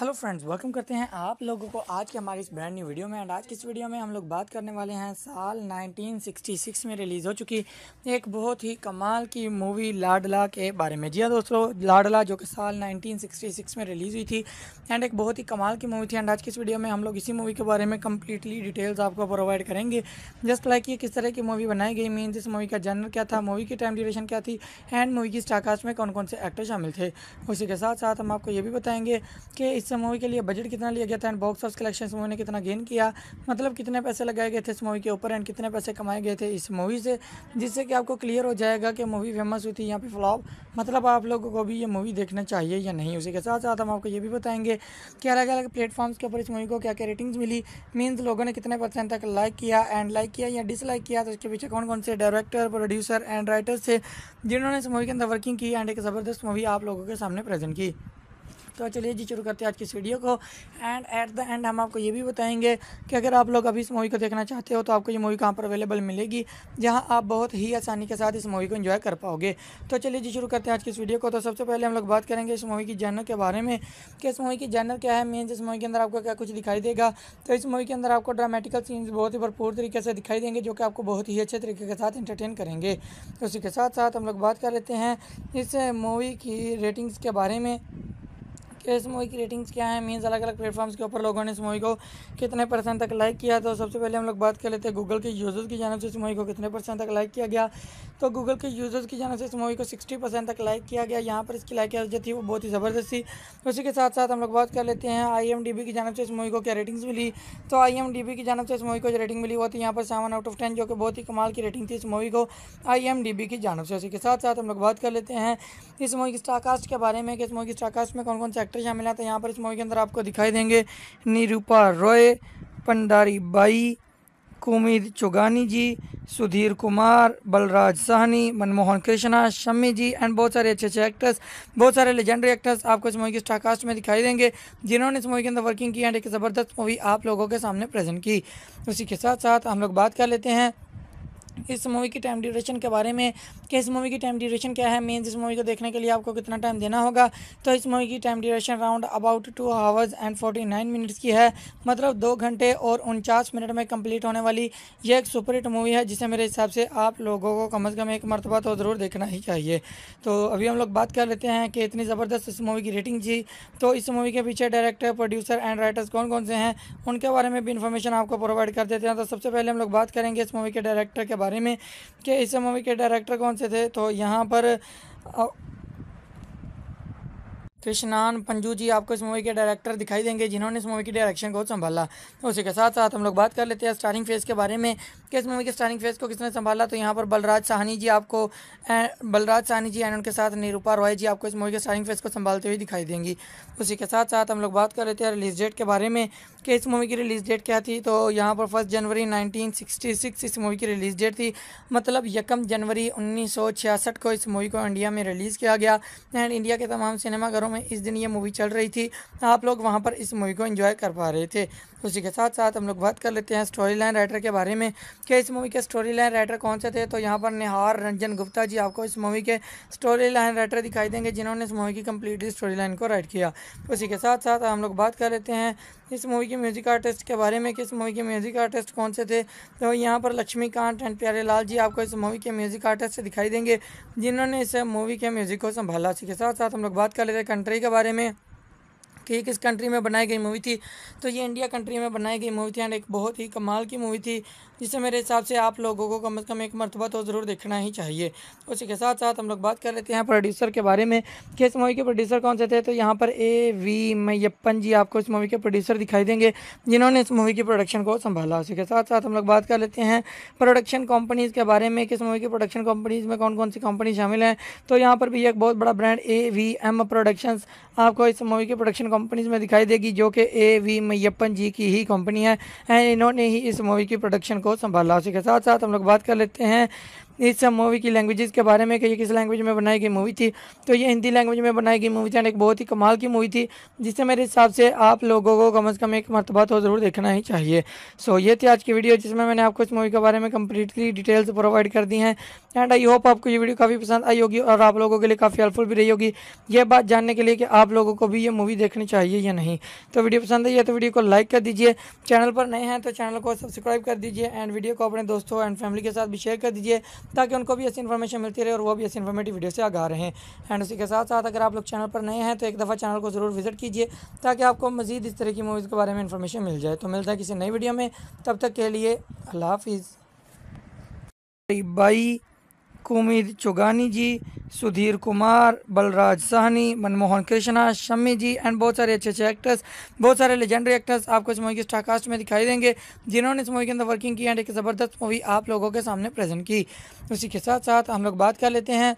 Hello friends welcome करते हैं आप लोगों को आज के हमारी इस ब्रांड न्यू वीडियो में एंड आज की इस वीडियो में हम लोग बात करने वाले हैं, साल 1966 में रिलीज़ हो चुकी एक बहुत ही कमाल की मूवी लाडला के बारे में। जी हाँ दोस्तों, लाडला जो कि साल 1966 में रिलीज़ हुई थी एंड एक बहुत ही कमाल की मूवी थी एंड आज की इस वीडियो में हम लोग इसी मूवी के बारे में कम्प्लीटली डिटेल्स आपको प्रोवाइड करेंगे। जस्ट लाइक ये किस तरह की मूवी बनाई गई मीन इस मूवी का जनर क्या था मूवी की टाइम ड्यूरेशन क्या थी एंड मूवी की स्टारकास्ट में कौन कौन से एक्टर शामिल थे, उसी के साथ साथ हम आपको ये भी बताएँगे कि इस मूवी के लिए बजट कितना लिया गया था and box office collection movie ने कितना गेन किया? मतलब कितने पैसे लगाए गए थे इस मूवी के ऊपर एंड कितने पैसे कमाए गए थे इस मूवी से? जिससे कि आपको क्लियर हो जाएगा कि मूवी फ़ेमस हुई थी यहाँ पे फ्लॉप मतलब आप लोगों को भी ये मूवी देखना चाहिए या नहीं। उसी के साथ साथ हम आपको ये भी बताएँगे कि अलग अलग प्लेटफॉर्म्स के ऊपर इस मूवी को क्या क्या रेटिंग्स मिली। मीन्स लोगों ने कितने परसेंट तक लाइक किया एंड लाइक किया या डिसलाइक किया तो इसके पीछे कौन कौन से डायरेक्टर प्रोड्यूसर एंड राइटर्स थे, जिन्होंने इस मूवी के अंदर वर्किंग की एंड एक ज़बरदस्त मूवी आप लोगों के सामने प्रेजेंट की। तो चलिए जी, शुरू करते हैं आज की वीडियो को। एंड एट द एंड हम आपको ये भी बताएँगे कि अगर आप लोग अभी इस मूवी को देखना चाहते हो तो आपको ये मूवी कहाँ पर अवेलेबल मिलेगी, जहाँ आप बहुत ही आसानी के साथ इस मूवी को इन्जॉय कर पाओगे। तो चलिए जी, शुरू करते हैं आज की इस वीडियो को। तो सबसे पहले हम लोग बात करेंगे इस मूवी की जर्नर के बारे में, कि इस मूवी की जर्नर क्या है मेन इस मूवी के अंदर आपको क्या कुछ दिखाई देगा। तो इस मूवी के अंदर आपको ड्रामेटिकल सीन्स बहुत ही भरपूर तरीके से दिखाई देंगे, जो कि आपको बहुत ही अच्छे तरीके के साथ इंटरटेन करेंगे। उसी के साथ साथ हम लोग बात कर लेते हैं इस मूवी की रेटिंग्स के बारे में। कि इस मूवी की रेटिंग्स क्या है? मीन्स अलग अलग प्लेटफॉर्म्स के ऊपर लोगों ने इस मूवी को कितने परसेंट तक लाइक किया? तो सबसे पहले हम लोग बात कर लेते हैं गूगल के यूज़र्स की जानब से इस मूवी को कितने परसेंट तक लाइक किया गया। तो गूगल के यूज़र्स की जानब से इस मूवी को सिक्सटी परसेंट तक लाइक किया गया। यहाँ पर इसकी लाइक जो थी? वो बहुत ही ज़बरदस्त थी। उसी के साथ साथ हम लोग बात कर लेते हैं आईएमडीबी की जानब से इस मूवी को क्या रेटिंग्स मिली? तो आईएमडीबी की जानब से इस मूवी को जो रेटिंग मिली वो थी यहाँ पर सेवन आउट ऑफ़ टेन जो कि बहुत ही कमाल की रेटिंग थी इस मूवी को आईएमडीबी की जानब से। उसी के साथ साथ हम लोग बात कर लेते हैं इस मूवी की स्टारकास्ट के बारे में कि इस मूवी की स्टारकास्ट में कौन कौन से एक्टर शामिल है तो यहाँ पर इस मूवी के अंदर आपको दिखाई देंगे। निरूपा रॉय, पंडारी बाई कुमिद चुगानी जी, सुधीर कुमार, बलराज साहनी, मनमोहन कृष्णा, शम्मी जी एंड बहुत सारे अच्छे अच्छे एक्टर्स बहुत सारे लेजेंडरी एक्टर्स आपको इस मूवी की स्टारकास्ट में दिखाई देंगे, जिन्होंने इस मूवी के अंदर वर्किंग की एंड एक ज़बरदस्त मूवी आप लोगों के सामने प्रेजेंट की। उसी के साथ साथ हम लोग बात कर लेते हैं इस मूवी की टाइम ड्यूरेशन के बारे में, कि इस मूवी की टाइम ड्यूरेशन क्या है मीन्स इस मूवी को देखने के लिए आपको कितना टाइम देना होगा। तो इस मूवी की time duration round about two hours and forty nine minutes की है। मतलब दो घंटे और उनचास मिनट में कंप्लीट होने वाली यह एक सुपरहिट मूवी है, जिसे मेरे हिसाब से आप लोगों को कम अज़ कम एक मरतबा तो ज़रूर देखना ही चाहिए। तो अभी हम लोग बात कर लेते हैं कि इतनी ज़बरदस्त इस मूवी की रेटिंग थी। तो इस मूवी के पीछे डायरेक्टर प्रोड्यूसर एंड राइटर्स कौन कौन से हैं, उनके बारे में भी इन्फॉर्मेशन आपको प्रोवाइड कर देते हैं। तो सबसे पहले हम लोग बात करेंगे इस मूवी के डायरेक्टर के बारे में कि इस मूवी के डायरेक्टर कौन से थे? तो यहाँ पर कृष्णान पंजू जी आपको इस मूवी के डायरेक्टर दिखाई देंगे, जिन्होंने इस मूवी की डायरेक्शन को संभाला। तो उसी के साथ साथ हम लोग बात कर लेते हैं स्टारिंग फ़ेज़ के बारे में, कि इस मूवी के स्टारिंग फ़ेज़ को किसने संभाला। तो यहाँ पर बलराज साहनी जी आपको बलराज साहनी जी एंड उनके साथ निरूपा रॉय जी आपको इस मूवी के स्टारिंग फ़ेज़ को संभालते हुए दिखाई देंगी। उसी के साथ साथ हम लोग बात कर लेते हैं रिलीज़ डेट के बारे में, कि इस मूवी की रिलीज़ डेट क्या थी। तो यहाँ पर फ़र्स्ट जनवरी नाइनटीन इस मूवी की रिलीज़ डेट थी। मतलब यकम जनवरी उन्नीस सौ छियासठ को इस मूवी को इंडिया में रिलीज़ किया गया। एंड इंडिया के तमाम सिनेमाघरों में इस दिन ये मूवी चल रही थी। आप लोग वहाँ पर इस मूवी को एंजॉय कर पा रहे थे। उसी के साथ साथ हम लोग बात कर लेते हैं स्टोरी लाइन राइटर के बारे में कि इस मूवी के स्टोरी लाइन राइटर कौन से थे? तो यहाँ पर निहार रंजन गुप्ता जी आपको इस मूवी के स्टोरी लाइन राइटर दिखाई देंगे, जिन्होंने इस मूवी की कम्प्लीटली स्टोरी लाइन को राइट किया। उसी के साथ साथ हम लोग बात कर लेते हैं इस मूवी के म्यूज़िक आर्टिस्ट के बारे में कि इस मूवी के म्यूज़िक आर्टिस्ट कौन से थे? तो यहाँ पर लक्ष्मीकांत एंड प्यारे लाल जी आपको इस मूवी के म्यूज़िक आर्टिस्ट दिखाई देंगे, जिन्होंने इस मूवी के म्यूज़िक को संभाला। उसी के साथ साथ हम लोग बात कर लेते हैं कंट्री के बारे में। कि किस कंट्री में बनाई गई मूवी थी। तो ये इंडिया कंट्री में बनाई गई मूवी थी एंड एक बहुत ही कमाल की मूवी थी जिसे मेरे हिसाब से आप लोगों को कम अज़ कम एक मरतबा तो ज़रूर देखना ही चाहिए। उसी के साथ साथ हम लोग बात कर लेते हैं प्रोड्यूसर के बारे में कि इस मूवी के प्रोड्यूसर कौन से थे। तो यहाँ पर ए वी मैयप्पन जी आपको इस मूवी के प्रोड्यूसर दिखाई देंगे, जिन्होंने इस मूवी की प्रोडक्शन को संभाला। उसी के साथ साथ हम लोग बात कर लेते हैं प्रोडक्शन कंपनीज़ के बारे में किस मूवी की प्रोडक्शन कंपनीज़ में कौन कौन सी कंपनी शामिल हैं। तो यहाँ पर भी एक बहुत बड़ा brand A V M productions आपको इस मूवी की प्रोडक्शन कंपनीज़ में दिखाई देगी, जो कि ए वी मैयप्पन जी की ही कंपनी है। एंड इन्होंने ही इस मूवी की प्रोडक्शन को संभाला। उसी के साथ साथ हम लोग बात कर लेते हैं इस मूवी की लैंग्वेजेस के बारे में कि ये किस लैंग्वेज में बनाई गई मूवी थी? तो ये हिंदी लैंग्वेज में बनाई गई मूवी थी एंड एक बहुत ही कमाल की मूवी थी, जिससे मेरे हिसाब से आप लोगों को कम अज़ कम एक मरतबा तो ज़रूर देखना ही चाहिए। सो ये थी आज की वीडियो जिसमें मैंने आपको इस मूवी के बारे में कम्प्लीटली डिटेल्स प्रोवाइड कर दी हैं। एंड आई होप आपको ये वीडियो काफ़ी पसंद आई होगी और आप लोगों के लिए काफ़ी हेल्पफुल भी रही होगी। ये बात जानने के लिए कि आप लोगों को भी ये मूवी देखनी चाहिए या नहीं। तो वीडियो पसंद आई है तो वीडियो को लाइक कर दीजिए। चैनल पर नए हैं तो चैनल को सब्सक्राइब कर दीजिए। एंड वीडियो को अपने दोस्तों एंड फैमिली के साथ भी शेयर कर दीजिए। ताकि उनको भी ऐसी इन्फॉर्मेशन मिलती रहे और वो भी ऐसी इन्फॉर्मेटिव वीडियो से आगा रहे। हैं एंड उसी के साथ साथ अगर आप लोग चैनल पर नए हैं तो एक दफ़ा चैनल को ज़रूर विज़िट कीजिए, ताकि आपको मजीद इस तरह की मूवीज़ के बारे में इन्फॉर्मेशन मिल जाए। तो मिलता है किसी नई वीडियो में। तब तक के लिए अल्लाह हाफिज़। बाई कुमिद चुगानी जी, सुधीर कुमार, बलराज साहनी, मनमोहन कृष्णा शमी जी एंड बहुत सारे अच्छे अच्छे एक्टर्स बहुत सारे लेजेंडरी एक्टर्स आपको इस मूवी के स्टारकास्ट में दिखाई देंगे, जिन्होंने इस मूवी के अंदर वर्किंग की एंड एक ज़बरदस्त मूवी आप लोगों के सामने प्रेजेंट की। उसी के साथ साथ हम लोग बात कर लेते हैं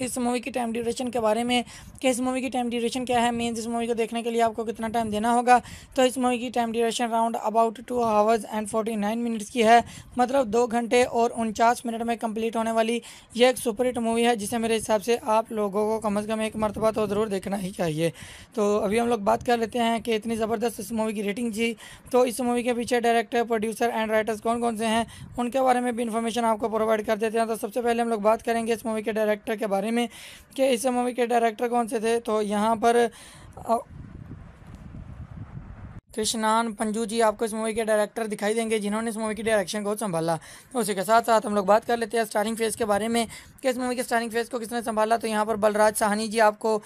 इस मूवी की टाइम ड्यूरेशन के बारे में, कि इस मूवी की टाइम ड्यूरेशन क्या है मीन्स इस मूवी को देखने के लिए आपको कितना टाइम देना होगा। तो इस मूवी की time duration round about two hours and forty nine minutes की है। मतलब दो घंटे और उनचास मिनट में कंप्लीट होने वाली यह एक सुपरहिट मूवी है, जिसे मेरे हिसाब से आप लोगों को कम अज़ कम एक मरतबा तो ज़रूर देखना ही चाहिए। तो अभी हम लोग बात कर लेते हैं कि इतनी ज़बरदस्त इस मूवी की रेटिंग थी। तो इस मूवी के पीछे डायरेक्टर प्रोड्यूसर एंड राइटर्स कौन कौन से हैं, उनके बारे में भी इन्फॉर्मेशन आपको प्रोवाइड कर देते हैं। तो सबसे पहले हम लोग बात करेंगे इस मूवी के डायरेक्टर के बारे में कि इस मूवी के डायरेक्टर कौन से थे? तो यहाँ पर कृष्णान पंजू जी आपको इस मूवी के डायरेक्टर दिखाई देंगे, जिन्होंने इस मूवी की डायरेक्शन को संभाला। तो उसी के साथ साथ हम लोग बात कर लेते हैं स्टारिंग फ़ेज़ के बारे में, कि इस मूवी के स्टारिंग फ़ेज़ को किसने संभाला। तो यहाँ पर बलराज साहनी जी आपको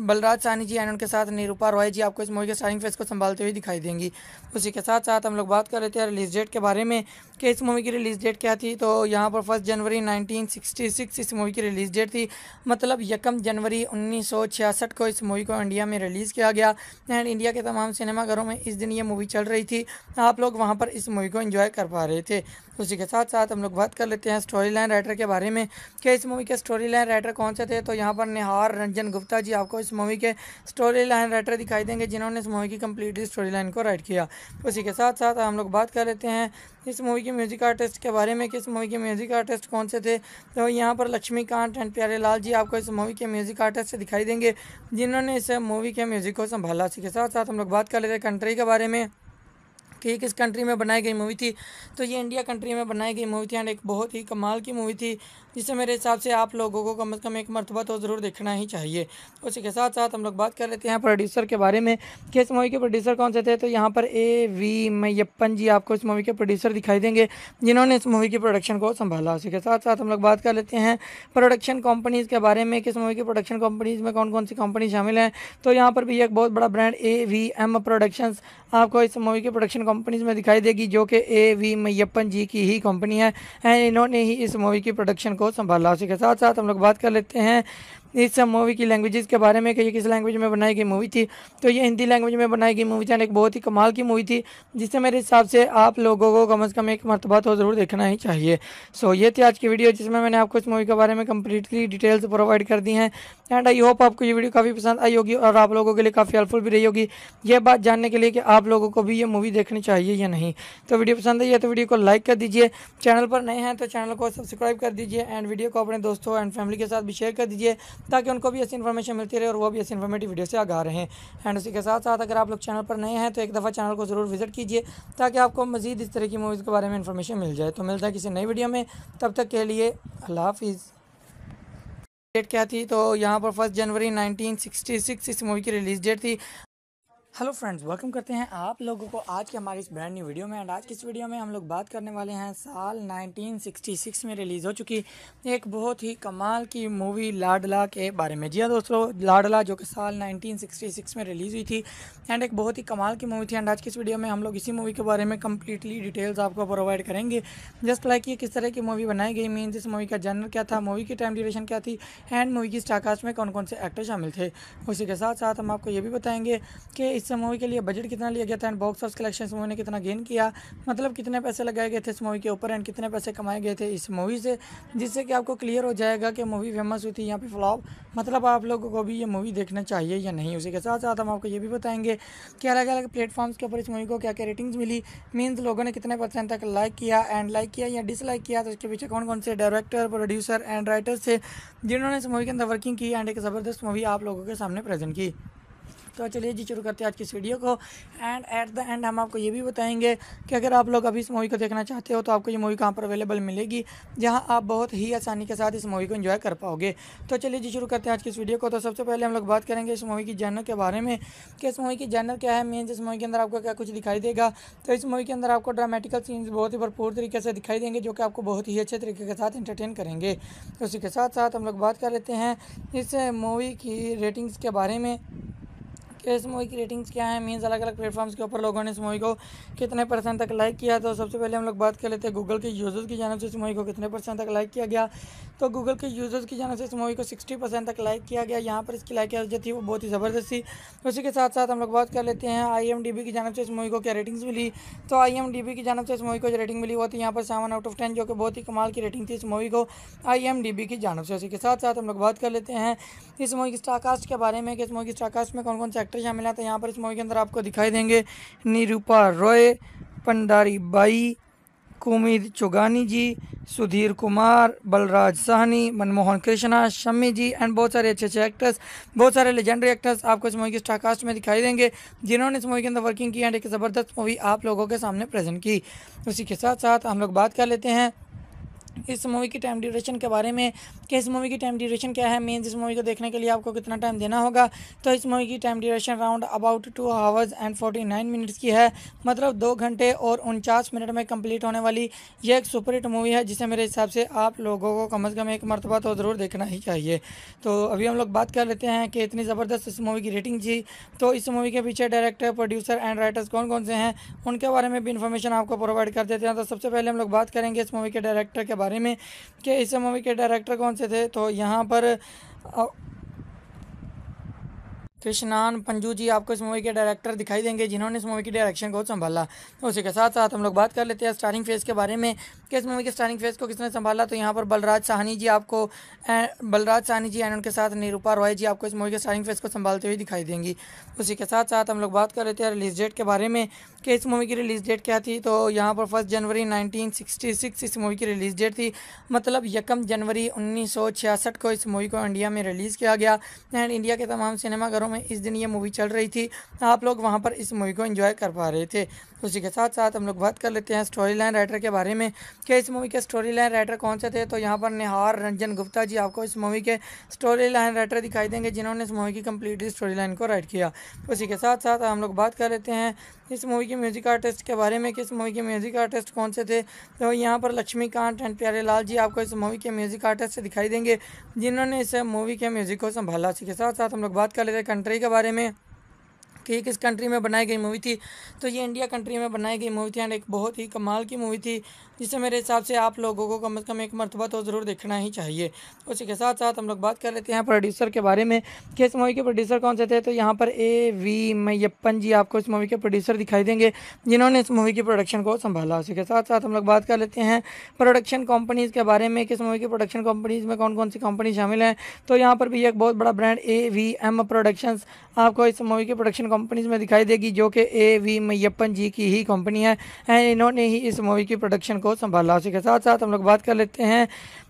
बलराज साहनी जी एंड उनके साथ निरूपा रॉय जी आपको इस मूवी के स्टारिंग फ़ेज़ को संभालते हुए दिखाई देंगी। उसी के साथ साथ हम लोग बात कर लेते हैं रिलीज़ डेट के बारे में, कि इस मूवी की रिलीज़ डेट क्या थी। तो यहाँ पर फ़र्स्ट जनवरी नाइनटीन इस मूवी की रिलीज़ डेट थी। मतलब यकम जनवरी उन्नीस सौ छियासठ को इस मूवी को इंडिया में रिलीज़ किया गया। एंड इंडिया के तमाम सिनेमाघरों में इस दिन ये मूवी चल रही थी। आप लोग वहाँ पर इस मूवी को एंजॉय कर पा रहे थे। उसी के साथ साथ हम लोग बात कर लेते हैं स्टोरी लाइन राइटर के बारे में कि इस मूवी के स्टोरी लाइन राइटर कौन से थे? तो यहाँ पर निहार रंजन गुप्ता जी आपको इस मूवी के स्टोरी लाइन राइटर दिखाई देंगे, जिन्होंने इस मूवी की कम्प्लीटली स्टोरी लाइन को राइट किया। उसी के साथ साथ हम लोग बात कर लेते हैं इस मूवी के म्यूज़िक आर्टिस्ट के बारे में कि इस मूवी के म्यूज़िक आर्टिस्ट कौन से थे? तो यहाँ पर लक्ष्मीकांत एंड प्यारे लाल जी आपको इस मूवी के म्यूज़िक आर्टिस्ट दिखाई देंगे, जिन्होंने इस मूवी के म्यूज़िक को संभाला। इसी के साथ साथ हम लोग बात कर लेते हैं कंट्री के बारे में। कि किस कंट्री में बनाई गई मूवी थी। तो ये इंडिया कंट्री में बनाई गई मूवी थी एंड एक बहुत ही कमाल की मूवी थी जिसे मेरे हिसाब से आप लोगों को कम अज़ कम एक मरतबा तो ज़रूर देखना ही चाहिए। उसी के साथ साथ हम लोग बात कर लेते हैं प्रोड्यूसर के बारे में कि इस मूवी के प्रोड्यूसर कौन से थे। तो यहाँ पर ए वी मैयप्पन जी आपको इस मूवी के प्रोड्यूसर दिखाई देंगे, जिन्होंने इस मूवी की प्रोडक्शन को संभाला। उसी के साथ साथ हम लोग बात कर लेते हैं प्रोडक्शन कंपनीज़ के बारे में किस मूवी की प्रोडक्शन कंपनीज़ में कौन कौन सी कंपनी शामिल हैं। तो यहाँ पर भी एक बहुत बड़ा brand A V M productions आपको इस मूवी की प्रोडक्शन कंपनीज़ में दिखाई देगी, जो कि ए वी मैयप्पन जी की ही कंपनी है। एंड इन्होंने ही इस मूवी की प्रोडक्शन को संभाला। उसी के साथ साथ हम लोग बात कर लेते हैं इस मूवी की लैंग्वेजेस के बारे में, कि ये किस लैंग्वेज में बनाई गई मूवी थी। तो ये हिंदी लैंग्वेज में बनाई गई मूवी थी एक बहुत ही कमाल की मूवी थी, जिससे मेरे हिसाब से आप लोगों को कम अज़ कम एक मरतबा तो ज़रूर देखना ही चाहिए। सो ये थी आज की वीडियो जिसमें मैंने आपको इस मूवी के बारे में कम्प्लीटली डिटेल्स प्रोवाइड कर दी हैं। एंड आई होप आपको ये वीडियो काफ़ी पसंद आई होगी और आप लोगों के लिए काफ़ी हेल्पफुल भी रही होगी। ये बात जानने के लिए कि आप लोगों को भी ये मूवी देखनी चाहिए या नहीं। तो वीडियो पसंद आई है तो वीडियो को लाइक कर दीजिए। चैनल पर नए हैं तो चैनल को सब्सक्राइब कर दीजिए। एंड वीडियो को अपने दोस्तों एंड फैमिली के साथ भी शेयर कर दीजिए। ताकि उनको भी ऐसी इन्फॉर्मेशन मिलती रहे और वो भी ऐसी इन्फॉर्मेटिव वीडियो से आगा रहे। हैं एंड उसी के साथ साथ अगर आप लोग चैनल पर नए हैं तो एक दफ़ा चैनल को ज़रूर विज़िट कीजिए, ताकि आपको मजीद इस तरह की मूवीज़ के बारे में इन्फॉर्मेशन मिल जाए। तो मिलता है किसी नई वीडियो में। तब तक के लिए अल्लाह हाफिज़। डेट क्या थी? तो यहाँ पर फ़र्स्ट जनवरी 1966 इस मूवी की रिलीज़ डेट थी। हेलो फ्रेंड्स वेलकम करते हैं आप लोगों को आज के हमारी इस ब्रांड न्यू वीडियो में। एंड आज की इस वीडियो में हम लोग बात करने वाले हैं, साल 1966 में रिलीज़ हो चुकी एक बहुत ही कमाल की मूवी लाडला के बारे में। जी हाँ दोस्तों, लाडला जो कि साल 1966 में रिलीज़ हुई थी। एंड एक बहुत ही कमाल की मूवी थी। एंड आज की इस वीडियो में हम लोग इसी मूवी के बारे में कम्प्लीटली डिटेल्स आपको प्रोवाइड करेंगे। जस्ट लाइक ये किस तरह की मूवी बनाई गई मीन इस मूवी का जनर क्या था मूवी की टाइम ड्यूरेशन क्या थी एंड मूवी की स्टारकास्ट में कौन कौन से एक्टर शामिल थे। उसी के साथ साथ हम आपको ये भी बताएँगे कि इस मूवी के लिए बजट कितना लिया गया था and box office collection movie ने कितना गेन किया? मतलब कितने पैसे लगाए गए थे इस मूवी के ऊपर एंड कितने पैसे कमाए गए थे इस मूवी से? जिससे कि आपको क्लियर हो जाएगा कि मूवी फ़ेमस हुई थी यहाँ पे फ्लॉप मतलब आप लोगों को भी ये मूवी देखना चाहिए या नहीं? उसी के साथ साथ हम आपको ये भी बताएँगे कि अलग अलग प्लेटफॉर्म्स के ऊपर इस मूवी को क्या क्या रेटिंग्स मिली। मीन्स लोगों ने कितने परसेंट तक लाइक किया एंड लाइक किया या डिसलाइक किया? तो इसके पीछे कौन कौन से डायरेक्टर प्रोड्यूसर एंड राइटर्स थे, जिन्होंने इस मूवी के अंदर वर्किंग की एंड एक ज़बरदस्त मूवी आप लोगों के सामने प्रेजेंट की? तो चलिए जी, शुरू करते हैं आज की इस वीडियो को। एंड एट द एंड हम आपको ये भी बताएँगे कि अगर आप लोग अभी इस मूवी को देखना चाहते हो तो आपको ये मूवी कहाँ पर अवेलेबल मिलेगी, जहाँ आप बहुत ही आसानी के साथ इस मूवी को इन्जॉय कर पाओगे। तो चलिए जी, शुरू करते हैं आज की इस वीडियो को। तो सबसे पहले हम लोग बात करेंगे इस मूवी की जैनर के बारे में, कि इस मूवी की जैनर क्या है मीन इस मूवी के अंदर आपको क्या कुछ दिखाई देगा। तो इस मूवी के अंदर आपको ड्रामेटिकल सीन्स बहुत ही भरपूर तरीके से दिखाई देंगे, जो कि आपको बहुत ही अच्छे तरीके के साथ इंटरटेन करेंगे। उसी के साथ साथ हम लोग बात कर लेते हैं इस मूवी की रेटिंग्स के बारे में। कि इस मूवी की रेटिंग्स क्या है? मीन्स अलग अलग प्लेटफॉर्म्स के ऊपर लोगों ने इस मूवी को कितने परसेंट तक लाइक किया? तो सबसे पहले हम लोग बात कर लेते हैं गूगल के यूज़र्स की जानब से इस मूवी को कितने परसेंट तक लाइक किया गया। तो गूगल के यूज़र्स की जानब से इस मूवी को सिक्सटी परसेंट तक लाइक किया गया। यहाँ पर इसकी लाइक जो थी वो बहुत ही ज़बरदस्त थी। उसी के साथ साथ हम लोग बात कर लेते हैं आईएमडीबी की जानब से इस मूवी को क्या रेटिंग्स मिली। तो आईएमडीबी की जानब से इस मूवी को जो रेटिंग मिली वो थी यहाँ पर सेवन आउट ऑफ़ टेन जो कि बहुत ही कमाल की रेटिंग थी इस मूवी को आईएमडीबी की जानब से। उसी के साथ साथ हम लोग बात कर लेते हैं इस मूवी की स्टारकास्ट के बारे में कि इस मूवी की स्टारकास्ट में कौन कौन से एक्टर शामिल हैं तो यहाँ पर इस मूवी के अंदर आपको दिखाई देंगे। निरूपा रॉय, पंडारी बाई कुमिद चुगानी जी, सुधीर कुमार, बलराज साहनी, मनमोहन कृष्णा, शम्मी जी एंड बहुत सारे अच्छे अच्छे एक्टर्स बहुत सारे लेजेंडरी एक्टर्स आपको इस मूवी के स्टारकास्ट में दिखाई देंगे, जिन्होंने इस मूवी के अंदर वर्किंग की एंड एक ज़बरदस्त मूवी आप लोगों के सामने प्रेजेंट की। उसी के साथ साथ हम लोग बात कर लेते हैं इस मूवी की टाइम ड्यूरेशन के बारे में, कि इस मूवी की टाइम ड्यूरेशन क्या है मीन्स इस मूवी को देखने के लिए आपको कितना टाइम देना होगा। तो इस मूवी की time duration round about two hours and forty nine minutes की है। मतलब दो घंटे और उनचास मिनट में कंप्लीट होने वाली यह एक सुपर हिट मूवी है, जिसे मेरे हिसाब से आप लोगों को कम अज़ कम एक मरतबा तो ज़रूर देखना ही चाहिए। तो अभी हम लोग बात कर लेते हैं कि इतनी ज़बरदस्त इस मूवी की रेटिंग थी। तो इस मूवी के पीछे डायरेक्टर प्रोड्यूसर एंड राइटर्स कौन कौन से हैं, उनके बारे में भी इन्फॉर्मेशन आपको प्रोवाइड कर देते हैं। तो सबसे पहले हम लोग बात करेंगे इस मूवी के डायरेक्टर के बारे में कि इस मूवी के डायरेक्टर कौन से थे? तो यहाँ पर कृष्णान पंजू जी आपको इस मूवी के डायरेक्टर दिखाई देंगे, जिन्होंने इस मूवी की डायरेक्शन को संभाला। तो उसी के साथ साथ हम लोग बात कर लेते हैं स्टारिंग फ़ेज़ के बारे में, कि इस मूवी के स्टारिंग फ़ेज़ को किसने संभाला। तो यहाँ पर बलराज साहनी जी आपको बलराज साहनी जी एंड उनके साथ निरूपा रॉय जी आपको इस मूवी के स्टारिंग फ़ेज़ को संभालते हुए दिखाई देंगी। उसी के साथ साथ हम लोग बात कर लेते हैं रिलीज़ डेट के बारे में, कि इस मूवी की रिलीज़ डेट क्या थी। तो यहाँ पर फ़र्स्ट जनवरी नाइनटीन इस मूवी की रिलीज़ डेट थी। मतलब यकम जनवरी उन्नीस सौ छियासठ को इस मूवी को इंडिया में रिलीज़ किया गया। एंड इंडिया के तमाम सिनेमाघरों में इस दिन ये मूवी चल रही थी। आप लोग वहाँ पर इस मूवी को इन्जॉय कर पा रहे थे। उसी के साथ साथ हम लोग बात कर लेते हैं स्टोरी लाइन राइटर के बारे में कि इस मूवी के स्टोरी लाइन राइटर कौन से थे? तो यहाँ पर निहार रंजन गुप्ता जी आपको इस मूवी के स्टोरी लाइन राइटर दिखाई देंगे, जिन्होंने इस मूवी की कम्प्लीटली स्टोरी लाइन को राइट किया। उसी के साथ साथ हम लोग बात कर लेते हैं इस मूवी के म्यूज़िक आर्टिस्ट के बारे में कि इस मूवी के म्यूज़िक आर्टिस्ट कौन से थे? तो यहाँ पर लक्ष्मीकांत एंड प्यारे लाल जी आपको इस मूवी के म्यूज़िक आर्टिस्ट दिखाई देंगे, जिन्होंने इस मूवी के म्यूज़िक को संभाला। इसी के साथ साथ हम लोग बात कर लेते हैं कंट्री के बारे में। कि किस कंट्री में बनाई गई मूवी थी। तो ये इंडिया कंट्री में बनाई गई मूवी थी एंड एक बहुत ही कमाल की मूवी थी। जिसे मेरे हिसाब से आप लोगों को कम अज़ कम एक मरतबा तो ज़रूर देखना ही चाहिए। उसी के साथ साथ हम लोग बात कर लेते हैं प्रोड्यूसर के बारे में कि इस मूवी के प्रोड्यूसर कौन से थे? तो यहाँ पर ए वी मैयप्पन जी आपको इस मूवी के प्रोड्यूसर दिखाई देंगे, जिन्होंने इस मूवी की प्रोडक्शन को संभाला। उसी के साथ साथ हम लोग बात कर लेते हैं प्रोडक्शन कंपनीज़ के बारे में किस मूवी की प्रोडक्शन कंपनीज़ में कौन कौन सी कंपनी शामिल हैं। तो यहाँ पर भी एक बहुत बड़ा brand A V M productions आपको इस मूवी की प्रोडक्शन कंपनीज़ में दिखाई देगी, जो कि ए वी मैयप्पन जी की ही कंपनी है एंड इन्होंने ही इस मूवी की प्रोडक्शन को संभाला उसी के साथ साथ हम लोग बात कर लेते हैं।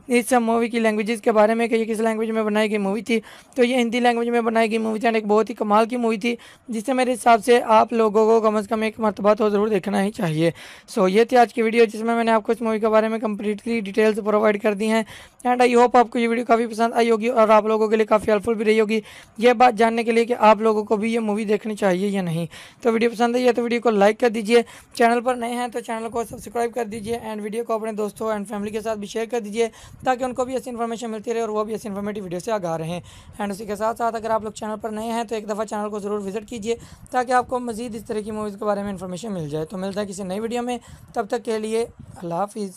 इस मूवी की लैंग्वेजेस के बारे में कि ये किस लैंग्वेज में बनाई गई मूवी थी। तो ये हिंदी लैंग्वेज में बनाई गई मूवी थी एक बहुत ही कमाल की मूवी थी, जिससे मेरे हिसाब से आप लोगों को कम अज़ कम एक मरतबा तो ज़रूर देखना ही चाहिए। सो ये थी आज की वीडियो जिसमें मैंने आपको इस मूवी के बारे में कम्प्लीटली डिटेल्स प्रोवाइड कर दी हैं। एंड आई होप आपको ये वीडियो काफ़ी पसंद आई होगी और आप लोगों के लिए काफ़ी हेल्पफुल भी रही होगी। ये बात जानने के लिए कि आप लोगों को भी ये मूवी देखनी चाहिए या नहीं। तो वीडियो पसंद आई है तो वीडियो को लाइक कर दीजिए। चैनल पर नए हैं तो चैनल को सब्सक्राइब कर दीजिए एंड वीडियो को अपने दोस्तों एंड फैमिली के साथ भी शेयर कर दीजिए। ताकि उनको भी ऐसी इन्फॉर्मेशन मिलती रहे और वो भी ऐसी इन्फॉर्मेटिव वीडियो से आगा रहे हैं। एंड उसी के साथ साथ अगर आप लोग चैनल पर नए हैं तो एक दफ़ा चैनल को ज़रूर विज़िट कीजिए, ताकि आपको मजीद इस तरह की मूवीज़ के बारे में इन्फॉर्मेशन मिल जाए। तो मिलता है किसी नई वीडियो में। तब तक के लिए अल्लाह हाफिज़।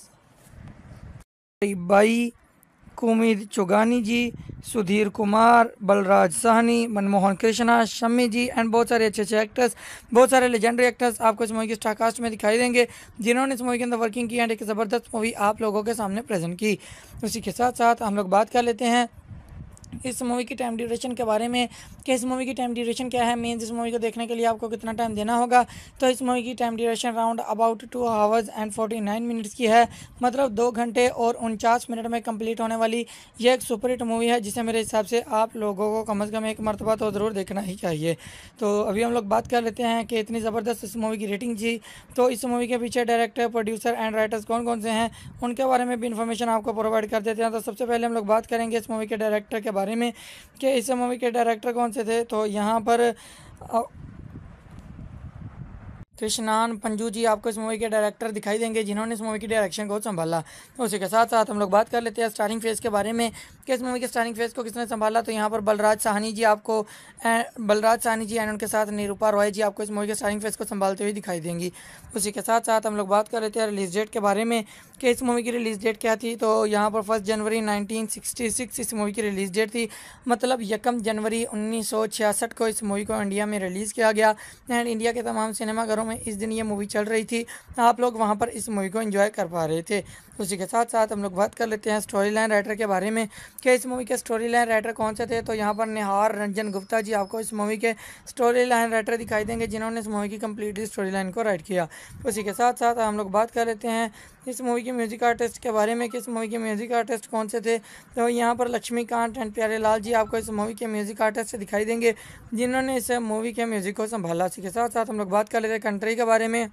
बाई कुमिद चुगानी जी, सुधीर कुमार, बलराज साहनी, मनमोहन कृष्णा शमी जी एंड बहुत सारे अच्छे अच्छे एक्टर्स बहुत सारे लेजेंडरी एक्टर्स आपको इस मूवी की स्टारकास्ट में दिखाई देंगे, जिन्होंने इस मूवी के अंदर वर्किंग की एंड एक ज़बरदस्त मूवी आप लोगों के सामने प्रेजेंट की। उसी के साथ साथ हम लोग बात कर लेते हैं इस मूवी की टाइम ड्यूरेशन के बारे में, कि इस मूवी की टाइम ड्यूरेशन क्या है मीन्स इस मूवी को देखने के लिए आपको कितना टाइम देना होगा। तो इस मूवी की time duration round about two hours and forty nine minutes की है। मतलब दो घंटे और उनचास मिनट में कंप्लीट होने वाली यह एक सुपरहिट मूवी है, जिसे मेरे हिसाब से आप लोगों को कम अज़ कम एक मरतबा तो ज़रूर देखना ही चाहिए। तो अभी हम लोग बात कर लेते हैं कि इतनी ज़बरदस्त इस मूवी की रेटिंग थी। तो इस मूवी के पीछे डायरेक्टर प्रोड्यूसर एंड राइटर्स कौन कौन से हैं, उनके बारे में भी इन्फॉर्मेशन आपको प्रोवाइड कर देते हैं। तो सबसे पहले हम लोग बात करेंगे इस मूवी के डायरेक्टर के बारे में कि इस मूवी के डायरेक्टर कौन से थे? तो यहाँ पर कृष्णान पंजू जी आपको इस मूवी के डायरेक्टर दिखाई देंगे, जिन्होंने इस मूवी की डायरेक्शन को संभाला। तो उसी के साथ साथ हम लोग बात कर लेते हैं स्टारिंग फ़ेज़ के बारे में, कि इस मूवी के स्टारिंग फ़ेज़ को किसने संभाला। तो यहाँ पर बलराज साहनी जी आपको बलराज साहनी जी एंड उनके साथ निरूपा रॉय जी आपको इस मूवी के स्टारिंग फ़ेज़ को संभालते हुए दिखाई देंगी। उसी के साथ साथ हम लोग बात कर लेते हैं रिलीज़ डेट के बारे में, कि इस मूवी की रिलीज़ डेट क्या थी। तो यहाँ पर फ़र्स्ट जनवरी नाइनटीन इस मूवी की रिलीज़ डेट थी। मतलब यकम जनवरी उन्नीस सौ छियासठ को इस मूवी को इंडिया में रिलीज़ किया गया। एंड इंडिया के तमाम सिनेमाघरों में इस दिन ये मूवी चल रही थी। आप लोग वहाँ पर इस मूवी को एंजॉय कर पा रहे थे। उसी के साथ साथ हम लोग बात कर लेते हैं स्टोरी लाइन राइटर के बारे में कि इस मूवी के स्टोरी लाइन राइटर कौन से थे? तो यहाँ पर निहार रंजन गुप्ता जी आपको इस मूवी के स्टोरी लाइन राइटर दिखाई देंगे, जिन्होंने इस मूवी की कम्प्लीटली स्टोरी लाइन को राइट किया। उसी के साथ साथ हम लोग बात कर लेते हैं इस मूवी के म्यूज़िक आर्टिस्ट के बारे में कि इस मूवी के म्यूज़िक आर्टिस्ट कौन से थे? तो यहाँ पर लक्ष्मीकांत एंड प्यारे लाल जी आपको इस मूवी के म्यूज़िक आर्टिस्ट दिखाई देंगे, जिन्होंने इस मूवी के म्यूज़िक को संभाला। इसी के साथ साथ हम लोग बात कर लेते हैं कंट्री के बारे में।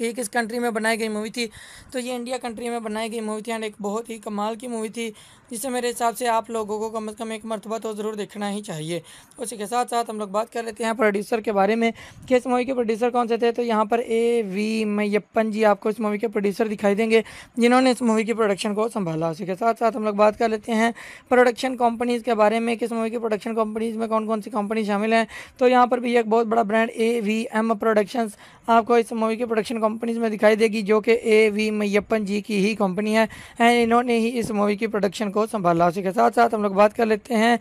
कि किस कंट्री में बनाई गई मूवी थी। तो ये इंडिया कंट्री में बनाई गई मूवी थी एंड एक बहुत ही कमाल की मूवी थी। जिसे मेरे हिसाब से आप लोगों को कम अज़ कम एक मरतबा तो ज़रूर देखना ही चाहिए। उसी के साथ साथ हम लोग बात कर लेते हैं प्रोड्यूसर के बारे में। कि इस मूवी के प्रोड्यूसर कौन से थे? तो यहाँ पर ए वी मैयप्पन जी आपको इस मूवी के प्रोड्यूसर दिखाई देंगे, जिन्होंने इस मूवी की प्रोडक्शन को संभाला। उसी के साथ साथ हम लोग बात कर लेते हैं प्रोडक्शन कंपनीज़ के बारे में किस मूवी की प्रोडक्शन कंपनीज़ में कौन कौन सी कंपनी शामिल हैं। तो यहाँ पर भी एक बहुत बड़ा brand A V M productions आपको इस मूवी की प्रोडक्शन कंपनीज़ में दिखाई देगी, जो कि ए वी मैयप्पन जी की ही कंपनी है। एंड इन्होंने ही इस मूवी की प्रोडक्शन को संभाला उसी के साथ साथ हम लोग बात कर लेते हैं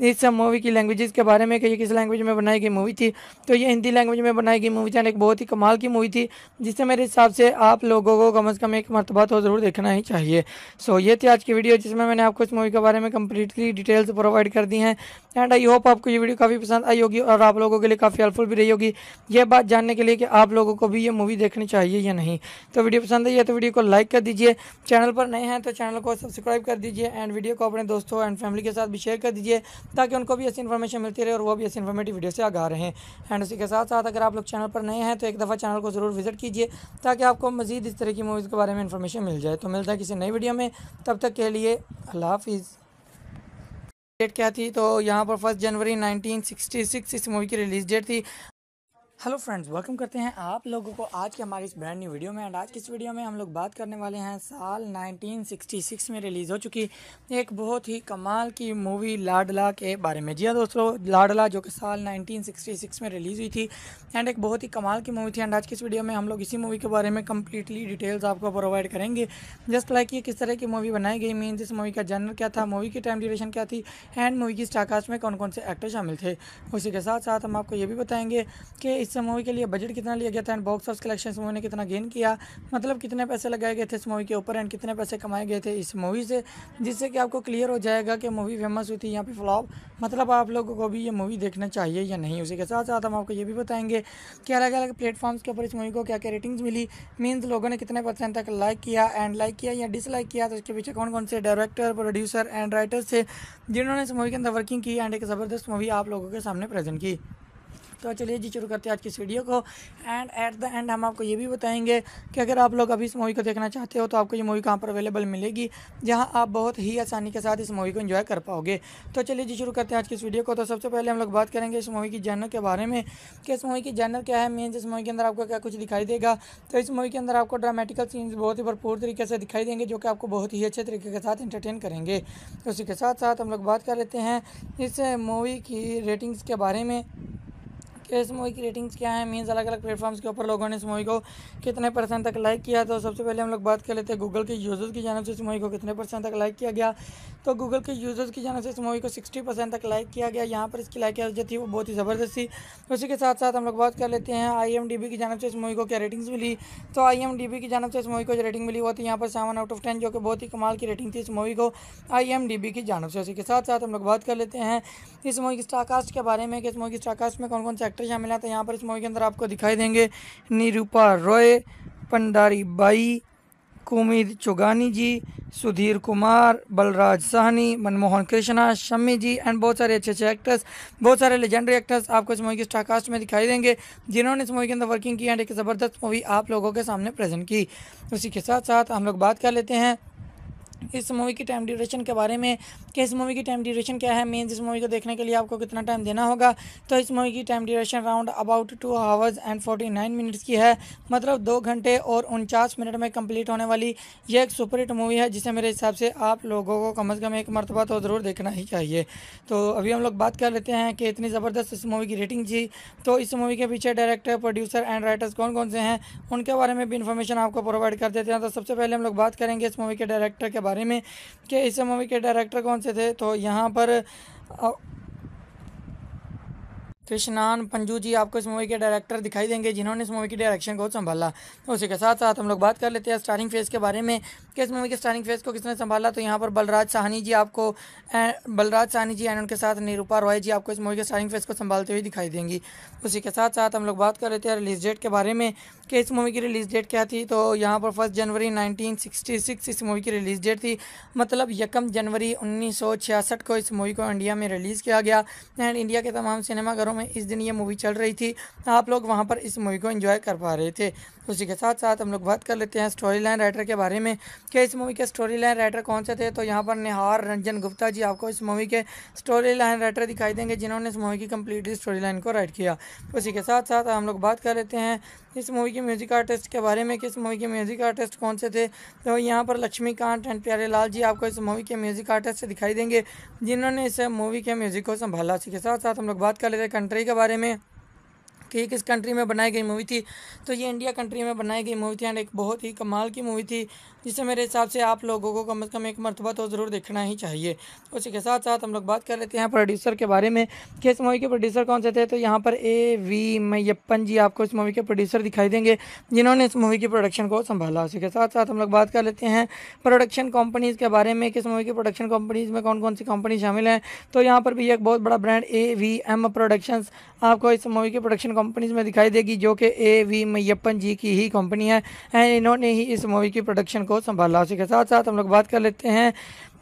इस मूवी की लैंग्वेजेस के बारे में कि ये किस लैंग्वेज में बनाई गई मूवी थी? तो ये हिंदी लैंग्वेज में बनाई गई मूवी थी एक बहुत ही कमाल की मूवी थी, जिससे मेरे हिसाब से आप लोगों को कम अज़ कम एक मरतबा तो ज़रूर देखना ही चाहिए। सो ये थी आज की वीडियो जिसमें मैंने आपको इस मूवी के बारे में कम्प्लीटली डिटेल्स प्रोवाइड कर दी हैं। एंड आई होप आपको ये वीडियो काफ़ी पसंद आई होगी और आप लोगों के लिए काफ़ी हेल्पफुल भी रही होगी। ये बात जानने के लिए कि आप लोगों को भी ये मूवी देखनी चाहिए या नहीं। तो वीडियो पसंद आई है तो वीडियो को लाइक कर दीजिए। चैनल पर नए हैं तो चैनल को सब्सक्राइब कर दीजिए। एंड वीडियो को अपने दोस्तों एंड फैमिली के साथ भी शेयर कर दीजिए। ताकि उनको भी ऐसी इन्फॉर्मेशन मिलती रहे और वो भी ऐसी इन्फॉर्मेटिव वीडियो से आगा रहे। हैं एंड उसी के साथ साथ अगर आप लोग चैनल पर नए हैं तो एक दफ़ा चैनल को ज़रूर विज़िट कीजिए, ताकि आपको मजीद इस तरह की मूवीज़ के बारे में इन्फॉर्मेशन मिल जाए। तो मिलता है किसी नई वीडियो में। तब तक के लिए अल्लाह हाफिज़। डेट क्या थी? तो यहाँ पर फ़र्स्ट जनवरी 1966 इस मूवी की रिलीज़ डेट थी। हेलो फ्रेंड्स वेलकम करते हैं आप लोगों को आज की हमारी इस ब्रांड न्यू वीडियो में। एंड आज की इस वीडियो में हम लोग बात करने वाले हैं साल 1966 में रिलीज़ हो चुकी एक बहुत ही कमाल की मूवी लाडला के बारे में। जी हाँ दोस्तों, लाडला जो कि साल 1966 में रिलीज़ हुई थी एंड एक बहुत ही कमाल की मूवी थी। एंड आज की इस वीडियो में हम लोग इसी मूवी के बारे में कम्प्लीटली डिटेल्स आपको प्रोवाइड करेंगे। जस्ट लाइक ये किस तरह की मूवी बनाई गई मीन इस मूवी का जनर क्या था मूवी की टाइम ड्यूरेशन क्या थी एंड मूवी की स्टारकास्ट में कौन कौन से एक्टर शामिल थे। उसी के साथ साथ हम आपको ये भी बताएँगे कि इस मूवी के लिए बजट कितना लिया गया था एंड बॉक्स ऑफ़िस कलेक्शन इस मूवी ने कितना गेन किया? मतलब कितने पैसे लगाए गए थे इस मूवी के ऊपर एंड कितने पैसे कमाए गए थे इस मूवी से? जिससे कि आपको क्लियर हो जाएगा कि मूवी फ़ेमस हुई थी यहाँ पे फ्लॉप मतलब आप लोगों को भी ये मूवी देखना चाहिए या नहीं, उसी के साथ साथ हम आपको ये भी बताएँगे कि अलग अलग प्लेटफॉर्म्स के ऊपर इस मूवी को क्या क्या रेटिंग्स मिली। मीन्स लोगों ने कितने परसेंट तक लाइक किया एंड लाइक किया या डिसलाइक किया तो इसके पीछे कौन कौन से डायरेक्टर प्रोड्यूसर एंड राइटर्स थे, जिन्होंने इस मूवी के अंदर वर्किंग की एंड एक ज़बरदस्त मूवी आप लोगों के सामने प्रेजेंट की। तो चलिए जी, शुरू करते हैं आज की वीडियो को। एंड एट द एंड हम आपको ये भी बताएँगे कि अगर आप लोग अभी इस मूवी को देखना चाहते हो तो आपको ये मूवी कहाँ पर अवेलेबल मिलेगी, जहाँ आप बहुत ही आसानी के साथ इस मूवी को इन्जॉय कर पाओगे। तो चलिए जी, शुरू करते हैं आज की इस वीडियो को। तो सबसे पहले हम लोग बात करेंगे इस मूवी की जर्नर के बारे में, कि इस मूवी की जर्नर क्या है। मीन इस मूवी के अंदर आपको क्या कुछ दिखाई देगा। तो इस मूवी के अंदर आपको ड्रामेटिकल सीन्स बहुत ही भरपूर तरीके से दिखाई देंगे, जो कि आपको बहुत ही अच्छे तरीके के साथ इंटरटेन करेंगे। उसी के साथ साथ हम लोग बात कर लेते हैं इस मूवी की रेटिंग्स के बारे में। कि इस मूवी की रेटिंग्स क्या है? मीन्स अलग अलग प्लेटफॉर्म्स के ऊपर लोगों ने इस मूवी को कितने परसेंट तक लाइक किया? तो सबसे पहले हम लोग बात कर लेते हैं गूगल के यूज़र्स की जानब से इस मूवी को कितने परसेंट तक लाइक किया गया? तो गूगल के यूज़र्स की जानब से इस मूवी को सिक्सटी परसेंट तक लाइक किया गया। यहाँ पर इसकी लाइक जो थी वो बहुत ही ज़बरदस्त थी। उसी के साथ साथ हम लोग बात कर लेते हैं आईएमडीबी की जानब से इस मूवी को क्या रेटिंग्स मिली? तो आईएमडीबी की जानब से इस मूवी को जो रेटिंग मिली वो थी यहाँ पर सेवन आउट ऑफ़ टेन जो कि बहुत ही कमाल की रेटिंग थी इस मूवी को आईएमडीबी की जानब से। उसी के साथ साथ हम लोग बात कर लेते हैं इस मूवी की स्टारकास्ट के बारे में कि इस मूवी की स्टारकास्ट में कौन कौन से शामिल हैं। तो यहाँ पर इस मूवी के अंदर आपको दिखाई देंगे निरूपा रॉय, पंडारी बाई कुमिद चुगानी जी, सुधीर कुमार, बलराज साहनी, मनमोहन कृष्णा, शम्मी जी एंड बहुत सारे अच्छे अच्छे एक्टर्स बहुत सारे लेजेंडरी एक्टर्स आपको इस मूवी की स्टारकास्ट में दिखाई देंगे, जिन्होंने इस मूवी के अंदर वर्किंग की एंड एक ज़बरदस्त मूवी आप लोगों के सामने प्रेजेंट की। उसी के साथ साथ हम लोग बात कर लेते हैं इस मूवी की टाइम ड्यूरेशन के बारे में, कि इस मूवी की टाइम ड्यूरेशन क्या है मीन्स इस मूवी को देखने के लिए आपको कितना टाइम देना होगा। तो इस मूवी की time duration round about two hours and forty nine minutes की है। मतलब दो घंटे और उनचास मिनट में कंप्लीट होने वाली ये एक सुपर हिट मूवी है, जिसे मेरे हिसाब से आप लोगों को कम अज़ कम एक मरतबा तो ज़रूर देखना ही चाहिए। तो अभी हम लोग बात कर लेते हैं कि इतनी ज़बरदस्त इस मूवी की रेटिंग थी तो इस मूवी के पीछे डायरेक्टर प्रोड्यूसर एंड राइटर्स कौन कौन से हैं, उनके बारे में भी इन्फॉर्मेशन आपको प्रोवाइड कर देते हैं। तो सबसे पहले हम लोग बात करेंगे इस मूवी के डायरेक्टर के बारे में कि इस मूवी के डायरेक्टर कौन से थे? तो यहाँ पर कृष्णान पंजू जी आपको इस मूवी के डायरेक्टर दिखाई देंगे, जिन्होंने इस मूवी की डायरेक्शन को संभाला। तो उसी के साथ साथ हम लोग बात कर लेते हैं स्टारिंग फ़ेज़ के बारे में, कि इस मूवी के स्टारिंग फ़ेज़ को किसने संभाला। तो यहाँ पर बलराज साहनी जी आपको बलराज साहनी जी एंड उनके साथ निरूपा रॉय जी आपको इस मूवी के स्टारिंग फ़ेज़ को संभालते हुए दिखाई देंगी। उसी के साथ साथ हम लोग बात कर लेते हैं रिलीज़ डेट के बारे में, कि इस मूवी की रिलीज़ डेट क्या थी। तो यहाँ पर फ़र्स्ट जनवरी 1966 इस मूवी की रिलीज़ डेट थी। मतलब यकम जनवरी उन्नीस सौ छियासठ को इस मूवी को इंडिया में रिलीज़ किया गया। एंड इंडिया के तमाम सिनेमाघरों में इस दिन ये मूवी चल रही थी। आप लोग वहाँ पर इस मूवी को एंजॉय कर पा रहे थे। उसी के साथ साथ हम लोग बात कर लेते हैं स्टोरी लाइन राइटर के बारे में कि इस मूवी के स्टोरी लाइन राइटर कौन से थे? तो यहाँ पर निहार रंजन गुप्ता जी आपको इस मूवी के स्टोरी लाइन राइटर दिखाई देंगे, जिन्होंने इस मूवी की कम्प्लीटली स्टोरी लाइन को राइट किया। उसी के साथ साथ हम लोग बात कर लेते हैं इस मूवी के म्यूज़िक आर्टिस्ट के बारे में कि इस मूवी के म्यूज़िक आर्टिस्ट कौन से थे? तो यहाँ पर लक्ष्मीकांत एंड प्यारे लाल जी आपको इस मूवी के म्यूज़िक आर्टिस्ट दिखाई देंगे, जिन्होंने इस मूवी के म्यूज़िक को संभाला। इसी के साथ साथ हम लोग बात कर लेते हैं कंट्री के बारे में। कि किस कंट्री में बनाई गई मूवी थी। तो ये इंडिया कंट्री में बनाई गई मूवी थी एंड एक बहुत ही कमाल की मूवी थी, जिसे मेरे हिसाब से आप लोगों को कम अज़ कम एक मरतबा तो ज़रूर देखना ही चाहिए। उसी के साथ साथ हम लोग बात कर लेते हैं प्रोड्यूसर के बारे में कि इस मूवी के प्रोड्यूसर कौन से थे। तो यहाँ पर ए वी मैयप्पन जी आपको इस मूवी के प्रोड्यूसर दिखाई देंगे, जिन्होंने इस मूवी की प्रोडक्शन को संभाला। उसी के साथ साथ हम लोग बात कर लेते हैं प्रोडक्शन कंपनीज़ के बारे में किस मूवी की प्रोडक्शन कंपनीज़ में कौन कौन सी कंपनी शामिल हैं। तो यहाँ पर भी एक बहुत बड़ा brand A V M productions आपको इस मूवी की प्रोडक्शन कंपनीज़ में दिखाई देगी, जो कि ए वी मैयप्पन जी की ही कंपनी है। एंड इन्होंने ही इस मूवी की प्रोडक्शन को संभाला। उसी के साथ साथ हम लोग बात कर लेते हैं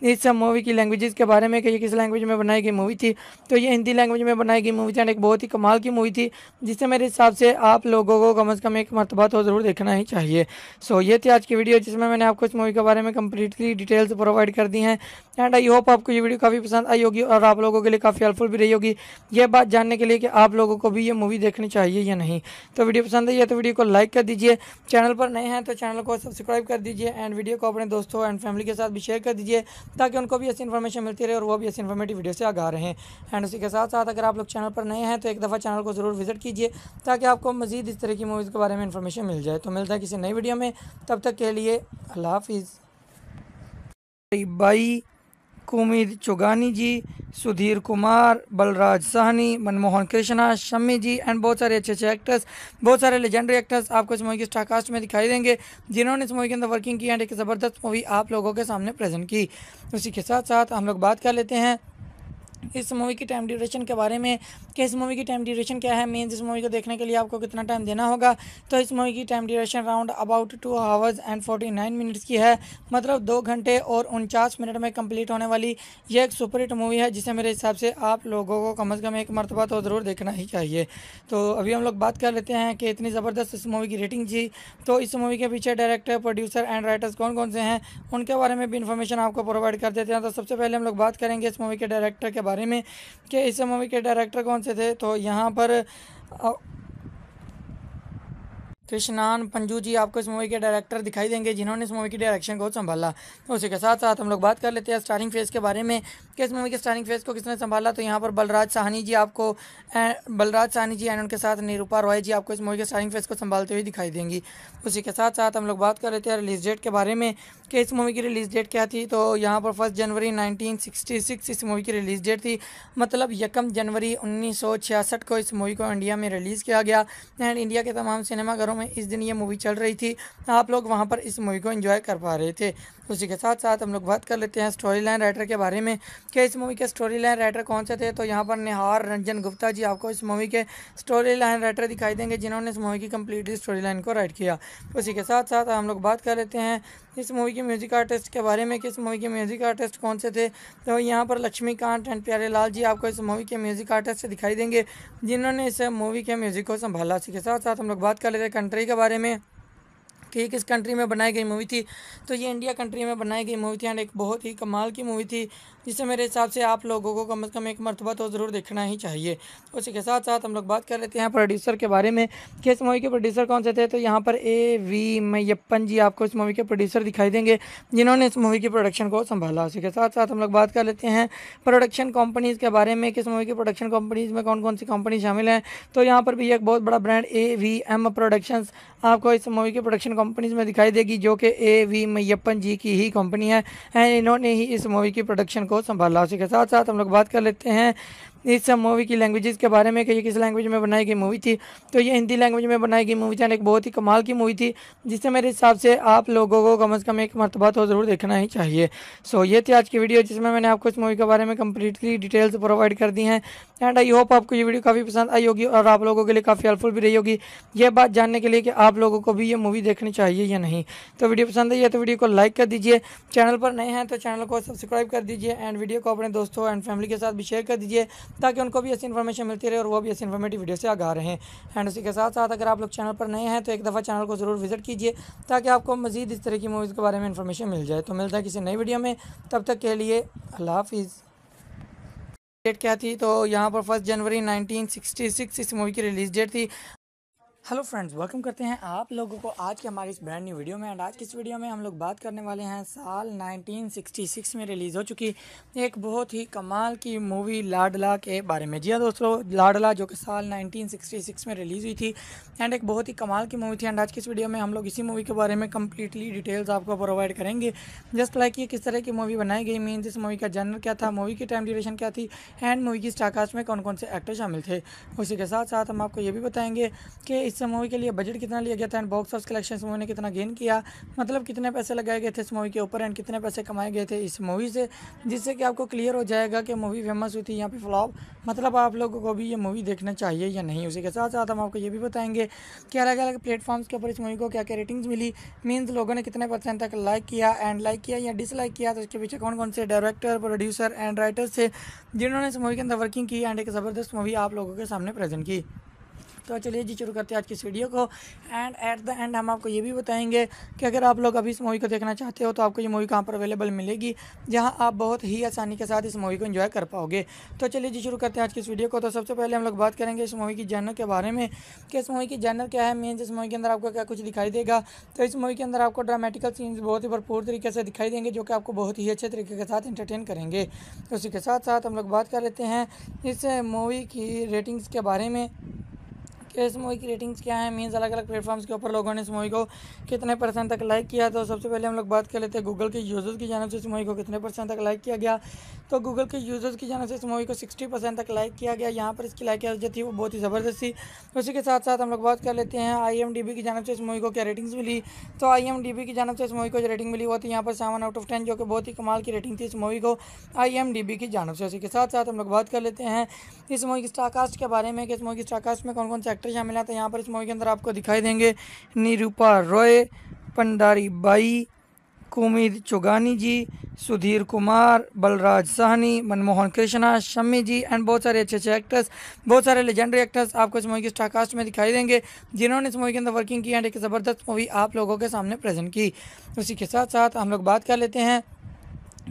इस मूवी की लैंग्वेजेस के बारे में कि ये किस लैंग्वेज में बनाई गई मूवी थी। तो ये हिंदी लैंग्वेज में बनाई गई मूवी थी एंड एक बहुत ही कमाल की मूवी थी, जिससे मेरे हिसाब से आप लोगों को कम अज़ कम एक मरतबा तो ज़रूर देखना ही चाहिए। सो ये थी आज की वीडियो जिसमें मैंने आपको इस मूवी के बारे में कम्प्लीटली डिटेल्स प्रोवाइड कर दी हैं। एंड आई होप आपको ये वीडियो काफ़ी पसंद आई होगी और आप लोगों के लिए काफ़ी हेल्पफुल भी रही होगी। ये बात जानने के लिए कि आप लोगों को भी ये मूवी देखनी चाहिए या नहीं। तो वीडियो पसंद आई है तो वीडियो को लाइक कर दीजिए। चैनल पर नए हैं तो चैनल को सब्सक्राइब कर दीजिए। एंड वीडियो को अपने दोस्तों एंड फैमिली के साथ भी शेयर कर दीजिए। ताकि उनको भी ऐसी इन्फॉर्मेशन मिलती रहे और वो भी ऐसी इन्फॉर्मेटिव वीडियो से आगा रहे। हैं एंड उसी के साथ साथ अगर आप लोग चैनल पर नए हैं तो एक दफ़ा चैनल को ज़रूर विज़िट कीजिए, ताकि आपको मज़ीद इस तरह की मूवीज़ के बारे में इन्फॉर्मेशन मिल जाए। तो मिलता है किसी नई वीडियो में। तब तक के लिए अल्लाह हाफिज़। बाई कुमिद चुगानी जी, सुधीर कुमार, बलराज साहनी, मनमोहन कृष्णा, शम्मी जी एंड बहुत सारे अच्छे अच्छे एक्टर्स बहुत सारे लेजेंडरी एक्टर्स आपको इस मूवी के स्टारकास्ट में दिखाई देंगे, जिन्होंने इस मूवी के अंदर वर्किंग की एंड एक ज़बरदस्त मूवी आप लोगों के सामने प्रेजेंट की। उसी के साथ साथ हम लोग बात कर लेते हैं इस मूवी की टाइम ड्यूरेशन के बारे में, कि इस मूवी की टाइम ड्यूरेशन क्या है मीन्स इस मूवी को देखने के लिए आपको कितना टाइम देना होगा। तो इस मूवी की time duration round about two hours and forty nine minutes की है। मतलब दो घंटे और उनचास मिनट में कंप्लीट होने वाली यह एक सुपर हिट मूवी है, जिसे मेरे हिसाब से आप लोगों को कम अज़ कम एक मरतबा तो ज़रूर देखना ही चाहिए। तो अभी हम लोग बात कर लेते हैं कि इतनी ज़बरदस्त इस मूवी की रेटिंग थी। तो इस मूवी के पीछे डायरेक्टर प्रोड्यूसर एंड राइटर्स कौन कौन से हैं, उनके बारे में भी इन्फॉर्मेशन आपको प्रोवाइड कर देते हैं। तो सबसे पहले हम लोग बात करेंगे इस मूवी के डायरेक्टर के बारे में कि इस मूवी के डायरेक्टर कौन से थे? तो यहाँ पर कृष्णान पंजू जी आपको इस मूवी के डायरेक्टर दिखाई देंगे, जिन्होंने इस मूवी की डायरेक्शन को संभाला। तो उसी के साथ साथ हम लोग बात कर लेते हैं स्टारिंग फ़ेज़ के बारे में, कि इस मूवी के स्टारिंग फ़ेज़ को किसने संभाला। तो यहाँ पर बलराज साहनी जी आपको बलराज साहनी जी एंड उनके साथ निरूपा रॉय जी आपको इस मूवी के स्टारिंग फ़ेज़ को संभालते हुए दिखाई देंगी। उसी के साथ साथ हम लोग बात कर लेते हैं रिलीज़ डेट के बारे में, कि इस मूवी की रिलीज़ डेट क्या थी। तो यहाँ पर फ़र्स्ट जनवरी नाइनटीन इस मूवी की रिलीज़ डेट थी। मतलब यकम जनवरी उन्नीस सौ छियासठ को इस मूवी को इंडिया में रिलीज़ किया गया। एंड इंडिया के तमाम सिनेमाघरों में इस दिन ये मूवी चल रही थी। आप लोग वहाँ पर इस मूवी को इन्जॉय कर पा रहे थे। उसी के साथ साथ हम लोग बात कर लेते हैं स्टोरी लाइन राइटर के बारे में कि इस मूवी के स्टोरी लाइन राइटर कौन से थे? तो यहाँ पर निहार रंजन गुप्ता जी आपको इस मूवी के स्टोरी लाइन राइटर दिखाई देंगे, जिन्होंने इस मूवी की कम्प्लीटली स्टोरी लाइन को राइट किया। उसी के साथ साथ हम लोग बात कर लेते हैं इस मूवी के म्यूज़िक आर्टिस्ट के बारे में कि इस मूवी के म्यूज़िक आर्टिस्ट कौन से थे? तो यहाँ पर लक्ष्मीकांत एंड प्यारे लाल जी आपको इस मूवी के म्यूज़िक आर्टिस्ट दिखाई देंगे, जिन्होंने इस मूवी के म्यूज़िक को संभाला। इसी के साथ साथ हम लोग बात कर लेते हैं कंट्री के बारे में। कि किस कंट्री में बनाई गई मूवी थी। तो ये इंडिया कंट्री में बनाई गई मूवी थी एंड एक बहुत ही कमाल की मूवी थी, जिसे मेरे हिसाब से आप लोगों को कम अज़ कम एक मरतबा तो ज़रूर देखना ही चाहिए। उसी के साथ साथ हम लोग बात कर लेते हैं प्रोड्यूसर के बारे में कि इस मूवी के प्रोड्यूसर कौन से थे। तो यहाँ पर ए वी मैयप्पन जी आपको इस मूवी के प्रोड्यूसर दिखाई देंगे, जिन्होंने इस मूवी की प्रोडक्शन को संभाला। उसी के साथ साथ हम लोग बात कर लेते हैं प्रोडक्शन कंपनीज़ के बारे में किस मूवी की प्रोडक्शन कंपनीज़ में कौन कौन सी कंपनी शामिल हैं। तो यहाँ पर भी एक बहुत बड़ा brand A V M productions आपको इस मूवी की प्रोडक्शन कंपनीज़ में दिखाई देगी, जो कि ए वी मैयप्पन जी की ही कंपनी है। एंड इन्होंने ही इस मूवी की प्रोडक्शन को संभाला। उसी के साथ साथ हम लोग बात कर लेते हैं इस मूवी की लैंग्वेजेस के बारे में, कि ये किस लैंग्वेज में बनाई गई मूवी थी। तो ये हिंदी लैंग्वेज में बनाई गई मूवी थी, एक बहुत ही कमाल की मूवी थी, जिससे मेरे हिसाब से आप लोगों को कम अज़ कम एक मरतबा तो ज़रूर देखना ही चाहिए। सो ये थी आज की वीडियो जिसमें मैंने आपको इस मूवी के बारे में कम्प्लीटली डिटेल्स प्रोवाइड कर दी हैं। एंड आई होप आपको ये वीडियो काफ़ी पसंद आई होगी और आप लोगों के लिए काफ़ी हेल्पफुल भी रही होगी। ये बात जानने के लिए कि आप लोगों को भी ये मूवी देखनी चाहिए या नहीं। तो वीडियो पसंद आई है तो वीडियो को लाइक कर दीजिए। चैनल पर नए हैं तो चैनल को सब्सक्राइब कर दीजिए। एंड वीडियो को अपने दोस्तों एंड फैमिली के साथ भी शेयर कर दीजिए। ताकि उनको भी ऐसी इन्फॉर्मेशन मिलती रहे और वो भी ऐसी इन्फॉर्मेटिव वीडियो से आगा रहे। एंड उसी के साथ साथ अगर आप लोग चैनल पर नए हैं तो एक दफ़ा चैनल को ज़रूर विज़िट कीजिए, ताकि आपको मजीद इस तरह की मूवीज़ के बारे में इन्फॉर्मेशन मिल जाए। तो मिलता है किसी नई वीडियो में। तब तक के लिए अल्लाह हाफिज़। डेट क्या थी? तो यहाँ पर फ़र्स्ट जनवरी 1966 इस मूवी की रिलीज़ डेट थी। हेलो फ्रेंड्स वेलकम करते हैं आप लोगों को आज के हमारी इस ब्रांड न्यू वीडियो में। एंड आज की इस वीडियो में हम लोग बात करने वाले हैं साल 1966 में रिलीज़ हो चुकी एक बहुत ही कमाल की मूवी लाडला के बारे में। जी हाँ दोस्तों, लाडला जो कि साल 1966 में रिलीज़ हुई थी एंड एक बहुत ही कमाल की मूवी थी। एंड आज की इस वीडियो में हम लोग इसी मूवी के बारे में कम्प्लीटली डिटेल्स आपको प्रोवाइड करेंगे। जस्ट लाइक ये किस तरह की मूवी बनाई गई मीन इस मूवी का जनर क्या था मूवी की टाइम ड्यूरेशन क्या थी एंड मूवी की स्टारकास्ट में कौन कौन से एक्टर शामिल थे। उसी के साथ साथ हम आपको ये भी बताएँगे कि इस मूवी के लिए बजट कितना लिया गया था एंड बॉक्स ऑफ़िस कलेक्शन इस मूवी ने कितना गेन किया? मतलब कितने पैसे लगाए गए थे इस मूवी के ऊपर एंड कितने पैसे कमाए गए थे इस मूवी से? जिससे कि आपको क्लियर हो जाएगा कि मूवी फ़ेमस हुई थी यहाँ पे फ्लॉप मतलब आप लोगों को भी ये मूवी देखना चाहिए या नहीं। उसी के साथ साथ हम आपको ये भी बताएँगे कि अलग अलग प्लेटफॉर्म्स के ऊपर इस मूवी को क्या क्या रेटिंग्स मिली। मीन्स लोगों ने कितने परसेंट तक लाइक किया एंड लाइक किया या डिसलाइक किया? तो उसके पीछे कौन कौन से डायरेक्टर प्रोड्यूसर एंड राइटर्स थे जिन्होंने इस मूवी के अंदर वर्किंग की एंड एक ज़बरदस्त मूवी आप लोगों के सामने प्रेजेंट की? तो चलिए जी, शुरू करते हैं आज की इस वीडियो को। एंड एट द एंड हम आपको ये भी बताएँगे कि अगर आप लोग अभी इस मूवी को देखना चाहते हो तो आपको ये मूवी कहाँ पर अवेलेबल मिलेगी, जहाँ आप बहुत ही आसानी के साथ इस मूवी को इन्जॉय कर पाओगे। तो चलिए जी, शुरू करते हैं आज की इस वीडियो को। तो सबसे पहले हम लोग बात करेंगे इस मूवी की जर्नर के बारे में, कि इस मूवी की जर्नर क्या है। मीन इस मूवी के अंदर आपको क्या कुछ दिखाई देगा। तो इस मूवी के अंदर आपको ड्रामेटिकल सीन्स बहुत ही भरपूर तरीके से दिखाई देंगे, जो कि आपको बहुत ही अच्छे तरीके के साथ इंटरटेन करेंगे। उसी के साथ साथ हम लोग बात कर लेते हैं इस मूवी की रेटिंग्स के बारे में। कि इस मूवी की रेटिंग्स क्या है? मीन्स अलग अलग प्लेटफॉर्म्स के ऊपर लोगों ने इस मूवी को कितने परसेंट तक लाइक किया? तो सबसे पहले हम लोग बात कर लेते हैं गूगल के यूज़र्स की जानब से इस मूवी को कितने परसेंट तक लाइक किया गया। तो गूगल के यूज़र्स की जानब से इस मूवी को सिक्सटी परसेंट तक लाइक किया गया। यहाँ पर इसकी लाइक जो थी, वो बहुत ही ज़बरदस्त थी। उसी के साथ साथ हम लोग बात कर लेते हैं आई एम डी बी की जानब से इस मूवी को क्या रेटिंग्स मिली। तो आई एम डी बी की जानब से इस मूवी को जो रेटिंग मिली वो थी यहाँ पर सेवन आउट ऑफ़ टेन जो कि बहुत ही कमाल की रेटिंग थी इस मूवी को आई एम डी बी की जानब से। उसी के साथ साथ हम लोग बात कर लेते हैं इस मूवी की स्टारकास्ट के बारे में, कि इस मूवी की स्टारकास्ट में कौन कौन से एक्टर शामिल हैं तो यहाँ पर इस मूवी के अंदर आपको दिखाई देंगे निरूपा रॉय, पंडारी बाई, कुमिद चुगानी जी, सुधीर कुमार, बलराज साहनी, मनमोहन कृष्णा, शम्मी जी एंड बहुत सारे अच्छे अच्छे एक्टर्स बहुत सारे लेजेंडरी एक्टर्स आपको इस मूवी की स्टारकास्ट में दिखाई देंगे, जिन्होंने इस मूवी के अंदर वर्किंग की एंड एक ज़बरदस्त मूवी आप लोगों के सामने प्रेजेंट की। उसी के साथ साथ हम लोग बात कर लेते हैं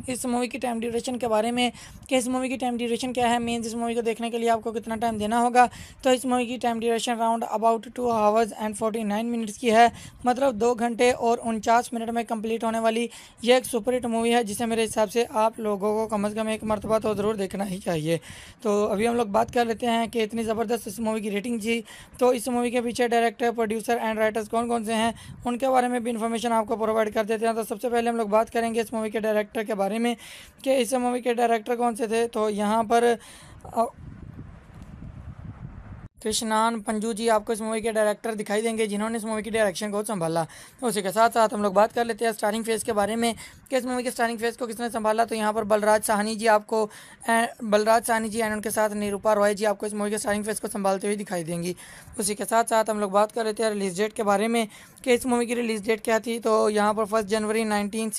इस मूवी की टाइम ड्यूरेशन के बारे में, कि इस मूवी की टाइम ड्यूरेशन क्या है मीन्स इस मूवी को देखने के लिए आपको कितना टाइम देना होगा। तो इस मूवी की time duration round about two hours and forty nine minutes की है। मतलब दो घंटे और उनचास मिनट में कंप्लीट होने वाली ये एक सुपरहिट मूवी है, जिसे मेरे हिसाब से आप लोगों को कम अज़ कम एक मरतबा तो ज़रूर देखना ही चाहिए। तो अभी हम लोग बात कर लेते हैं कि इतनी ज़बरदस्त इस मूवी की रेटिंग थी। तो इस मूवी के पीछे डायरेक्टर प्रोड्यूसर एंड राइटर्स कौन कौन से हैं, उनके बारे में भी इन्फॉर्मेशन आपको प्रोवाइड कर देते हैं। तो सबसे पहले हम लोग बात करेंगे इस मूवी के डायरेक्टर के बारे में कि इस मूवी के डायरेक्टर कौन से थे? तो यहाँ पर कृष्णान पंजू जी आपको इस मूवी के डायरेक्टर दिखाई देंगे, जिन्होंने इस मूवी की डायरेक्शन को संभाला। तो उसी के साथ साथ हम लोग बात कर लेते हैं स्टारिंग फ़ेज़ के बारे में, कि इस मूवी के स्टारिंग फ़ेज़ को किसने संभाला। तो यहाँ पर बलराज साहनी जी आपको बलराज साहनी जी एंड उनके साथ निरूपा रॉय जी आपको इस मूवी के स्टारिंग फ़ेज़ को संभालते हुए दिखाई देंगी। उसी के साथ साथ हम लोग बात कर लेते हैं रिलीज़ डेट के बारे में, कि इस मूवी की रिलीज़ डेट क्या थी। तो यहाँ पर फ़र्स्ट जनवरी नाइनटीन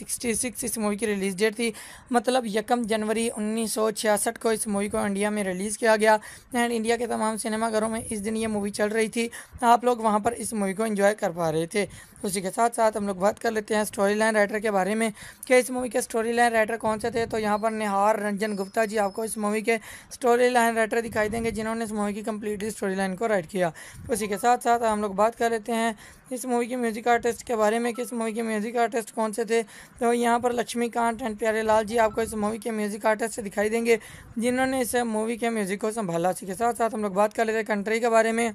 इस मूवी की रिलीज़ डेट थी। मतलब यकम जनवरी उन्नीस सौ छियासठ को इस मूवी को इंडिया में रिलीज़ किया गया। एंड इंडिया के तमाम सिनेमाघरों में इस दिन ये मूवी चल रही थी। आप लोग वहाँ पर इस मूवी को एंजॉय कर पा रहे थे। उसी के साथ साथ हम लोग बात कर लेते हैं स्टोरी लाइन राइटर के बारे में कि इस मूवी के स्टोरी लाइन राइटर कौन से थे? तो यहाँ पर निहार रंजन गुप्ता जी आपको इस मूवी के स्टोरी लाइन राइटर दिखाई देंगे, जिन्होंने इस मूवी की कम्प्लीटली स्टोरी लाइन को राइट किया। उसी के साथ साथ हम लोग बात कर लेते हैं इस मूवी के म्यूज़िक आर्टिस्ट के बारे में कि इस मूवी के म्यूज़िक आर्टिस्ट कौन से थे? तो यहाँ पर लक्ष्मीकांत एंड प्यारे लाल जी आपको इस मूवी के म्यूज़िक आर्टिस्ट दिखाई देंगे, जिन्होंने इस मूवी के म्यूज़िक को संभाला। इसी के साथ साथ हम लोग बात कर लेते हैं कंट्री के बारे में।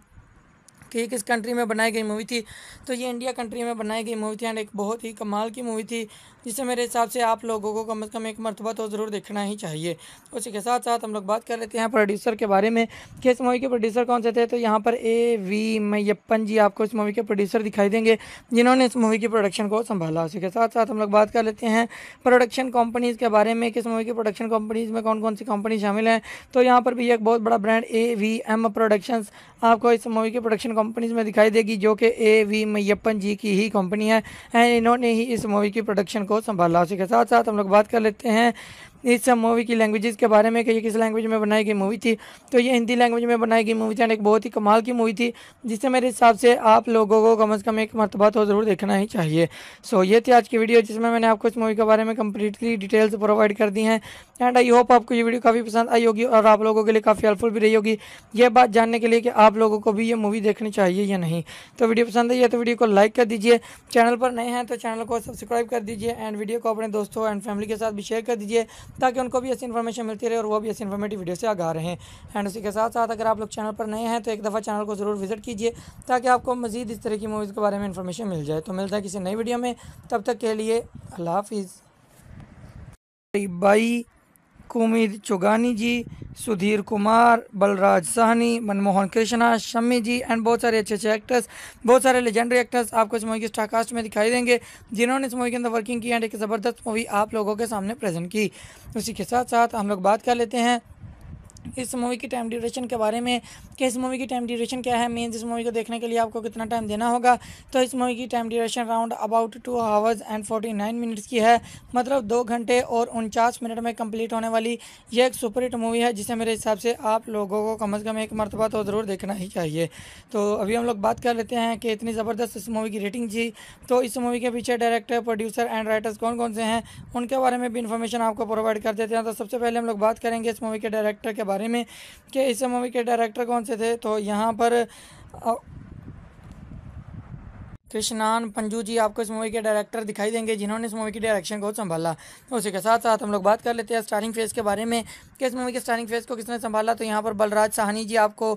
कि किस कंट्री में बनाई गई मूवी थी। तो ये इंडिया कंट्री में बनाई गई मूवी थी एंड एक बहुत ही कमाल की मूवी थी। जिसे मेरे हिसाब से आप लोगों को कम अज़ कम एक मरतबा तो ज़रूर देखना ही चाहिए। उसी के साथ साथ हम लोग बात कर लेते हैं प्रोड्यूसर के बारे में कि इस मूवी के प्रोड्यूसर कौन से थे? तो यहाँ पर ए वी मैयप्पन जी आपको इस मूवी के प्रोड्यूसर दिखाई देंगे, जिन्होंने इस मूवी की प्रोडक्शन को संभाला। उसी के साथ साथ हम लोग बात कर लेते हैं प्रोडक्शन कंपनीज़ के बारे में किस मूवी की प्रोडक्शन कंपनीज़ में कौन कौन सी कंपनी शामिल हैं। तो यहाँ पर भी एक बहुत बड़ा brand A V M productions आपको इस मूवी की प्रोडक्शन कंपनीज़ में दिखाई देगी, जो कि ए वी मैयप्पन जी की ही कंपनी है एंड इन्होंने ही इस मूवी की प्रोडक्शन को संभाला उसी के साथ साथ हम लोग बात कर लेते हैं। इस मूवी की लैंग्वेजेस के बारे में कि ये किस लैंग्वेज में बनाई गई मूवी थी। तो ये हिंदी लैंग्वेज में बनाई गई मूवी थी एंड एक बहुत ही कमाल की मूवी थी, जिससे मेरे हिसाब से आप लोगों को कम अज़ कम एक मरतबा तो ज़रूर देखना ही चाहिए। सो ये थी आज की वीडियो जिसमें मैंने आपको इस मूवी के बारे में कम्प्लीटली डिटेल्स प्रोवाइड कर दी हैं। एंड आई होप आपको ये वीडियो काफ़ी पसंद आई होगी और आप लोगों के लिए काफ़ी हेल्पफुल भी रही होगी। ये बात जानने के लिए कि आप लोगों को भी ये मूवी देखनी चाहिए या नहीं। तो वीडियो पसंद आई है तो वीडियो को लाइक कर दीजिए। चैनल पर नए हैं तो चैनल को सब्सक्राइब कर दीजिए। एंड वीडियो को अपने दोस्तों एंड फैमिली के साथ भी शेयर कर दीजिए। ताकि उनको भी ऐसी इन्फॉर्मेशन मिलती रहे और वो भी ऐसी इन्फॉर्मेटिव वीडियो से आगा रहे। हैं एंड उसी के साथ साथ अगर आप लोग चैनल पर नए हैं तो एक दफ़ा चैनल को ज़रूर विज़िट कीजिए, ताकि आपको मज़ीद इस तरह की मूवीज़ के बारे में इन्फॉर्मेशन मिल जाए। तो मिलता है किसी नई वीडियो में। तब तक के लिए अल्लाह हाफिज़। बाई कुमिद चुगानी जी, सुधीर कुमार, बलराज साहनी, मनमोहन कृष्णा शमी जी एंड बहुत सारे अच्छे अच्छे एक्टर्स बहुत सारे लेजेंडरी एक्टर्स आपको इस मूवी के स्टारकास्ट में दिखाई देंगे, जिन्होंने इस मूवी के अंदर वर्किंग की एंड एक ज़बरदस्त मूवी आप लोगों के सामने प्रेजेंट की। उसी के साथ साथ हम लोग बात कर लेते हैं इस मूवी की टाइम ड्यूरेशन के बारे में, कि इस मूवी की टाइम ड्यूरेशन क्या है मीन्स इस मूवी को देखने के लिए आपको कितना टाइम देना होगा। तो इस मूवी की time duration round about two hours and forty nine minutes की है। मतलब दो घंटे और उनचास मिनट में कंप्लीट होने वाली ये एक सुपरहिट मूवी है, जिसे मेरे हिसाब से आप लोगों को कम अज़ कम एक मरतबा तो ज़रूर देखना ही चाहिए। तो अभी हम लोग बात कर लेते हैं कि इतनी ज़बरदस्त इस मूवी की रेटिंग थी। तो इस मूवी के पीछे डायरेक्टर प्रोड्यूसर एंड राइटर्स कौन कौन से हैं, उनके बारे में भी इन्फॉर्मेशन आपको प्रोवाइड कर देते हैं। तो सबसे पहले हम लोग बात करेंगे इस मूवी के डायरेक्टर के बारे में कि इस मूवी के डायरेक्टर कौन से थे? तो यहाँ पर कृष्णान पंजू जी आपको इस मूवी के डायरेक्टर दिखाई देंगे, जिन्होंने इस मूवी की डायरेक्शन को संभाला। तो उसी के साथ साथ हम लोग बात कर लेते हैं स्टारिंग फ़ेज़ के बारे में, कि इस मूवी के स्टारिंग फ़ेज़ को किसने संभाला। तो यहाँ पर बलराज साहनी जी आपको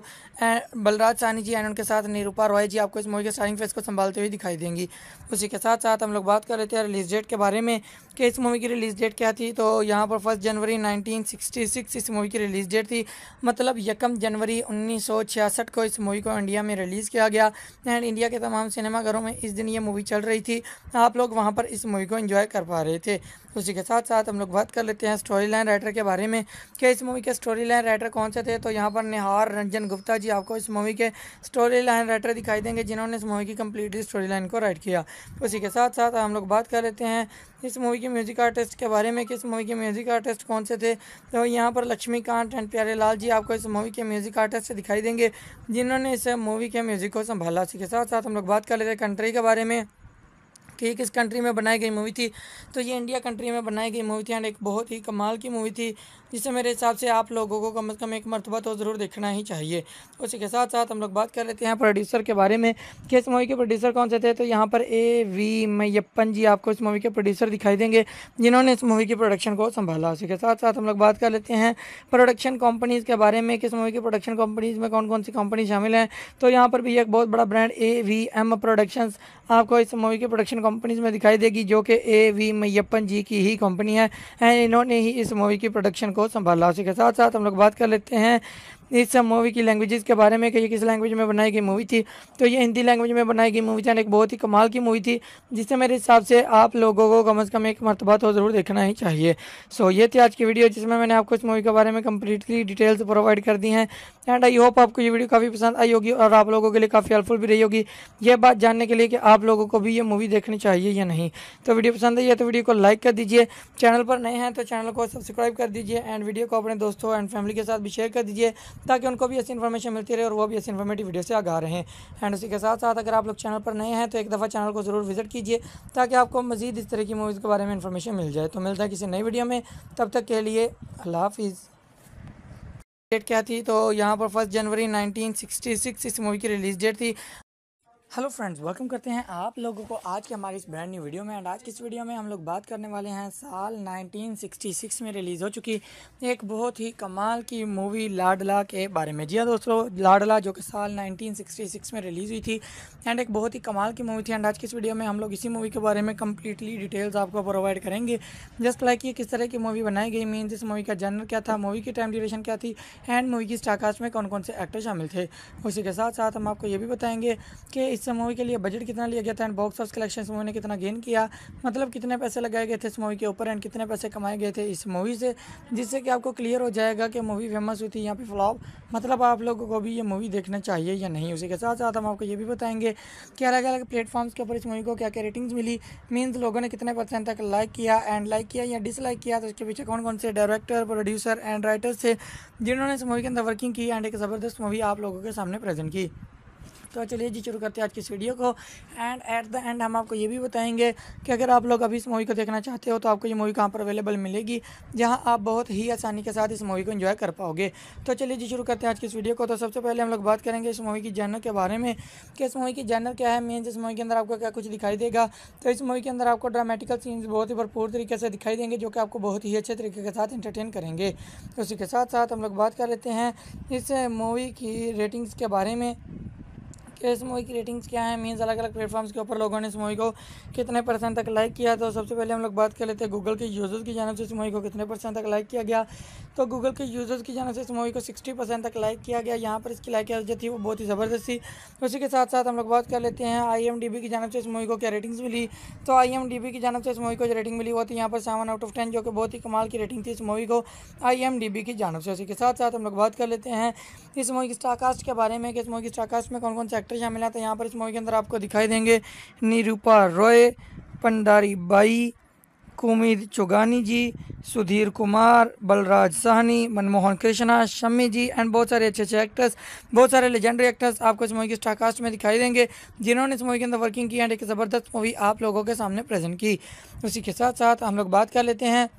बलराज साहनी जी एंड उनके साथ निरूपा रॉय जी आपको इस मूवी के स्टारिंग फ़ेज़ को संभालते हुए दिखाई देंगी। उसी के साथ साथ हम लोग बात कर लेते हैं रिलीज़ डेट के बारे में, कि इस मूवी की रिलीज़ डेट क्या थी। तो यहाँ पर फ़र्स्ट जनवरी नाइनटीन इस मूवी की रिलीज़ डेट थी। मतलब यकम जनवरी उन्नीस सौ छियासठ को इस मूवी को इंडिया में रिलीज़ किया गया। एंड इंडिया के तमाम सिनेमाघरों में इस दिन ये मूवी चल रही थी। आप लोग वहाँ पर इस मूवी को एंजॉय कर पा रहे थे। उसी के साथ साथ हम लोग बात कर लेते हैं स्टोरी लाइन राइटर के बारे में, कि इस मूवी के स्टोरी लाइन राइटर कौन से थे? तो यहाँ पर निहार रंजन गुप्ता जी आपको इस मूवी के स्टोरी लाइन राइटर दिखाई देंगे, जिन्होंने इस मूवी की कम्प्लीटली स्टोरी लाइन को राइट किया। उसी के साथ साथ हम लोग बात कर लेते हैं इस मूवी के म्यूज़िक आर्टिस्ट के बारे में कि इस मूवी के म्यूज़िक आर्टिस्ट कौन से थे? तो यहाँ पर लक्ष्मीकांत एंड प्यारे लाल जी आपको इस मूवी के म्यूज़िक आर्टिस्ट दिखाई देंगे, जिन्होंने इस मूवी के म्यूज़िक को संभाला। इसी के साथ साथ हम लोग बात कर लेते हैं कंट्री के बारे में, कि किस कंट्री में बनाई गई मूवी थी। तो ये इंडिया कंट्री में बनाई गई मूवी थी एंड एक बहुत ही कमाल की मूवी थी। जिसे मेरे हिसाब से आप लोगों को कम अज़ कम एक मरतबा तो ज़रूर देखना ही चाहिए। उसी के साथ साथ हम लोग बात कर लेते हैं प्रोड्यूसर के बारे में कि इस मूवी के प्रोड्यूसर कौन से थे? तो यहाँ पर ए वी मैयप्पन जी आपको इस मूवी के प्रोड्यूसर दिखाई देंगे, जिन्होंने इस मूवी की प्रोडक्शन को संभाला। उसी के साथ साथ हम लोग बात कर लेते हैं प्रोडक्शन कंपनीज़ के बारे में किस मूवी की प्रोडक्शन कंपनीज़ में कौन कौन सी कंपनी शामिल हैं। तो यहाँ पर भी एक बहुत बड़ा brand A V M productions आपको इस मूवी की प्रोडक्शन कंपनीज़ में दिखाई देगी, जो कि ए वी मैयप्पन जी की ही कंपनी है एंड इन्होंने ही इस मूवी की प्रोडक्शन को संभाला उसी के साथ साथ हम लोग बात कर लेते हैं। इस मूवी की लैंग्वेजेस के बारे में कि ये किस लैंग्वेज में बनाई गई मूवी थी? तो ये हिंदी लैंग्वेज में बनाई गई मूवी थी एक बहुत ही कमाल की मूवी थी, जिसे मेरे हिसाब से आप लोगों को कम अज़ कम एक मरतबा तो ज़रूर देखना ही चाहिए। सो ये थी आज की वीडियो जिसमें मैंने आपको इस मूवी के बारे में कम्प्लीटली डिटेल्स प्रोवाइड कर दी हैं। एंड आई होप आपको ये वीडियो काफ़ी पसंद आई होगी और आप लोगों के लिए काफ़ी हेल्पफुल भी रही होगी। ये बात जानने के लिए कि आप लोगों को भी ये मूवी देखनी चाहिए या नहीं। तो वीडियो पसंद आई है तो वीडियो को लाइक कर दीजिए। चैनल पर नए हैं तो चैनल को सब्सक्राइब कर दीजिए। एंड वीडियो को अपने दोस्तों एंड फैमिली के साथ भी शेयर कर दीजिए। ताकि उनको भी ऐसी इन्फॉर्मेशन मिलती रहे और वो भी ऐसी इन्फॉर्मेटिव वीडियो से आगा रहे। हैं एंड उसी के साथ साथ अगर आप लोग चैनल पर नए हैं तो एक दफ़ा चैनल को ज़रूर विज़िट कीजिए, ताकि आपको मजीद इस तरह की मूवीज़ के बारे में इन्फॉर्मेशन मिल जाए। तो मिलता है किसी नई वीडियो में। तब तक के लिए अल्लाह हाफिज़। डेट क्या थी? तो यहाँ पर फ़र्स्ट जनवरी 1966 इस मूवी की रिलीज़ डेट थी। हेलो फ्रेंड्स वेलकम करते हैं आप लोगों को आज के हमारी इस ब्रांड न्यू वीडियो में। एंड आज की इस वीडियो में हम लोग बात करने वाले हैं, साल 1966 में रिलीज़ हो चुकी। एक बहुत ही कमाल की मूवी लाडला के बारे में। जी हाँ दोस्तों, लाडला जो कि साल 1966 में रिलीज़ हुई थी। एंड एक बहुत ही कमाल की मूवी थी। एंड आज की इस वीडियो में हम लोग इसी मूवी के बारे में कम्प्लीटली डिटेल्स आपको प्रोवाइड करेंगे। जस्ट लाइक ये किस तरह की मूवी बनाई गई। मीन इस मूवी का जनर क्या था मूवी की टाइम ड्यूरेशन क्या थी एंड मूवी की स्टारकास्ट में कौन कौन से एक्टर शामिल थे। उसी के साथ साथ हम आपको ये भी बताएँगे कि इस मूवी के लिए बजट कितना लिया गया था and box office collection movie ने कितना गेन किया? मतलब कितने पैसे लगाए गए थे इस मूवी के ऊपर एंड कितने पैसे कमाए गए थे इस मूवी से? जिससे कि आपको क्लियर हो जाएगा कि मूवी फ़ेमस हुई थी यहाँ पे फ्लॉप मतलब आप लोगों को भी ये मूवी देखना चाहिए या नहीं। उसी के साथ साथ हम आपको ये भी बताएँगे कि अलग अलग प्लेटफॉर्म्स के ऊपर इस मूवी को क्या क्या रेटिंग्स मिली। मीन्स लोगों ने कितने परसेंट तक लाइक किया एंड लाइक किया या डिसलाइक किया तो उसके पीछे कौन कौन से डायरेक्टर प्रोड्यूसर एंड राइटर्स थे, जिन्होंने इस मूवी के अंदर वर्किंग की एंड एक ज़बरदस्त मूवी आप लोगों के सामने प्रेजेंट की। तो चलिए जी, शुरू करते हैं आज की इस वीडियो को। एंड एट द एंड हम आपको ये भी बताएँगे कि अगर आप लोग अभी इस मूवी को देखना चाहते हो तो आपको ये मूवी कहाँ पर अवेलेबल मिलेगी, जहाँ आप बहुत ही आसानी के साथ इस मूवी को इन्जॉय कर पाओगे। तो चलिए जी, शुरू करते हैं आज की इस वीडियो को। तो सबसे पहले हम लोग बात करेंगे इस मूवी की जैनर के बारे में, कि इस मूवी की जैनर क्या है। मेन इस मूवी के अंदर आपको क्या कुछ दिखाई देगा। तो इस मूवी के अंदर आपको ड्रामेटिकल सीन्स बहुत ही भरपूर तरीके से दिखाई देंगे, जो कि आपको बहुत ही अच्छे तरीके के साथ इंटरटेन करेंगे। उसी के साथ साथ हम लोग बात कर लेते हैं इस मूवी की रेटिंग्स के बारे में। कि इस मूवी की रेटिंग्स क्या है? मीन्स अलग अलग प्लेटफॉर्म्स के ऊपर लोगों ने इस मूवी को कितने परसेंट तक लाइक किया? तो सबसे पहले हम लोग बात कर लेते हैं गूगल के यूज़र्स की जानब से इस मूवी को कितने परसेंट तक लाइक किया गया। तो गूगल के यूज़र्स की जानब से इस मूवी को सिक्सटी परसेंट तक लाइक किया गया। यहाँ पर इसकी लाइक जो थी? वो बहुत ही ज़बरदस्त थी। उसी के साथ साथ हम लोग बात कर लेते हैं आईएमडीबी की जानब से इस मूवी को क्या रेटिंग्स मिली? तो आईएमडीबी की जानब से इस मूवी को जो रेटिंग मिली, वो थी यहाँ पर सेवन आउट ऑफ़ टेन जो कि बहुत ही कमाल की रेटिंग थी इस मूवी को आईएमडीबी की जानब से। उसी के साथ साथ हम लोग बात कर लेते हैं इस मूवी की स्टारकास्ट के बारे में कि इस मूवी की स्टारकास्ट में कौन कौन से एक्टर शामिल है तो यहाँ पर इस मूवी के अंदर आपको दिखाई देंगे। निरूपा रॉय, पंडारी बाई कुमिद चुगानी जी, सुधीर कुमार, बलराज साहनी, मनमोहन कृष्णा, शम्मी जी एंड बहुत सारे अच्छे अच्छे एक्टर्स बहुत सारे लेजेंडरी एक्टर्स आपको इस मूवी के स्टारकास्ट में दिखाई देंगे, जिन्होंने इस मूवी के अंदर वर्किंग की एंड एक ज़बरदस्त मूवी आप लोगों के सामने प्रेजेंट की। उसी के साथ साथ हम लोग बात कर लेते हैं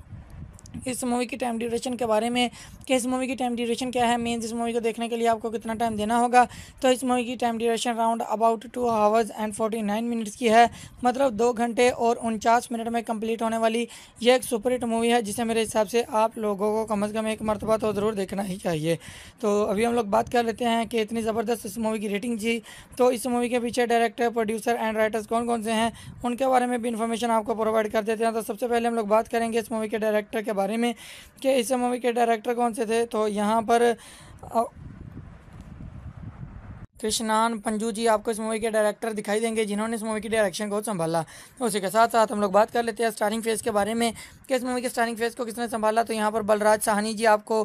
इस मूवी की टाइम ड्यूरेशन के बारे में, कि इस मूवी की टाइम ड्यूरेशन क्या है मेन इस मूवी को देखने के लिए आपको कितना टाइम देना होगा। तो इस मूवी की time duration round about two hours and forty nine minutes की है। मतलब दो घंटे और उनचास मिनट में कंप्लीट होने वाली यह एक सुपरहिट मूवी है, जिसे मेरे हिसाब से आप लोगों को कम अज़ कम एक मरतबा तो ज़रूर देखना ही चाहिए। तो अभी हम लोग बात कर लेते हैं कि इतनी ज़बरदस्त इस मूवी की रेटिंग थी तो इस मूवी के पीछे डायरेक्टर प्रोड्यूसर एंड राइटर्स कौन कौन से हैं, उनके बारे में भी इन्फॉर्मेशन आपको प्रोवाइड कर देते हैं। तो सबसे पहले हम लोग बात करेंगे इस मूवी के डायरेक्टर के बारे में कि इस मूवी के डायरेक्टर कौन से थे? तो यहाँ पर कृष्णान पंजू जी आपको इस मूवी के डायरेक्टर दिखाई देंगे, जिन्होंने इस मूवी की डायरेक्शन को संभाला। उसी के साथ साथ हम लोग बात कर लेते हैं स्टारिंग फ़ेज़ के बारे में। कि इस मूवी के स्टारिंग फेस को किसने संभाला तो यहाँ पर बलराज साहनी जी आपको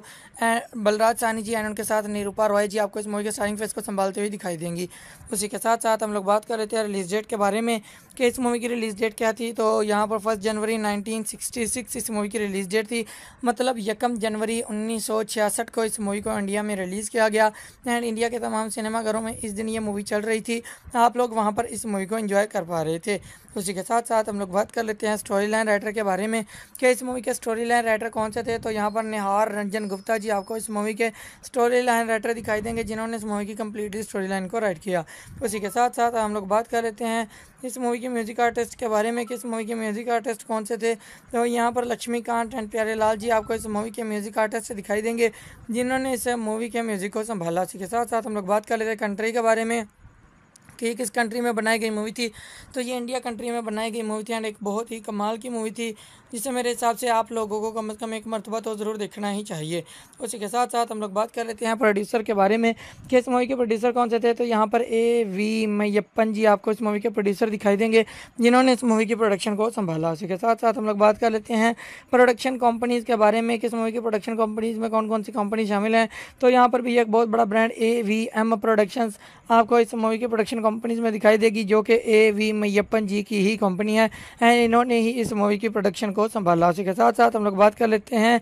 बलराज साहनी जी एंड उनके साथ, निरूपा रॉय जी आपको इस मूवी के स्टारिंग फेस को संभालते हुए दिखाई देंगी। उसी के साथ साथ हम लोग बात कर लेते हैं रिलीज़ डेट के बारे में, कि इस मूवी की रिलीज़ डेट क्या थी तो यहाँ पर फ़र्स्ट जनवरी नाइनटीन इस मूवी की रिलीज़ डेट थी। मतलब यकम जनवरी उन्नीस सौ छियासठ को इस मूवी को इंडिया में रिलीज़ किया गया, एंड इंडिया के तमाम सिनेमाघरों में इस दिन ये मूवी चल रही थी। आप लोग वहाँ पर इस मूवी को इन्जॉय कर पा रहे थे। उसी के साथ साथ हम लोग बात कर लेते हैं स्टोरी लाइन राइटर के बारे में कि इस मूवी के स्टोरी लाइन राइटर कौन से थे? तो यहाँ पर निहार रंजन गुप्ता जी आपको इस मूवी के स्टोरी लाइन राइटर दिखाई देंगे, जिन्होंने इस मूवी की कम्प्लीटली स्टोरी लाइन को राइट किया। उसी के साथ साथ हम लोग बात कर लेते हैं इस मूवी के म्यूज़िक आर्टिस्ट के बारे में कि इस मूवी के म्यूज़िक आर्टिस्ट कौन से थे? तो यहाँ पर लक्ष्मीकांत एंड प्यारे लाल जी आपको इस मूवी के म्यूज़िक आर्टिस्ट दिखाई देंगे, जिन्होंने इस मूवी के म्यूज़िक को संभाला। उसी के साथ साथ हम लोग बात कर लेते हैं कंट्री के बारे में। कि किस कंट्री में बनाई गई मूवी थी। तो ये इंडिया कंट्री में बनाई गई मूवी थी एंड एक बहुत ही कमाल की मूवी थी, जिसे मेरे हिसाब से आप लोगों को कम अज़ कम एक मरतबा तो ज़रूर देखना ही चाहिए। उसी के साथ साथ हम लोग बात कर लेते हैं प्रोड्यूसर के बारे में कि इस मूवी के प्रोड्यूसर कौन से थे। तो यहाँ पर ए वी मैयप्पन जी आपको इस मूवी के प्रोड्यूसर दिखाई देंगे, जिन्होंने इस मूवी की प्रोडक्शन को संभाला। उसी के साथ साथ हम लोग बात कर लेते हैं प्रोडक्शन कंपनीज़ के बारे में किस मूवी की प्रोडक्शन कंपनीज़ में कौन कौन सी कंपनी शामिल हैं। तो यहाँ पर भी एक बहुत बड़ा brand A V M productions आपको इस मूवी की प्रोडक्शन कंपनीज़ में दिखाई देगी, जो कि ए वी मैयप्पन जी की ही कंपनी है। एंड इन्होंने ही इस मूवी की प्रोडक्शन को संभाला। उसी के साथ साथ हम लोग बात कर लेते हैं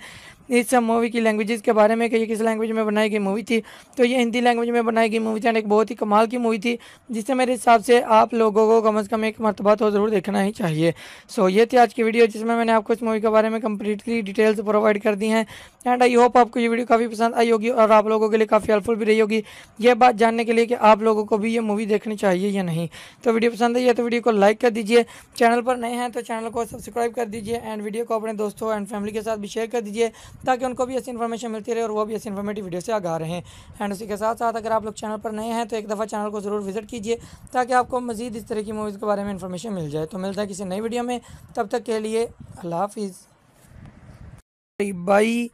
इस मूवी की लैंग्वेजेस के बारे में कि ये किस लैंग्वेज में बनाई गई मूवी थी। तो ये हिंदी लैंग्वेज में बनाई गई मूवी थी एंड एक बहुत ही कमाल की मूवी थी, जिससे मेरे हिसाब से आप लोगों को कम अज़ कम एक मरतबा तो ज़रूर देखना ही चाहिए। सो ये थी आज की वीडियो जिसमें मैंने आपको इस मूवी के बारे में कम्प्लीटली डिटेल्स प्रोवाइड कर दी हैं। एंड आई होप आपको ये वीडियो काफ़ी पसंद आई होगी और आप लोगों के लिए काफ़ी हेल्पफुल भी रही होगी। ये बात जानने के लिए कि आप लोगों को भी ये मूवी देखनी चाहिए या नहीं। तो वीडियो पसंद आई है तो वीडियो को लाइक कर दीजिए। चैनल पर नए हैं तो चैनल को सब्सक्राइब कर दीजिए एंड वीडियो को अपने दोस्तों एंड फैमिली के साथ भी शेयर कर दीजिए। ताकि उनको भी ऐसी इन्फॉर्मेशन मिलती रहे और वो भी ऐसी इन्फॉर्मेटिव वीडियो से आगा रहे। हैं एंड उसी के साथ साथ अगर आप लोग चैनल पर नए हैं तो एक दफ़ा चैनल को ज़रूर विज़िट कीजिए, ताकि आपको मजीद इस तरह की मूवीज़ के बारे में इन्फॉर्मेशन मिल जाए। तो मिलता है किसी नई वीडियो में। तब तक के लिए अल्लाह हाफिज़। बाई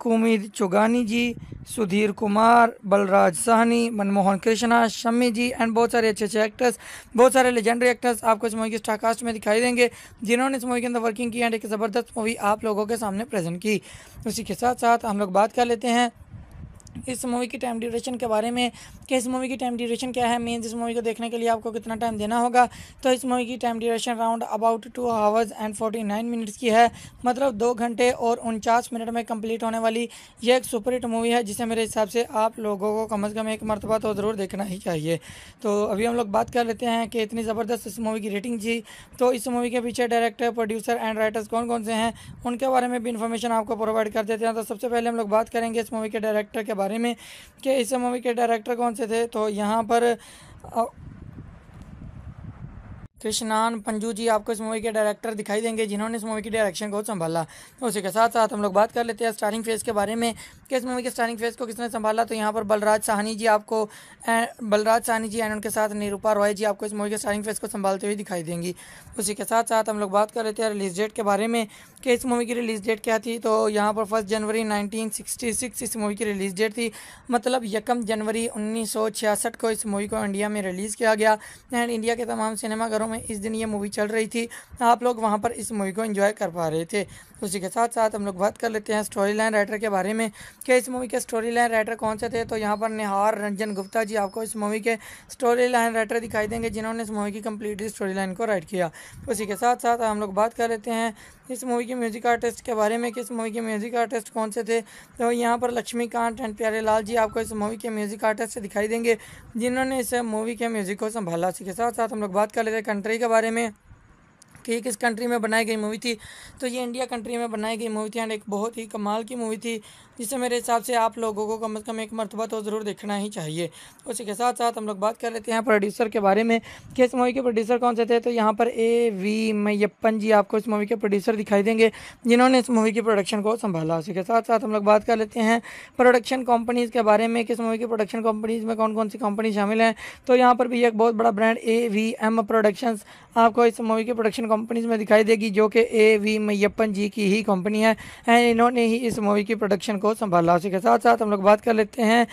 कुमिद चुगानी जी, सुधीर कुमार, बलराज साहनी, मनमोहन कृष्णा शमी जी एंड बहुत सारे अच्छे अच्छे एक्टर्स बहुत सारे लेजेंडरी एक्टर्स आपको इस मूवी के स्टारकास्ट में दिखाई देंगे, जिन्होंने इस मूवी के अंदर वर्किंग की एंड एक ज़बरदस्त मूवी आप लोगों के सामने प्रेजेंट की। उसी के साथ साथ हम लोग बात कर लेते हैं इस मूवी की टाइम ड्यूरेशन के बारे में, कि इस मूवी की टाइम ड्यूरेशन क्या है मीन्स इस मूवी को देखने के लिए आपको कितना टाइम देना होगा। तो इस मूवी की time duration round about two hours and forty nine minutes की है। मतलब दो घंटे और उनचास मिनट में कंप्लीट होने वाली ये एक सुपरहिट मूवी है, जिसे मेरे हिसाब से आप लोगों को कम अज़ कम एक मरतबा तो ज़रूर देखना ही चाहिए। तो अभी हम लोग बात कर लेते हैं कि इतनी ज़बरदस्त इस मूवी की रेटिंग थी। तो इस मूवी के पीछे डायरेक्टर प्रोड्यूसर एंड राइटर्स कौन कौन से हैं, उनके बारे में भी इन्फॉर्मेशन आपको प्रोवाइड कर देते हैं। तो सबसे पहले हम लोग बात करेंगे इस मूवी के डायरेक्टर के बारे में कि इस मूवी के डायरेक्टर कौन से थे? तो यहाँ पर कृष्णान पंजू जी आपको इस मूवी के डायरेक्टर दिखाई देंगे, जिन्होंने इस मूवी की डायरेक्शन को संभाला। तो उसी के साथ साथ हम लोग बात कर लेते हैं स्टारिंग फ़ेज़ के बारे में। कि इस मूवी के स्टारिंग फ़ेज़ को किसने संभाला? तो यहाँ पर बलराज साहनी जी आपको बलराज साहनी जी एंड उनके साथ निरूपा रॉय जी आपको इस मूवी के स्टारिंग फ़ेज़ को संभालते हुए दिखाई देंगी। उसी के साथ साथ हम लोग बात कर रहे थे रिलीज़ डेट के बारे में, कि इस मूवी की रिलीज़ डेट क्या थी? तो यहाँ पर फ़र्स्ट जनवरी नाइनटीन इस मूवी की रिलीज़ डेट थी। मतलब यकम जनवरी उन्नीस सौ छियासठ को इस मूवी को इंडिया में रिलीज़ किया गया। एंड इंडिया के तमाम सिनेमाघरों में इस दिन ये मूवी चल रही थी। आप लोग वहाँ पर इस मूवी को इन्जॉय कर पा रहे थे। उसी के साथ साथ हम लोग बात कर लेते हैं स्टोरी लाइन राइटर के बारे में कि इस मूवी के स्टोरी लाइन राइटर कौन से थे? तो यहाँ पर निहार रंजन गुप्ता जी आपको इस मूवी के स्टोरी लाइन राइटर दिखाई देंगे, जिन्होंने इस मूवी की कंप्लीट स्टोरी लाइन को राइट किया। उसी के साथ साथ हम लोग बात कर लेते हैं इस मूवी के म्यूज़िक आर्टिस्ट के बारे में कि इस मूवी के म्यूज़िक आर्टिस्ट कौन से थे? तो यहाँ पर लक्ष्मीकांत एंड प्यारे लाल जी आपको इस मूवी के म्यूज़िक आर्टिस्ट दिखाई देंगे, जिन्होंने इस मूवी के म्यूज़िक को संभाला। इसी के साथ साथ हम लोग बात कर लेते हैं कंट्री के बारे में। कि किस कंट्री में बनाई गई मूवी थी। तो ये इंडिया कंट्री में बनाई गई मूवी थी एंड एक बहुत ही कमाल की मूवी थी, जिससे मेरे हिसाब से आप लोगों को कम अज़ कम एक मरतबा तो ज़रूर देखना ही चाहिए। उसी के साथ साथ हम लोग बात कर लेते हैं प्रोड्यूसर के बारे में कि इस मूवी के प्रोड्यूसर कौन से थे। तो यहाँ पर ए वी मैयप्पन जी आपको इस मूवी के प्रोड्यूसर दिखाई देंगे, जिन्होंने इस मूवी की प्रोडक्शन को संभाला। उसी के साथ साथ हम लोग बात कर लेते हैं प्रोडक्शन कंपनीज़ के बारे में किस मूवी की प्रोडक्शन कंपनीज़ में कौन कौन सी कंपनी शामिल हैं। तो यहाँ पर भी एक बहुत बड़ा brand A V M productions आपको इस मूवी की प्रोडक्शन कंपनीज़ में दिखाई देगी, जो कि ए वी मैयप्पन जी की ही कंपनी है। एंड इन्होंने ही इस मूवी की प्रोडक्शन को संभाला। उसी के साथ साथ हम लोग बात कर लेते हैं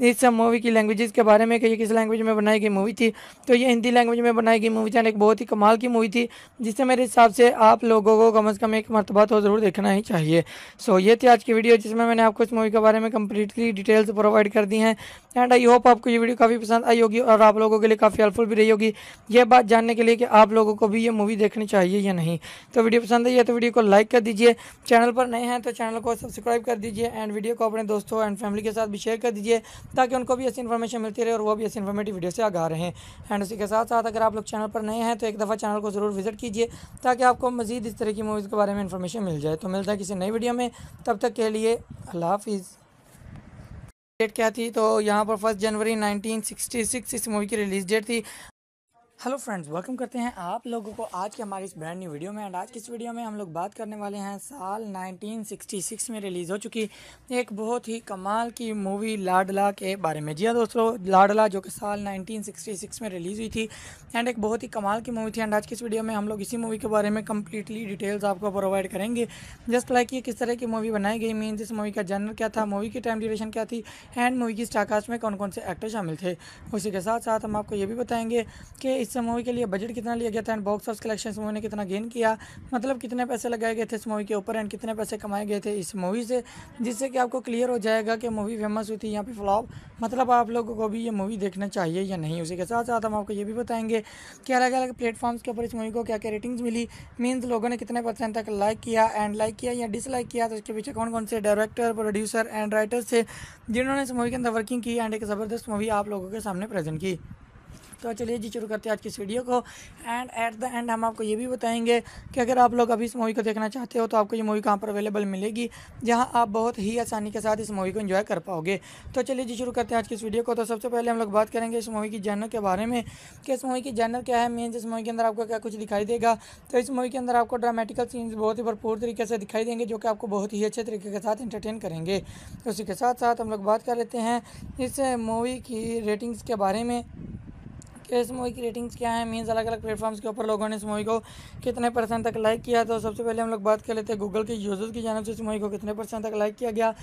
इस मूवी की लैंग्वेजेस के बारे में कि ये किस लैंग्वेज में बनाई गई मूवी थी। तो ये हिंदी लैंग्वेज में बनाई गई मूवी थी एक बहुत ही कमाल की मूवी थी, जिससे मेरे हिसाब से आप लोगों को कम अज़ कम एक मरतबा तो ज़रूर देखना ही चाहिए। सो ये थी आज की वीडियो जिसमें मैंने आपको इस मूवी के बारे में कम्प्लीटली डिटेल्स प्रोवाइड कर दी हैं। एंड आई होप आपको ये वीडियो काफ़ी पसंद आई होगी और आप लोगों के लिए काफ़ी हेल्पफुल भी रही होगी। ये बात जानने के लिए कि आप लोगों को भी ये मूवी देखनी चाहिए या नहीं। तो वीडियो पसंद आई है तो वीडियो को लाइक कर दीजिए। चैनल पर नए हैं तो चैनल को सब्सक्राइब कर दीजिए। एंड वीडियो को अपने दोस्तों एंड फैमिली के साथ भी शेयर कर दीजिए। ताकि उनको भी ऐसी इन्फॉर्मेशन मिलती रहे और वो भी ऐसी इन्फॉर्मेटिव वीडियो से आगा हैं। एंड उसी के साथ साथ अगर आप लोग चैनल पर नए हैं तो एक दफ़ा चैनल को ज़रूर विज़िट कीजिए, ताकि आपको मज़ीद इस तरह की मूवीज़ के बारे में इन्फॉर्मेशन मिल जाए। तो मिलता है किसी नई वीडियो में। तब तक के लिए अल्लाह हाफिज़। डेट क्या थी? तो यहाँ पर फ़र्स्ट जनवरी 1966 इस मूवी की रिलीज़ डेट थी। हेलो फ्रेंड्स वेलकम करते हैं आप लोगों को आज के हमारी इस ब्रांड न्यू वीडियो में एंड आज की इस वीडियो में हम लोग बात करने वाले हैं साल 1966 में रिलीज़ हो चुकी एक बहुत ही कमाल की मूवी लाडला के बारे में। जी हाँ दोस्तों, लाडला जो कि साल 1966 में रिलीज़ हुई थी एंड एक बहुत ही कमाल की मूवी थी एंड आज की इस वीडियो में हम लोग इसी मूवी के बारे में कम्प्लीटली डिटेल्स आपको प्रोवाइड करेंगे। जस्ट लाइक ये किस तरह की मूवी बनाई गई मीन इस मूवी का जनर क्या था मूवी की टाइम ड्यूरेशन क्या थी एंड मूवी की स्टारकास्ट में कौन कौन से एक्टर शामिल थे, उसी के साथ साथ हम आपको ये भी बताएँगे कि इस मूवी के लिए बजट कितना लिया गया था and box office collection movie ने कितना गेन किया? मतलब कितने पैसे लगाए गए थे इस मूवी के ऊपर एंड कितने पैसे कमाए गए थे इस मूवी से? जिससे कि आपको क्लियर हो जाएगा कि मूवी फ़ेमस हुई थी यहाँ पे फ्लॉप मतलब आप लोगों को भी ये मूवी देखना चाहिए या नहीं? उसी के साथ साथ हम आपको ये भी बताएँगे कि अलग अलग प्लेटफॉर्म्स के ऊपर इस मूवी को क्या क्या रेटिंग्स मिली। मीन्स लोगों ने कितने परसेंट तक लाइक किया एंड लाइक किया या डिसलाइक किया? तो इसके पीछे कौन कौन से डायरेक्टर प्रोड्यूसर एंड राइटर्स थे, जिन्होंने इस मूवी के अंदर वर्किंग की एंड एक ज़बरदस्त मूवी आप लोगों के सामने प्रेजेंट की? तो चलिए जी, शुरू करते हैं आज की इस वीडियो को। एंड एट द एंड हम आपको ये भी बताएँगे कि अगर आप लोग अभी इस मूवी को देखना चाहते हो तो आपको ये मूवी कहाँ पर अवेलेबल मिलेगी, जहाँ आप बहुत ही आसानी के साथ इस मूवी को इन्जॉय कर पाओगे। तो चलिए जी, शुरू करते हैं आज की इस वीडियो को। तो सबसे पहले हम लोग बात करेंगे इस मूवी की जर्नर के बारे में, कि इस मूवी की जर्नर क्या है। मीन इस मूवी के अंदर आपको क्या कुछ दिखाई देगा। तो इस मूवी के अंदर आपको ड्रामेटिकल सीन्स बहुत ही भरपूर तरीके से दिखाई देंगे, जो कि आपको बहुत ही अच्छे तरीके के साथ इंटरटेन करेंगे। उसी के साथ साथ हम लोग बात कर लेते हैं इस मूवी की रेटिंग्स के बारे में। कि इस मूवी की रेटिंग्स क्या है? मीन्स अलग अलग प्लेटफॉर्म्स के ऊपर लोगों ने इस मूवी को कितने परसेंट तक लाइक किया? तो सबसे पहले हम लोग बात कर लेते हैं गूगल के यूज़र्स की जानब से इस मूवी को कितने परसेंट तक लाइक किया गया।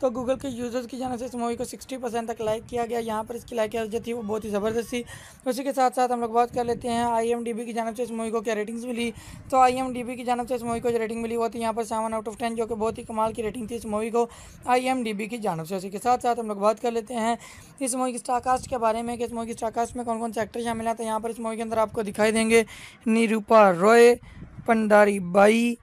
तो गूगल के यूज़र्स की जानब से इस मूवी को सिक्सटी परसेंट तक लाइक किया गया। यहाँ पर इसकी लाइक जो थी वो बहुत ही ज़बरदस्त थी। उसी के साथ साथ हम लोग बात कर लेते हैं आईएमडीबी की जानब से इस मूवी को क्या रेटिंग्स मिली। तो आईएमडीबी की जानब से इस मूवी को जो रेटिंग मिली वो थी यहाँ पर सेवन आउट ऑफ़ टेन जो कि बहुत ही कमाल की रेटिंग थी इस मूवी को आईएमडीबी की जानब से। उसी के साथ साथ हम लोग बात कर लेते हैं इस मूवी की स्टारकास्ट के बारे में कि इस मूवी की स्टारकास्ट में कौन कौन से एक्टर शामिल हैं तो यहाँ पर इस मूवी के अंदर आपको दिखाई देंगे निरूपा रॉय, पंडारी बाई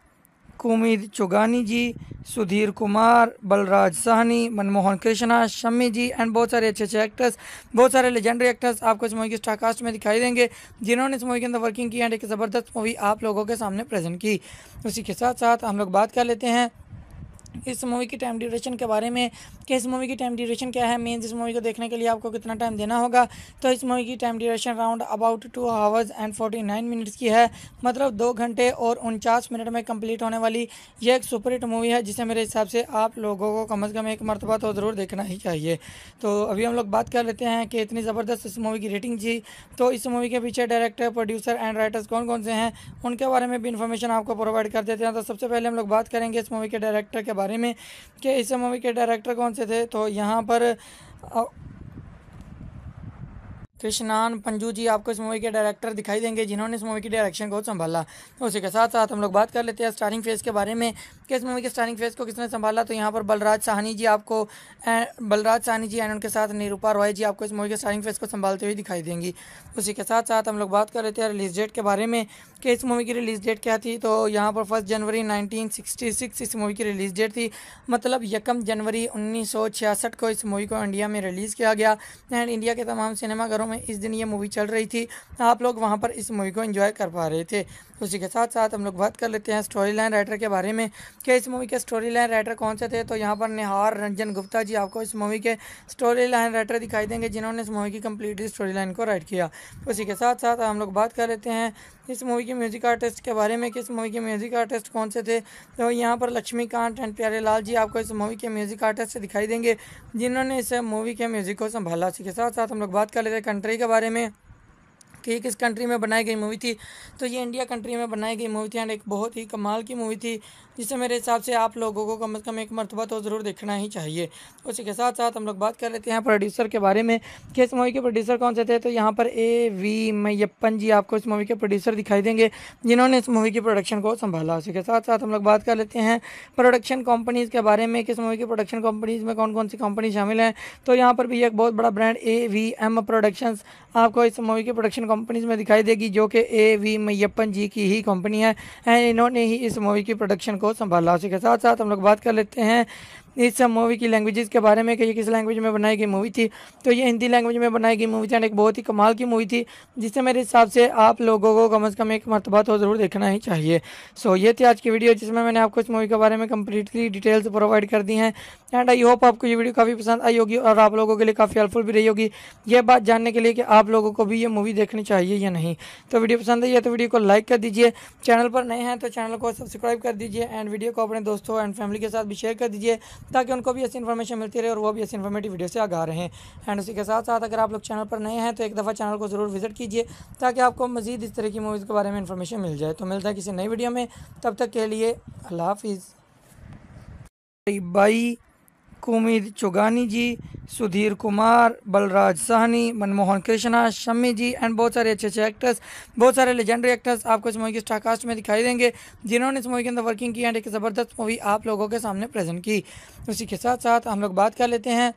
कुमिद चुगानी जी, सुधीर कुमार, बलराज साहनी, मनमोहन कृष्णा, शम्मी जी एंड बहुत सारे अच्छे अच्छे एक्टर्स बहुत सारे लेजेंडरी एक्टर्स आपको इस मूवी की स्टारकास्ट में दिखाई देंगे, जिन्होंने इस मूवी के अंदर वर्किंग की एंड एक ज़बरदस्त मूवी आप लोगों के सामने प्रेजेंट की। उसी के साथ साथ हम लोग बात कर लेते हैं इस मूवी की टाइम ड्यूरेशन के बारे में, कि इस मूवी की टाइम ड्यूरेशन क्या है मीन्स इस मूवी को देखने के लिए आपको कितना टाइम देना होगा। तो इस मूवी की time duration round about two hours and forty nine minutes की है। मतलब दो घंटे और उनचास मिनट में कंप्लीट होने वाली यह एक सुपर हिट मूवी है, जिसे मेरे हिसाब से आप लोगों को कम अज़ कम एक मरतबा तो ज़रूर देखना ही चाहिए। तो अभी हम लोग बात कर लेते हैं कि इतनी ज़बरदस्त इस मूवी की रेटिंग थी। तो इस मूवी के पीछे डायरेक्टर प्रोड्यूसर एंड राइटर्स कौन कौन से हैं, उनके बारे में भी इन्फॉर्मेशन आपको प्रोवाइड कर देते हैं। तो सबसे पहले हम लोग बात करेंगे इस मूवी के डायरेक्टर के बारे में कि इस मूवी के डायरेक्टर कौन से थे? तो यहाँ पर कृष्णान पंजू जी आपको इस मूवी के डायरेक्टर दिखाई देंगे, जिन्होंने इस मूवी की डायरेक्शन को संभाला। तो उसी के साथ साथ हम लोग बात कर लेते हैं स्टारिंग फ़ेज़ के बारे में, कि इस मूवी के स्टारिंग फ़ेज़ को किसने संभाला। तो यहाँ पर बलराज साहनी जी आपको बलराज साहनी जी एंड उनके साथ निरूपा रॉय जी आपको इस मूवी के स्टारिंग फ़ेज़ को संभालते हुए दिखाई देंगी। उसी के साथ साथ हम लोग बात कर लेते हैं रिलीज़ डेट के बारे में, कि इस मूवी की रिलीज़ डेट क्या थी। तो यहाँ पर फ़र्स्ट जनवरी नाइनटीन इस मूवी की रिलीज़ डेट थी। मतलब यकम जनवरी उन्नीस सौ छियासठ को इस मूवी को इंडिया में रिलीज़ किया गया। एंड इंडिया के तमाम सिनेमाघरों में इस दिन ये मूवी चल रही थी। आप लोग वहाँ पर इस मूवी को एंजॉय कर पा रहे थे। उसी के साथ साथ हम लोग बात कर लेते हैं स्टोरी लाइन राइटर के बारे में, कि इस मूवी के स्टोरी लाइन राइटर कौन से थे। तो यहाँ पर निहार रंजन गुप्ता जी आपको इस मूवी के स्टोरी लाइन राइटर दिखाई देंगे, जिन्होंने इस मूवी की कम्प्लीटली स्टोरी लाइन को राइट किया। उसी के साथ साथ हम लोग बात कर लेते हैं इस मूवी के म्यूज़िक आर्टिस्ट के बारे में कि इस मूवी के म्यूज़िक आर्टिस्ट कौन से थे? तो यहाँ पर लक्ष्मीकांत एंड प्यारे लाल जी आपको इस मूवी के म्यूज़िक आर्टिस्ट दिखाई देंगे, जिन्होंने इस मूवी के म्यूज़िक को संभाला। इसी के साथ साथ हम लोग बात कर लेते हैं कंट्री के बारे में, कि किस कंट्री में बनाई गई मूवी थी। तो ये इंडिया कंट्री में बनाई गई मूवी थी, एंड एक बहुत ही कमाल की मूवी थी। जिसे मेरे हिसाब से आप लोगों को कम अज़ कम एक मरतबा तो ज़रूर देखना ही चाहिए। उसी के साथ साथ हम लोग बात कर लेते हैं प्रोड्यूसर के बारे में कि इस मूवी के प्रोड्यूसर कौन से थे? तो यहाँ पर ए वी मैयप्पन जी आपको इस मूवी के प्रोड्यूसर दिखाई देंगे, जिन्होंने इस मूवी की प्रोडक्शन को संभाला। उसी के साथ साथ हम लोग बात कर लेते हैं प्रोडक्शन कंपनीज़ के बारे में किस मूवी की प्रोडक्शन कंपनीज़ में कौन कौन सी कंपनी शामिल हैं। तो यहाँ पर भी एक बहुत बड़ा brand A V M productions आपको इस मूवी की प्रोडक्शन कंपनीज़ में दिखाई देगी, जो कि ए वी मैयप्पन जी की ही कंपनी है एंड इन्होंने ही इस मूवी की प्रोडक्शन को संभाला उसी के साथ साथ हम लोग बात कर लेते हैं। इस मूवी की लैंग्वेजेस के बारे में कि ये किस लैंग्वेज में बनाई गई मूवी थी। तो ये हिंदी लैंग्वेज में बनाई गई मूवी थी एंड एक बहुत ही कमाल की मूवी थी, जिससे मेरे हिसाब से आप लोगों को कम अज़ कम एक मरतबा तो ज़रूर देखना ही चाहिए। सो ये थी आज की वीडियो जिसमें मैंने आपको इस मूवी के बारे में कम्प्लीटली डिटेल्स प्रोवाइड कर दी हैं। एंड आई होप आपको ये वीडियो काफ़ी पसंद आई होगी और आप लोगों के लिए काफ़ी हेल्पफुल भी रही होगी। ये बात जानने के लिए कि आप लोगों को भी ये मूवी देखनी चाहिए या नहीं। तो वीडियो पसंद आई है तो वीडियो को लाइक कर दीजिए। चैनल पर नए हैं तो चैनल को सब्सक्राइब कर दीजिए। एंड वीडियो को अपने दोस्तों एंड फैमिली के साथ भी शेयर कर दीजिए। ताकि उनको भी ऐसी इन्फॉर्मेशन मिलती रहे और वो भी ऐसी इन्फॉर्मेटिव वीडियो से आगा रहे एंड उसी के साथ साथ अगर आप लोग चैनल पर नए हैं तो एक दफ़ा चैनल को ज़रूर विज़िट कीजिए ताकि आपको मजीद इस तरह की मूवीज़ के बारे में इन्फॉर्मेशन मिल जाए। तो मिलता है किसी नई वीडियो में। तब तक के लिए अल्लाह हाफिज़। बाई कुमिद चुगानी जी, सुधीर कुमार, बलराज साहनी, मनमोहन कृष्णा शमी जी एंड बहुत सारे अच्छे अच्छे एक्टर्स बहुत सारे लेजेंडरी एक्टर्स आपको इस मूवी की स्टारकास्ट में दिखाई देंगे, जिन्होंने इस मूवी के अंदर वर्किंग की एंड एक ज़बरदस्त मूवी आप लोगों के सामने प्रेजेंट की। उसी के साथ साथ हम लोग बात कर लेते हैं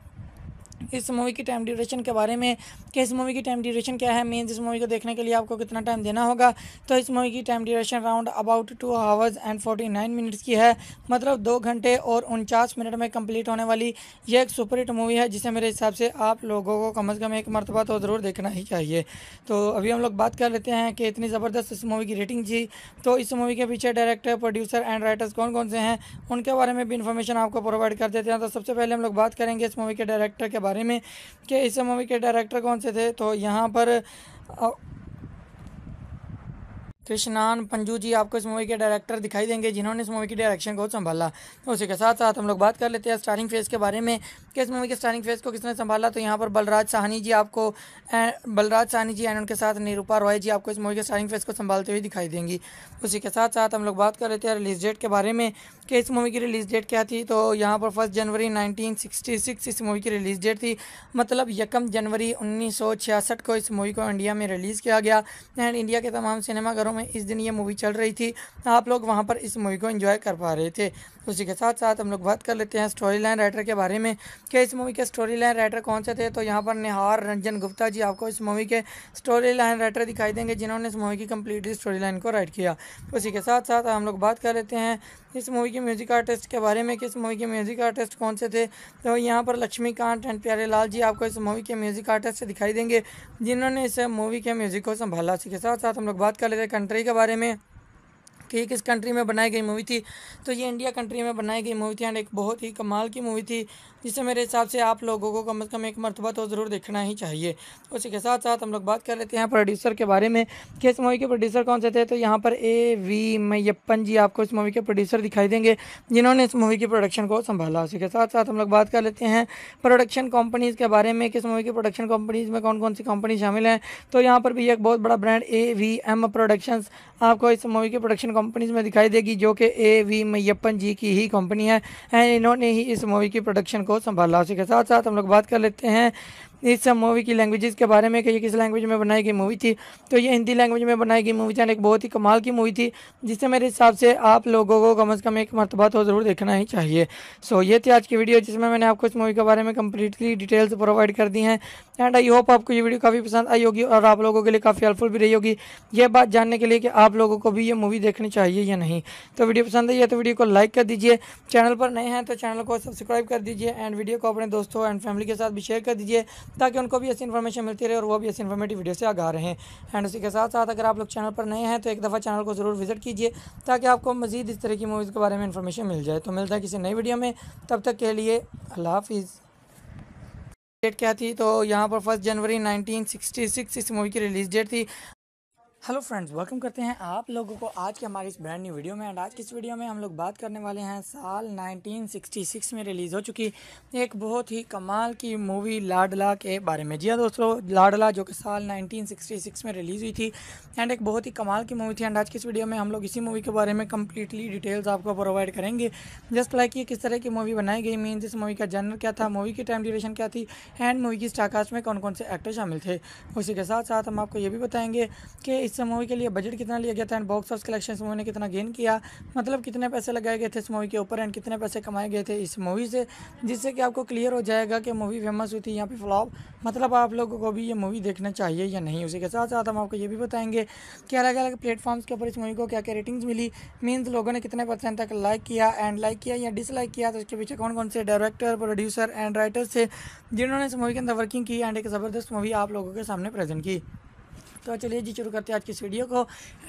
इस मूवी की टाइम ड्यूरेशन के बारे में, कि इस मूवी की टाइम ड्यूरेशन क्या है मीन्स इस मूवी को देखने के लिए आपको कितना टाइम देना होगा। तो इस मूवी की time duration round about two hours and forty nine minutes की है। मतलब दो घंटे और उनचास मिनट में कंप्लीट होने वाली यह एक सुपरहिट मूवी है, जिसे मेरे हिसाब से आप लोगों को कम अज़ कम एक मरतबा तो ज़रूर देखना ही चाहिए। तो अभी हम लोग बात कर लेते हैं कि इतनी ज़बरदस्त इस मूवी की रेटिंग थी। तो इस मूवी के पीछे डायरेक्टर प्रोड्यूसर एंड राइटर्स कौन कौन से हैं, उनके बारे में भी इन्फॉर्मेशन आपको प्रोवाइड कर देते हैं। तो सबसे पहले हम लोग बात करेंगे इस मूवी के डायरेक्टर के बारे में कि इस मूवी के डायरेक्टर कौन से थे? तो यहाँ पर कृष्णान पंजू जी आपको इस मूवी के डायरेक्टर दिखाई देंगे, जिन्होंने इस मूवी की डायरेक्शन को संभाला। तो उसी के साथ साथ हम लोग बात कर लेते हैं स्टारिंग फ़ेज़ के बारे में, कि इस मूवी के स्टारिंग फ़ेज़ को किसने संभाला। तो यहाँ पर बलराज साहनी जी आपको बलराज साहनी जी एंड उनके साथ निरूपा रॉय जी आपको इस मूवी के स्टारिंग फ़ेज़ को संभालते हुए दिखाई देंगी। उसी के साथ साथ हम लोग बात कर लेते हैं रिलीज़ डेट के बारे में, कि इस मूवी की रिलीज़ डेट क्या थी। तो यहाँ पर फ़र्स्ट जनवरी नाइनटीन इस मूवी की रिलीज़ डेट थी। मतलब यकम जनवरी उन्नीस सौ छियासठ को इस मूवी को इंडिया में रिलीज़ किया गया। एंड इंडिया के तमाम सिनेमाघरों में इस दिन ये मूवी चल रही थी। आप लोग वहाँ पर इस मूवी को एंजॉय कर पा रहे थे। उसी के साथ साथ हम लोग बात कर लेते हैं स्टोरी लाइन राइटर के बारे में, कि इस मूवी के स्टोरी लाइन राइटर कौन से थे? तो यहाँ पर निहार रंजन गुप्ता जी आपको इस मूवी के स्टोरी लाइन राइटर दिखाई देंगे, जिन्होंने इस मूवी की कम्प्लीटली स्टोरी लाइन को राइट किया। उसी के साथ साथ हम लोग बात कर लेते हैं इस मूवी के म्यूज़िक आर्टिस्ट के बारे में कि इस मूवी के म्यूज़िक आर्टिस्ट कौन से थे? तो यहाँ पर लक्ष्मीकांत एंड प्यारे लाल जी आपको इस मूवी के म्यूज़िक आर्टिस्ट दिखाई देंगे, जिन्होंने इस मूवी के म्यूज़िक को संभाला। इसी के साथ साथ हम लोग बात कर लेते हैं कंट्री के बारे में, कि किस कंट्री में बनाई गई मूवी थी। तो ये इंडिया कंट्री में बनाई गई मूवी थी, एंड एक बहुत ही कमाल की मूवी थी। जिसे मेरे हिसाब से आप लोगों को कम अज़ कम एक मरतबा तो ज़रूर देखना ही चाहिए। उसी के साथ साथ हम लोग बात कर लेते हैं प्रोड्यूसर के बारे में कि इस मूवी के प्रोड्यूसर कौन से थे? तो यहाँ पर ए वी मैयप्पन जी आपको इस मूवी के प्रोड्यूसर दिखाई देंगे, जिन्होंने इस मूवी की प्रोडक्शन को संभाला। उसी के साथ साथ हम लोग बात कर लेते हैं प्रोडक्शन कंपनीज़ के बारे में किस मूवी की प्रोडक्शन कंपनीज़ में कौन कौन सी कंपनी शामिल हैं। तो यहाँ पर भी एक बहुत बड़ा brand A V M productions आपको इस मूवी की प्रोडक्शन कंपनीज़ में दिखाई देगी, जो कि ए वी मैयप्पन जी की ही कंपनी है एंड इन्होंने ही इस मूवी की प्रोडक्शन को संभाला उसी के साथ साथ हम लोग बात कर लेते हैं। इस मूवी की लैंग्वेजेस के बारे में कि ये किस लैंग्वेज में बनाई गई मूवी थी। तो ये हिंदी लैंग्वेज में बनाई गई मूवी थी एक बहुत ही कमाल की मूवी थी, जिससे मेरे हिसाब से आप लोगों को कम अज़ कम एक मरतबा तो ज़रूर देखना ही चाहिए। सो ये थी आज की वीडियो जिसमें मैंने आपको इस मूवी के बारे में कम्प्लीटली डिटेल्स प्रोवाइड कर दी हैं। एंड आई होप आपको ये वीडियो काफ़ी पसंद आई होगी और आप लोगों के लिए काफ़ी हेल्पफुल भी रही होगी। ये बात जानने के लिए कि आप लोगों को भी ये मूवी देखनी चाहिए या नहीं। तो वीडियो पसंद आई है तो वीडियो को लाइक कर दीजिए। चैनल पर नए हैं तो चैनल को सब्सक्राइब कर दीजिए। एंड वीडियो को अपने दोस्तों एंड फैमिली के साथ भी शेयर कर दीजिए। ताकि उनको भी ऐसी इन्फॉर्मेशन मिलती रहे और वो भी ऐसी इन्फॉर्मेटिव वीडियो से आगा रहे। हैं एंड उसी के साथ साथ अगर आप लोग चैनल पर नए हैं तो एक दफ़ा चैनल को ज़रूर विज़िट कीजिए, ताकि आपको मजीद इस तरह की मूवीज़ के बारे में इन्फॉर्मेशन मिल जाए। तो मिलता है किसी नई वीडियो में। तब तक के लिए अल्लाह हाफिज़। डेट क्या थी? तो यहाँ पर फ़र्स्ट जनवरी 1966 इस मूवी की रिलीज़ डेट थी। हेलो फ्रेंड्स वेलकम करते हैं आप लोगों को आज के हमारी इस ब्रांड न्यू वीडियो में। एंड आज की इस वीडियो में हम लोग बात करने वाले हैं, साल 1966 में रिलीज़ हो चुकी एक बहुत ही कमाल की मूवी लाडला के बारे में। जी हाँ दोस्तों, लाडला जो कि साल 1966 में रिलीज़ हुई थी एंड एक बहुत ही कमाल की मूवी थी। एंड आज की इस वीडियो में हम लोग इसी मूवी के बारे में कम्प्लीटली डिटेल्स आपको प्रोवाइड करेंगे। जस्ट लाइक ये किस तरह की मूवी बनाई गई मीन इस मूवी का जनर क्या था मूवी की टाइम ड्यूरेशन क्या थी एंड मूवी की स्टारकास्ट में कौन कौन से एक्टर शामिल थे। उसी के साथ साथ हम आपको ये भी बताएँगे कि इस इस मूवी के लिए बजट कितना लिया गया था and box office collection movie ने कितना गेन किया? मतलब कितने पैसे लगाए गए थे इस मूवी के ऊपर एंड कितने पैसे कमाए गए थे इस मूवी से? जिससे कि आपको क्लियर हो जाएगा कि मूवी फ़ेमस हुई थी यहाँ पे फ्लॉप मतलब आप लोगों को भी ये मूवी देखना चाहिए या नहीं। उसी के साथ साथ हम आपको ये भी बताएँगे कि अलग अलग प्लेटफॉर्म्स के ऊपर इस मूवी को क्या क्या रेटिंग्स मिली। मीन्स लोगों ने कितने परसेंट तक लाइक किया एंड लाइक किया या डिसलाइक किया? तो इसके पीछे कौन कौन से डायरेक्टर प्रोड्यूसर एंड राइटर्स थे जिन्होंने इस मूवी के अंदर वर्किंग की एंड एक ज़बरदस्त मूवी आप लोगों के सामने प्रेजेंट की? तो चलिए जी, शुरू करते हैं आज की इस वीडियो को।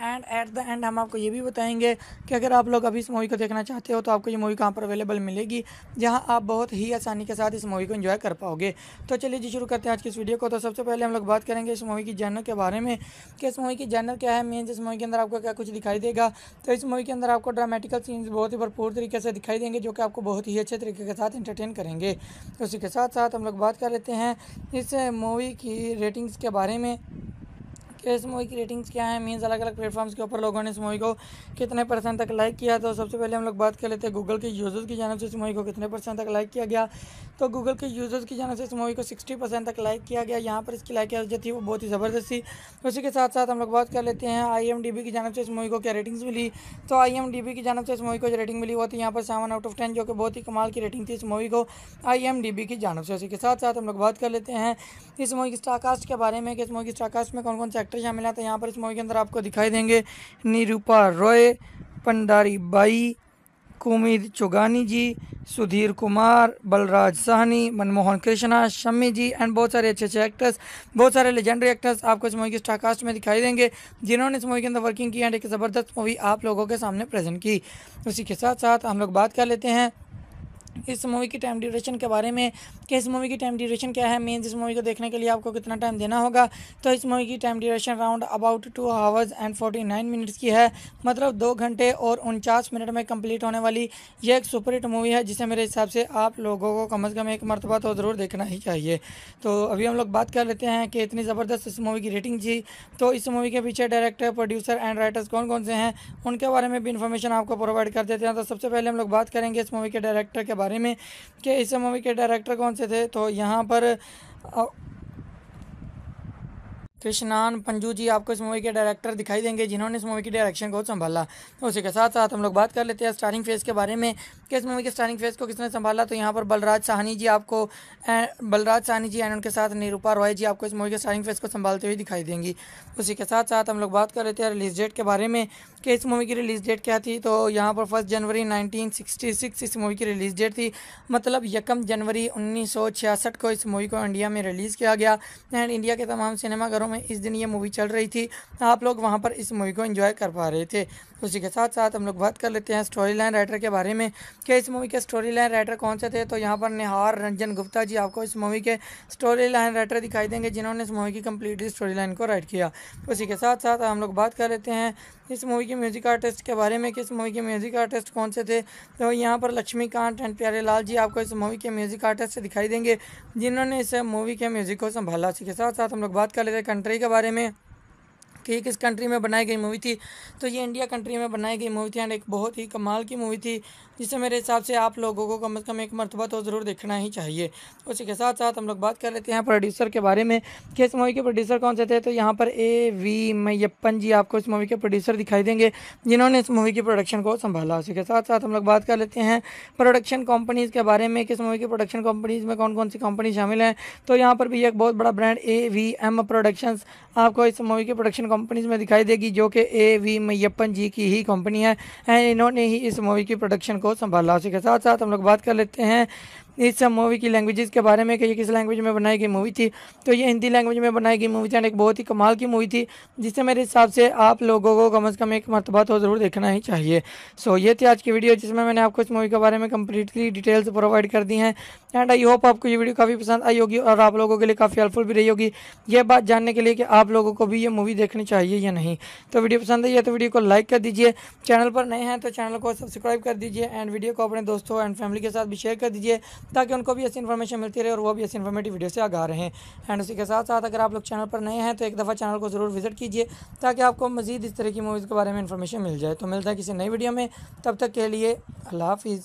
एंड एट द एंड हम आपको ये भी बताएँगे कि अगर आप लोग अभी इस मूवी को देखना चाहते हो तो आपको ये मूवी कहाँ पर अवेलेबल मिलेगी, जहाँ आप बहुत ही आसानी के साथ इस मूवी को इन्जॉय कर पाओगे। तो चलिए जी, शुरू करते हैं आज की इस वीडियो को। तो सबसे पहले हम लोग बात करेंगे इस मूवी की जर्नर के बारे में, कि इस मूवी की जर्नर क्या है। मेन इस मूवी के अंदर आपको क्या कुछ दिखाई देगा। तो इस मूवी के अंदर आपको ड्रामेटिकल सीन्स बहुत ही भरपूर तरीके से दिखाई देंगे, जो कि आपको बहुत ही अच्छे तरीके के साथ इंटरटेन करेंगे। उसी के साथ साथ हम लोग बात कर लेते हैं इस मूवी की रेटिंग्स के बारे में। कि इस मूवी की रेटिंग्स क्या है? मीन्स अलग अलग प्लेटफॉर्म्स के ऊपर लोगों ने इस मूवी को कितने परसेंट तक लाइक किया? तो सबसे पहले हम लोग बात कर लेते हैं गूगल के यूज़र्स की जानब से इस मूवी को कितने परसेंट तक लाइक किया गया। तो गूगल के यूज़र्स की जानब से इस मूवी को सिक्सटी परसेंट तक लाइक किया गया। यहाँ पर इसकी लाइक जो थी, वो बहुत ही ज़बरदस्त थी। उसी के साथ साथ हम लोग बात कर लेते हैं आई एम डी बी की जानब से इस मूवी को क्या रेटिंग्स मिली। तो आई एम डी बी की जानब से इस मूवी को जो रेटिंग मिली, वो थी यहाँ पर सेवन आउट ऑफ़ टेन जो कि बहुत ही कमाल की रेटिंग थी इस मूवी को। आई एम डी बी की जानब से उसी के साथ साथ हम लोग बात कर लेते हैं इस मूवी की स्टारकास्ट के बारे में, कि इस मूवी की स्टारकास्ट में कौन कौन से एक्टर शामिल हैं तो यहाँ पर इस मूवी के अंदर आपको दिखाई देंगे निरूपा रॉय, पंडारी बाई, कुमिद चुगानी जी, सुधीर कुमार, बलराज साहनी, मनमोहन कृष्णा, शम्मी जी एंड बहुत सारे अच्छे अच्छे एक्टर्स बहुत सारे लेजेंडरी एक्टर्स आपको इस मूवी की स्टारकास्ट में दिखाई देंगे, जिन्होंने इस मूवी के अंदर वर्किंग की एंड एक ज़बरदस्त मूवी आप लोगों के सामने प्रेजेंट की। उसी के साथ साथ हम लोग बात कर लेते हैं इस मूवी की टाइम ड्यूरेशन के बारे में, कि इस मूवी की टाइम ड्यूरेशन क्या है मेन इस मूवी को देखने के लिए आपको कितना टाइम देना होगा। तो इस मूवी की time duration round about two hours and forty nine minutes की है। मतलब दो घंटे और उनचास मिनट में कंप्लीट होने वाली ये एक सुपरहिट मूवी है, जिसे मेरे हिसाब से आप लोगों को कम अज़ कम एक मरतबा तो ज़रूर देखना ही चाहिए। तो अभी हम लोग बात कर लेते हैं कि इतनी ज़बरदस्त इस मूवी की रेटिंग थी। तो इस मूवी के पीछे डायरेक्टर प्रोड्यूसर एंड राइटर्स कौन कौन से हैं, उनके बारे में भी इन्फॉर्मेशन आपको प्रोवाइड कर देते हैं। तो सबसे पहले हम लोग बात करेंगे इस मूवी के डायरेक्टर के बारे में कि इस मूवी के डायरेक्टर कौन से थे? तो यहाँ पर कृष्णान पंजू जी आपको इस मूवी के डायरेक्टर दिखाई देंगे, जिन्होंने इस मूवी की डायरेक्शन को संभाला। तो उसी के साथ साथ हम लोग बात कर लेते हैं स्टारिंग फ़ेज़ के बारे में। कि इस मूवी के स्टारिंग फेस को किसने संभाला? तो यहाँ पर बलराज साहनी जी आपको बलराज साहनी जी एंड उनके साथ निरूपा रॉय जी आपको इस मूवी के स्टारिंग फ़ेज़ को संभालते हुए दिखाई देंगी। उसी के साथ साथ हम लोग बात कर लेते हैं रिलीज़ डेट के बारे में कि इस मूवी की रिलीज़ डेट क्या थी। तो यहाँ पर फ़र्स्ट जनवरी नाइनटीन इस मूवी की रिलीज़ डेट थी। मतलब यकम जनवरी उन्नीस सौ छियासठ को इस मूवी को इंडिया में रिलीज़ किया गया। एंड इंडिया के तमाम सिनेमाघरों में इस दिन ये मूवी चल रही थी। आप लोग वहाँ पर इस मूवी को इन्जॉय कर पा रहे थे। उसी के साथ साथ हम लोग बात कर लेते हैं स्टोरी लाइन राइटर के बारे में। कि इस मूवी के स्टोरी लाइन राइटर कौन से थे? तो यहाँ पर निहार रंजन गुप्ता जी आपको इस मूवी के स्टोरी लाइन राइटर दिखाई देंगे, जिन्होंने इस मूवी की कम्प्लीटली स्टोरी लाइन को राइट किया। उसी के साथ साथ हम लोग बात कर लेते हैं इस मूवी के म्यूज़िक आर्टिस्ट के बारे में, कि इस मूवी के म्यूज़िक आर्टिस्ट कौन से थे? तो यहाँ पर लक्ष्मीकांत एंड प्यारे लाल जी आपको इस मूवी के म्यूज़िक आर्टिस्ट दिखाई देंगे, जिन्होंने इस मूवी के म्यूज़िक को संभाला। इसी के साथ साथ हम लोग बात कर लेते हैं कंट्री के बारे में। कि किस कंट्री में बनाई गई मूवी थी। तो ये इंडिया कंट्री में बनाई गई मूवी थी एंड एक बहुत ही कमाल की मूवी थी जिसे मेरे हिसाब से आप लोगों को कम अज़ कम एक मरतबा तो ज़रूर देखना ही चाहिए। उसी के साथ साथ हम लोग बात कर लेते हैं प्रोड्यूसर के बारे में कि इस मूवी के प्रोड्यूसर कौन से थे। तो यहाँ पर ए वी मैयप्पन जी आपको इस मूवी के प्रोड्यूसर दिखाई देंगे, जिन्होंने इस मूवी की प्रोडक्शन को संभाला। उसी के साथ साथ हम लोग बात कर लेते हैं प्रोडक्शन कंपनीज़ के बारे में किस मूवी की प्रोडक्शन कंपनीज़ में कौन कौन सी कंपनी शामिल हैं। तो यहाँ पर भी एक बहुत बड़ा brand A V M productions आपको इस मूवी की प्रोडक्शन कंपनीज़ में दिखाई देगी, जो कि ए वी मैयप्पन जी की ही कंपनी है। एंड इन्होंने ही इस मूवी की प्रोडक्शन को संभाला। उसी के साथ साथ हम लोग बात कर लेते हैं इस मूवी की लैंग्वेजेस के बारे में कि ये किस लैंग्वेज में बनाई गई मूवी थी। तो ये हिंदी लैंग्वेज में बनाई गई मूवी थी एंड एक बहुत ही कमाल की मूवी थी, जिससे मेरे हिसाब से आप लोगों को कम अज़ कम एक मरतबा तो ज़रूर देखना ही चाहिए। सो ये थी आज की वीडियो जिसमें मैंने आपको इस मूवी के बारे में कम्प्लीटली डिटेल्स प्रोवाइड कर दी हैं। एंड आई होप आपको ये वीडियो काफ़ी पसंद आई होगी और आप लोगों के लिए काफ़ी हेल्पफुल भी रही होगी। ये बात जानने के लिए कि आप लोगों को भी ये मूवी देखनी चाहिए या नहीं। तो वीडियो पसंद आई है तो वीडियो को लाइक कर दीजिए। चैनल पर नए हैं तो चैनल को सब्सक्राइब कर दीजिए। एंड वीडियो को अपने दोस्तों एंड फैमिली के साथ भी शेयर कर दीजिए। ताकि उनको भी ऐसी इन्फॉर्मेशन मिलती रहे और वो भी ऐसी इन्फॉर्मेटिव वीडियो से आगा रहे हैं। एंड उसी के साथ साथ अगर आप लोग चैनल पर नए हैं तो एक दफ़ा चैनल को ज़रूर विज़िट कीजिए, ताकि आपको मज़ीद इस तरह की मूवीज़ के बारे में इन्फॉर्मेशन मिल जाए। तो मिलता है किसी नई वीडियो में। तब तक के लिए अल्लाह हाफिज़।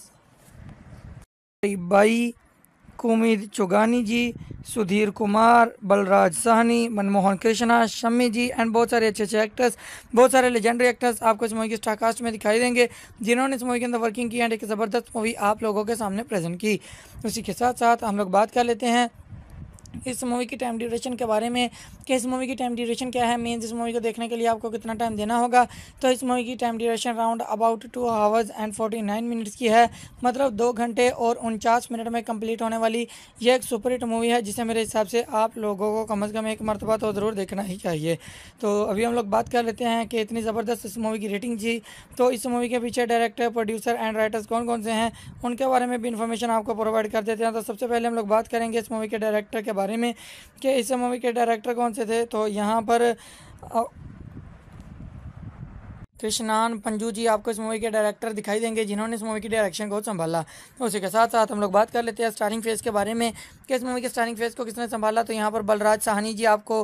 बाई कुमिर चुगानी जी, सुधीर कुमार, बलराज साहनी, मनमोहन कृष्णा, शम्मी जी एंड बहुत सारे अच्छे अच्छे एक्टर्स बहुत सारे लेजेंडरी एक्टर्स आपको इस मूवी की स्टारकास्ट में दिखाई देंगे, जिन्होंने इस मूवी के अंदर वर्किंग की एंड एक ज़बरदस्त मूवी आप लोगों के सामने प्रेजेंट की। उसी के साथ साथ हम लोग बात कर लेते हैं इस मूवी की टाइम ड्यूरेशन के बारे में, कि इस मूवी की टाइम ड्यूरेशन क्या है मीन्स इस मूवी को देखने के लिए आपको कितना टाइम देना होगा। तो इस मूवी की time duration round about two hours and forty nine minutes की है। मतलब दो घंटे और उनचास मिनट में कंप्लीट होने वाली यह एक सुपर हिट मूवी है, जिसे मेरे हिसाब से आप लोगों को कम अज़ कम एक मरतबा तो ज़रूर देखना ही चाहिए। तो अभी हम लोग बात कर लेते हैं कि इतनी ज़बरदस्त इस मूवी की रेटिंग थी तो इस मूवी के पीछे डायरेक्टर प्रोड्यूसर एंड राइटर्स कौन कौन से हैं, उनके बारे में भी इन्फॉर्मेशन आपको प्रोवाइड कर देते हैं। तो सबसे पहले हम लोग बात करेंगे इस मूवी के डायरेक्टर के बारे में कि इस मूवी के डायरेक्टर कौन से थे? तो यहाँ पर कृष्णान पंजू जी आपको इस मूवी के डायरेक्टर दिखाई देंगे, जिन्होंने इस मूवी की डायरेक्शन को संभाला। तो उसी के साथ साथ हम लोग बात कर लेते हैं स्टारिंग फ़ेज़ के बारे में। कि इस मूवी के स्टारिंग फेस को किसने संभाला तो यहाँ पर बलराज साहनी जी आपको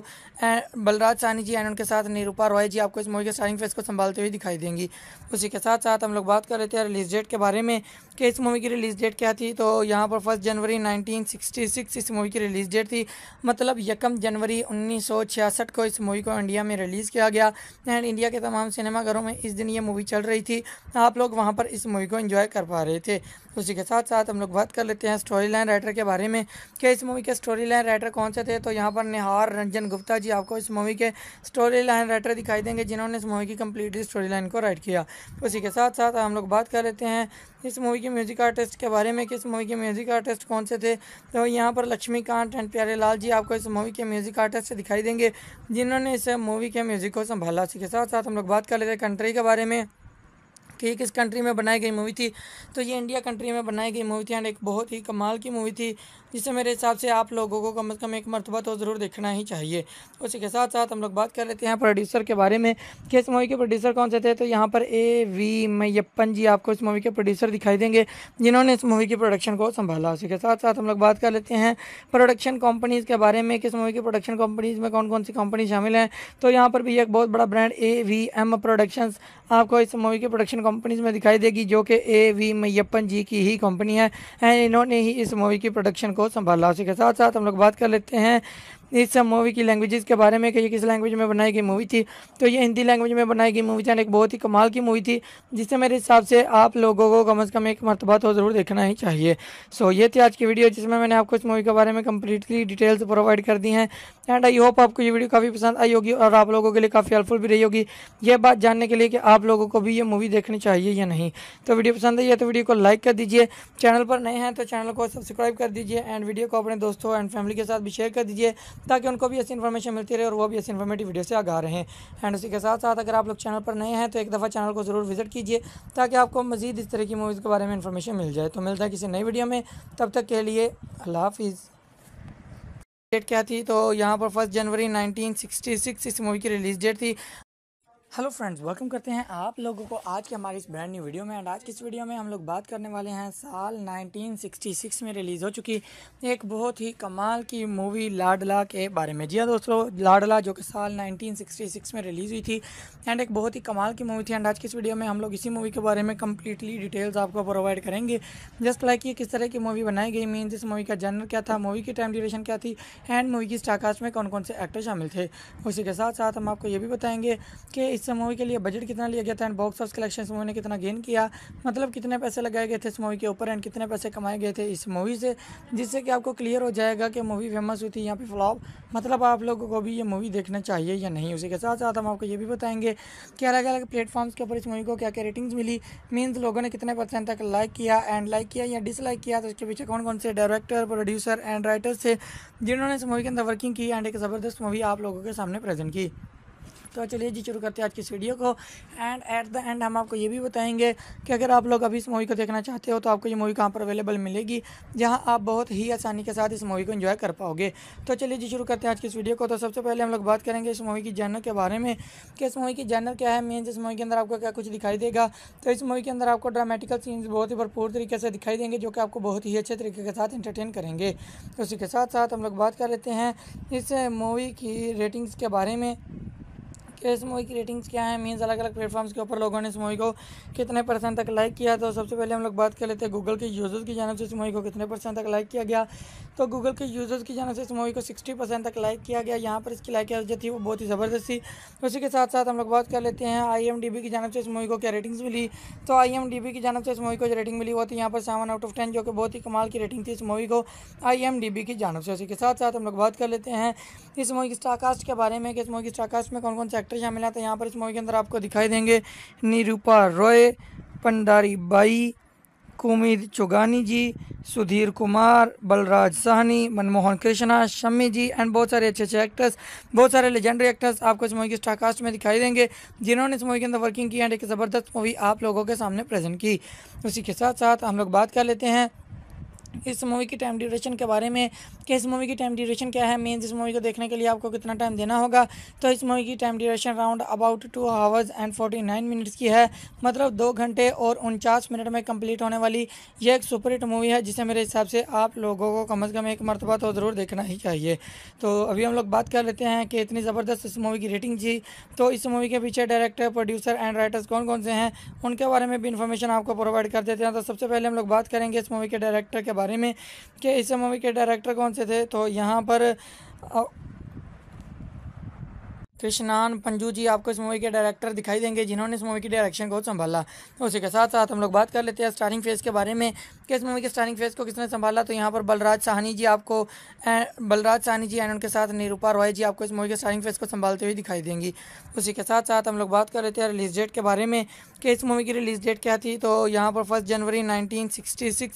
बलराज साहनी जी एंड उनके साथ निरूपा रॉय जी आपको इस मूवी के स्टारिंग फेस को संभालते हुए दिखाई देंगी। उसी के साथ साथ हम लोग बात कर रहे थे रिलीज़ डेट के बारे में, कि इस मूवी की रिलीज़ डेट क्या थी तो यहाँ पर फ़र्स्ट जनवरी 1966 इस मूवी की रिलीज़ डेट थी। मतलब यकम जनवरी 1966 को इस मूवी को इंडिया में रिलीज़ किया गया, एंड इंडिया के तमाम सिनेमाघरों में इस दिन ये मूवी चल रही थी। आप लोग वहाँ पर इस मूवी को इन्जॉय कर पा रहे थे। उसी के साथ साथ हम लोग बात कर लेते हैं स्टोरी लाइन राइटर के बारे में कि इस मूवी के स्टोरी लाइन राइटर कौन से थे? तो यहाँ पर निहार रंजन गुप्ता जी आपको इस मूवी के स्टोरी लाइन राइटर दिखाई देंगे, जिन्होंने इस मूवी की कम्प्लीटली स्टोरी लाइन को राइट किया। उसी के साथ साथ हम लोग बात कर लेते हैं इस मूवी के म्यूज़िक आर्टिस्ट के बारे में कि इस मूवी के म्यूज़िक आर्टिस्ट कौन से थे? तो यहाँ पर लक्ष्मीकांत एंड प्यारे लाल जी आपको इस मूवी के म्यूज़िक आर्टिस्ट दिखाई देंगे, जिन्होंने इस मूवी के म्यूज़िक को संभाला। इसी के साथ साथ हम लोग बात कर लेते हैं कंट्री के बारे में। कि किस कंट्री में बनाई गई मूवी थी। तो ये इंडिया कंट्री में बनाई गई मूवी थी एंड एक बहुत ही कमाल की मूवी थी, जिसे मेरे हिसाब से आप लोगों को कम अज़ कम एक मरतबा तो ज़रूर देखना ही चाहिए। उसी के साथ साथ हम लोग बात कर लेते हैं प्रोड्यूसर के बारे में कि इस मूवी के प्रोड्यूसर कौन से थे। तो यहाँ पर ए वी मैयप्पन जी आपको इस मूवी के प्रोड्यूसर दिखाई देंगे, जिन्होंने इस मूवी की प्रोडक्शन को संभाला। उसी के साथ साथ हम लोग बात कर लेते हैं प्रोडक्शन कंपनीज़ के बारे में किस मूवी की प्रोडक्शन कंपनीज़ में कौन कौन सी कंपनी शामिल हैं। तो यहाँ पर भी एक बहुत बड़ा brand A V M productions आपको इस मूवी की प्रोडक्शन कंपनीज़ में दिखाई देगी, जो कि ए वी मैयप्पन जी की ही कंपनी है। एंड इन्होंने ही इस मूवी की प्रोडक्शन को संभाला। उसी के साथ साथ हम लोग बात कर लेते हैं इस मूवी की लैंग्वेजेस के बारे में, कि ये किस लैंग्वेज में बनाई गई मूवी थी। तो ये हिंदी लैंग्वेज में बनाई गई मूवी थी एक बहुत ही कमाल की मूवी थी, जिससे मेरे हिसाब से आप लोगों को कम अज़ कम एक मरतबा तो ज़रूर देखना ही चाहिए। सो ये थी आज की वीडियो जिसमें मैंने आपको इस मूवी के बारे में कम्प्लीटली डिटेल्स प्रोवाइड कर दी हैं। एंड आई होप आपको ये वीडियो काफ़ी पसंद आई होगी और आप लोगों के लिए काफ़ी हेल्पफुल भी रही होगी। ये बात जानने के लिए कि आप लोगों को भी ये मूवी देखनी चाहिए या नहीं। तो वीडियो पसंद आई है तो वीडियो को लाइक कर दीजिए। चैनल पर नए हैं तो चैनल को सब्सक्राइब कर दीजिए। एंड वीडियो को अपने दोस्तों एंड फैमिली के साथ भी शेयर कर दीजिए। ताकि उनको भी ऐसी इन्फॉर्मेशन मिलती रहे और वो भी ऐसी इन्फॉर्मेटिव वीडियो से आगा रहे। हैं एंड उसी के साथ साथ अगर आप लोग चैनल पर नए हैं तो एक दफ़ा चैनल को ज़रूर विज़िट कीजिए, ताकि आपको मजीद इस तरह की मूवीज़ के बारे में इन्फॉर्मेशन मिल जाए। तो मिलता है किसी नई वीडियो में। तब तक के लिए अल्लाह हाफिज़। डेट क्या थी? तो यहाँ पर फ़र्स्ट जनवरी 1966 इस मूवी की रिलीज़ डेट थी। हेलो फ्रेंड्स वेलकम करते हैं आप लोगों को आज के हमारी इस ब्रांड न्यू वीडियो में। एंड आज की इस वीडियो में हम लोग बात करने वाले हैं साल 1966 में रिलीज़ हो चुकी एक बहुत ही कमाल की मूवी लाडला के बारे में। जी हाँ दोस्तों, लाडला जो कि साल 1966 में रिलीज़ हुई थी एंड एक बहुत ही कमाल की मूवी थी। एंड आज की इस वीडियो में हम लोग इसी मूवी के बारे में कम्प्लीटली डिटेल्स आपको प्रोवाइड करेंगे। जस्ट लाइक ये किस तरह की मूवी बनाई गई मीन इस मूवी का जनर क्या था मूवी की टाइम ड्यूरेशन क्या थी एंड मूवी की स्टारकास्ट में कौन कौन से एक्टर शामिल थे। उसी के साथ साथ हम आपको ये भी बताएँगे कि इस मूवी के लिए बजट कितना लिया गया था एंड बॉक्स ऑफ़ कलेक्शन इस मूवी ने कितना गेन किया? मतलब कितने पैसे लगाए गए थे इस मूवी के ऊपर एंड कितने पैसे कमाए गए थे इस मूवी से? जिससे कि आपको क्लियर हो जाएगा कि मूवी फ़ेमस हुई थी यहाँ पे फ्लॉप मतलब आप लोगों को भी ये मूवी देखना चाहिए या नहीं। उसी के साथ साथ हम आपको ये भी बताएँगे कि अलग अलग प्लेटफॉर्म्स के ऊपर इस मूवी को क्या क्या रेटिंग्स मिली। मीन्स लोगों ने कितने परसेंट तक लाइक किया एंड लाइक किया या डिसलाइक किया? तो उसके पीछे कौन कौन से डायरेक्टर प्रोड्यूसर एंड राइटर्स थे जिन्होंने इस मूवी के अंदर वर्किंग की एंड एक ज़बरदस्त मूवी आप लोगों के सामने प्रेजेंट की? तो चलिए जी, शुरू करते हैं आज की इस वीडियो को। एंड एट द एंड हम आपको ये भी बताएँगे कि अगर आप लोग अभी इस मूवी को देखना चाहते हो तो आपको ये मूवी कहाँ पर अवेलेबल मिलेगी, जहाँ आप बहुत ही आसानी के साथ इस मूवी को इन्जॉय कर पाओगे। तो चलिए जी, शुरू करते हैं आज की इस वीडियो को। तो सबसे पहले हम लोग बात करेंगे इस मूवी की जर्नर के बारे में, कि इस मूवी की जर्नर क्या है। मीन इस मूवी के अंदर आपको क्या कुछ दिखाई देगा। तो इस मूवी के अंदर आपको ड्रामेटिकल सीन्स बहुत ही भरपूर तरीके से दिखाई देंगे, जो कि आपको बहुत ही अच्छे तरीके के साथ इंटरटेन करेंगे। उसी के साथ साथ हम लोग बात कर लेते हैं इस मूवी की रेटिंग्स के बारे में। कि इस मूवी की रेटिंग्स क्या है? मीन्स अलग अलग प्लेटफॉर्म्स के ऊपर लोगों ने इस मूवी को कितने परसेंट तक लाइक किया? तो सबसे पहले हम लोग बात कर लेते हैं गूगल के यूज़र्स की जानब से इस मूवी को कितने परसेंट तक लाइक किया गया। तो गूगल के यूज़र्स की जानब से इस मूवी को सिक्सटी परसेंट तक लाइक किया गया। यहाँ पर इसकी लाइक जो थी? वो बहुत ही ज़बरदस्त थी। उसी के साथ साथ हम लोग बात कर लेते हैं आईएमडीबी की जानब से इस मूवी को क्या रेटिंग्स मिली? तो आईएमडीबी की जानब से इस मूवी को जो रेटिंग मिली वो थी यहाँ पर सेवन आउट ऑफ़ टेन जो कि बहुत ही कमाल की रेटिंग थी इस मूवी को आईएमडीबी की जानब से। उसी के साथ साथ हम लोग बात कर लेते हैं इस मूवी की स्टारकास्ट के बारे में कि इस मूवी की स्टारकास्ट में कौन कौन से एक्टर शामिल हैं। तो यहाँ पर इस मूवी के अंदर आपको दिखाई देंगे निरूपा रॉय, पंडारी बाई कुमिद चुगानी जी, सुधीर कुमार, बलराज साहनी, मनमोहन कृष्णा, शम्मी जी एंड बहुत सारे अच्छे अच्छे एक्टर्स बहुत सारे लेजेंडरी एक्टर्स आपको इस मूवी की स्टारकास्ट में दिखाई देंगे, जिन्होंने इस मूवी के अंदर वर्किंग की एंड एक ज़बरदस्त मूवी आप लोगों के सामने प्रेजेंट की। उसी के साथ साथ हम लोग बात कर लेते हैं इस मूवी की टाइम ड्यूरेशन के बारे में, कि इस मूवी की टाइम ड्यूरेशन क्या है मीन्स इस मूवी को देखने के लिए आपको कितना टाइम देना होगा। तो इस मूवी की time duration round about two hours and forty nine minutes की है। मतलब दो घंटे और उनचास मिनट में कंप्लीट होने वाली यह एक सुपरहिट मूवी है, जिसे मेरे हिसाब से आप लोगों को कम अज़ कम एक मरतबा तो ज़रूर देखना ही चाहिए। तो अभी हम लोग बात कर लेते हैं कि इतनी ज़बरदस्त इस मूवी की रेटिंग थी। तो इस मूवी के पीछे डायरेक्टर प्रोड्यूसर एंड राइटर्स कौन कौन से हैं, उनके बारे में भी इन्फॉर्मेशन आपको प्रोवाइड कर देते हैं। तो सबसे पहले हम लोग बात करेंगे इस मूवी के डायरेक्टर के बारे में कि इस मूवी के डायरेक्टर कौन से थे? तो यहाँ पर कृष्णान पंजू जी आपको इस मूवी के डायरेक्टर दिखाई देंगे, जिन्होंने इस मूवी की डायरेक्शन को संभाला। तो उसी के साथ साथ हम लोग बात कर लेते हैं स्टारिंग फ़ेज़ के बारे में, कि इस मूवी के स्टारिंग फ़ेज़ को किसने संभाला। तो यहाँ पर बलराज साहनी जी आपको बलराज साहनी जी एंड उनके साथ निरूपा रॉय जी आपको इस मूवी के स्टारिंग फ़ेज़ को संभालते हुए दिखाई देंगी। उसी के साथ साथ हम लोग बात कर लेते हैं रिलीज़ डेट के बारे में, कि इस मूवी की रिलीज़ डेट क्या थी। तो यहाँ पर फ़र्स्ट जनवरी नाइनटीन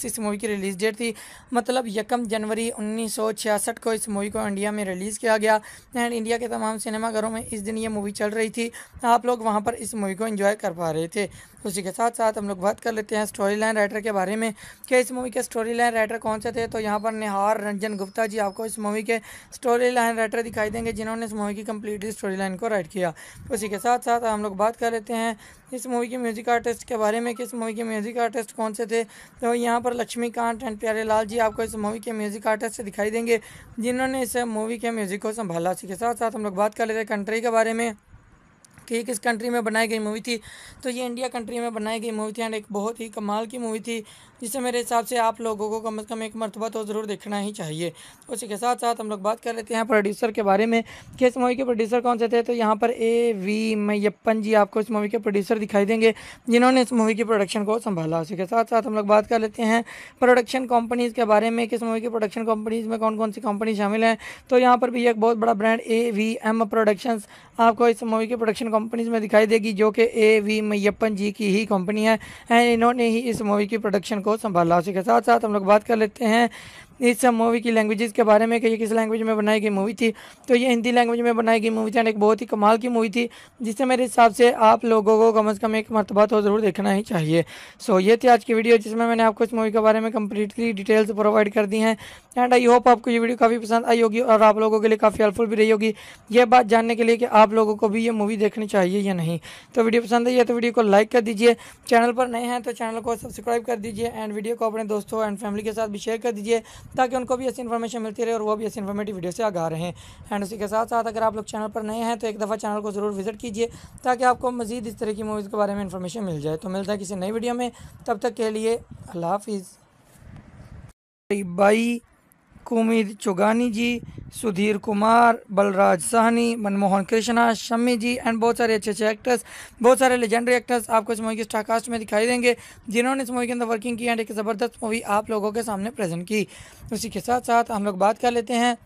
इस मूवी की रिलीज़ डेट थी। मतलब यकम जनवरी उन्नीस सौ छियासठ को इस मूवी को इंडिया में रिलीज़ किया गया। एंड इंडिया के तमाम सिनेमाघरों में इस दिन ये मूवी चल रही थी। आप लोग वहाँ पर इस मूवी को इन्जॉय कर पा रहे थे। उसी के साथ साथ हम लोग बात कर लेते हैं स्टोरी लाइन राइटर के बारे में कि इस मूवी के स्टोरी लाइन राइटर कौन से थे। तो यहाँ पर निहार रंजन गुप्ता जी आपको इस मूवी के स्टोरी लाइन राइटर दिखाई देंगे, जिन्होंने इस मूवी की कम्प्लीटली स्टोरी लाइन को राइट किया। उसी के साथ साथ हम लोग बात कर लेते हैं इस मूवी के म्यूज़िक आर्टिस्ट के बारे में कि इस मूवी के म्यूज़िक आर्टिस्ट कौन से थे? तो यहाँ पर लक्ष्मीकांत एंड प्यारे लाल जी आपको इस मूवी के म्यूज़िक आर्टिस्ट दिखाई देंगे, जिन्होंने इस मूवी के म्यूज़िक को संभाला। इसके के साथ साथ हम लोग बात कर लेते हैं कंट्री के बारे में, कि किस कंट्री में बनाई गई मूवी थी। तो ये इंडिया कंट्री में बनाई गई मूवी थी, एंड एक बहुत ही कमाल की मूवी थी। जिसे मेरे हिसाब से आप लोगों को कम अज़ कम एक मरतबा तो ज़रूर देखना ही चाहिए। उसी के साथ साथ हम लोग बात कर लेते हैं प्रोड्यूसर के बारे में कि इस मूवी के प्रोड्यूसर कौन से थे? तो यहाँ पर ए वी मैयप्पन जी आपको इस मूवी के प्रोड्यूसर दिखाई देंगे, जिन्होंने इस मूवी की प्रोडक्शन को संभाला। उसी के साथ साथ हम लोग बात कर लेते हैं प्रोडक्शन कंपनीज़ के बारे में किस मूवी की प्रोडक्शन कंपनीज़ में कौन कौन सी कंपनी शामिल हैं। तो यहाँ पर भी एक बहुत बड़ा brand A V M productions आपको इस मूवी की प्रोडक्शन कंपनीज़ में दिखाई देगी, जो कि ए वी मैयप्पन जी की ही कंपनी है। एंड इन्होंने ही इस मूवी की प्रोडक्शन को संभाला उसी के साथ साथ हम लोग बात कर लेते हैं इस मूवी की लैंग्वेजेस के बारे में, कि ये किस लैंग्वेज में बनाई गई मूवी थी? तो ये हिंदी लैंग्वेज में बनाई गई मूवी थी एंड एक बहुत ही कमाल की मूवी थी, जिससे मेरे हिसाब से आप लोगों को कम अज़ कम एक मरतबा तो ज़रूर देखना ही चाहिए। सो ये थी आज की वीडियो जिसमें मैंने आपको इस मूवी के बारे में कम्प्लीटली डिटेल्स प्रोवाइड कर दी हैं। एंड आई होप आपको ये वीडियो काफ़ी पसंद आई होगी, और आप लोगों के लिए काफ़ी हेल्पफुल भी रही होगी। ये बात जानने के लिए कि आप लोगों को भी ये मूवी देखनी चाहिए या नहीं। तो वीडियो पसंद आई है तो वीडियो को लाइक कर दीजिए। चैनल पर नए हैं तो चैनल को सब्सक्राइब कर दीजिए एंड वीडियो को अपने दोस्तों एंड फैमिली के साथ भी शेयर कर दीजिए। ताकि उनको भी ऐसी इन्फॉर्मेशन मिलती रहे और वो भी ऐसी इन्फॉर्मेटिव वीडियो से आगा रहे। हैं एंड उसी के साथ साथ अगर आप लोग चैनल पर नए हैं तो एक दफ़ा चैनल को ज़रूर विज़िट कीजिए, ताकि आपको मज़ीद इस तरह की मूवीज़ के बारे में इन्फॉर्मेशन मिल जाए। तो मिलता है किसी नई वीडियो में। तब तक के लिए अल्लाह हाफिज़। बाई कुमिद चुगानी जी, सुधीर कुमार, बलराज साहनी, मनमोहन कृष्णा, शम्मी जी एंड बहुत सारे अच्छे अच्छे एक्टर्स बहुत सारे लेजेंडरी एक्टर्स आपको इस मूवी के स्टारकास्ट में दिखाई देंगे, जिन्होंने इस मूवी के अंदर वर्किंग की एंड एक ज़बरदस्त मूवी आप लोगों के सामने प्रेजेंट की। उसी के साथ साथ हम लोग बात कर लेते हैं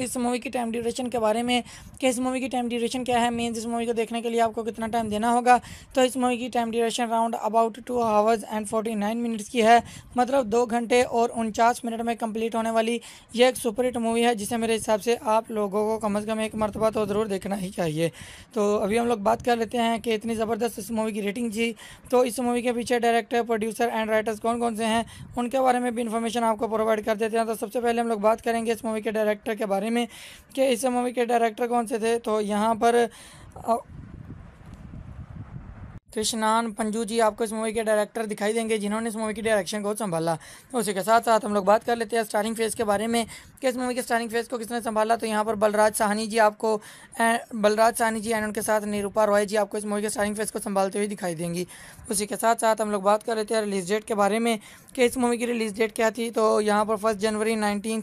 इस मूवी की टाइम ड्यूरेशन के बारे में, कि इस मूवी की टाइम ड्यूरेशन क्या है मीन्स इस मूवी को देखने के लिए आपको कितना टाइम देना होगा। तो इस मूवी की time duration round about two hours and forty nine minutes की है। मतलब दो घंटे और उनचास मिनट में कंप्लीट होने वाली ये एक सुपरहिट मूवी है, जिसे मेरे हिसाब से आप लोगों को कम अज़ कम एक मरतबा तो ज़रूर देखना ही चाहिए। तो अभी हम लोग बात कर लेते हैं कि इतनी ज़बरदस्त इस मूवी की रेटिंग थी तो इस मूवी के पीछे डायरेक्टर प्रोड्यूसर एंड राइटर्स कौन कौन से हैं, उनके बारे में भी इन्फॉर्मेशन आपको प्रोवाइड कर देते हैं। तो सबसे पहले हम लोग बात करेंगे इस मूवी के डायरेक्टर के बारे में कि इस मूवी के डायरेक्टर कौन से थे? तो यहाँ पर कृष्णान पंजू जी आपको इस मूवी के डायरेक्टर दिखाई देंगे, जिन्होंने इस मूवी की डायरेक्शन को संभाला। तो उसी के साथ साथ हम लोग बात कर लेते हैं स्टारिंग फ़ेज़ के बारे में, कि इस मूवी के स्टारिंग फ़ेज़ को किसने संभाला। तो यहाँ पर बलराज साहनी जी आपको बलराज साहनी जी एंड उनके साथ निरूपा रॉय जी आपको इस मूवी के स्टारिंग फ़ेज़ को संभालते हुए दिखाई देंगी। उसी के साथ साथ हम लोग बात कर लेते हैं रिलीज़ डेट के बारे में, कि इस मूवी की रिलीज़ डेट क्या थी। तो यहाँ पर फ़र्स्ट जनवरी नाइनटीन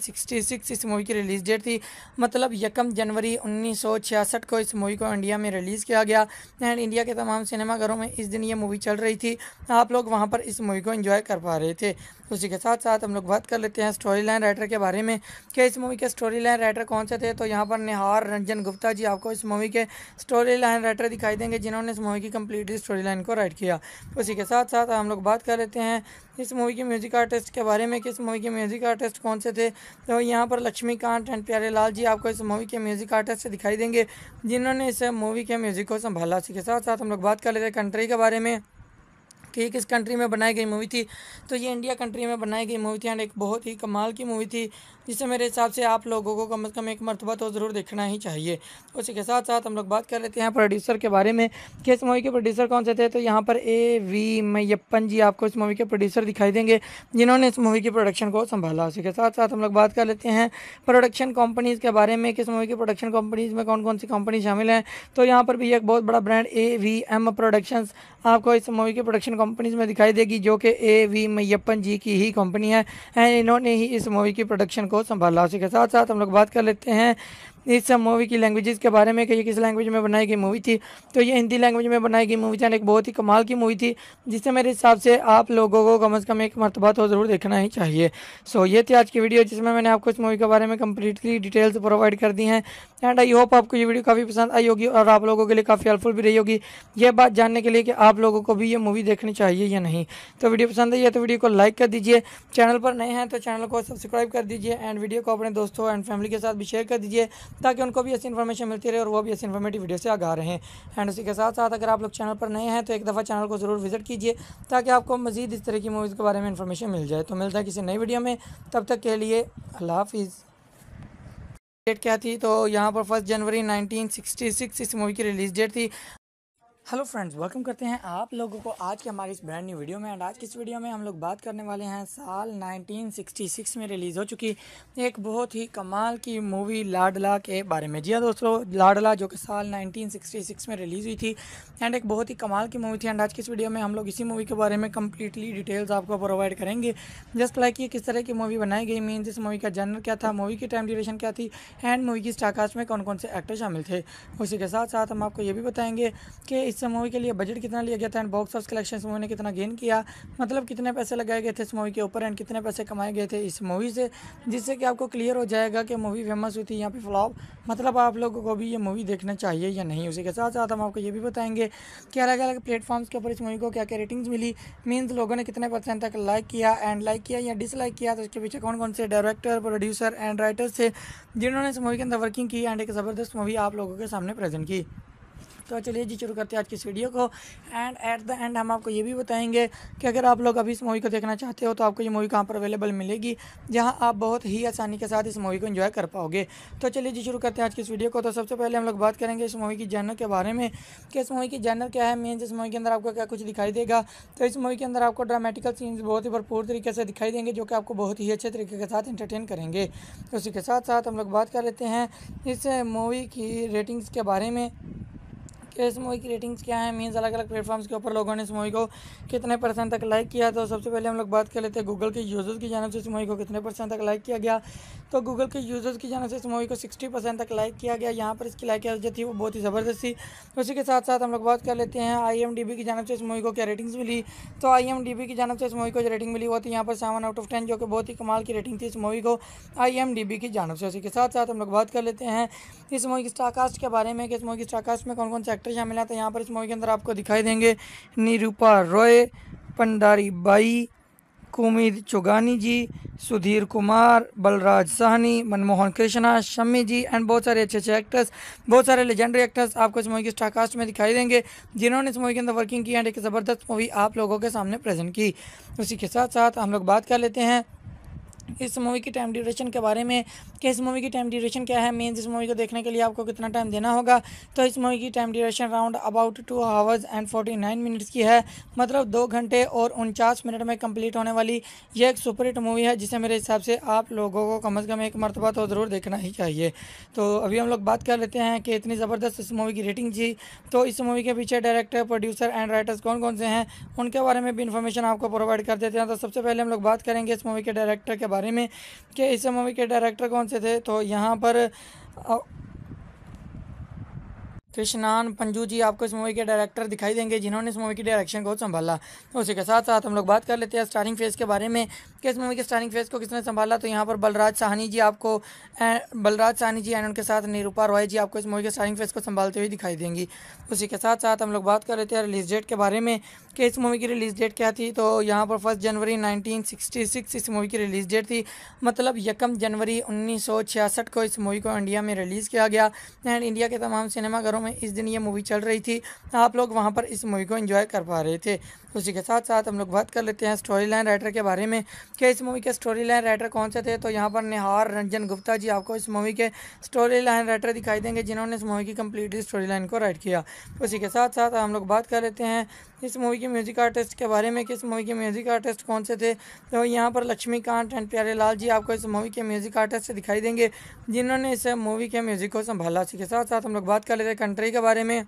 इस मूवी की रिलीज़ डेट थी। मतलब यकम जनवरी उन्नीस सौ छियासठ को इस मूवी को इंडिया में रिलीज़ किया गया। एंड इंडिया के तमाम सिनेमाघरों में इस दिन ये मूवी चल रही थी। आप लोग वहाँ पर इस मूवी को इन्जॉय कर पा रहे थे। उसी के साथ साथ हम लोग बात कर लेते हैं स्टोरी लाइन राइटर के बारे में कि इस मूवी के स्टोरी लाइन राइटर कौन से थे। तो यहाँ पर निहार रंजन गुप्ता जी आपको इस मूवी के स्टोरी लाइन राइटर दिखाई देंगे, जिन्होंने इस मूवी की कम्प्लीटली स्टोरी लाइन को राइट किया। उसी के साथ साथ हम लोग बात कर लेते हैं इस मूवी के म्यूज़िक आर्टिस्ट के बारे में कि इस मूवी के म्यूज़िक आर्टिस्ट कौन से थे? तो यहाँ पर लक्ष्मीकांत एंड प्यारे लाल जी आपको इस मूवी के म्यूज़िक आर्टिस्ट दिखाई देंगे, जिन्होंने इस मूवी के म्यूज़िक को संभाला। इसके साथ साथ हम लोग बात कर लेते हैं कंट्री के बारे में, कि किस कंट्री में बनाई गई मूवी थी। तो ये इंडिया कंट्री में बनाई गई मूवी थी एंड एक बहुत ही कमाल की मूवी थी। जिसे मेरे हिसाब से आप लोगों को कम अज़ कम एक मरतबा तो ज़रूर देखना ही चाहिए। उसी के साथ साथ हम लोग बात कर लेते हैं प्रोड्यूसर के बारे में कि इस मूवी के प्रोड्यूसर कौन से थे? तो यहाँ पर ए वी मैयप्पन जी आपको इस मूवी के प्रोड्यूसर दिखाई देंगे, जिन्होंने इस मूवी की प्रोडक्शन को संभाला। उसी के साथ साथ हम लोग बात कर लेते हैं प्रोडक्शन कंपनीज़ के बारे में किस मूवी की प्रोडक्शन कंपनीज़ में कौन कौन सी कंपनी शामिल हैं। तो यहाँ पर भी एक बहुत बड़ा brand A V M productions आपको इस मूवी की प्रोडक्शन कंपनीज़ में दिखाई देगी, जो कि ए वी मैयप्पन जी की ही कंपनी है एंड इन्होंने ही इस मूवी की प्रोडक्शन को संभाला उसी के साथ साथ हम लोग बात कर लेते हैं। इस मूवी की लैंग्वेजेस के बारे में, कि ये किस लैंग्वेज में बनाई गई मूवी थी। तो ये हिंदी लैंग्वेज में बनाई गई मूवी थी एक बहुत ही कमाल की मूवी थी, जिससे मेरे हिसाब से आप लोगों को कम अज़ कम एक मरतबा तो ज़रूर देखना ही चाहिए। सो ये थी आज की वीडियो जिसमें मैंने आपको इस मूवी के बारे में कम्प्लीटली डिटेल्स प्रोवाइड कर दी हैं। एंड आई होप आपको ये वीडियो काफ़ी पसंद आई होगी और आप लोगों के लिए काफ़ी हेल्पफुल भी रही होगी। ये बात जानने के लिए कि आप लोगों को भी ये मूवी देखनी चाहिए या नहीं। तो वीडियो पसंद आई है तो वीडियो को लाइक कर दीजिए। चैनल पर नए हैं तो चैनल को सब्सक्राइब कर दीजिए। एंड वीडियो को अपने दोस्तों एंड फैमिली के साथ भी शेयर कर दीजिए। ताकि उनको भी ऐसी इन्फॉर्मेशन मिलती रहे और वो भी ऐसी इन्फॉर्मेटिव वीडियो से आगा रहे। हैं एंड उसी के साथ साथ अगर आप लोग चैनल पर नए हैं तो एक दफ़ा चैनल को ज़रूर विज़िट कीजिए, ताकि आपको मजीद इस तरह की मूवीज़ के बारे में इन्फॉर्मेशन मिल जाए। तो मिलता है किसी नई वीडियो में। तब तक के लिए अल्लाह हाफिज़। डेट क्या थी? तो यहाँ पर फ़र्स्ट जनवरी 1966 इस मूवी की रिलीज़ डेट थी। हेलो फ्रेंड्स वेलकम करते हैं आप लोगों को आज के हमारी इस ब्रांड न्यू वीडियो में। एंड आज की इस वीडियो में हम लोग बात करने वाले हैं, साल 1966 में रिलीज़ हो चुकी। एक बहुत ही कमाल की मूवी लाडला के बारे में। जी हाँ दोस्तों, लाडला जो कि साल 1966 में रिलीज़ हुई थी। एंड एक बहुत ही कमाल की मूवी थी। एंड आज की इस वीडियो में हम लोग इसी मूवी के बारे में कम्प्लीटली डिटेल्स आपको प्रोवाइड करेंगे। जस्ट लाइक ये किस तरह की मूवी बनाई गई। मीन इस मूवी का जनर क्या था मूवी की टाइम ड्यूरेशन क्या थी एंड मूवी की स्टारकास्ट में कौन कौन से एक्टर शामिल थे। उसी के साथ साथ हम आपको ये भी बताएँगे कि इस मूवी के लिए बजट कितना लिया गया था एंड बॉक्स ऑफ़िस कलेक्शन इस मूवी ने कितना गेन किया? मतलब कितने पैसे लगाए गए थे इस मूवी के ऊपर एंड कितने पैसे कमाए गए थे इस मूवी से? जिससे कि आपको क्लियर हो जाएगा कि मूवी फ़ेमस हुई थी यहाँ पे फ्लॉप मतलब आप लोगों को भी ये मूवी देखना चाहिए या नहीं, उसी के साथ साथ हम आपको ये भी बताएँगे कि अलग अलग प्लेटफॉर्म्स के ऊपर इस मूवी को क्या क्या रेटिंग्स मिली। मीन्स लोगों ने कितने परसेंट तक लाइक किया एंड लाइक किया या डिसलाइक किया तो इसके पीछे कौन कौन से डायरेक्टर प्रोड्यूसर एंड राइटर्स थे, जिन्होंने इस मूवी के अंदर वर्किंग की एंड एक ज़बरदस्त मूवी आप लोगों के सामने प्रेजेंट की। तो चलिए जी, शुरू करते हैं आज की इस वीडियो को। एंड एट द एंड हम आपको ये भी बताएँगे कि अगर आप लोग अभी इस मूवी को देखना चाहते हो तो आपको ये मूवी कहाँ पर अवेलेबल मिलेगी, जहाँ आप बहुत ही आसानी के साथ इस मूवी को इन्जॉय कर पाओगे। तो चलिए जी, शुरू करते हैं आज की इस वीडियो को। तो सबसे पहले हम लोग बात करेंगे इस मूवी की जर्नर के बारे में, कि इस मूवी की जर्नर क्या है। मीन इस मूवी के अंदर आपको क्या कुछ दिखाई देगा। तो इस मूवी के अंदर आपको ड्रामेटिकल सीन्स बहुत ही भरपूर तरीके से दिखाई देंगे, जो कि आपको बहुत ही अच्छे तरीके के साथ इंटरटेन करेंगे। उसी के साथ साथ हम लोग बात कर लेते हैं इस मूवी की रेटिंग्स के बारे में। कि इस मूवी की रेटिंग्स क्या है? मीन्स अलग अलग प्लेटफॉर्म्स के ऊपर लोगों ने इस मूवी को कितने परसेंट तक लाइक किया? तो सबसे पहले हम लोग बात कर लेते हैं गूगल के यूज़र्स की जानब से इस मूवी को कितने परसेंट तक लाइक किया गया। तो गूगल के यूज़र्स की जानब से इस मूवी को सिक्सटी परसेंट तक लाइक किया गया। यहाँ पर इसकी लाइक जो थी वो बहुत ही ज़बरदस्त थी। उसी के साथ साथ हम लोग बात कर लेते हैं आईएमडीबी की जानब से इस मूवी को क्या रेटिंग्स मिली। तो आईएमडीबी की जानब से इस मूवी को जो रेटिंग मिली वो थी यहाँ पर सेवन आउट ऑफ़ टेन जो कि बहुत ही कमाल की रेटिंग थी इस मूवी को आईएमडीबी की जानब से। उसी के साथ साथ हम लोग बात कर लेते हैं इस मूवी की स्टारकास्ट के बारे में कि इस मूवी की स्टारकास्ट में कौन कौन से एक्टर शामिल है तो यहाँ पर इस मूवी के अंदर आपको दिखाई देंगे। निरूपा रॉय, पंडारी बाई कुमिद चुगानी जी, सुधीर कुमार, बलराज साहनी, मनमोहन कृष्णा, शम्मी जी एंड बहुत सारे अच्छे अच्छे एक्टर्स बहुत सारे लेजेंडरी एक्टर्स आपको इस मूवी की स्टारकास्ट में दिखाई देंगे, जिन्होंने इस मूवी के अंदर वर्किंग की एंड एक ज़बरदस्त मूवी आप लोगों के सामने प्रेजेंट की। उसी के साथ साथ हम लोग बात कर लेते हैं इस मूवी की टाइम ड्यूरेशन के बारे में, कि इस मूवी की टाइम ड्यूरेशन क्या है मीन्स इस मूवी को देखने के लिए आपको कितना टाइम देना होगा। तो इस मूवी की time duration round about two hours and forty nine minutes की है। मतलब दो घंटे और उनचास मिनट में कंप्लीट होने वाली यह एक सुपरहिट मूवी है, जिसे मेरे हिसाब से आप लोगों को कम अज़ कम एक मरतबा तो ज़रूर देखना ही चाहिए। तो अभी हम लोग बात कर लेते हैं कि इतनी ज़बरदस्त इस मूवी की रेटिंग थी। तो इस मूवी के पीछे डायरेक्टर प्रोड्यूसर एंड राइटर्स कौन कौन से हैं, उनके बारे में भी इन्फॉर्मेशन आपको प्रोवाइड कर देते हैं। तो सबसे पहले हम लोग बात करेंगे इस मूवी के डायरेक्टर के बारे में कि इस मूवी के डायरेक्टर कौन से थे? तो यहाँ पर कृष्णान पंजू जी आपको इस मूवी के डायरेक्टर दिखाई देंगे, जिन्होंने इस मूवी की डायरेक्शन को संभाला। उसी के साथ साथ हम लोग बात कर लेते हैं स्टारिंग फ़ेज़ के बारे में। कि इस मूवी के स्टारिंग फेस को किसने संभाला तो यहाँ पर बलराज साहनी जी आपको बलराज साहनी जी एंड उनके साथ निरूपा रॉय जी आपको इस मूवी के स्टारिंग फेस को संभालते हुए दिखाई देंगी। उसी के साथ साथ हम लोग बात कर लेते हैं रिलीज़ डेट के बारे में, कि इस मूवी की रिलीज़ डेट क्या थी तो यहाँ पर फ़र्स्ट जनवरी नाइनटीन इस मूवी की रिलीज़ डेट थी। मतलब यकम जनवरी उन्नीस सौ छियासठ को इस मूवी को इंडिया में रिलीज़ किया गया, एंड इंडिया के तमाम सिनेमाघरों में इस दिन ये मूवी चल रही थी। आप लोग वहाँ पर इस मूवी को इन्जॉय कर पा रहे थे। उसी के साथ साथ हम लोग बात कर लेते हैं स्टोरी लाइन राइटर के बारे में कि इस मूवी के स्टोरी लाइन राइटर कौन से थे? तो यहाँ पर निहार रंजन गुप्ता जी, आपको इस मूवी के स्टोरी लाइन राइटर दिखाई देंगे, जिन्होंने इस मूवी की कंप्लीट स्टोरी लाइन को राइट किया। उसी के साथ साथ हम लोग बात कर लेते हैं इस मूवी के म्यूज़िक आर्टिस्ट के बारे में, कि इस मूवी के म्यूज़िक आर्टिस्ट कौन से थे? तो यहाँ पर लक्ष्मीकांत एंड प्यारे लाल जी आपको इस मूवी के म्यूज़िक आर्टिस्ट दिखाई देंगे, जिन्होंने इस मूवी के म्यूज़िक को संभाला। इसी के साथ साथ हम लोग बात कर लेते हैं कंट्री के बारे में।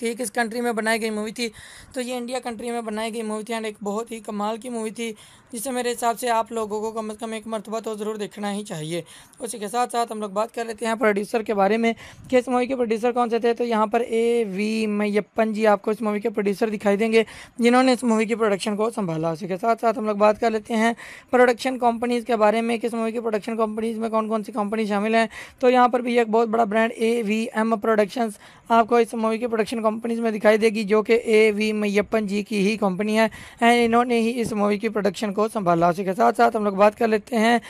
कि किस कंट्री में बनाई गई मूवी थी। तो ये इंडिया कंट्री में बनाई गई मूवी थी एंड एक बहुत ही कमाल की मूवी थी जिसे मेरे हिसाब से आप लोगों को कम अज़ कम एक मरतबा तो ज़रूर देखना ही चाहिए। उसी के साथ साथ हम लोग बात कर लेते हैं प्रोड्यूसर के बारे में कि इस मूवी के प्रोड्यूसर कौन से थे। तो यहाँ पर ए वी मैयप्पन जी आपको इस मूवी के प्रोड्यूसर दिखाई देंगे, जिन्होंने इस मूवी की प्रोडक्शन को संभाला। उसी के साथ साथ हम लोग बात कर लेते हैं प्रोडक्शन कंपनीज़ के बारे में किस मूवी की प्रोडक्शन कंपनीज़ में कौन कौन सी कंपनी शामिल हैं। तो यहाँ पर भी एक बहुत बड़ा brand A V M productions आपको इस मूवी की प्रोडक्शन कंपनीज़ में दिखाई देगी, जो कि ए वी मैयप्पन जी की ही कंपनी है। इन्होंने ही इस मूवी की प्रोडक्शन को संभाला। उसी के साथ साथ हम लोग बात कर लेते हैं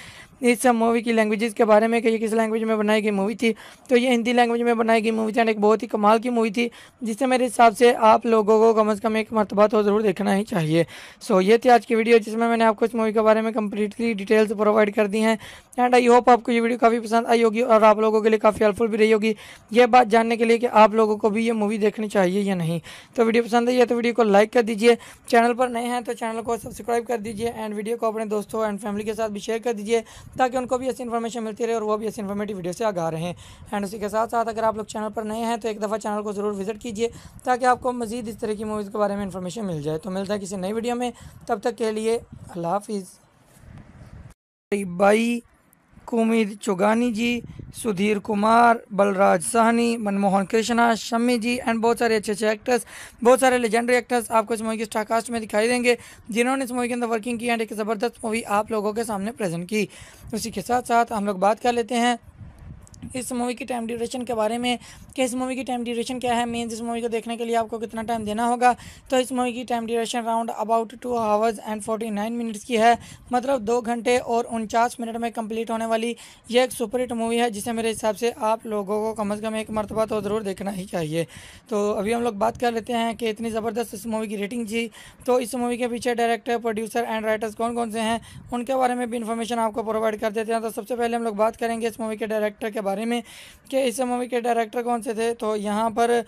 इस मूवी की लैंग्वेजेस के बारे में कि किस लैंग्वेज में बनाई गई मूवी थी। तो ये हिंदी लैंग्वेज में बनाई गई मूवी थी एक बहुत ही कमाल की मूवी थी, जिससे मेरे हिसाब से आप लोगों को कम अज़ कम एक मरतबा तो ज़रूर देखना ही चाहिए। सो ये थी आज की वीडियो जिसमें मैंने आपको इस मूवी के बारे में कम्प्लीटली डिटेल्स प्रोवाइड कर दी हैं। एंड आई होप आपको ये वीडियो काफ़ी पसंद आई होगी और आप लोगों के लिए काफ़ी हेल्पफुल भी रही होगी। ये बात जानने के लिए कि आप लोगों को भी ये मूवी देखनी चाहिए या नहीं। तो वीडियो पसंद आई है तो वीडियो को लाइक कर दीजिए। चैनल पर नए हैं तो चैनल को सब्सक्राइब कर दीजिए एंड वीडियो को अपने दोस्तों एंड फैमिली के साथ भी शेयर कर दीजिए। ताकि उनको भी ऐसी इन्फॉर्मेशन मिलती रहे और वो भी ऐसी इन्फॉर्मेटिव वीडियो से आगा रहे। हैं एंड उसी के साथ साथ अगर आप लोग चैनल पर नए हैं तो एक दफ़ा चैनल को ज़रूर विज़िट कीजिए, ताकि आपको मजीद इस तरह की मूवीज़ के बारे में इन्फॉर्मेशन मिल जाए। तो मिलता है किसी नई वीडियो में। तब तक के लिए अल्लाह हाफिज़। बाई कुमिद चुगानी जी, सुधीर कुमार, बलराज साहनी, मनमोहन कृष्णा शमी जी एंड बहुत सारे अच्छे अच्छे एक्टर्स बहुत सारे लेजेंडरी एक्टर्स आपको इस मूवी की स्टारकास्ट में दिखाई देंगे, जिन्होंने इस मूवी के अंदर वर्किंग की एंड एक ज़बरदस्त मूवी आप लोगों के सामने प्रेजेंट की। उसी के साथ साथ हम लोग बात कर लेते हैं इस मूवी की टाइम ड्यूरेशन के बारे में, कि इस मूवी की टाइम ड्यूरेशन क्या है मीन्स इस मूवी को देखने के लिए आपको कितना टाइम देना होगा। तो इस मूवी की time duration round about two hours and forty nine minutes की है। मतलब दो घंटे और उनचास मिनट में कंप्लीट होने वाली यह एक सुपरहिट मूवी है, जिसे मेरे हिसाब से आप लोगों को कम अज़ कम एक मरतबा तो ज़रूर देखना ही चाहिए। तो अभी हम लोग बात कर लेते हैं कि इतनी ज़बरदस्त इस मूवी की रेटिंग थी। तो इस मूवी के पीछे डायरेक्टर प्रोड्यूसर एंड राइटर्स कौन कौन से हैं, उनके बारे में भी इन्फॉर्मेशन आपको प्रोवाइड कर देते हैं। तो सबसे पहले हम लोग बात करेंगे इस मूवी के डायरेक्टर के बारे में कि इस मूवी के डायरेक्टर कौन से थे? तो यहाँ पर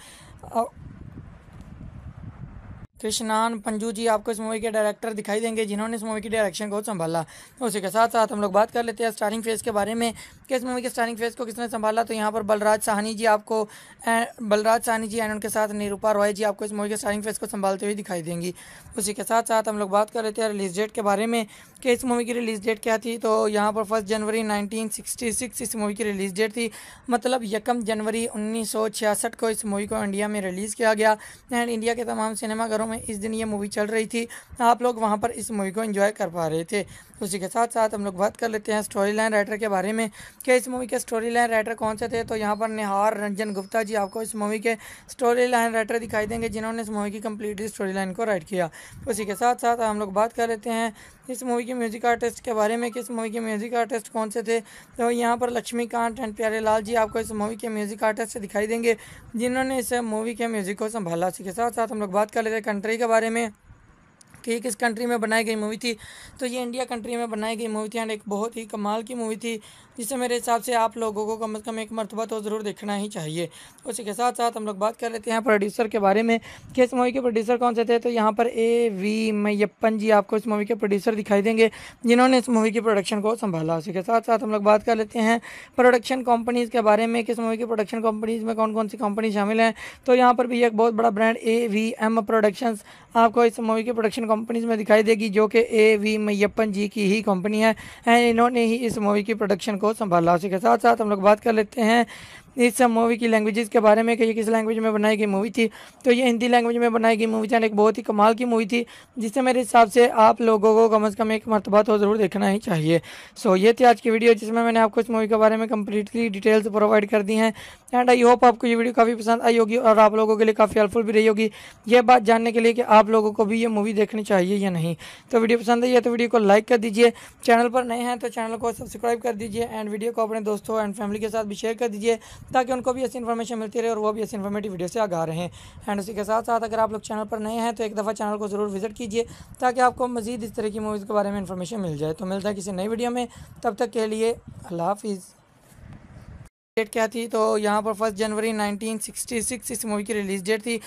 कृष्णान पंजू जी आपको इस मूवी के डायरेक्टर दिखाई देंगे, जिन्होंने इस मूवी की डायरेक्शन को संभाला। तो उसी के साथ साथ हम लोग बात कर लेते हैं स्टारिंग फ़ेज़ के बारे में। कि इस मूवी के स्टारिंग फेस को किसने संभाला? तो यहाँ पर बलराज साहनी जी आपको बलराज साहनी जी एंड उनके साथ निरूपा रॉय जी आपको इस मूवी के स्टारिंग फेस को संभालते हुए दिखाई देंगी। उसी के साथ साथ हम लोग बात कर लेते हैं रिलीज़ डेट के बारे में कि इस मूवी की रिलीज़ डेट क्या थी। तो यहाँ पर फ़र्स्ट जनवरी नाइनटीन इस मूवी की रिलीज़ डेट थी। मतलब यकम जनवरी उन्नीस सौ छियासठ को इस मूवी को इंडिया में रिलीज़ किया गया एंड इंडिया के तमाम सिनेमाघरों में इस दिन ये मूवी चल रही थी। आप लोग वहाँ पर इस मूवी को इन्जॉय कर पा रहे थे। उसी के साथ साथ हम लोग बात कर लेते हैं स्टोरी लाइन राइटर के बारे में। कि इस मूवी के स्टोरी लाइन राइटर कौन से थे? तो यहाँ पर निहार रंजन गुप्ता जी आपको इस मूवी के स्टोरी लाइन राइटर दिखाई देंगे, जिन्होंने इस मूवी की कम्प्लीटली स्टोरी लाइन को राइट किया। उसी के साथ साथ हम लोग बात कर लेते हैं इस मूवी के म्यूज़िक आर्टिस्ट के बारे में, कि इस मूवी के म्यूज़िक आर्टिस्ट कौन से थे? तो यहाँ पर लक्ष्मीकांत एंड प्यारे लाल जी आपको इस मूवी के म्यूज़िक आर्टिस्ट दिखाई देंगे, जिन्होंने इस मूवी के म्यूज़िक को संभाला। इसी के साथ साथ हम लोग बात कर लेते हैं कंट्री के बारे में। कि किस कंट्री में बनाई गई मूवी थी। तो ये इंडिया कंट्री में बनाई गई मूवी थी एंड एक बहुत ही कमाल की मूवी थी जिसे मेरे हिसाब से आप लोगों को कम अज़ कम एक मरतबा तो ज़रूर देखना ही चाहिए। उसी के साथ साथ हम लोग बात कर लेते हैं प्रोड्यूसर के बारे में कि इस मूवी के प्रोड्यूसर कौन से थे। तो यहाँ पर ए वी मैयप्पन जी आपको इस मूवी के प्रोड्यूसर दिखाई देंगे, जिन्होंने इस मूवी की प्रोडक्शन को संभाला। उसी के साथ साथ हम लोग बात कर लेते हैं प्रोडक्शन कंपनीज़ के बारे में किस मूवी की प्रोडक्शन कंपनीज़ में कौन कौन सी कंपनी शामिल हैं। तो यहाँ पर भी एक बहुत बड़ा brand A V M productions आपको इस मूवी की प्रोडक्शन कंपनीज़ में दिखाई देगी, जो कि ए वी मैयप्पन जी की ही कंपनी है। एंड इन्होंने ही इस मूवी की प्रोडक्शन को संभाला। उसी के साथ साथ हम लोग बात कर लेते हैं इस मूवी की लैंग्वेजेस के बारे में कि ये किस लैंग्वेज में बनाई गई मूवी थी। तो ये हिंदी लैंग्वेज में बनाई गई मूवी थी एक बहुत ही कमाल की मूवी थी, जिससे मेरे हिसाब से आप लोगों को कम अज़ कम एक मरतबा तो ज़रूर देखना ही चाहिए। सो ये थी आज की वीडियो जिसमें मैंने आपको इस मूवी के बारे में कम्प्लीटली डिटेल्स प्रोवाइड कर दी हैं। एंड आई होप आपको ये वीडियो काफ़ी पसंद आई होगी और आप लोगों के लिए काफ़ी हेल्पफुल भी रही होगी। ये बात जानने के लिए कि आप लोगों को भी ये मूवी देखनी चाहिए या नहीं। तो वीडियो पसंद आई है तो वीडियो को लाइक कर दीजिए। चैनल पर नए हैं तो चैनल को सब्सक्राइब कर दीजिए। एंड वीडियो को अपने दोस्तों एंड फैमिली के साथ भी शेयर कर दीजिए। ताकि उनको भी ऐसी इन्फॉर्मेशन मिलती रहे और वो भी ऐसी इन्फॉर्मेटिव वीडियो से आगा रहे। हैं एंड उसी के साथ साथ अगर आप लोग चैनल पर नए हैं तो एक दफ़ा चैनल को ज़रूर विज़िट कीजिए, ताकि आपको मजीद इस तरह की मूवीज़ के बारे में इन्फॉर्मेशन मिल जाए। तो मिलता है किसी नई वीडियो में। तब तक के लिए अल्लाह हाफिज़। डेट क्या थी? तो यहाँ पर फ़र्स्ट जनवरी 1966 इस मूवी की रिलीज़ डेट थी।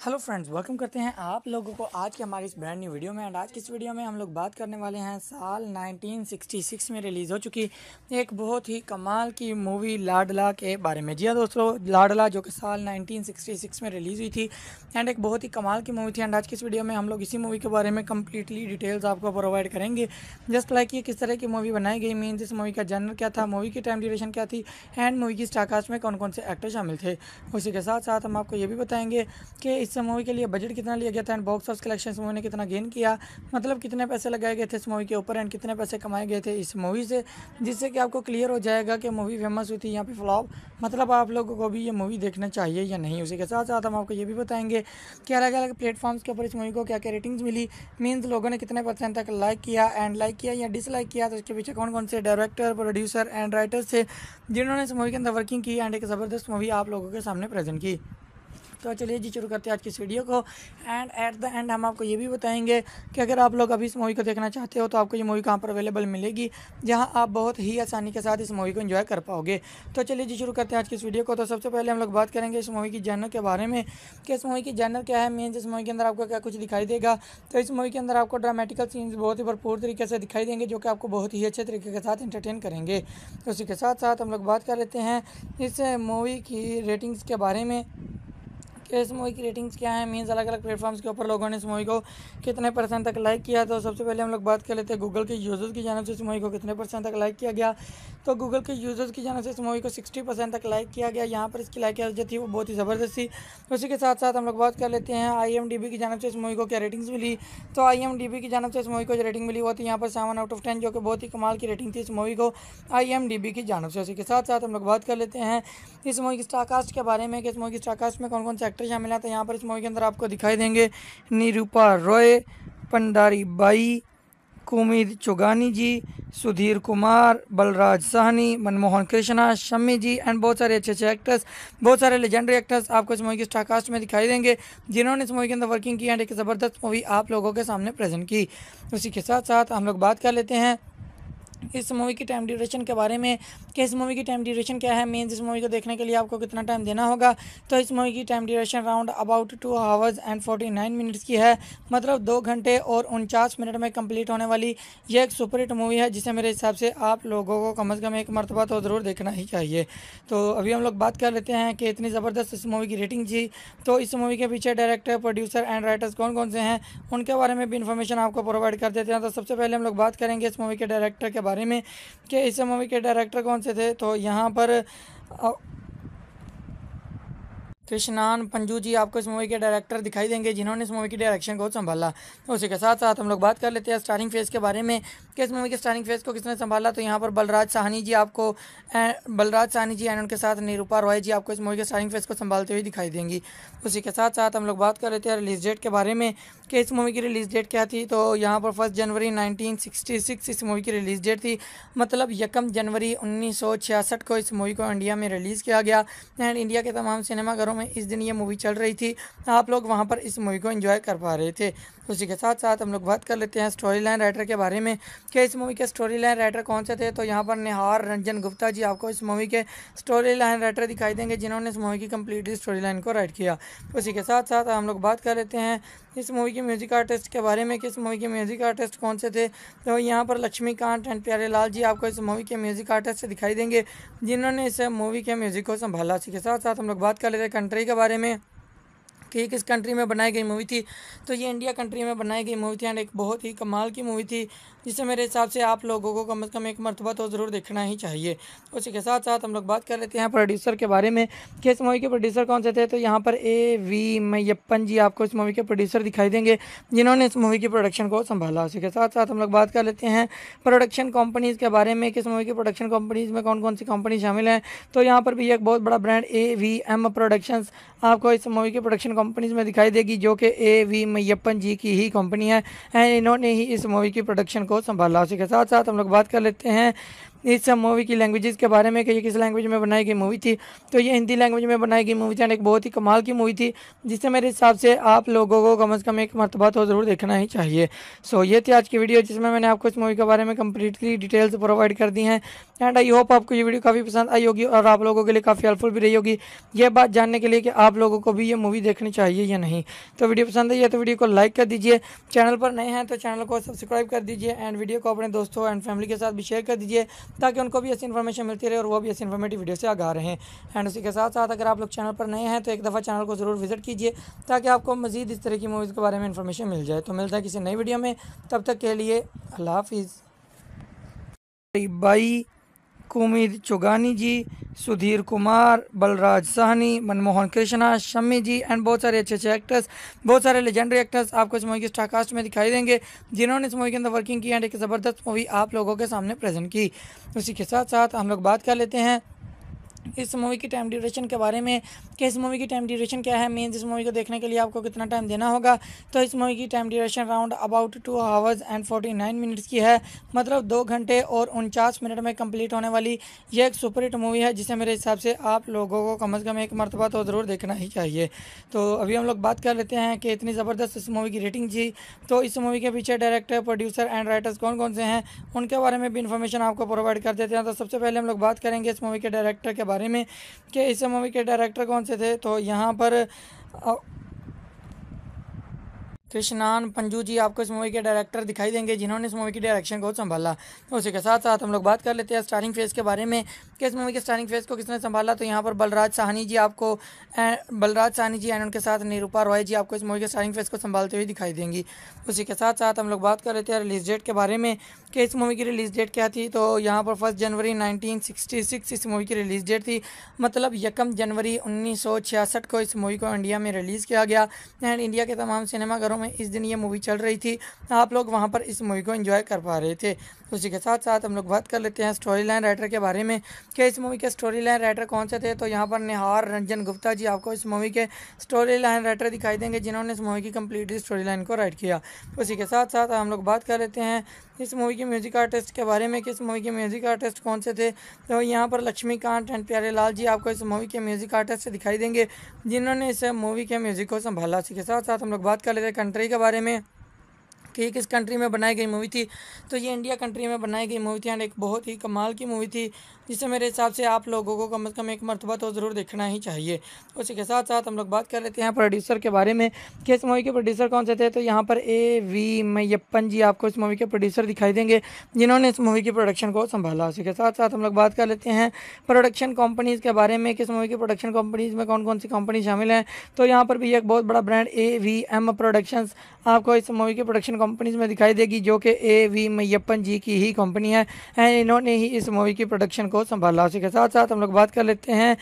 हेलो फ्रेंड्स वेलकम करते हैं आप लोगों को आज की हमारी इस ब्रांड न्यू वीडियो में। एंड आज की इस वीडियो में हम लोग बात करने वाले हैं साल 1966 में रिलीज़ हो चुकी एक बहुत ही कमाल की मूवी लाडला के बारे में। जी हाँ दोस्तों, लाडला जो कि साल 1966 में रिलीज़ हुई थी एंड एक बहुत ही कमाल की मूवी थी। एंड आज की इस वीडियो में हम लोग इसी मूवी के बारे में कम्प्लीटली डिटेल्स आपको प्रोवाइड करेंगे। जस्ट लाइक ये किस तरह की मूवी बनाई गई मीन इस मूवी का जनर क्या था मूवी की टाइम ड्यूरेशन क्या थी एंड मूवी की स्टाकास्ट में कौन कौन से एक्टर शामिल थे। उसी के साथ साथ हम आपको ये भी बताएँगे कि इस मूवी के लिए बजट कितना लिया गया था and box office collection movie ने कितना गेन किया? मतलब कितने पैसे लगाए गए थे इस मूवी के ऊपर एंड कितने पैसे कमाए गए थे इस मूवी से? जिससे कि आपको क्लियर हो जाएगा कि मूवी फ़ेमस हुई थी यहाँ पे फ्लॉप मतलब आप लोगों को भी ये मूवी देखना चाहिए या नहीं, उसी के साथ साथ हम आपको ये भी बताएँगे कि अलग अलग प्लेटफॉर्म्स के ऊपर इस मूवी को क्या क्या रेटिंग्स मिली। मीन्स लोगों ने कितने परसेंट तक लाइक किया एंड लाइक किया या डिसलाइक किया? तो इसके पीछे कौन कौन से डायरेक्टर प्रोड्यूसर एंड राइटर्स थे, जिन्होंने इस मूवी के अंदर वर्किंग की एंड एक ज़बरदस्त मूवी आप लोगों के सामने प्रेजेंट की? तो चलिए जी, शुरू करते हैं आज की इस वीडियो को। एंड एट द एंड हम आपको ये भी बताएँगे कि अगर आप लोग अभी इस मूवी को देखना चाहते हो तो आपको ये मूवी कहाँ पर अवेलेबल मिलेगी, जहाँ आप बहुत ही आसानी के साथ इस मूवी को इन्जॉय कर पाओगे। तो चलिए जी, शुरू करते हैं आज की इस वीडियो को। तो सबसे पहले हम लोग बात करेंगे इस मूवी की जर्नर के बारे में, कि इस मूवी की जर्नर क्या है। मेन इस मूवी के अंदर आपको क्या कुछ दिखाई देगा। तो इस मूवी के अंदर आपको ड्रामेटिकल सीन्स बहुत ही भरपूर तरीके से दिखाई देंगे, जो कि आपको बहुत ही अच्छे तरीके के साथ इंटरटेन करेंगे। उसी के साथ साथ हम लोग बात कर लेते हैं इस मूवी की रेटिंग्स के बारे में। कि इस मूवी की रेटिंग्स क्या है? मीन्स अलग अलग प्लेटफॉर्म्स के ऊपर लोगों ने इस मूवी को कितने परसेंट तक लाइक किया? तो सबसे पहले हम लोग बात कर लेते हैं गूगल के यूज़र्स की जानब से इस मूवी को कितने परसेंट तक लाइक किया गया? तो गूगल के यूज़र्स की जानब से इस मूवी को सिक्सटी परसेंट तक लाइक किया गया। यहाँ पर इसकी लाइक जो थी वो बहुत ही ज़बरदस्त थी। उसी के साथ साथ हम लोग बात कर लेते हैं आईएमडीबी की जानब से इस मूवी को क्या रेटिंग्स मिली? तो आईएमडीबी की जानब से इस मूवी को जो रेटिंग मिली वो थी यहाँ पर सेवन आउट ऑफ़ टेन जो कि बहुत ही कमाल की रेटिंग थी इस मूवी को आईएमडीबी की जानब से। उसी के साथ साथ हम लोग बात कर लेते हैं इस मूवी की स्टारकास्ट के बारे में कि इस मूवी की स्टारकास्ट में कौन कौन से शामिल हैं तो यहाँ पर इस मूवी के अंदर आपको दिखाई देंगे निरूपा रॉय, पंडारी बाई, कुमिद चुगानी जी, सुधीर कुमार, बलराज साहनी, मनमोहन कृष्णा शमी जी एंड बहुत सारे अच्छे अच्छे एक्टर्स बहुत सारे लेजेंडरी एक्टर्स आपको इस मूवी की स्टारकास्ट में दिखाई देंगे, जिन्होंने इस मूवी के अंदर वर्किंग की एंड एक ज़बरदस्त मूवी आप लोगों के सामने प्रेजेंट की। उसी के साथ साथ हम लोग बात कर लेते हैं इस मूवी की टाइम ड्यूरेशन के बारे में कि इस मूवी की टाइम ड्यूरेशन क्या है मीन्स इस मूवी को देखने के लिए आपको कितना टाइम देना होगा। तो इस मूवी की time duration round about two hours and forty nine minutes की है। मतलब दो घंटे और उनचास मिनट में कंप्लीट होने वाली ये एक सुपर हिट मूवी है, जिसे मेरे हिसाब से आप लोगों को कम अज़ कम एक मरतबा तो ज़रूर देखना ही चाहिए। तो अभी हम लोग बात कर लेते हैं कि इतनी ज़बरदस्त इस मूवी की रेटिंग थी तो इस मूवी के पीछे डायरेक्टर प्रोड्यूसर एंड राइटर्स कौन कौन से हैं, उनके बारे में भी इन्फॉर्मेशन आपको प्रोवाइड कर देते हैं। तो सबसे पहले हम लोग बात करेंगे इस मूवी के डायरेक्टर के बारे में कि इस मूवी के डायरेक्टर कौन से थे? तो यहाँ पर कृष्णान पंजू जी आपको इस मूवी के डायरेक्टर दिखाई देंगे, जिन्होंने इस मूवी की डायरेक्शन को संभाला। उसी के साथ साथ हम लोग बात कर लेते हैं स्टारिंग फ़ेज़ के बारे में, कि इस मूवी के स्टारिंग फ़ेज़ को किसने संभाला। तो यहाँ पर बलराज साहनी जी आपको बलराज साहनी जी एंड उनके साथ निरूपा रॉय जी आपको इस मूवी के स्टारिंग फ़ेज़ को संभालते हुए दिखाई देंगी। उसी के साथ साथ हम लोग बात कर लेते हैं रिलीज़ डेट के बारे में, कि इस मूवी की रिलीज़ डेट क्या थी। तो यहाँ पर फ़र्स्ट जनवरी नाइनटीन इस मूवी की रिलीज़ डेट थी। मतलब यकम जनवरी उन्नीस सौ छियासठ को इस मूवी को इंडिया में रिलीज़ किया गया। एंड इंडिया के तमाम सिनेमाघरों में इस दिन ये मूवी चल रही थी। आप लोग वहाँ पर इस मूवी को इन्जॉय कर पा रहे थे। उसी के साथ साथ हम लोग बात कर लेते हैं स्टोरी लाइन राइटर के बारे में कि इस मूवी के स्टोरी लाइन राइटर कौन से थे? तो यहाँ पर निहार रंजन गुप्ता जी आपको इस मूवी के स्टोरी लाइन राइटर दिखाई देंगे, जिन्होंने इस मूवी की कम्प्लीटली स्टोरी लाइन को राइट किया। उसी के साथ साथ हम लोग बात कर लेते हैं इस मूवी के म्यूज़िक आर्टिस्ट के बारे में कि इस मूवी के म्यूज़िक आर्टिस्ट कौन से थे? तो यहाँ पर लक्ष्मीकांत एंड प्यारे लाल जी आपको इस मूवी के म्यूज़िक आर्टिस्ट दिखाई देंगे, जिन्होंने इस मूवी के म्यूज़िक को संभाला। इसी के साथ साथ हम लोग बात कर लेते हैं कंट्री के बारे में। कि किस कंट्री में बनाई गई मूवी थी। तो ये इंडिया कंट्री में बनाई गई मूवी थी एंड एक बहुत ही कमाल की मूवी थी। जिसे मेरे हिसाब से आप लोगों को कम अज़ कम एक मरतबा तो ज़रूर देखना ही चाहिए। उसी के साथ साथ हम लोग बात कर लेते हैं प्रोड्यूसर के बारे में कि इस मूवी के प्रोड्यूसर कौन से थे? तो यहाँ पर ए वी मैयप्पन जी आपको इस मूवी के प्रोड्यूसर दिखाई देंगे, जिन्होंने इस मूवी की प्रोडक्शन को संभाला। उसी के साथ साथ हम लोग बात कर लेते हैं प्रोडक्शन कंपनीज़ के बारे में किस मूवी की प्रोडक्शन कंपनीज़ में कौन कौन सी कंपनी शामिल हैं। तो यहाँ पर भी एक बहुत बड़ा brand A V M productions आपको इस मूवी की प्रोडक्शन कंपनीज़ में दिखाई देगी, जो कि ए वी मैयप्पन जी की ही कंपनी है एंड इन्होंने ही इस मूवी की प्रोडक्शन को संभाला उसी के साथ साथ हम लोग बात कर लेते हैं। इस मूवी की लैंग्वेजेस के बारे में कि ये किस लैंग्वेज में बनाई गई मूवी थी। तो ये हिंदी लैंग्वेज में बनाई गई मूवी थी एंड एक बहुत ही कमाल की मूवी थी, जिससे मेरे हिसाब से आप लोगों को कम अज़ कम एक मरतबा तो ज़रूर देखना ही चाहिए। सो ये थी आज की वीडियो जिसमें मैंने आपको इस मूवी के बारे में कम्प्लीटली डिटेल्स प्रोवाइड कर दी हैं। एंड आई होप आपको ये वीडियो काफ़ी पसंद आई होगी और आप लोगों के लिए काफ़ी हेल्पफुल भी रही होगी। ये बात जानने के लिए कि आप लोगों को भी ये मूवी देखनी चाहिए या नहीं। तो वीडियो पसंद आई है तो वीडियो को लाइक कर दीजिए। चैनल पर नए हैं तो चैनल को सब्सक्राइब कर दीजिए। एंड वीडियो को अपने दोस्तों एंड फैमिली के साथ भी शेयर कर दीजिए। ताकि उनको भी ऐसी इन्फॉर्मेशन मिलती रहे और वो भी ऐसी इन्फॉर्मेटिव वीडियो से आगा रहे। हैं एंड उसी के साथ साथ अगर आप लोग चैनल पर नए हैं तो एक दफ़ा चैनल को ज़रूर विज़िट कीजिए, ताकि आपको मजीद इस तरह की मूवीज़ के बारे में इन्फॉर्मेशन मिल जाए। तो मिलता है किसी नई वीडियो में, तब तक के लिए अल्लाह हाफिज़। बाई कुमिद चुगानी जी, सुधीर कुमार, बलराज साहनी, मनमोहन कृष्णा, शम्मी जी एंड बहुत सारे अच्छे अच्छे एक्टर्स बहुत सारे लेजेंडरी एक्टर्स आपको इस मूवी की स्टारकास्ट में दिखाई देंगे, जिन्होंने इस मूवी के अंदर वर्किंग की एंड एक ज़बरदस्त मूवी आप लोगों के सामने प्रेजेंट की। उसी के साथ साथ हम लोग बात कर लेते हैं इस मूवी की टाइम ड्यूरेशन के बारे में, कि इस मूवी की टाइम ड्यूरेशन क्या है मीन्स इस मूवी को देखने के लिए आपको कितना टाइम देना होगा। तो इस मूवी की time duration round about two hours and forty nine minutes की है। मतलब दो घंटे और उनचास मिनट में कंप्लीट होने वाली यह एक सुपर हिट मूवी है, जिसे मेरे हिसाब से आप लोगों को कम अज़ कम एक मरतबा तो ज़रूर देखना ही चाहिए। तो अभी हम लोग बात कर लेते हैं कि इतनी ज़बरदस्त इस मूवी की रेटिंग थी तो इस मूवी के पीछे डायरेक्टर प्रोड्यूसर एंड राइटर्स कौन कौन से हैं, उनके बारे में भी इन्फॉर्मेशन आपको प्रोवाइड कर देते हैं। तो सबसे पहले हम लोग बात करेंगे इस मूवी के डायरेक्टर के बारे में कि इस मूवी के डायरेक्टर कौन से थे? तो यहाँ पर कृष्णान पंजू जी आपको इस मूवी के डायरेक्टर दिखाई देंगे, जिन्होंने इस मूवी की डायरेक्शन को संभाला। तो उसी के साथ साथ हम लोग बात कर लेते हैं स्टारिंग फ़ेज़ के बारे में, कि इस मूवी के स्टारिंग फ़ेज़ को किसने संभाला। तो यहाँ पर बलराज साहनी जी आपको बलराज साहनी जी एंड उनके साथ निरूपा रॉय जी आपको इस मूवी के स्टारिंग फ़ेज़ को संभालते हुए दिखाई देंगी। उसी के साथ साथ हम लोग बात कर लेते हैं रिलीज़ डेट के बारे में, कि इस मूवी की रिलीज़ डेट क्या थी। तो यहाँ पर फ़र्स्ट जनवरी नाइनटीन इस मूवी की रिलीज़ डेट थी। मतलब यकम जनवरी उन्नीस सौ छियासठ को इस मूवी को इंडिया में रिलीज़ किया गया। एंड इंडिया के तमाम सिनेमाघरों में इस दिन ये मूवी चल रही थी। आप लोग वहाँ पर इस मूवी को इन्जॉय कर पा रहे थे। उसी के साथ साथ हम लोग बात कर लेते हैं स्टोरी लाइन राइटर के बारे में कि इस मूवी के स्टोरी लाइन राइटर कौन से थे? तो यहाँ पर निहार रंजन गुप्ता जी आपको इस मूवी के स्टोरी लाइन राइटर दिखाई देंगे, जिन्होंने इस मूवी की कम्प्लीटली स्टोरी लाइन को राइट किया। उसी के साथ साथ हम लोग बात कर लेते हैं इस मूवी के म्यूज़िक आर्टिस्ट के बारे में कि इस मूवी के म्यूज़िक आर्टिस्ट कौन से थे? तो यहाँ पर लक्ष्मीकांत एंड प्यारे लाल जी आपको इस मूवी के म्यूज़िक आर्टिस्ट दिखाई देंगे, जिन्होंने इस मूवी के म्यूज़िक को संभाला। इसी के साथ साथ हम लोग बात कर लेते हैं कंट्री के बारे में। कि किस कंट्री में बनाई गई मूवी थी। तो ये इंडिया कंट्री में बनाई गई मूवी थी एंड एक बहुत ही कमाल की मूवी थी। जिससे मेरे हिसाब से आप लोगों को कम अज़ कम एक मरतबा तो ज़रूर देखना ही चाहिए। उसी के साथ साथ हम लोग बात कर लेते हैं प्रोड्यूसर के बारे में कि इस मूवी के प्रोड्यूसर कौन से थे? तो यहाँ पर ए वी मैयप्पन जी आपको इस मूवी के प्रोड्यूसर दिखाई देंगे, जिन्होंने इस मूवी की प्रोडक्शन को संभाला। उसी के साथ साथ हम लोग बात कर लेते हैं प्रोडक्शन कंपनीज़ के बारे में किस मूवी की प्रोडक्शन कंपनीज़ में कौन कौन सी कंपनी शामिल हैं। तो यहाँ पर भी एक बहुत बड़ा brand A V M productions आपको इस मूवी की प्रोडक्शन कंपनीज़ में दिखाई देगी, जो कि ए वी मैयप्पन जी की ही कंपनी है एंड इन्होंने ही इस मूवी की प्रोडक्शन को संभाला उसी के साथ साथ हम लोग बात कर लेते हैं।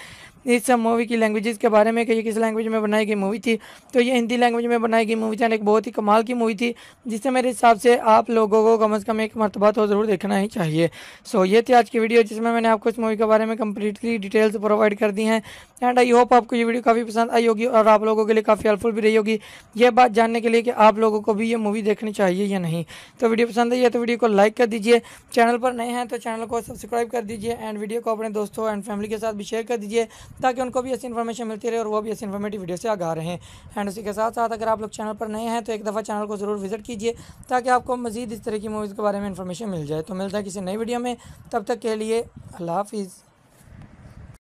इस मूवी की लैंग्वेजेस के बारे में कि ये किस लैंग्वेज में बनाई गई मूवी थी। तो ये हिंदी लैंग्वेज में बनाई गई मूवी थी एक बहुत ही कमाल की मूवी थी, जिससे मेरे हिसाब से आप लोगों को कम अज़ कम एक मरतबा तो ज़रूर देखना ही चाहिए। सो ये थी आज की वीडियो जिसमें मैंने आपको इस मूवी के बारे में कम्प्लीटली डिटेल्स प्रोवाइड कर दी हैं। एंड आई होप आपको ये वीडियो काफ़ी पसंद आई होगी और आप लोगों के लिए काफ़ी हेल्पफुल भी रही होगी। ये बात जानने के लिए कि आप लोगों को भी ये मूवी देखनी चाहिए या नहीं। तो वीडियो पसंद आई है तो वीडियो को लाइक कर दीजिए। चैनल पर नए हैं तो चैनल को सब्सक्राइब कर दीजिए। एंड वीडियो को अपने दोस्तों एंड फैमिली के साथ भी शेयर कर दीजिए। ताकि उनको भी ऐसी इन्फॉर्मेशन मिलती रहे और वो भी ऐसी इन्फॉर्मेटिव वीडियो से आगा रहे। हैं एंड उसी के साथ साथ अगर आप लोग चैनल पर नए हैं तो एक दफ़ा चैनल को ज़रूर विज़िट कीजिए, ताकि आपको मज़ीद इस तरह की मूवीज़ के बारे में इन्फॉर्मेशन मिल जाए। तो मिलता है किसी नई वीडियो में। तब तक के लिए अल्लाह हाफिज़।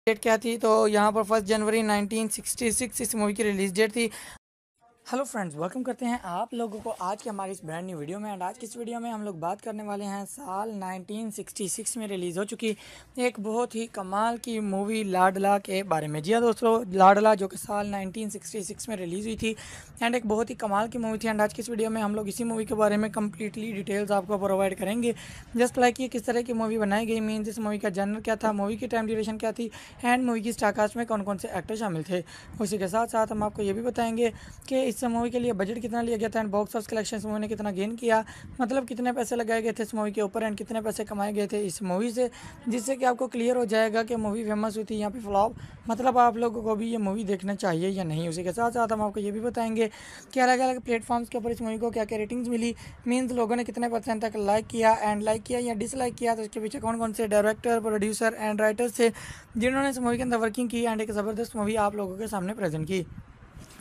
डेट क्या थी? तो यहाँ पर फ़र्स्ट जनवरी 1966 इस मूवी की रिलीज़ डेट थी। हेलो फ्रेंड्स वेलकम करते हैं आप लोगों को आज के हमारी इस ब्रांड न्यू वीडियो में। एंड आज की इस वीडियो में हम लोग बात करने वाले हैं साल 1966 में रिलीज़ हो चुकी एक बहुत ही कमाल की मूवी लाडला के बारे में। जी हाँ दोस्तों, लाडला जो कि साल 1966 में रिलीज़ हुई थी एंड एक बहुत ही कमाल की मूवी थी। एंड आज की इस वीडियो में हम लोग इसी मूवी के बारे में कम्प्लीटली डिटेल्स आपको प्रोवाइड करेंगे। जस्ट लाइक ये किस तरह की मूवी बनाई गई मीन इस मूवी का जनर क्या था मूवी की टाइम ड्यूरेशन क्या थी एंड मूवी की स्टारकास्ट में कौन कौन से एक्टर शामिल थे। उसी के साथ साथ हम आपको ये भी बताएँगे कि इस मूवी के लिए बजट कितना लिया गया था एंड बॉक्स ऑफ़िस कलेक्शन इस मूवी ने कितना गेन किया? मतलब कितने पैसे लगाए गए थे इस मूवी के ऊपर एंड कितने पैसे कमाए गए थे इस मूवी से? जिससे कि आपको क्लियर हो जाएगा कि मूवी फ़ेमस हुई थी यहाँ पे फ्लॉप मतलब आप लोगों को भी ये मूवी देखना चाहिए या नहीं। उसी के साथ साथ हम आपको ये भी बताएँगे कि अलग अलग प्लेटफॉर्म्स के ऊपर इस मूवी को क्या क्या रेटिंग्स मिली। मीन्स लोगों ने कितने परसेंट तक लाइक किया एंड लाइक किया या डिसलाइक किया? तो उसके पीछे कौन कौन से डायरेक्टर प्रोड्यूसर एंड राइटर्स थे, जिन्होंने इस मूवी के अंदर वर्किंग की एंड एक ज़बरदस्त मूवी आप लोगों के सामने प्रेजेंट की?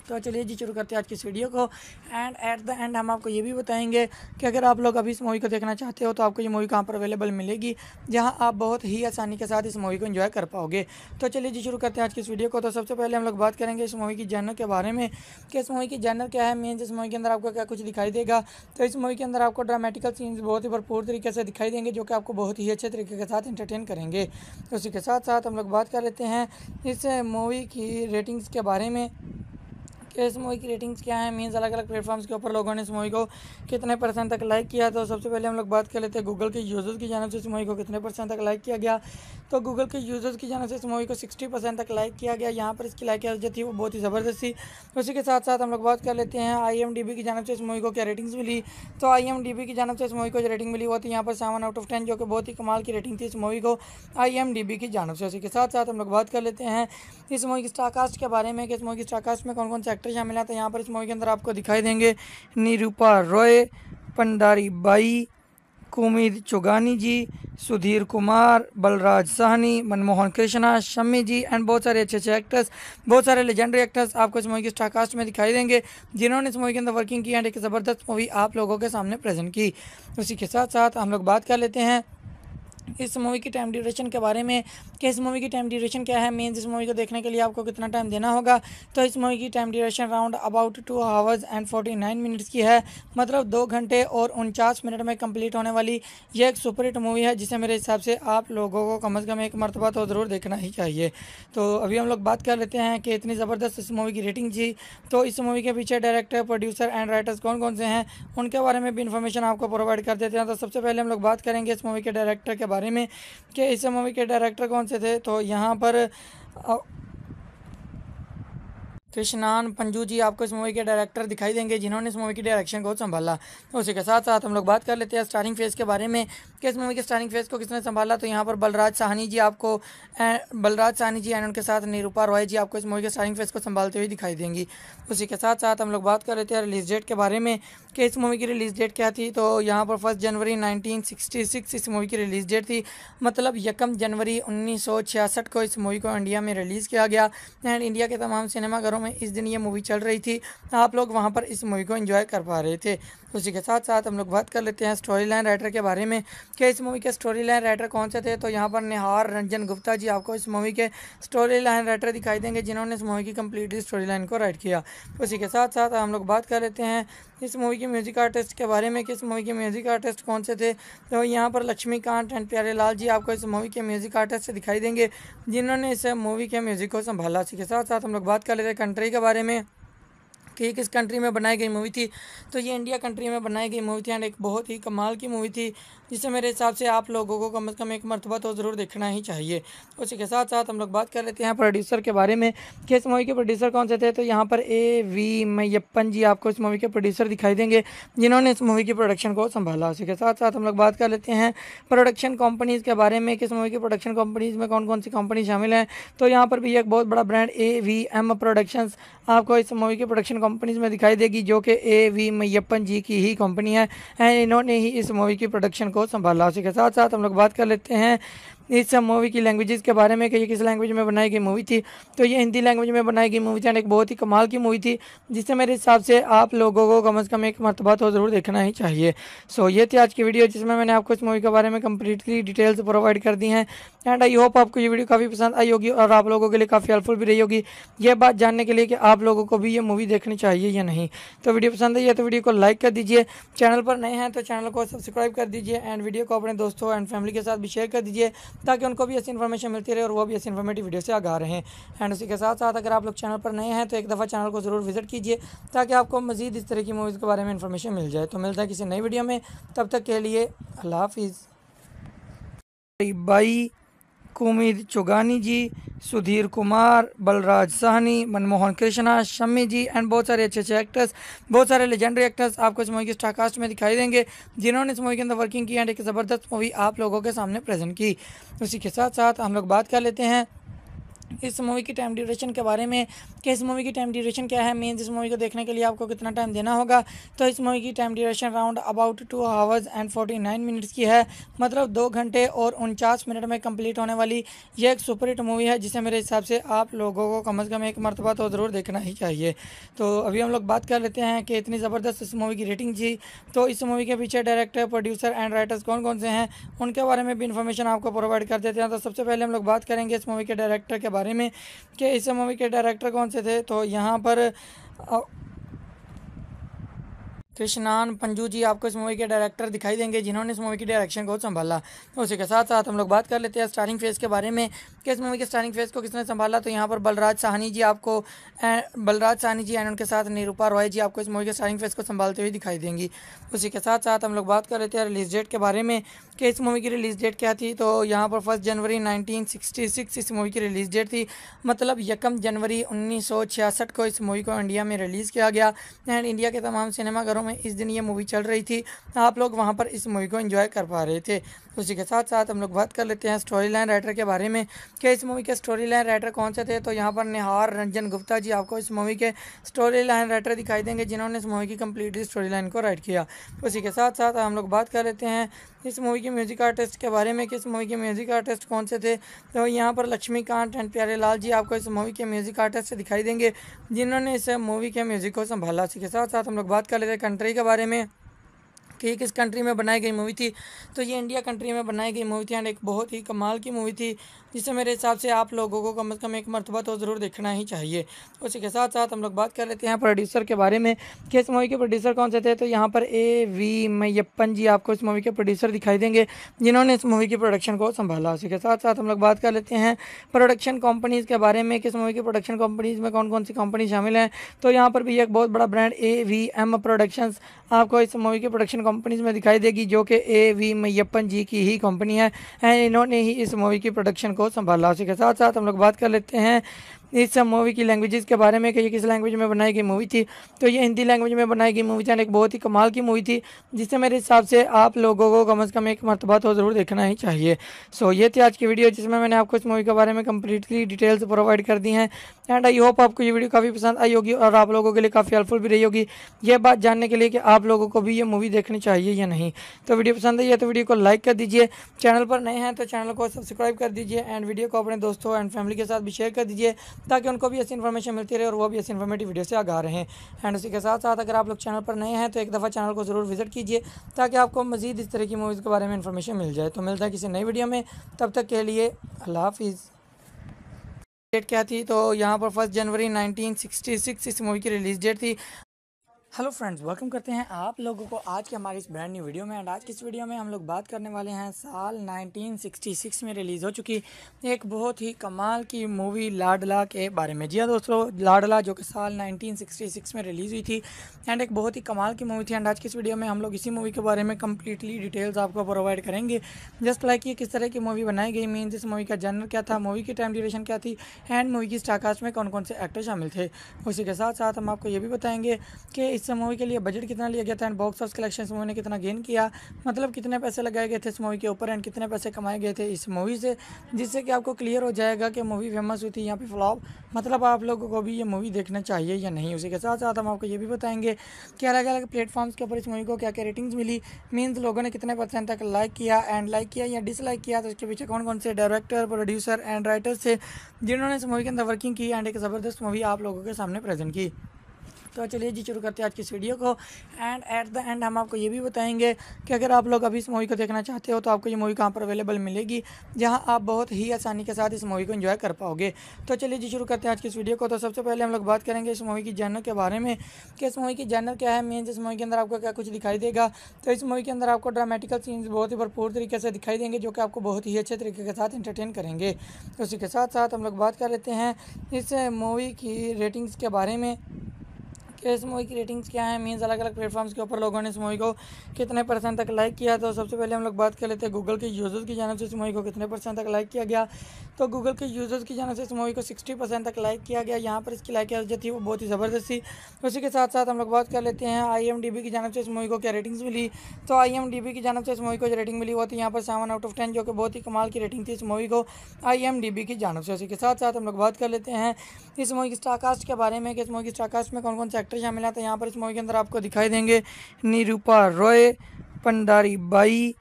तो चलिए जी, शुरू करते हैं आज की इस वीडियो को। एंड एट द एंड हम आपको ये भी बताएँगे कि अगर आप लोग अभी इस मूवी को देखना चाहते हो तो आपको ये मूवी कहाँ पर अवेलेबल मिलेगी, जहाँ आप बहुत ही आसानी के साथ इस मूवी को इन्जॉय कर पाओगे। तो चलिए जी, शुरू करते हैं आज की इस वीडियो को। तो सबसे पहले हम लोग बात करेंगे इस मूवी की जैनर के बारे में, कि इस मूवी की जैनर क्या है। मेन इस मूवी के अंदर आपको क्या कुछ दिखाई देगा। तो इस मूवी के अंदर आपको ड्रामेटिकल सीन्स बहुत ही भरपूर तरीके से दिखाई देंगे, जो कि आपको बहुत ही अच्छे तरीके के साथ इंटरटेन करेंगे। उसी के साथ साथ हम लोग बात कर लेते हैं इस मूवी की रेटिंग्स के बारे में। कि इस मूवी की रेटिंग्स क्या है? मीन्स अलग अलग प्लेटफॉर्म्स के ऊपर लोगों ने इस मूवी को कितने परसेंट तक लाइक किया? तो सबसे पहले हम लोग बात कर लेते हैं गूगल के यूज़र्स की जानब से इस मूवी को कितने परसेंट तक लाइक किया गया? तो गूगल के यूज़र्स की जानब से इस मूवी को सिक्सटी परसेंट तक लाइक किया गया। यहाँ पर इसकी लाइक जो थी, वो बहुत ही ज़बरदस्त थी। उसी के साथ साथ हम लोग बात कर लेते हैं आईएमडीबी की जानब से इस मूवी को क्या रेटिंग्स मिली? तो आईएमडीबी की जानब से इस मूवी को जो रेटिंग मिली वो थी यहाँ पर सेवन आउट ऑफ़ टेन जो कि बहुत ही कमाल की रेटिंग थी इस मूवी को आईएमडीबी की जानब से। उसी के साथ साथ हम लोग बात कर लेते हैं इस मूवी की स्टारकास्ट के बारे में, कि इस मूवी की स्टारकास्ट में कौन कौन से एक्टर शामिल है तो यहाँ पर इस मूवी के अंदर आपको दिखाई देंगे निरूपा रॉय, पंडारी बाई, कुमिद चुगानी जी, सुधीर कुमार, बलराज साहनी, मनमोहन कृष्णा, शम्मी जी एंड बहुत सारे अच्छे अच्छे एक्टर्स बहुत सारे लेजेंडरी एक्टर्स आपको इस मूवी की स्टारकास्ट में दिखाई देंगे, जिन्होंने इस मूवी के अंदर वर्किंग की एंड एक ज़बरदस्त मूवी आप लोगों के सामने प्रेजेंट की। उसी के साथ साथ हम लोग बात कर लेते हैं इस मूवी की टाइम ड्यूरेशन के बारे में, कि इस मूवी की टाइम ड्यूरेशन क्या है मीन्स इस मूवी को देखने के लिए आपको कितना टाइम देना होगा। तो इस मूवी की time duration round about two hours and forty nine minutes की है। मतलब दो घंटे और उनचास मिनट में कंप्लीट होने वाली ये एक सुपरहिट मूवी है, जिसे मेरे हिसाब से आप लोगों को कम अज़ कम एक मरतबा तो ज़रूर देखना ही चाहिए। तो अभी हम लोग बात कर लेते हैं कि इतनी ज़बरदस्त इस मूवी की रेटिंग थी। तो इस मूवी के पीछे डायरेक्टर प्रोड्यूसर एंड राइटर्स कौन कौन से हैं, उनके बारे में भी इन्फॉर्मेशन आपको प्रोवाइड कर देते हैं। तो सबसे पहले हम लोग बात करेंगे इस मूवी के डायरेक्टर के बारे में कि इस मूवी के डायरेक्टर कौन से थे? तो यहाँ पर कृष्णान पंजू जी आपको इस मूवी के डायरेक्टर दिखाई देंगे, जिन्होंने इस मूवी की डायरेक्शन को संभाला। तो उसी के साथ साथ हम लोग बात कर लेते हैं स्टारिंग फ़ेज़ के बारे में, कि इस मूवी के स्टारिंग फ़ेज़ को किसने संभाला। तो यहाँ पर बलराज साहनी जी आपको बलराज साहनी जी एंड उनके साथ निरूपा रॉय जी आपको इस मूवी के स्टारिंग फ़ेज़ को संभालते हुए दिखाई देंगी। उसी के साथ साथ हम लोग बात कर लेते हैं रिलीज़ डेट के बारे में, कि इस मूवी की रिलीज़ डेट क्या थी। तो यहाँ पर फ़र्स्ट जनवरी नाइनटीन इस मूवी की रिलीज़ डेट थी। मतलब यकम जनवरी उन्नीस सौ छियासठ को इस मूवी को इंडिया में रिलीज़ किया गया। एंड इंडिया के तमाम सिनेमाघरों में इस दिन ये मूवी चल रही थी। आप लोग वहाँ पर इस मूवी को एंजॉय कर पा रहे थे। उसी के साथ साथ हम लोग बात कर लेते हैं स्टोरी लाइन राइटर के बारे में कि इस मूवी के स्टोरी लाइन राइटर कौन से थे? तो यहाँ पर निहार रंजन गुप्ता जी आपको इस मूवी के स्टोरी लाइन राइटर दिखाई देंगे, जिन्होंने इस मूवी की कम्प्लीटली स्टोरी लाइन को राइट किया। उसी के साथ साथ हम लोग बात कर लेते हैं इस मूवी के म्यूज़िक आर्टिस्ट के बारे में कि इस मूवी के म्यूज़िक आर्टिस्ट कौन से थे? तो यहाँ पर लक्ष्मीकांत एंड प्यारे लाल जी आपको इस मूवी के म्यूज़िक आर्टिस्ट दिखाई देंगे, जिन्होंने इस मूवी के म्यूज़िक को संभाला। इसी के साथ साथ हम लोग बात कर लेते हैं कंट्री के बारे में। कि किस कंट्री में बनाई गई मूवी थी। तो ये इंडिया कंट्री में बनाई गई मूवी थी एंड एक बहुत ही कमाल की मूवी थी जिसे मेरे हिसाब से आप लोगों को कम अज़ कम एक मरतबा तो ज़रूर देखना ही चाहिए। उसी के साथ साथ हम लोग बात कर लेते हैं प्रोड्यूसर के बारे में कि इस मूवी के प्रोड्यूसर कौन से थे। तो यहाँ पर ए वी मैयप्पन जी आपको इस मूवी के प्रोड्यूसर दिखाई देंगे, जिन्होंने इस मूवी की प्रोडक्शन को संभाला। उसी के साथ साथ हम लोग बात कर लेते हैं प्रोडक्शन कंपनीज़ के बारे में किस मूवी की प्रोडक्शन कंपनीज़ में कौन कौन सी कंपनी शामिल हैं। तो यहाँ पर भी एक बहुत बड़ा brand A V M productions आपको इस मूवी की प्रोडक्शन कंपनीज़ में दिखाई देगी, जो कि ए वी मैयप्पन जी की ही कंपनी है। एंड इन्होंने ही इस मूवी की प्रोडक्शन को संभाला। उसी के साथ साथ हम लोग बात कर लेते हैं इस मूवी की लैंग्वेजेस के बारे में कि ये किस लैंग्वेज में बनाई गई मूवी थी। तो ये हिंदी लैंग्वेज में बनाई गई मूवी थी एंड एक बहुत ही कमाल की मूवी थी, जिससे मेरे हिसाब से आप लोगों को कम अज़ कम एक मरतबा तो ज़रूर देखना ही चाहिए। सो ये थी आज की वीडियो जिसमें मैंने आपको इस मूवी के बारे में कम्प्लीटली डिटेल्स प्रोवाइड कर दी हैं। एंड आई होप आपको ये वीडियो काफ़ी पसंद आई होगी और आप लोगों के लिए काफ़ी हेल्पफुल भी रही होगी। ये बात जानने के लिए कि आप लोगों को भी ये मूवी देखनी चाहिए या नहीं। तो वीडियो पसंद आई है तो वीडियो को लाइक कर दीजिए। चैनल पर नए हैं तो चैनल को सब्सक्राइब कर दीजिए। एंड वीडियो को अपने दोस्तों एंड फैमिली के साथ भी शेयर कर दीजिए। ताकि उनको भी ऐसी इन्फॉर्मेशन मिलती रहे और वो भी ऐसी इन्फॉर्मेटिव वीडियो से आगा रहे हैं। एंड उसी के साथ साथ अगर आप लोग चैनल पर नए हैं तो एक दफ़ा चैनल को ज़रूर विज़िट कीजिए, ताकि आपको मजीद इस तरह की मूवीज़ के बारे में इन्फॉर्मेशन मिल जाए। तो मिलता है किसी नई वीडियो में। तब तक के लिए अल्लाह हाफिज़। बाई कुमिर चुगानी जी, सुधीर कुमार, बलराज साहनी, मनमोहन कृष्णा, शम्मी जी एंड बहुत सारे अच्छे अच्छे एक्टर्स बहुत सारे लेजेंडरी एक्टर्स आपको इस मूवी के स्टारकास्ट में दिखाई देंगे, जिन्होंने इस मूवी के अंदर वर्किंग की एंड एक ज़बरदस्त मूवी आप लोगों के सामने प्रेजेंट की। उसी के साथ साथ हम लोग बात कर लेते हैं इस मूवी की टाइम ड्यूरेशन के बारे में, कि इस मूवी की टाइम ड्यूरेशन क्या है मीन्स इस मूवी को देखने के लिए आपको कितना टाइम देना होगा। तो इस मूवी की time duration round about two hours and forty nine minutes की है। मतलब दो घंटे और उनचास मिनट में कंप्लीट होने वाली ये एक सुपर हिट मूवी है, जिसे मेरे हिसाब से आप लोगों को कम अज़ कम एक मरतबा तो ज़रूर देखना ही चाहिए। तो अभी हम लोग बात कर लेते हैं कि इतनी ज़बरदस्त इस मूवी की रेटिंग थी। तो इस मूवी के पीछे डायरेक्टर प्रोड्यूसर एंड राइटर्स कौन कौन से हैं, उनके बारे में भी इन्फॉर्मेशन आपको प्रोवाइड कर देते हैं। तो सबसे पहले हम लोग बात करेंगे इस मूवी के डायरेक्टर के बारे में कि इस मूवी के डायरेक्टर कौन से थे? तो यहाँ पर कृष्णान पंजू जी आपको इस मूवी के डायरेक्टर दिखाई देंगे, जिन्होंने इस मूवी की डायरेक्शन को संभाला। तो उसी के साथ साथ हम लोग बात कर लेते हैं स्टारिंग फ़ेज़ के बारे में, कि इस मूवी के स्टारिंग फ़ेज़ को किसने संभाला। तो यहाँ पर बलराज साहनी जी आपको बलराज साहनी जी एंड उनके साथ निरूपा रॉय जी आपको इस मूवी के स्टारिंग फ़ेज़ को संभालते हुए दिखाई देंगी। उसी के साथ साथ हम लोग बात कर लेते हैं रिलीज़ डेट के बारे में, कि इस मूवी की रिलीज़ डेट क्या थी। तो यहाँ पर फ़र्स्ट जनवरी नाइनटीन इस मूवी की रिलीज़ डेट थी। मतलब यकम जनवरी उन्नीस सौ छियासठ को इस मूवी को इंडिया में रिलीज़ किया गया। एंड इंडिया के तमाम सिनेमाघरों में इस दिन ये मूवी चल रही थी। आप लोग वहाँ पर इस मूवी को इन्जॉय कर पा रहे थे। उसी के साथ साथ हम लोग बात कर लेते हैं स्टोरी लाइन राइटर के बारे में कि इस मूवी के स्टोरी लाइन राइटर कौन से थे। तो यहाँ पर निहार रंजन गुप्ता जी आपको इस मूवी के स्टोरी लाइन राइटर दिखाई देंगे, जिन्होंने इस मूवी की कम्प्लीटली स्टोरी लाइन को राइट किया। उसी के साथ साथ हम लोग बात कर लेते हैं इस मूवी के म्यूज़िक आर्टिस्ट के बारे में कि इस मूवी के म्यूज़िक आर्टिस्ट कौन से थे। तो यहाँ पर लक्ष्मीकांत एंड प्यारे लाल जी आपको इस मूवी के म्यूज़िक आर्टिस्ट दिखाई देंगे, जिन्होंने इस मूवी के म्यूज़िक को संभाला। इसी के साथ साथ हम लोग बात कर लेते हैं कंट्री के बारे में। कि किस कंट्री में बनाई गई मूवी थी? तो ये इंडिया कंट्री में बनाई गई मूवी थी एंड एक बहुत ही कमाल की मूवी थी, जिसे मेरे हिसाब से आप लोगों को कम अज़ कम एक मरतबा तो ज़रूर देखना ही चाहिए। उसी के साथ साथ हम लोग बात कर लेते हैं प्रोड्यूसर के बारे में कि इस मूवी के प्रोड्यूसर कौन से थे। तो यहाँ पर ए वी मैयप्पन जी आपको इस मूवी के प्रोड्यूसर दिखाई देंगे, जिन्होंने इस मूवी की प्रोडक्शन को संभाला। उसी के साथ साथ हम लोग बात कर लेते हैं प्रोडक्शन कंपनीज़ के बारे में किस मूवी की प्रोडक्शन कंपनीज़ में कौन कौन सी कंपनी शामिल हैं। तो यहाँ पर भी एक बहुत बड़ा brand A V M productions आपको इस मूवी की प्रोडक्शन कंपनीज़ में दिखाई देगी, जो कि ए वी मैयप्पन जी की ही कंपनी है। एंड इन्होंने ही इस मूवी की प्रोडक्शन को संभाला। उसी के साथ साथ हम लोग बात कर लेते हैं इस मूवी की लैंग्वेजेस के बारे में कि ये किस लैंग्वेज में बनाई गई मूवी थी। तो ये हिंदी लैंग्वेज में बनाई गई मूवी थी एक बहुत ही कमाल की मूवी थी, जिससे मेरे हिसाब से आप लोगों को कम अज़ कम एक मरतबा तो ज़रूर देखना ही चाहिए। सो ये थी आज की वीडियो जिसमें मैंने आपको इस मूवी के बारे में कम्प्लीटली डिटेल्स प्रोवाइड कर दी हैं। एंड आई होप आपको ये वीडियो काफ़ी पसंद आई होगी और आप लोगों के लिए काफ़ी हेल्पफुल भी रही होगी। ये बात जानने के लिए कि आप लोगों को भी ये मूवी देखनी चाहिए या नहीं। तो वीडियो पसंद आई है तो वीडियो को लाइक कर दीजिए। चैनल पर नए हैं तो चैनल को सब्सक्राइब कर दीजिए। एंड वीडियो को अपने दोस्तों एंड फैमिली के साथ भी शेयर कर दीजिए। ताकि उनको भी ऐसी इन्फॉर्मेशन मिलती रहे और वो भी ऐसी इन्फॉर्मेटिव वीडियो से आगा रहे। हैं एंड उसी के साथ साथ अगर आप लोग चैनल पर नए हैं तो एक दफ़ा चैनल को ज़रूर विज़िट कीजिए, ताकि आपको मजीद इस तरह की मूवीज़ के बारे में इन्फॉर्मेशन मिल जाए। तो मिलता है किसी नई वीडियो में। तब तक के लिए अल्लाह हाफिज़। डेट क्या थी? तो यहाँ पर फ़र्स्ट जनवरी 1966 इस मूवी की रिलीज़ डेट थी। हेलो फ्रेंड्स वेलकम करते हैं आप लोगों को आज के हमारी इस ब्रांड न्यू वीडियो में। एंड आज की इस वीडियो में हम लोग बात करने वाले हैं, साल 1966 में रिलीज़ हो चुकी। एक बहुत ही कमाल की मूवी लाडला के बारे में। जी हाँ दोस्तों, लाडला जो कि साल 1966 में रिलीज़ हुई थी। एंड एक बहुत ही कमाल की मूवी थी। एंड आज की इस वीडियो में हम लोग इसी मूवी के बारे में कम्प्लीटली डिटेल्स आपको प्रोवाइड करेंगे। जस्ट लाइक ये किस तरह की मूवी बनाई गई मीन इस मूवी का जनर क्या था मूवी की टाइम ड्यूरेशन क्या थी एंड मूवी की स्टारकास्ट में कौन कौन से एक्टर शामिल थे। उसी के साथ साथ हम आपको ये भी बताएँगे कि इस इस मूवी के लिए बजट कितना लिया गया था एंड बॉक्स ऑफ़ कलेक्शन इस मूवी ने कितना गेन किया? मतलब कितने पैसे लगाए गए थे इस मूवी के ऊपर एंड कितने पैसे कमाए गए थे इस मूवी से? जिससे कि आपको क्लियर हो जाएगा कि मूवी फ़ेमस हुई थी यहाँ पे फ्लॉप मतलब आप लोगों को भी ये मूवी देखना चाहिए या नहीं। उसी के साथ साथ हम आपको ये भी बताएँगे कि अलग अलग प्लेटफॉर्म्स के ऊपर इस मूवी को क्या क्या रेटिंग्स मिली। मीन्स लोगों ने कितने परसेंट तक लाइक किया एंड लाइक किया या डिसलाइक किया तो इसके पीछे कौन कौन से डायरेक्टर प्रोड्यूसर एंड राइटर्स थे, जिन्होंने इस मूवी के अंदर वर्किंग की एंड एक ज़बरदस्त मूवी आप लोगों के सामने प्रेजेंट की। तो चलिए जी, शुरू करते हैं आज की वीडियो को। एंड एट द एंड हम आपको ये भी बताएँगे कि अगर आप लोग अभी इस मूवी को देखना चाहते हो तो आपको ये मूवी कहाँ पर अवेलेबल मिलेगी, जहाँ आप बहुत ही आसानी के साथ इस मूवी को इन्जॉय कर पाओगे। तो चलिए जी, शुरू करते हैं आज की इस वीडियो को। तो सबसे पहले हम लोग बात करेंगे इस मूवी की जर्नर के बारे में, कि इस मूवी की जर्नर क्या है मेन इस मूवी के अंदर आपको क्या कुछ दिखाई देगा। तो इस मूवी के अंदर आपको ड्रामेटिकल सीन्स बहुत ही भरपूर तरीके से दिखाई देंगे, जो कि आपको बहुत ही अच्छे तरीके के साथ इंटरटेन करेंगे। उसी के साथ साथ हम लोग बात कर लेते हैं इस मूवी की रेटिंग्स के बारे में। कि इस मूवी की रेटिंग्स क्या है? मीन्स अलग अलग प्लेटफॉर्म्स के ऊपर लोगों ने इस मूवी को कितने परसेंट तक लाइक किया? तो सबसे पहले हम लोग बात कर लेते हैं गूगल के यूज़र्स की जानब से इस मूवी को कितने परसेंट तक लाइक किया गया। तो गूगल के यूज़र्स की जानब से इस मूवी को सिक्सटी परसेंट तक लाइक किया गया। यहाँ पर इसकी लाइक जो थी, वो बहुत ही ज़बरदस्त थी। उसी के साथ साथ हम लोग बात कर लेते हैं आईएमडीबी की जानब से इस मूवी को क्या रेटिंग्स मिली। तो आईएमडीबी की जानब से इस मूवी को जो रेटिंग मिली, वो थी यहाँ पर सेवन आउट ऑफ़ टेन जो कि बहुत ही कमाल की रेटिंग थी इस मूवी को आईएमडीबी की जानब से। उसी के साथ साथ हम लोग बात कर लेते हैं इस मूवी की स्टारकास्ट के बारे में कि इस मूवी की स्टारकास्ट में कौन कौन से एक्टर शामिल हैं तो यहाँ पर इस मूवी के अंदर आपको दिखाई देंगे। निरूपा रॉय, पंडारी बाई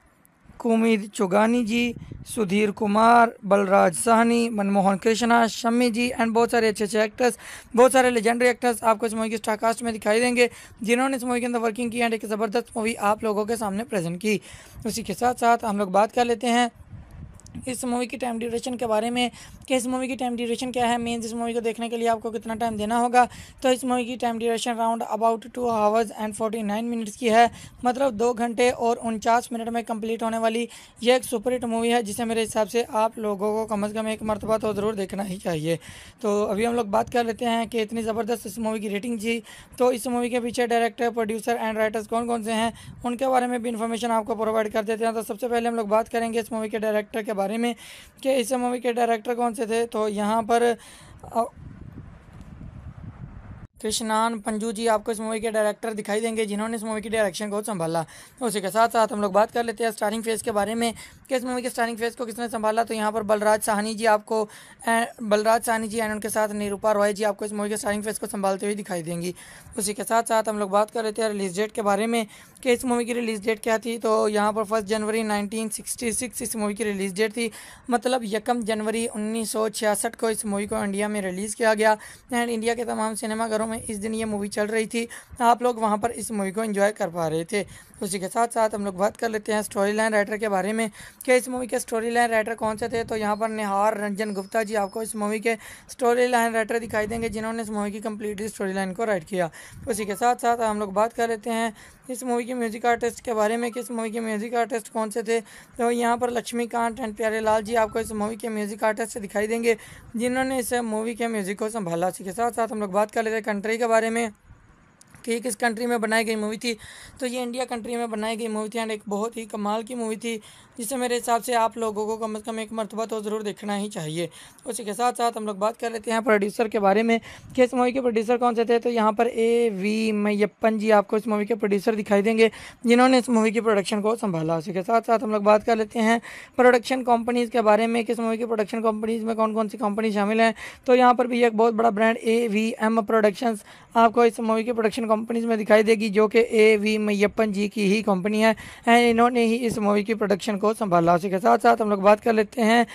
कुमिद चुगानी जी, सुधीर कुमार, बलराज साहनी, मनमोहन कृष्णा, शम्मी जी एंड बहुत सारे अच्छे अच्छे एक्टर्स बहुत सारे लेजेंडरी एक्टर्स आपको इस मूवी की स्टारकास्ट में दिखाई देंगे, जिन्होंने इस मूवी के अंदर वर्किंग की एंड एक ज़बरदस्त मूवी आप लोगों के सामने प्रेजेंट की। उसी के साथ साथ हम लोग बात कर लेते हैं इस मूवी की टाइम ड्यूरेशन के बारे में, कि इस मूवी की टाइम ड्यूरेशन क्या है मीन्स इस मूवी को देखने के लिए आपको कितना टाइम देना होगा। तो इस मूवी की time duration round about two hours and forty nine minutes की है। मतलब दो घंटे और उनचास मिनट में कंप्लीट होने वाली यह एक सुपरहिट मूवी है, जिसे मेरे हिसाब से आप लोगों को कम अज़ कम एक मरतबा तो ज़रूर देखना ही चाहिए। तो अभी हम लोग बात कर लेते हैं कि इतनी ज़बरदस्त इस मूवी की रेटिंग थी। तो इस मूवी के पीछे डायरेक्टर प्रोड्यूसर एंड राइटर्स कौन कौन से हैं, उनके बारे में भी इन्फॉर्मेशन आपको प्रोवाइड कर देते हैं। तो सबसे पहले हम लोग बात करेंगे इस मूवी के डायरेक्टर के बारे में कि इस मूवी के डायरेक्टर कौन से थे? तो यहाँ पर कृष्णान पंजू जी आपको इस मूवी के डायरेक्टर दिखाई देंगे, जिन्होंने इस मूवी की डायरेक्शन को संभाला। तो उसी के साथ साथ हम लोग बात कर लेते हैं स्टारिंग फ़ेज़ के बारे में, कि इस मूवी के स्टारिंग फ़ेज़ को किसने संभाला। तो यहाँ पर बलराज साहनी जी आपको बलराज साहनी जी एंड उनके साथ निरूपा रॉय जी आपको इस मूवी के स्टारिंग फ़ेज़ को संभालते हुए दिखाई देंगी। उसी के साथ साथ हम लोग बात कर लेते हैं रिलीज़ डेट के बारे में कि इस मूवी की रिलीज़ डेट क्या थी? तो यहाँ पर फ़र्स्ट जनवरी 1966 इस मूवी की रिलीज़ डेट थी। मतलब यकम जनवरी 1966 को इस मूवी को इंडिया में रिलीज़ किया गया। एंड इंडिया के तमाम सिनेमाघरों में इस दिन ये मूवी चल रही थी। आप लोग वहाँ पर इस मूवी को इन्जॉय कर पा रहे थे। उसी के साथ साथ हम लोग बात कर लेते हैं स्टोरी लाइन राइटर के बारे में कि इस मूवी के स्टोरी लाइन राइटर कौन से थे? तो यहाँ पर निहार रंजन गुप्ता जी आपको इस मूवी के स्टोरी लाइन राइटर दिखाई देंगे जिन्होंने इस मूवी की कम्प्लीटली स्टोरी लाइन को राइट किया। उसी के साथ साथ हम लोग बात कर लेते हैं इस मूवी के म्यूज़िक आर्टिस्ट के बारे में कि इस मूवी के म्यूज़िक आर्टिस्ट कौन से थे? तो यहाँ पर लक्ष्मीकांत एंड प्यारे लाल जी आपको इस मूवी के म्यूज़िक आर्टिस्ट दिखाई देंगे जिन्होंने इस मूवी के म्यूज़िक को संभाला। इसी के साथ साथ हम लोग बात कर लेते हैं कंट्री के बारे में। कि किस कंट्री में बनाई गई मूवी थी। तो ये इंडिया कंट्री में बनाई गई मूवी थी एंड एक बहुत ही कमाल की मूवी थी। जिसे मेरे हिसाब से आप लोगों को कम अज़ कम एक मरतबा तो ज़रूर देखना ही चाहिए। उसी के साथ साथ हम लोग बात कर लेते हैं प्रोड्यूसर के बारे में कि इस मूवी के प्रोड्यूसर कौन से थे? तो यहाँ पर ए वी मैयप्पन जी आपको इस मूवी के प्रोड्यूसर दिखाई देंगे, जिन्होंने इस मूवी की प्रोडक्शन को संभाला। उसी के साथ साथ हम लोग बात कर लेते हैं प्रोडक्शन कंपनीज़ के बारे में किस मूवी की प्रोडक्शन कंपनीज़ में कौन कौन सी कंपनी शामिल हैं। तो यहाँ पर भी एक बहुत बड़ा brand A V M productions आपको इस मूवी की प्रोडक्शन कंपनीज़ में दिखाई देगी, जो कि ए वी मैयप्पन जी की ही कंपनी है। एंड इन्होंने ही इस मूवी की प्रोडक्शन को संभाला उसी के साथ साथ हम लोग बात कर लेते हैं।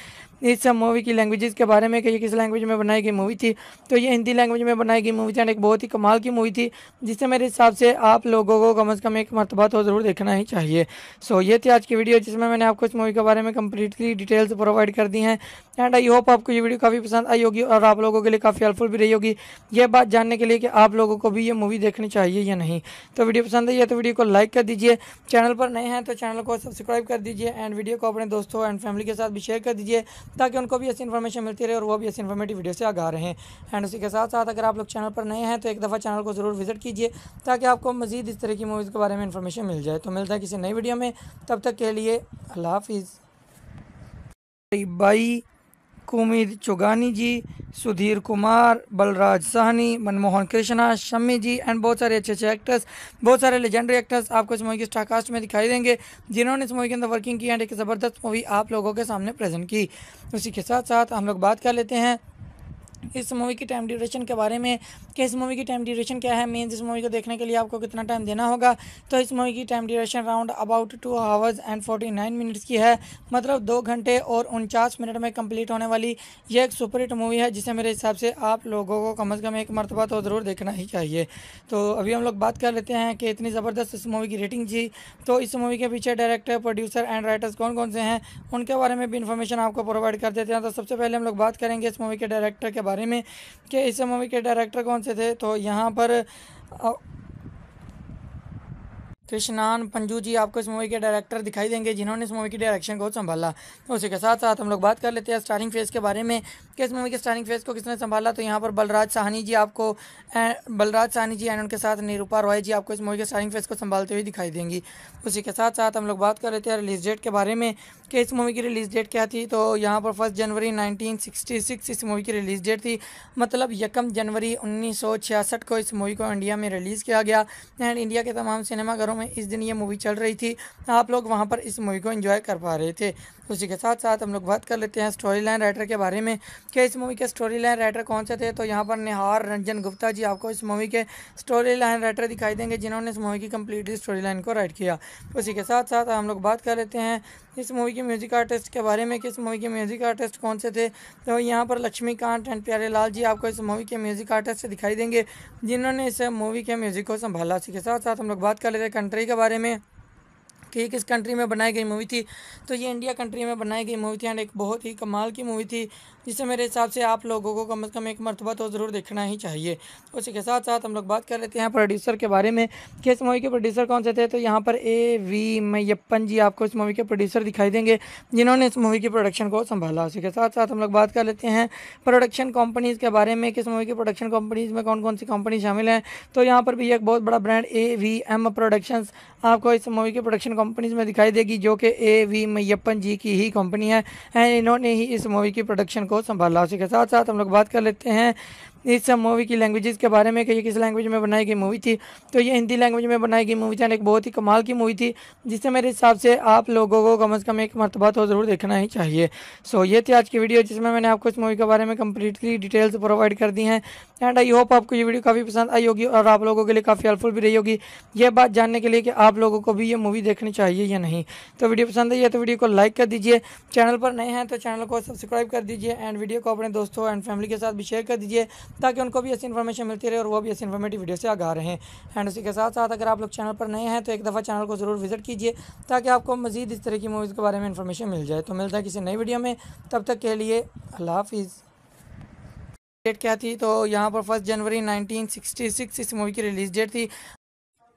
इस मूवी की लैंग्वेजेस के बारे में कि ये किस लैंग्वेज में बनाई गई मूवी थी। तो ये हिंदी लैंग्वेज में बनाई गई मूवी थी एंड एक बहुत ही कमाल की मूवी थी, जिससे मेरे हिसाब से आप लोगों को कम अज़ कम एक मरतबा तो ज़रूर देखना ही चाहिए। सो ये थी आज की वीडियो जिसमें मैंने आपको इस मूवी के बारे में कम्प्लीटली डिटेल्स प्रोवाइड कर दी हैं। एंड आई होप आपको ये वीडियो काफ़ी पसंद आई होगी और आप लोगों के लिए काफ़ी हेल्पफुल भी रही होगी। ये बात जानने के लिए कि आप लोगों को भी ये मूवी देखनी चाहिए या नहीं। तो वीडियो पसंद आई है तो वीडियो को लाइक कर दीजिए। चैनल पर नए हैं तो चैनल को सब्सक्राइब कर दीजिए एंड वीडियो को अपने दोस्तों एंड फैमिली के साथ भी शेयर कर दीजिए। ताकि उनको भी ऐसी इन्फॉर्मेशन मिलती रहे और वो भी ऐसी इन्फॉर्मेटिव वीडियो से आगा रहे। हैं एंड उसी के साथ साथ अगर आप लोग चैनल पर नए हैं तो एक दफ़ा चैनल को ज़रूर विज़िट कीजिए, ताकि आपको मज़ीद इस तरह की मूवीज़ के बारे में इन्फॉर्मेशन मिल जाए। तो मिलता है किसी नई वीडियो में। तब तक के लिए अल्लाह हाफिज़। बाई कुमिर चुगानी जी, सुधीर कुमार, बलराज साहनी, मनमोहन कृष्णा शमी जी एंड बहुत सारे अच्छे अच्छे एक्टर्स बहुत सारे लेजेंडरी एक्टर्स आपको इस मूवी की स्टारकास्ट में दिखाई देंगे, जिन्होंने इस मूवी के अंदर वर्किंग की एंड एक ज़बरदस्त मूवी आप लोगों के सामने प्रेजेंट की। उसी के साथ साथ हम लोग बात कर लेते हैं इस मूवी की टाइम ड्यूरेशन के बारे में कि इस मूवी की टाइम ड्यूरेशन क्या है मीन्स इस मूवी को देखने के लिए आपको कितना टाइम देना होगा। तो इस मूवी की time duration round about two hours and forty nine minutes की है। मतलब दो घंटे और उनचास मिनट में कंप्लीट होने वाली ये एक सुपरहिट मूवी है, जिसे मेरे हिसाब से आप लोगों को कम अज़ कम एक मरतबा तो ज़रूर देखना ही चाहिए। तो अभी हम लोग बात कर लेते हैं कि इतनी ज़बरदस्त इस मूवी की रेटिंग थी। तो इस मूवी के पीछे डायरेक्टर प्रोड्यूसर एंड राइटर्स कौन कौन से हैं, उनके बारे में भी इन्फॉर्मेशन आपको प्रोवाइड कर देते हैं। तो सबसे पहले हम लोग बात करेंगे इस मूवी के डायरेक्टर के बारे में कि इस मूवी के डायरेक्टर कौन से थे? तो यहाँ पर कृष्णान पंजू जी आपको इस मूवी के डायरेक्टर दिखाई देंगे, जिन्होंने इस मूवी की डायरेक्शन को संभाला। तो उसी के साथ साथ हम लोग बात कर लेते हैं स्टारिंग फ़ेज़ के बारे में, कि इस मूवी के स्टारिंग फ़ेज़ को किसने संभाला। तो यहाँ पर बलराज साहनी जी आपको बलराज साहनी जी एंड उनके साथ निरूपा रॉय जी आपको इस मूवी के स्टारिंग फ़ेज़ को संभालते हुए दिखाई देंगी। उसी के साथ साथ हम लोग बात कर लेते हैं रिलीज़ डेट के बारे में कि इस मूवी की रिलीज़ डेट क्या थी? तो यहाँ पर फ़र्स्ट जनवरी 1966 इस मूवी की रिलीज़ डेट थी। मतलब यकम जनवरी 1966 को इस मूवी को इंडिया में रिलीज़ किया गया। एंड इंडिया के तमाम सिनेमाघरों में इस दिन ये मूवी चल रही थी। आप लोग वहाँ पर इस मूवी को इन्जॉय कर पा रहे थे। उसी के साथ साथ हम लोग बात कर लेते हैं स्टोरी लाइन राइटर के बारे में कि इस मूवी के स्टोरी लाइन राइटर कौन से थे? तो यहाँ पर निहार रंजन गुप्ता जी आपको इस मूवी के स्टोरी लाइन राइटर दिखाई देंगे, जिन्होंने इस मूवी की कम्प्लीटली स्टोरी लाइन को राइट किया। उसी के साथ साथ हम लोग बात कर लेते हैं इस मूवी के म्यूज़िक आर्टिस्ट के बारे में कि इस मूवी के म्यूज़िक आर्टिस्ट कौन से थे? तो यहाँ पर लक्ष्मीकांत एंड प्यारे लाल जी आपको इस मूवी के म्यूज़िक आर्टिस्ट दिखाई देंगे, जिन्होंने इस मूवी के म्यूज़िक को संभाला। इसी के साथ साथ हम लोग बात कर लेते हैं कंट्री के बारे में। कि किस कंट्री में बनाई गई मूवी थी। तो ये इंडिया कंट्री में बनाई गई मूवी थी एंड एक बहुत ही कमाल की मूवी थी। जिसे मेरे हिसाब से आप लोगों को कम अज़ कम एक मरतबा तो ज़रूर देखना ही चाहिए। उसी के साथ साथ हम लोग बात कर लेते हैं प्रोड्यूसर के बारे में कि इस मूवी के प्रोड्यूसर कौन से थे? तो यहाँ पर ए वी मैयप्पन जी आपको इस मूवी के प्रोड्यूसर दिखाई देंगे, जिन्होंने इस मूवी की प्रोडक्शन को संभाला। उसी के साथ साथ हम लोग बात कर लेते हैं प्रोडक्शन कंपनीज़ के बारे में किस मूवी की प्रोडक्शन कंपनीज़ में कौन कौन सी कंपनी शामिल हैं। तो यहाँ पर भी एक बहुत बड़ा brand A V M productions आपको इस मूवी की प्रोडक्शन कंपनीज़ में दिखाई देगी, जो कि ए वी मैयप्पन जी की ही कंपनी है एंड इन्होंने ही इस मूवी की प्रोडक्शन को संभाला उसी के साथ साथ हम लोग बात कर लेते हैं। इस मूवी की लैंग्वेजेस के बारे में कि ये किस लैंग्वेज में बनाई गई मूवी थी? तो ये हिंदी लैंग्वेज में बनाई गई मूवी थी एक बहुत ही कमाल की मूवी थी जिससे मेरे हिसाब से आप लोगों को कम अज़ कम एक मरतबा तो ज़रूर देखना ही चाहिए। सो ये थी आज की वीडियो जिसमें मैंने आपको इस मूवी के बारे में कम्प्लीटली डिटेल्स प्रोवाइड कर दी हैं। एंड आई होप आपको ये वीडियो काफ़ी पसंद आई होगी और आप लोगों के लिए काफ़ी हेल्पफुल भी रही होगी। ये बात जानने के लिए कि आप लोगों को भी ये मूवी देखनी चाहिए या नहीं। तो वीडियो पसंद आई है तो वीडियो को लाइक कर दीजिए। चैनल पर नए हैं तो चैनल को सब्सक्राइब कर दीजिए। एंड वीडियो को अपने दोस्तों एंड फैमिली के साथ भी शेयर कर दीजिए। ताकि उनको भी ऐसी इन्फॉर्मेशन मिलती रहे और वो भी ऐसी इन्फॉर्मेटिव वीडियो से आगा रहे हैं। एंड उसी के साथ साथ अगर आप लोग चैनल पर नए हैं तो एक दफ़ा चैनल को ज़रूर विज़िट कीजिए, ताकि आपको मजीद इस तरह की मूवीज़ के बारे में इन्फॉर्मेशन मिल जाए। तो मिलता है किसी नई वीडियो में। तब तक के लिए अल्लाह हाफिज़। डेट क्या थी? तो यहाँ पर फ़र्स्ट जनवरी 1966 इस मूवी की रिलीज़ डेट थी।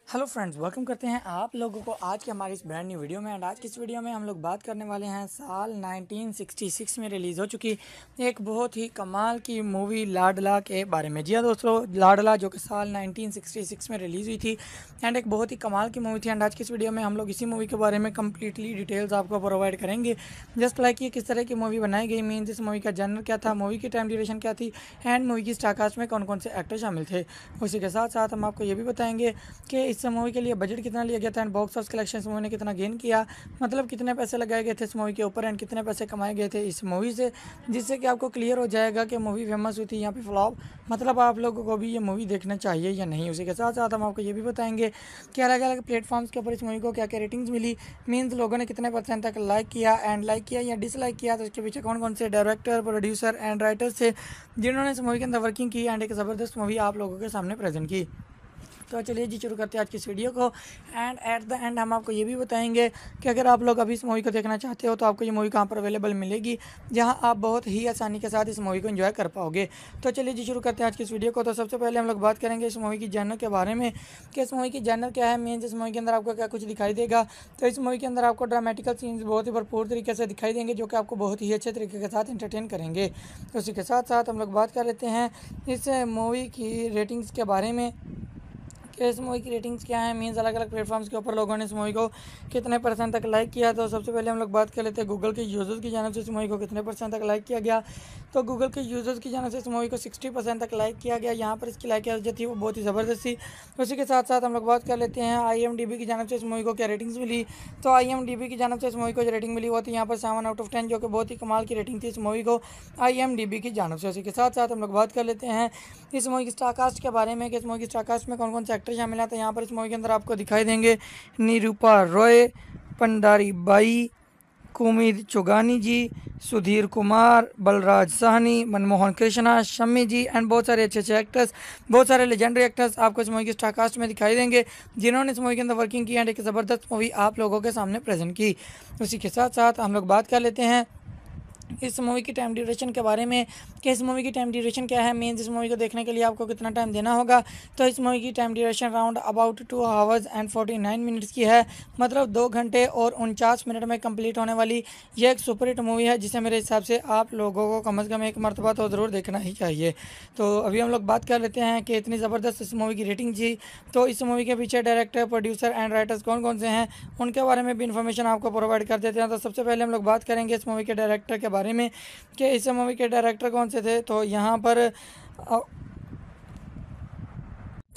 हेलो फ्रेंड्स वेलकम करते हैं आप लोगों को आज के हमारी इस ब्रांड न्यू वीडियो में। एंड आज की इस वीडियो में हम लोग बात करने वाले हैं साल 1966 में रिलीज़ हो चुकी एक बहुत ही कमाल की मूवी लाडला के बारे में। जी हाँ दोस्तों, लाडला जो कि साल 1966 में रिलीज़ हुई थी। एंड एक बहुत ही कमाल की मूवी थी। एंड आज की इस वीडियो में हम लोग इसी मूवी के बारे में कम्प्लीटली डिटेल्स आपको प्रोवाइड करेंगे। जस्ट लाइक ये किस तरह की मूवी बनाई गई मीन इस मूवी का जनर क्या था मूवी की टाइम ड्यूरेशन क्या थी एंड मूवी की स्टारकास्ट में कौन कौन से एक्टर शामिल थे। उसी के साथ साथ हम आपको ये भी बताएँगे कि इस मूवी के लिए बजट कितना लिया गया था and box office collection movie ने कितना गेन किया? मतलब कितने पैसे लगाए गए थे इस मूवी के ऊपर एंड कितने पैसे कमाए गए थे इस मूवी से? जिससे कि आपको क्लियर हो जाएगा कि मूवी फ़ेमस हुई थी यहाँ पे फ्लॉप मतलब आप लोगों को भी ये मूवी देखना चाहिए या नहीं? उसी के साथ साथ हम आपको ये भी बताएँगे कि अलग अलग प्लेटफॉर्म्स के ऊपर इस मूवी को क्या क्या रेटिंग्स मिली। मीन्स लोगों ने कितने परसेंट तक लाइक किया एंड लाइक किया या डिसलाइक किया? तो इसके पीछे कौन कौन से डायरेक्टर प्रोड्यूसर एंड राइटर्स थे जिन्होंने इस मूवी के अंदर वर्किंग की एंड एक ज़बरदस्त मूवी आप लोगों के सामने प्रेजेंट की? तो चलिए जी, शुरू करते हैं आज की वीडियो को। एंड एट द एंड हम आपको ये भी बताएँगे कि अगर आप लोग अभी इस मूवी को देखना चाहते हो तो आपको ये मूवी कहाँ पर अवेलेबल मिलेगी, जहाँ आप बहुत ही आसानी के साथ इस मूवी को इन्जॉय कर पाओगे। तो चलिए जी, शुरू करते हैं आज की इस वीडियो को। तो सबसे पहले हम लोग बात करेंगे इस मूवी की जैनर के बारे में, कि इस मूवी की जैनर क्या है। मीन इस मूवी के अंदर आपको क्या कुछ दिखाई देगा। तो इस मूवी के अंदर आपको ड्रामेटिकल सीन्स बहुत ही भरपूर तरीके से दिखाई देंगे, जो कि आपको बहुत ही अच्छे तरीके के साथ इंटरटेन करेंगे। उसी के साथ साथ हम लोग बात कर लेते हैं इस मूवी की रेटिंग्स के बारे में। कि इस मूवी की रेटिंग्स क्या है? मीन्स अलग अलग प्लेटफॉर्म्स के ऊपर लोगों ने इस मूवी को कितने परसेंट तक लाइक किया? तो सबसे पहले हम लोग बात कर लेते हैं गूगल के यूज़र्स की जानब से इस मूवी को कितने परसेंट तक लाइक किया गया। तो गूगल के यूज़र्स की जानब से इस मूवी को सिक्सटी परसेंट तक लाइक किया गया। यहाँ पर इसकी लाइक जो थी वो बहुत ही ज़बरदस्त थी। उसी के साथ साथ हम लोग बात कर लेते हैं आईएमडीबी की जानब से इस मूवी को क्या रेटिंग्स मिली? तो आईएमडीबी की जानब से इस मूवी को जो रेटिंग मिली वो थी यहाँ पर सेवन आउट ऑफ़ टेन जो कि बहुत ही कमाल की रेटिंग थी इस मूवी को आईएमडीबी की जानब से। उसी के साथ साथ हम लोग बात कर लेते हैं इस मूवी की स्टारकास्ट के बारे में कि इस मूवी की स्टारकास्ट में कौन कौन से एक्टर शामिल हैं तो यहाँ पर इस मूवी के अंदर आपको दिखाई देंगे निरूपा रॉय, पंडारी बाई कुमिद चुगानी जी, सुधीर कुमार, बलराज साहनी, मनमोहन कृष्णा, शम्मी जी एंड बहुत सारे अच्छे अच्छे एक्टर्स बहुत सारे लेजेंडरी एक्टर्स आपको इस मूवी की स्टारकास्ट में दिखाई देंगे, जिन्होंने इस मूवी के अंदर वर्किंग की एंड एक ज़बरदस्त मूवी आप लोगों के सामने प्रेजेंट की। उसी के साथ साथ हम लोग बात कर लेते हैं इस मूवी की टाइम ड्यूरेशन के बारे में, कि इस मूवी की टाइम ड्यूरेशन क्या है मीन्स इस मूवी को देखने के लिए आपको कितना टाइम देना होगा। तो इस मूवी की time duration round about two hours and forty nine minutes की है। मतलब दो घंटे और उनचास मिनट में कंप्लीट होने वाली यह एक सुपर हिट मूवी है, जिसे मेरे हिसाब से आप लोगों को कम अज़ कम एक मरतबा तो ज़रूर देखना ही चाहिए। तो अभी हम लोग बात कर लेते हैं कि इतनी ज़बरदस्त इस मूवी की रेटिंग थी तो इस मूवी के पीछे डायरेक्टर प्रोड्यूसर एंड राइटर्स कौन कौन से हैं, उनके बारे में भी इन्फॉर्मेशन आपको प्रोवाइड कर देते हैं। तो सबसे पहले हम लोग बात करेंगे इस मूवी के डायरेक्टर के बारे में कि इस मूवी के डायरेक्टर कौन से थे? तो यहाँ पर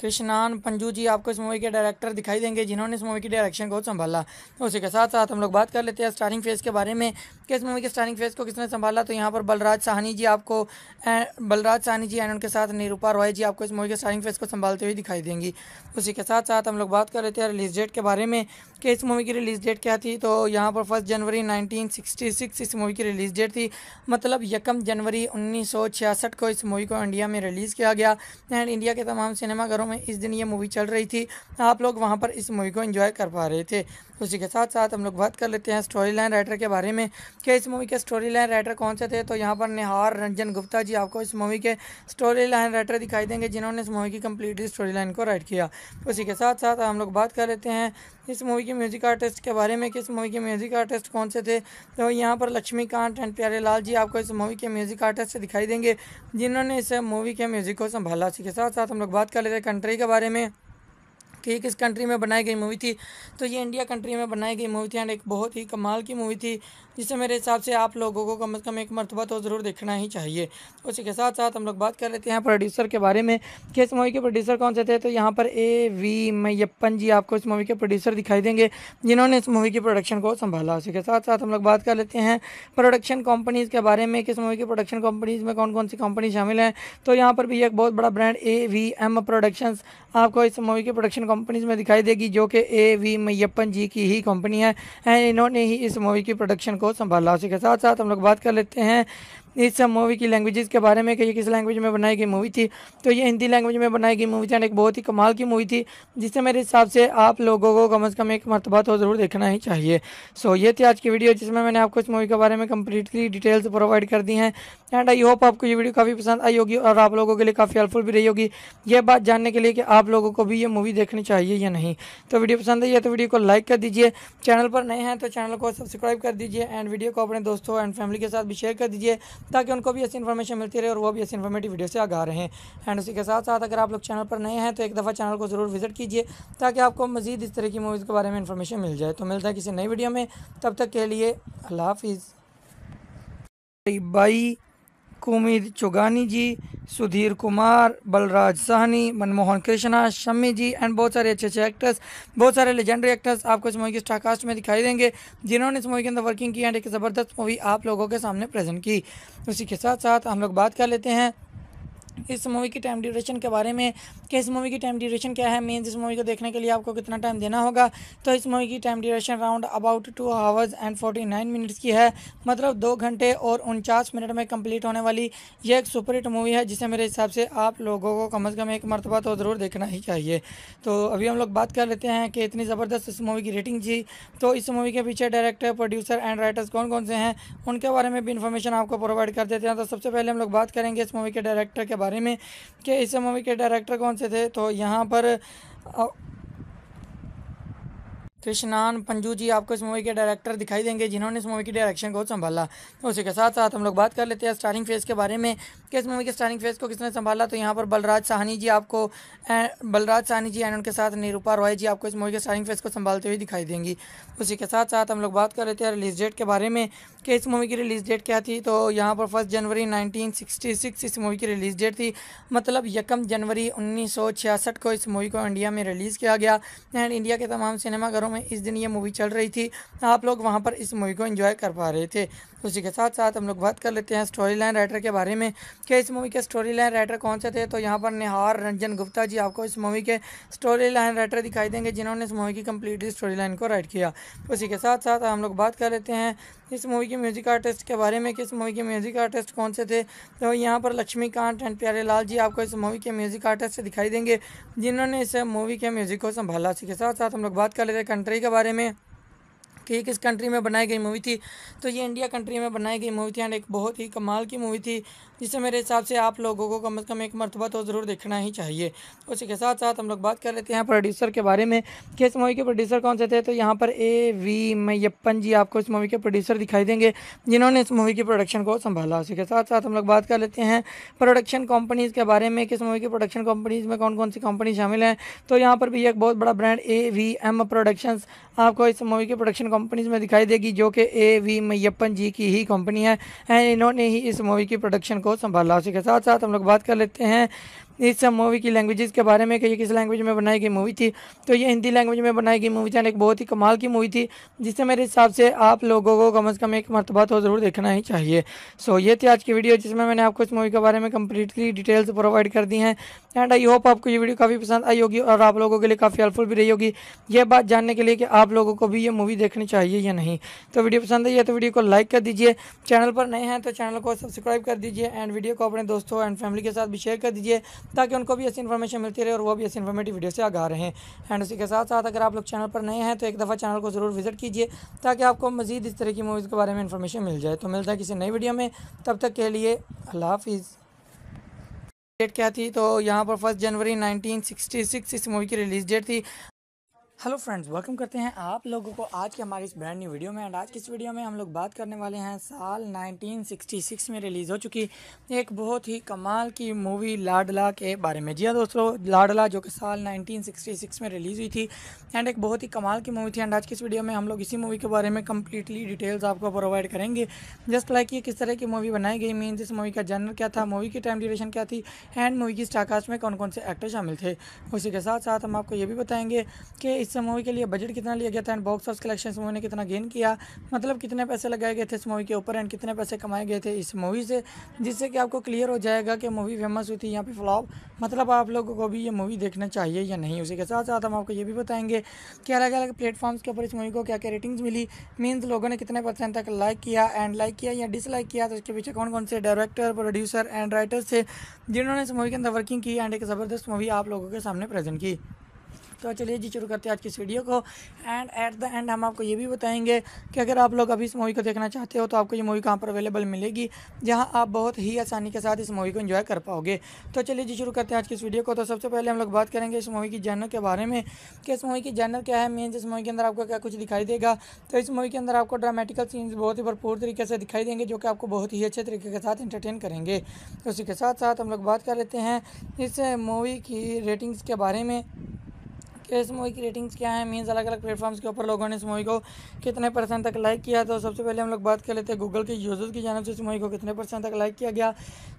कृष्णान पंजू जी आपको इस मूवी के डायरेक्टर दिखाई देंगे, जिन्होंने इस मूवी की डायरेक्शन को संभाला। तो उसी के साथ साथ हम लोग बात कर लेते हैं स्टारिंग फ़ेज़ के बारे में, कि इस मूवी के स्टारिंग फ़ेज़ को किसने संभाला। तो यहाँ पर बलराज साहनी जी आपको बलराज साहनी जी एंड उनके साथ निरूपा रॉय जी आपको इस मूवी के स्टारिंग फ़ेज़ को संभालते हुए दिखाई देंगी। उसी के साथ साथ हम लोग बात कर लेते हैं रिलीज़ डेट के बारे में, कि इस मूवी की रिलीज़ डेट क्या थी। तो यहाँ पर फ़र्स्ट जनवरी 1966 इस मूवी की रिलीज़ डेट थी। मतलब यकम जनवरी 1966 को इस मूवी को इंडिया में रिलीज़ किया गया। एंड इंडिया के तमाम सिनेमाघरों में इस दिन ये मूवी चल रही थी। आप लोग वहाँ पर इस मूवी को इन्जॉय कर पा रहे थे। उसी के साथ साथ हम लोग बात कर लेते हैं स्टोरी लाइन राइटर के बारे में कि इस मूवी के स्टोरी लाइन राइटर कौन से थे? तो यहाँ पर निहार रंजन गुप्ता जी आपको इस मूवी के स्टोरी लाइन राइटर दिखाई देंगे, जिन्होंने इस मूवी की कम्प्लीटली स्टोरी लाइन को राइट किया। उसी के साथ साथ हम लोग बात कर लेते हैं इस मूवी के म्यूज़िक आर्टिस्ट के बारे में कि इस मूवी के म्यूज़िक आर्टिस्ट कौन से थे? तो यहाँ पर लक्ष्मीकांत एंड प्यारे लाल जी आपको इस मूवी के म्यूज़िक आर्टिस्ट दिखाई देंगे, जिन्होंने इस मूवी के म्यूज़िक को संभाला। इसी के साथ साथ हम लोग बात कर लेते हैं कंट्री के बारे में। कि किस कंट्री में बनाई गई मूवी थी। तो ये इंडिया कंट्री में बनाई गई मूवी थी एंड एक बहुत ही कमाल की मूवी थी, जिसे मेरे हिसाब से आप लोगों को कम अज़ कम एक मरतबा तो ज़रूर देखना ही चाहिए। उसी के साथ साथ हम लोग बात कर लेते हैं प्रोड्यूसर के बारे में कि इस मूवी के प्रोड्यूसर कौन से थे। तो यहाँ पर ए वी मैयप्पन जी आपको इस मूवी के प्रोड्यूसर दिखाई देंगे, जिन्होंने इस मूवी की प्रोडक्शन को संभाला। उसी के साथ साथ हम लोग बात कर लेते हैं प्रोडक्शन कंपनीज़ के बारे में किस मूवी की प्रोडक्शन कंपनीज़ में कौन कौन सी कंपनी शामिल हैं। तो यहाँ पर भी एक बहुत बड़ा brand A V M productions आपको इस मूवी की प्रोडक्शन कंपनीज़ में दिखाई देगी, जो कि ए वी मैयप्पन जी की ही कंपनी है। एंड इन्होंने ही इस मूवी की प्रोडक्शन को संभाला। उसी के साथ साथ हम लोग बात कर लेते हैं इस मूवी की लैंग्वेजेस के बारे में, कि ये किस लैंग्वेज में बनाई गई मूवी थी। तो ये हिंदी लैंग्वेज में बनाई गई मूवी थी एंड एक बहुत ही कमाल की मूवी थी, जिससे मेरे हिसाब से आप लोगों को कम अज़ कम एक मरतबा तो ज़रूर देखना ही चाहिए। सो ये थी आज की वीडियो जिसमें मैंने आपको इस मूवी के बारे में कम्प्लीटली डिटेल्स प्रोवाइड कर दी हैं। एंड आई होप आपको ये वीडियो काफ़ी पसंद आई होगी और आप लोगों के लिए काफ़ी हेल्पफुल भी रही होगी। ये बात जानने के लिए कि आप लोगों को भी ये मूवी देखनी चाहिए या नहीं। तो वीडियो पसंद आई है तो वीडियो को लाइक कर दीजिए। चैनल पर नए हैं तो चैनल को सब्सक्राइब कर दीजिए। एंड वीडियो को अपने दोस्तों एंड फैमिली के साथ भी शेयर कर दीजिए। ताकि उनको भी ऐसी इन्फॉर्मेशन मिलती रहे और वो भी ऐसी इन्फॉर्मेटिव वीडियो से आगा रहे। हैं एंड उसी के साथ साथ अगर आप लोग चैनल पर नए हैं तो एक दफ़ा चैनल को ज़रूर विज़िट कीजिए, ताकि आपको मज़ीद इस तरह की मूवीज़ के बारे में इन्फॉर्मेशन मिल जाए। तो मिलता है किसी नई वीडियो में। तब तक के लिए अल्लाह हाफिज़। बाई कुमिद चुगानी जी, सुधीर कुमार, बलराज साहनी, मनमोहन कृष्णा शमी जी एंड बहुत सारे अच्छे अच्छे एक्टर्स बहुत सारे लेजेंडरी एक्टर्स आपको इस मूवी की स्टारकास्ट में दिखाई देंगे, जिन्होंने इस मूवी के अंदर वर्किंग की एंड एक ज़बरदस्त मूवी आप लोगों के सामने प्रेजेंट की। उसी के साथ साथ हम लोग बात कर लेते हैं इस मूवी की टाइम ड्यूरेशन के बारे में, कि इस मूवी की टाइम ड्यूरेशन क्या है मीन्स इस मूवी को देखने के लिए आपको कितना टाइम देना होगा। तो इस मूवी की time duration round about two hours and forty nine minutes की है। मतलब दो घंटे और उनचास मिनट में कंप्लीट होने वाली यह एक सुपर हिट मूवी है, जिसे मेरे हिसाब से आप लोगों को कम अज़ कम एक मरतबा तो ज़रूर देखना ही चाहिए। तो अभी हम लोग बात कर लेते हैं कि इतनी ज़बरदस्त इस मूवी की रेटिंग थी। तो इस मूवी के पीछे डायरेक्टर प्रोड्यूसर एंड राइटर्स कौन कौन से हैं, उनके बारे में भी इन्फॉर्मेशन आपको प्रोवाइड कर देते हैं। तो सबसे पहले हम लोग बात करेंगे इस मूवी के डायरेक्टर के बारे में कि इस मूवी के डायरेक्टर कौन से थे? तो यहाँ पर कृष्णान पंजू जी आपको इस मूवी के डायरेक्टर दिखाई देंगे, जिन्होंने इस मूवी की डायरेक्शन को संभाला। तो उसी के साथ साथ हम लोग बात कर लेते हैं स्टारिंग फ़ेज़ के बारे में, कि इस मूवी के स्टारिंग फ़ेज़ को किसने संभाला। तो यहाँ पर बलराज साहनी जी आपको बलराज साहनी जी एंड उनके साथ निरूपा रॉय जी आपको इस मूवी के स्टारिंग फ़ेज़ को संभालते हुए दिखाई देंगी। उसी के साथ साथ हम लोग बात कर लेते हैं रिलीज़ डेट के बारे में, कि इस मूवी की रिलीज़ डेट क्या थी। तो यहाँ पर फ़र्स्ट जनवरी नाइनटीन इस मूवी की रिलीज़ डेट थी। मतलब यकम जनवरी उन्नीस सौ छियासठ को इस मूवी को इंडिया में रिलीज़ किया गया। एंड इंडिया के तमाम सिनेमाघरों में इस दिन ये मूवी चल रही थी। आप लोग वहाँ पर इस मूवी को एंजॉय कर पा रहे थे। उसी के साथ साथ हम लोग बात कर लेते हैं स्टोरी लाइन राइटर के बारे में कि इस मूवी के स्टोरी लाइन राइटर कौन से थे? तो यहाँ पर निहार रंजन गुप्ता जी आपको इस मूवी के स्टोरी लाइन राइटर दिखाई देंगे जिन्होंने इस मूवी की कम्प्लीटली स्टोरी लाइन को राइट किया। उसी के साथ साथ हम लोग बात कर लेते हैं इस मूवी के म्यूज़िक आर्टिस्ट के बारे में कि इस मूवी के म्यूज़िक आर्टिस्ट कौन से थे? तो यहाँ पर लक्ष्मीकांत एंड प्यारे लाल जी आपको इस मूवी के म्यूज़िक आर्टिस्ट दिखाई देंगे जिन्होंने इस मूवी के म्यूज़िक को संभाला। इसी के साथ साथ हम लोग बात कर लेते हैं कंट्री के बारे में। कि किस कंट्री में बनाई गई मूवी थी। तो ये इंडिया कंट्री में बनाई गई मूवी थी एंड एक बहुत ही कमाल की मूवी थी जिसे मेरे हिसाब से आप लोगों को कम अज़ कम एक मरतबा तो ज़रूर देखना ही चाहिए। उसी के साथ साथ हम लोग बात कर लेते हैं प्रोड्यूसर के बारे में कि इस मूवी के प्रोड्यूसर कौन से थे। तो यहाँ पर ए वी मैयप्पन जी आपको इस मूवी के प्रोड्यूसर दिखाई देंगे, जिन्होंने इस मूवी की प्रोडक्शन को संभाला। उसी के साथ साथ हम लोग बात कर लेते हैं प्रोडक्शन कंपनीज़ के बारे में किस मूवी की प्रोडक्शन कंपनीज़ में कौन कौन सी कंपनी शामिल हैं। तो यहाँ पर भी एक बहुत बड़ा brand A V M productions आपको इस मूवी की प्रोडक्शन कंपनीज़ में दिखाई देगी, जो कि ए वी मैयप्पन जी की ही कंपनी है। एंड इन्होंने ही इस मूवी की प्रोडक्शन को संभाला। उसी के साथ साथ हम लोग बात कर लेते हैं इस मूवी की लैंग्वेजेस के बारे में कि ये किस लैंग्वेज में बनाई गई मूवी थी? तो ये हिंदी लैंग्वेज में बनाई गई मूवी थी एक बहुत ही कमाल की मूवी थी, जिससे मेरे हिसाब से आप लोगों को कम अज़ कम एक मरतबा तो ज़रूर देखना ही चाहिए। सो ये थी आज की वीडियो जिसमें मैंने आपको इस मूवी के बारे में कम्प्लीटली डिटेल्स प्रोवाइड कर दी हैं। एंड आई होप आपको ये वीडियो काफ़ी पसंद आई होगी और आप लोगों के लिए काफ़ी हेल्पफुल भी रही होगी। ये बात जानने के लिए कि आप लोगों को भी ये मूवी देखनी चाहिए या नहीं। तो वीडियो पसंद आई है तो वीडियो को लाइक कर दीजिए। चैनल पर नए हैं तो चैनल को सब्सक्राइब कर दीजिए। एंड वीडियो को अपने दोस्तों एंड फैमिली के साथ भी शेयर कर दीजिए। ताकि उनको भी ऐसी इन्फॉर्मेशन मिलती रहे और वो भी ऐसी इन्फॉर्मेटिव वीडियो से आगा रहे हैं। एंड उसी के साथ साथ अगर आप लोग चैनल पर नए हैं तो एक दफ़ा चैनल को ज़रूर विज़िट कीजिए, ताकि आपको मजीद इस तरह की मूवीज़ के बारे में इन्फॉर्मेशन मिल जाए। तो मिलता है किसी नई वीडियो में। तब तक के लिए अल्लाह हाफिज़। डेट क्या थी? तो यहाँ पर फ़र्स्ट जनवरी 1966 इस मूवी की रिलीज़ डेट थी। हेलो फ्रेंड्स, वेलकम करते हैं आप लोगों को आज की हमारी इस ब्रांड न्यू वीडियो में। एंड आज की इस वीडियो में हम लोग बात करने वाले हैं साल 1966 में रिलीज़ हो चुकी एक बहुत ही कमाल की मूवी लाडला के बारे में। जी हाँ दोस्तों, लाडला जो कि साल 1966 में रिलीज़ हुई थी एंड एक बहुत ही कमाल की मूवी थी। एंड आज की इस वीडियो में हम लोग इसी मूवी के बारे में कम्प्लीटली डिटेल्स आपको प्रोवाइड करेंगे। जस्ट लाइक ये किस तरह की मूवी बनाई गई मीन इस मूवी का जनर क्या था मूवी की टाइम ड्यूरेशन क्या थी एंड मूवी की स्टारकास्ट में कौन कौन से एक्टर शामिल थे। उसी के साथ साथ हम आपको ये भी बताएँगे कि इस मूवी के लिए बजट कितना लिया गया था एंड बॉक्स ऑफ़िस कलेक्शन इस मूवी ने कितना गेन किया? मतलब कितने पैसे लगाए गए थे इस मूवी के ऊपर एंड कितने पैसे कमाए गए थे इस मूवी से? जिससे कि आपको क्लियर हो जाएगा कि मूवी फ़ेमस हुई थी यहाँ पे फ्लॉप मतलब आप लोगों को भी ये मूवी देखना चाहिए या नहीं। उसी के साथ साथ हम आपको ये भी बताएँगे कि अलग अलग प्लेटफॉर्म्स के ऊपर इस मूवी को क्या क्या रेटिंग्स मिली। मीन्स लोगों ने कितने परसेंट तक लाइक किया एंड लाइक किया या डिसलाइक किया? तो इसके पीछे कौन कौन से डायरेक्टर प्रोड्यूसर एंड राइटर्स थे जिन्होंने इस मूवी के अंदर वर्किंग की एंड एक ज़बरदस्त मूवी आप लोगों के सामने प्रेजेंट की? तो चलिए जी, शुरू करते हैं आज की इस वीडियो को। एंड एट द एंड हम आपको ये भी बताएँगे कि अगर आप लोग अभी इस मूवी को देखना चाहते हो तो आपको ये मूवी कहाँ पर अवेलेबल मिलेगी, जहाँ आप बहुत ही आसानी के साथ इस मूवी को इन्जॉय कर पाओगे। तो चलिए जी, शुरू करते हैं आज की इस वीडियो को। तो सबसे पहले हम लोग बात करेंगे इस मूवी की जर्नर के बारे में, कि इस मूवी की जर्नर क्या है। मेन इस मूवी के अंदर आपको क्या कुछ दिखाई देगा तो इस मूवी के अंदर आपको ड्रामेटिकल सीन्स बहुत ही भरपूर तरीके से दिखाई देंगे, जो कि आपको बहुत ही अच्छे तरीके के साथ इंटरटेन करेंगे। उसी के साथ साथ हम लोग बात कर लेते हैं इस मूवी की रेटिंग्स के बारे में। कि इस मूवी की रेटिंग्स क्या है? मीन्स अलग अलग प्लेटफॉर्म्स के ऊपर लोगों ने इस मूवी को कितने परसेंट तक लाइक किया? तो सबसे पहले हम लोग बात कर लेते हैं गूगल के यूज़र्स की जानब से इस मूवी को कितने परसेंट तक लाइक किया गया?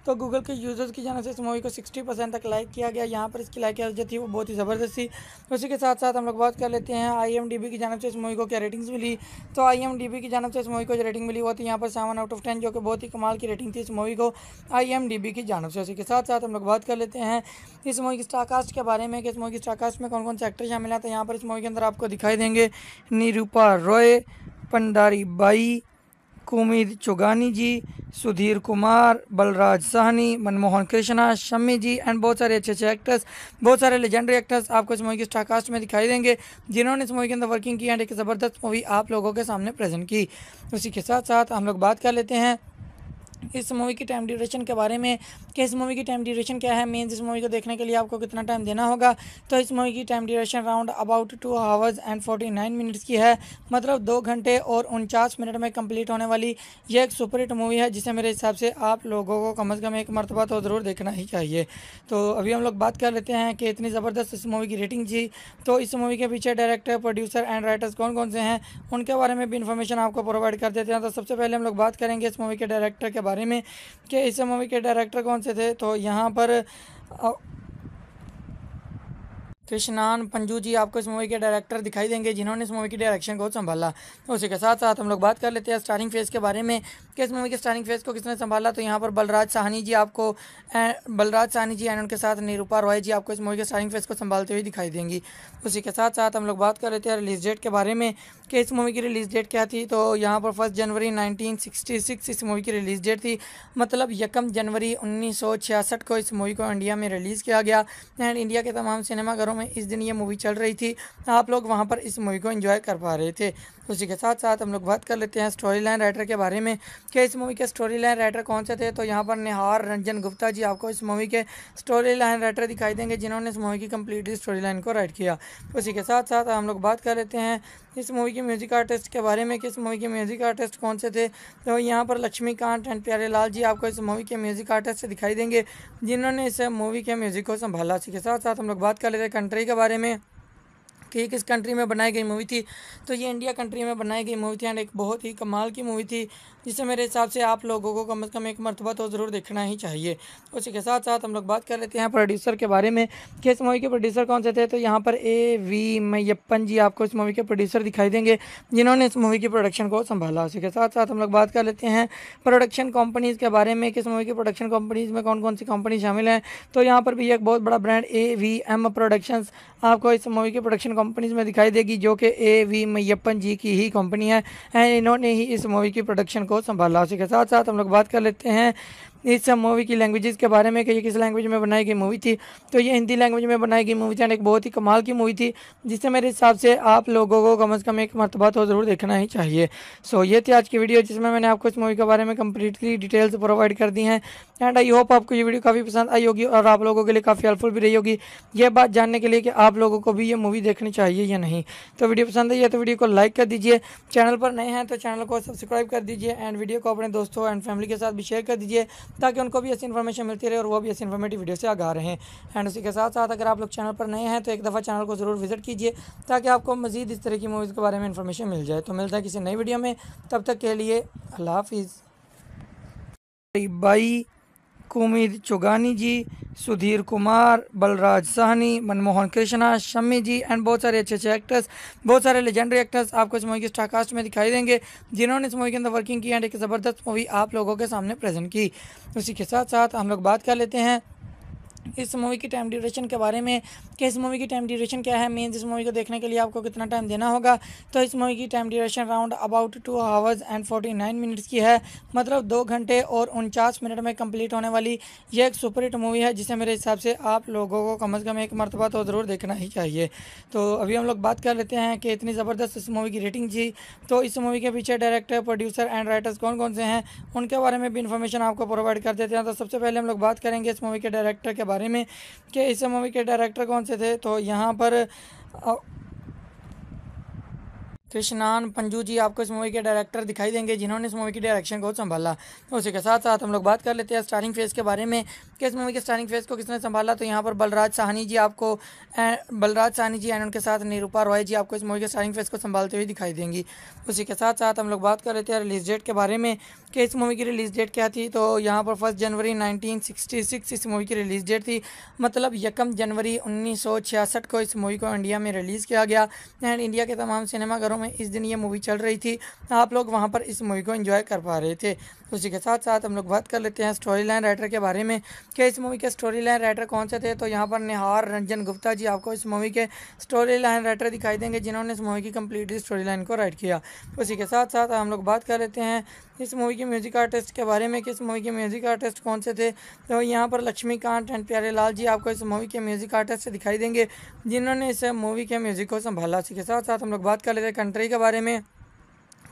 तो गूगल के यूज़र्स की जानब से इस मूवी को सिक्सटी परसेंट तक लाइक किया गया। यहाँ पर इसकी लाइक जो थी वो बहुत ही ज़बरदस्त थी। उसी के साथ साथ हम लोग बात कर लेते हैं आई एम डी बी की जानब से इस मूवी को क्या रेटिंग्स मिली? तो आई एम डी बी की जानब से इस मूवी को जो रेटिंग मिली वो थी यहाँ पर सेवन आउट ऑफ़ टेन जो कि बहुत ही कमाल की रेटिंग थी इस मूवी को आई एम डी बी की जानब से। उसी के साथ साथ हम लोग बात कर लेते हैं इस मूवी की स्टारकास्ट के बारे में कि इस मूवी की स्टारकास्ट में कौन कौन से एक्टर शामिल हैं। तो यहाँ पर इस मूवी के अंदर आपको दिखाई देंगे निरूपा रॉय, पंडारी बाई, कुमिद चुगानी जी, सुधीर कुमार, बलराज साहनी, मनमोहन कृष्णा शमी जी एंड बहुत सारे अच्छे अच्छे एक्टर्स बहुत सारे लेजेंडरी एक्टर्स आपको इस मूवी की स्टारकास्ट में दिखाई देंगे, जिन्होंने इस मूवी के अंदर वर्किंग की एंड एक ज़बरदस्त मूवी आप लोगों के सामने प्रेजेंट की। उसी के साथ साथ हम लोग बात कर लेते हैं इस मूवी की टाइम ड्यूरेशन के बारे में, कि इस मूवी की टाइम ड्यूरेशन क्या है मीन्स इस मूवी को देखने के लिए आपको कितना टाइम देना होगा। तो इस मूवी की time duration round about two hours and forty nine minutes की है। मतलब दो घंटे और उनचास मिनट में कंप्लीट होने वाली ये एक सुपरहिट मूवी है, जिसे मेरे हिसाब से आप लोगों को कम अज़ कम एक मरतबा तो ज़रूर देखना ही चाहिए। तो अभी हम लोग बात कर लेते हैं कि इतनी ज़बरदस्त इस मूवी की रेटिंग थी तो इस मूवी के पीछे डायरेक्टर प्रोड्यूसर एंड राइटर्स कौन कौन से हैं, उनके बारे में भी इन्फॉर्मेशन आपको प्रोवाइड कर देते हैं। तो सबसे पहले हम लोग बात करेंगे इस मूवी के डायरेक्टर के बारे में कि इस मूवी के डायरेक्टर कौन से थे? तो यहाँ पर कृष्णान पंजू जी आपको इस मूवी के डायरेक्टर दिखाई देंगे, जिन्होंने इस मूवी की डायरेक्शन को संभाला। तो उसी के साथ साथ हम लोग बात कर लेते हैं स्टारिंग फ़ेज़ के बारे में, कि इस मूवी के स्टारिंग फ़ेज़ को किसने संभाला। तो यहाँ पर बलराज साहनी जी आपको बलराज साहनी जी एंड उनके साथ निरूपा रॉय जी आपको इस मूवी के स्टारिंग फ़ेज़ को संभालते हुए दिखाई देंगी। उसी के साथ साथ हम लोग बात कर लेते हैं रिलीज़ डेट के बारे में, कि इस मूवी की रिलीज़ डेट क्या थी। तो यहाँ पर फ़र्स्ट जनवरी 1966 इस मूवी की रिलीज़ डेट थी। मतलब यकम जनवरी उन्नीस सौ छियासठ को इस मूवी को इंडिया में रिलीज़ किया गया। एंड इंडिया के तमाम सिनेमाघरों में इस दिन ये मूवी चल रही थी। आप लोग वहाँ पर इस मूवी को इन्जॉय कर पा रहे थे। उसी के साथ साथ हम लोग बात कर लेते हैं स्टोरी लाइन राइटर के बारे में कि इस मूवी के स्टोरी लाइन राइटर कौन से थे? तो यहाँ पर निहार रंजन गुप्ता जी आपको इस मूवी के स्टोरी लाइन राइटर दिखाई देंगे, जिन्होंने इस मूवी की कंप्लीट स्टोरी लाइन को राइट किया। उसी के साथ साथ हम लोग बात कर लेते हैं इस मूवी के म्यूज़िक आर्टिस्ट के बारे में कि इस मूवी के म्यूज़िक आर्टिस्ट कौन से थे? तो यहाँ पर लक्ष्मीकांत एंड प्यारे लाल जी आपको इस मूवी के म्यूज़िक आर्टिस्ट दिखाई देंगे, जिन्होंने इस मूवी के म्यूज़िक को संभाला। इसी के साथ साथ हम लोग बात कर लेते हैं कंट्री के बारे में। कि किस कंट्री में बनाई गई मूवी थी। तो ये इंडिया कंट्री में बनाई गई मूवी थी एंड एक बहुत ही कमाल की मूवी थी। जिसे मेरे हिसाब से आप लोगों को कम अज़ कम एक मरतबा तो ज़रूर देखना ही चाहिए। उसी के साथ साथ हम लोग बात कर लेते हैं प्रोड्यूसर के बारे में कि इस मूवी के प्रोड्यूसर कौन से थे? तो यहाँ पर ए वी मैयप्पन जी आपको इस मूवी के प्रोड्यूसर दिखाई देंगे, जिन्होंने इस मूवी की प्रोडक्शन को संभाला। उसी के साथ साथ हम लोग बात कर लेते हैं प्रोडक्शन कंपनीज़ के बारे में किस मूवी की प्रोडक्शन कंपनीज़ में कौन कौन सी कंपनी शामिल हैं। तो यहाँ पर भी एक बहुत बड़ा brand A V M productions आपको इस मूवी की प्रोडक्शन कंपनीज़ में दिखाई देगी, जो कि ए वी मैयप्पन जी की ही कंपनी है एंड इन्होंने ही इस मूवी की प्रोडक्शन को संभाला उसी के साथ साथ हम लोग बात कर लेते हैं। इस मूवी की लैंग्वेजेस के बारे में कि ये किस लैंग्वेज में बनाई गई मूवी थी। तो ये हिंदी लैंग्वेज में बनाई गई मूवी थी एंड एक बहुत ही कमाल की मूवी थी, जिससे मेरे हिसाब से आप लोगों को कम अज़ कम एक मरतबा तो ज़रूर देखना ही चाहिए। सो ये थी आज की वीडियो जिसमें मैंने आपको इस मूवी के बारे में कम्प्लीटली डिटेल्स प्रोवाइड कर दी हैं। एंड आई होप आपको ये वीडियो काफ़ी पसंद आई होगी और आप लोगों के लिए काफ़ी हेल्पफुल भी रही होगी। ये बात जानने के लिए कि आप लोगों को भी ये मूवी देखनी चाहिए या नहीं। तो वीडियो पसंद आई है तो वीडियो को लाइक कर दीजिए। चैनल पर नए हैं तो चैनल को सब्सक्राइब कर दीजिए। एंड वीडियो को अपने दोस्तों एंड फैमिली के साथ भी शेयर कर दीजिए। ताकि उनको भी ऐसी इन्फॉर्मेशन मिलती रहे और वो भी ऐसी इन्फॉर्मेटिव वीडियो से आगा रहे। एंड उसी के साथ साथ अगर आप लोग चैनल पर नए हैं तो एक दफ़ा चैनल को ज़रूर विज़िट कीजिए, ताकि आपको मजीद इस तरह की मूवीज़ के बारे में इन्फॉर्मेशन मिल जाए। तो मिलता है किसी नई वीडियो में। तब तक के लिए अल्लाह हाफिज़। बाई कुमिर चुगानी जी, सुधीर कुमार, बलराज साहनी, मनमोहन कृष्णा शमी जी एंड बहुत सारे अच्छे अच्छे एक्टर्स बहुत सारे लेजेंडरी एक्टर्स आपको इस मूवी की स्टारकास्ट में दिखाई देंगे, जिन्होंने इस मूवी के अंदर वर्किंग की एंड एक ज़बरदस्त मूवी आप लोगों के सामने प्रेजेंट की। उसी के साथ साथ हम लोग बात कर लेते हैं इस मूवी की टाइम ड्यूरेशन के बारे में, कि इस मूवी की टाइम ड्यूरेशन क्या है मीन्स इस मूवी को देखने के लिए आपको कितना टाइम देना होगा। तो इस मूवी की time duration round about two hours and forty nine minutes की है। मतलब दो घंटे और उनचास मिनट में कंप्लीट होने वाली यह एक सुपरहिट मूवी है, जिसे मेरे हिसाब से आप लोगों को कम अज़ कम एक मरतबा तो ज़रूर देखना ही चाहिए। तो अभी हम लोग बात कर लेते हैं कि इतनी ज़बरदस्त इस मूवी की रेटिंग थी। तो इस मूवी के पीछे डायरेक्टर प्रोड्यूसर एंड राइटर्स कौन कौन से हैं, उनके बारे में भी इन्फॉर्मेशन आपको प्रोवाइड कर देते हैं। तो सबसे पहले हम लोग बात करेंगे इस मूवी के डायरेक्टर के बारे में कि इस मूवी के डायरेक्टर कौन से थे? तो यहाँ पर कृष्णान पंजू जी आपको इस मूवी के डायरेक्टर दिखाई देंगे, जिन्होंने इस मूवी की डायरेक्शन को संभाला। तो उसी के साथ साथ हम लोग बात कर लेते हैं स्टारिंग फ़ेज़ के बारे में, कि इस मूवी के स्टारिंग फ़ेज़ को किसने संभाला। तो यहाँ पर बलराज साहनी जी आपको बलराज साहनी जी एंड उनके साथ निरूपा रॉय जी आपको इस मूवी के स्टारिंग फ़ेज़ को संभालते हुए दिखाई देंगी। उसी के साथ साथ हम लोग बात कर लेते हैं रिलीज़ डेट के बारे में, कि इस मूवी की रिलीज़ डेट क्या थी। तो यहाँ पर फ़र्स्ट जनवरी नाइनटीन इस मूवी की रिलीज़ डेट थी। मतलब यकम जनवरी उन्नीस सौ छियासठ को इस मूवी को इंडिया में रिलीज़ किया गया। एंड इंडिया के तमाम सिनेमाघरों में इस दिन ये मूवी चल रही थी। आप लोग वहाँ पर इस मूवी को एंजॉय कर पा रहे थे। उसी के साथ साथ हम लोग बात कर लेते हैं स्टोरी लाइन राइटर के बारे में, कि इस मूवी के स्टोरी लाइन राइटर कौन से थे। तो यहाँ पर निहार रंजन गुप्ता जी आपको इस मूवी के स्टोरी लाइन राइटर दिखाई देंगे, जिन्होंने इस मूवी की कम्प्लीटली स्टोरी लाइन को राइट किया। उसी के साथ साथ हम लोग बात कर लेते हैं इस मूवी के म्यूज़िक आर्टिस्ट के बारे में कि इस मूवी के म्यूज़िक आर्टिस्ट कौन से थे? तो यहाँ पर लक्ष्मीकांत एंड प्यारे लाल जी आपको इस मूवी के म्यूज़िक आर्टिस्ट दिखाई देंगे, जिन्होंने इस मूवी के म्यूज़िक को संभाला। इसी के साथ साथ हम लोग बात कर लेते हैं कंट्री के बारे में,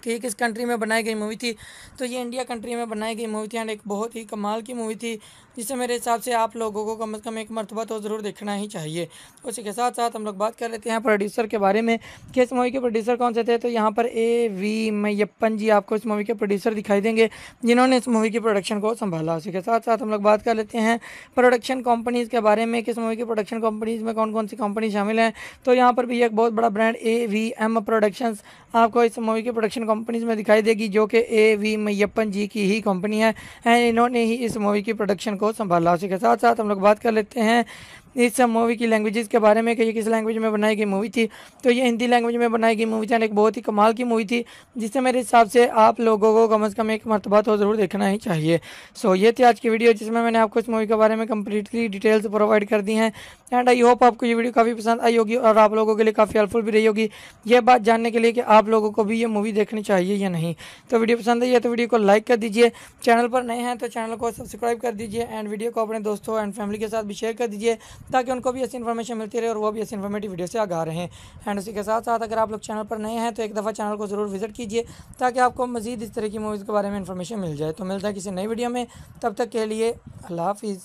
कि किस कंट्री में बनाई गई मूवी थी। तो ये इंडिया कंट्री में बनाई गई मूवी थी, एंड एक बहुत ही कमाल की मूवी थी। जिसे मेरे हिसाब से आप लोगों को कम अज़ कम एक मरतबा तो ज़रूर देखना ही चाहिए। उसी के साथ साथ हम लोग बात कर लेते हैं प्रोड्यूसर के बारे में कि इस मूवी के प्रोड्यूसर कौन से थे? तो यहाँ पर ए वी मैयप्पन जी आपको इस मूवी के प्रोड्यूसर दिखाई देंगे, जिन्होंने इस मूवी की प्रोडक्शन को संभाला। उसी के साथ साथ हम लोग बात कर लेते हैं प्रोडक्शन कंपनीज़ के बारे में किस मूवी की प्रोडक्शन कंपनीज़ में कौन कौन सी कंपनी शामिल हैं। तो यहाँ पर भी एक बहुत बड़ा brand A V M productions आपको इस मूवी की प्रोडक्शन कंपनीज़ में दिखाई देगी, जो कि ए वी मैयप्पन जी की ही कंपनी है एंड इन्होंने ही इस मूवी की प्रोडक्शन को संभाला उसी के साथ साथ हम लोग बात कर लेते हैं। इस मूवी की लैंग्वेजेस के बारे में, कि ये किस लैंग्वेज में बनाई गई मूवी थी। तो ये हिंदी लैंग्वेज में बनाई गई मूवी थी, एक बहुत ही कमाल की मूवी थी, जिससे मेरे हिसाब से आप लोगों को कम अज़ कम एक मरतबा तो ज़रूर देखना ही चाहिए। सो ये थी आज की वीडियो जिसमें मैंने आपको इस मूवी के बारे में कम्प्लीटली डिटेल्स प्रोवाइड कर दी हैं। एंड आई होप आपको ये वीडियो काफ़ी पसंद आई होगी और आप लोगों के लिए काफ़ी हेल्पफुल भी रही होगी। ये बात जानने के लिए कि आप लोगों को भी ये मूवी देखनी चाहिए या नहीं। तो वीडियो पसंद आई है तो वीडियो को लाइक कर दीजिए। चैनल पर नए हैं तो चैनल को सब्सक्राइब कर दीजिए। एंड वीडियो को अपने दोस्तों एंड फैमिली के साथ भी शेयर कर दीजिए। ताकि उनको भी ऐसी इन्फॉर्मेशन मिलती रहे और वो भी ऐसी इन्फॉर्मेटिव वीडियो से आगा रहे। हैं एंड उसी के साथ साथ अगर आप लोग चैनल पर नए हैं तो एक दफ़ा चैनल को ज़रूर विज़िट कीजिए, ताकि आपको मजीद इस तरह की मूवीज़ के बारे में इन्फॉर्मेशन मिल जाए। तो मिलता है किसी नई वीडियो में। तब तक के लिए अल्लाह हाफिज़।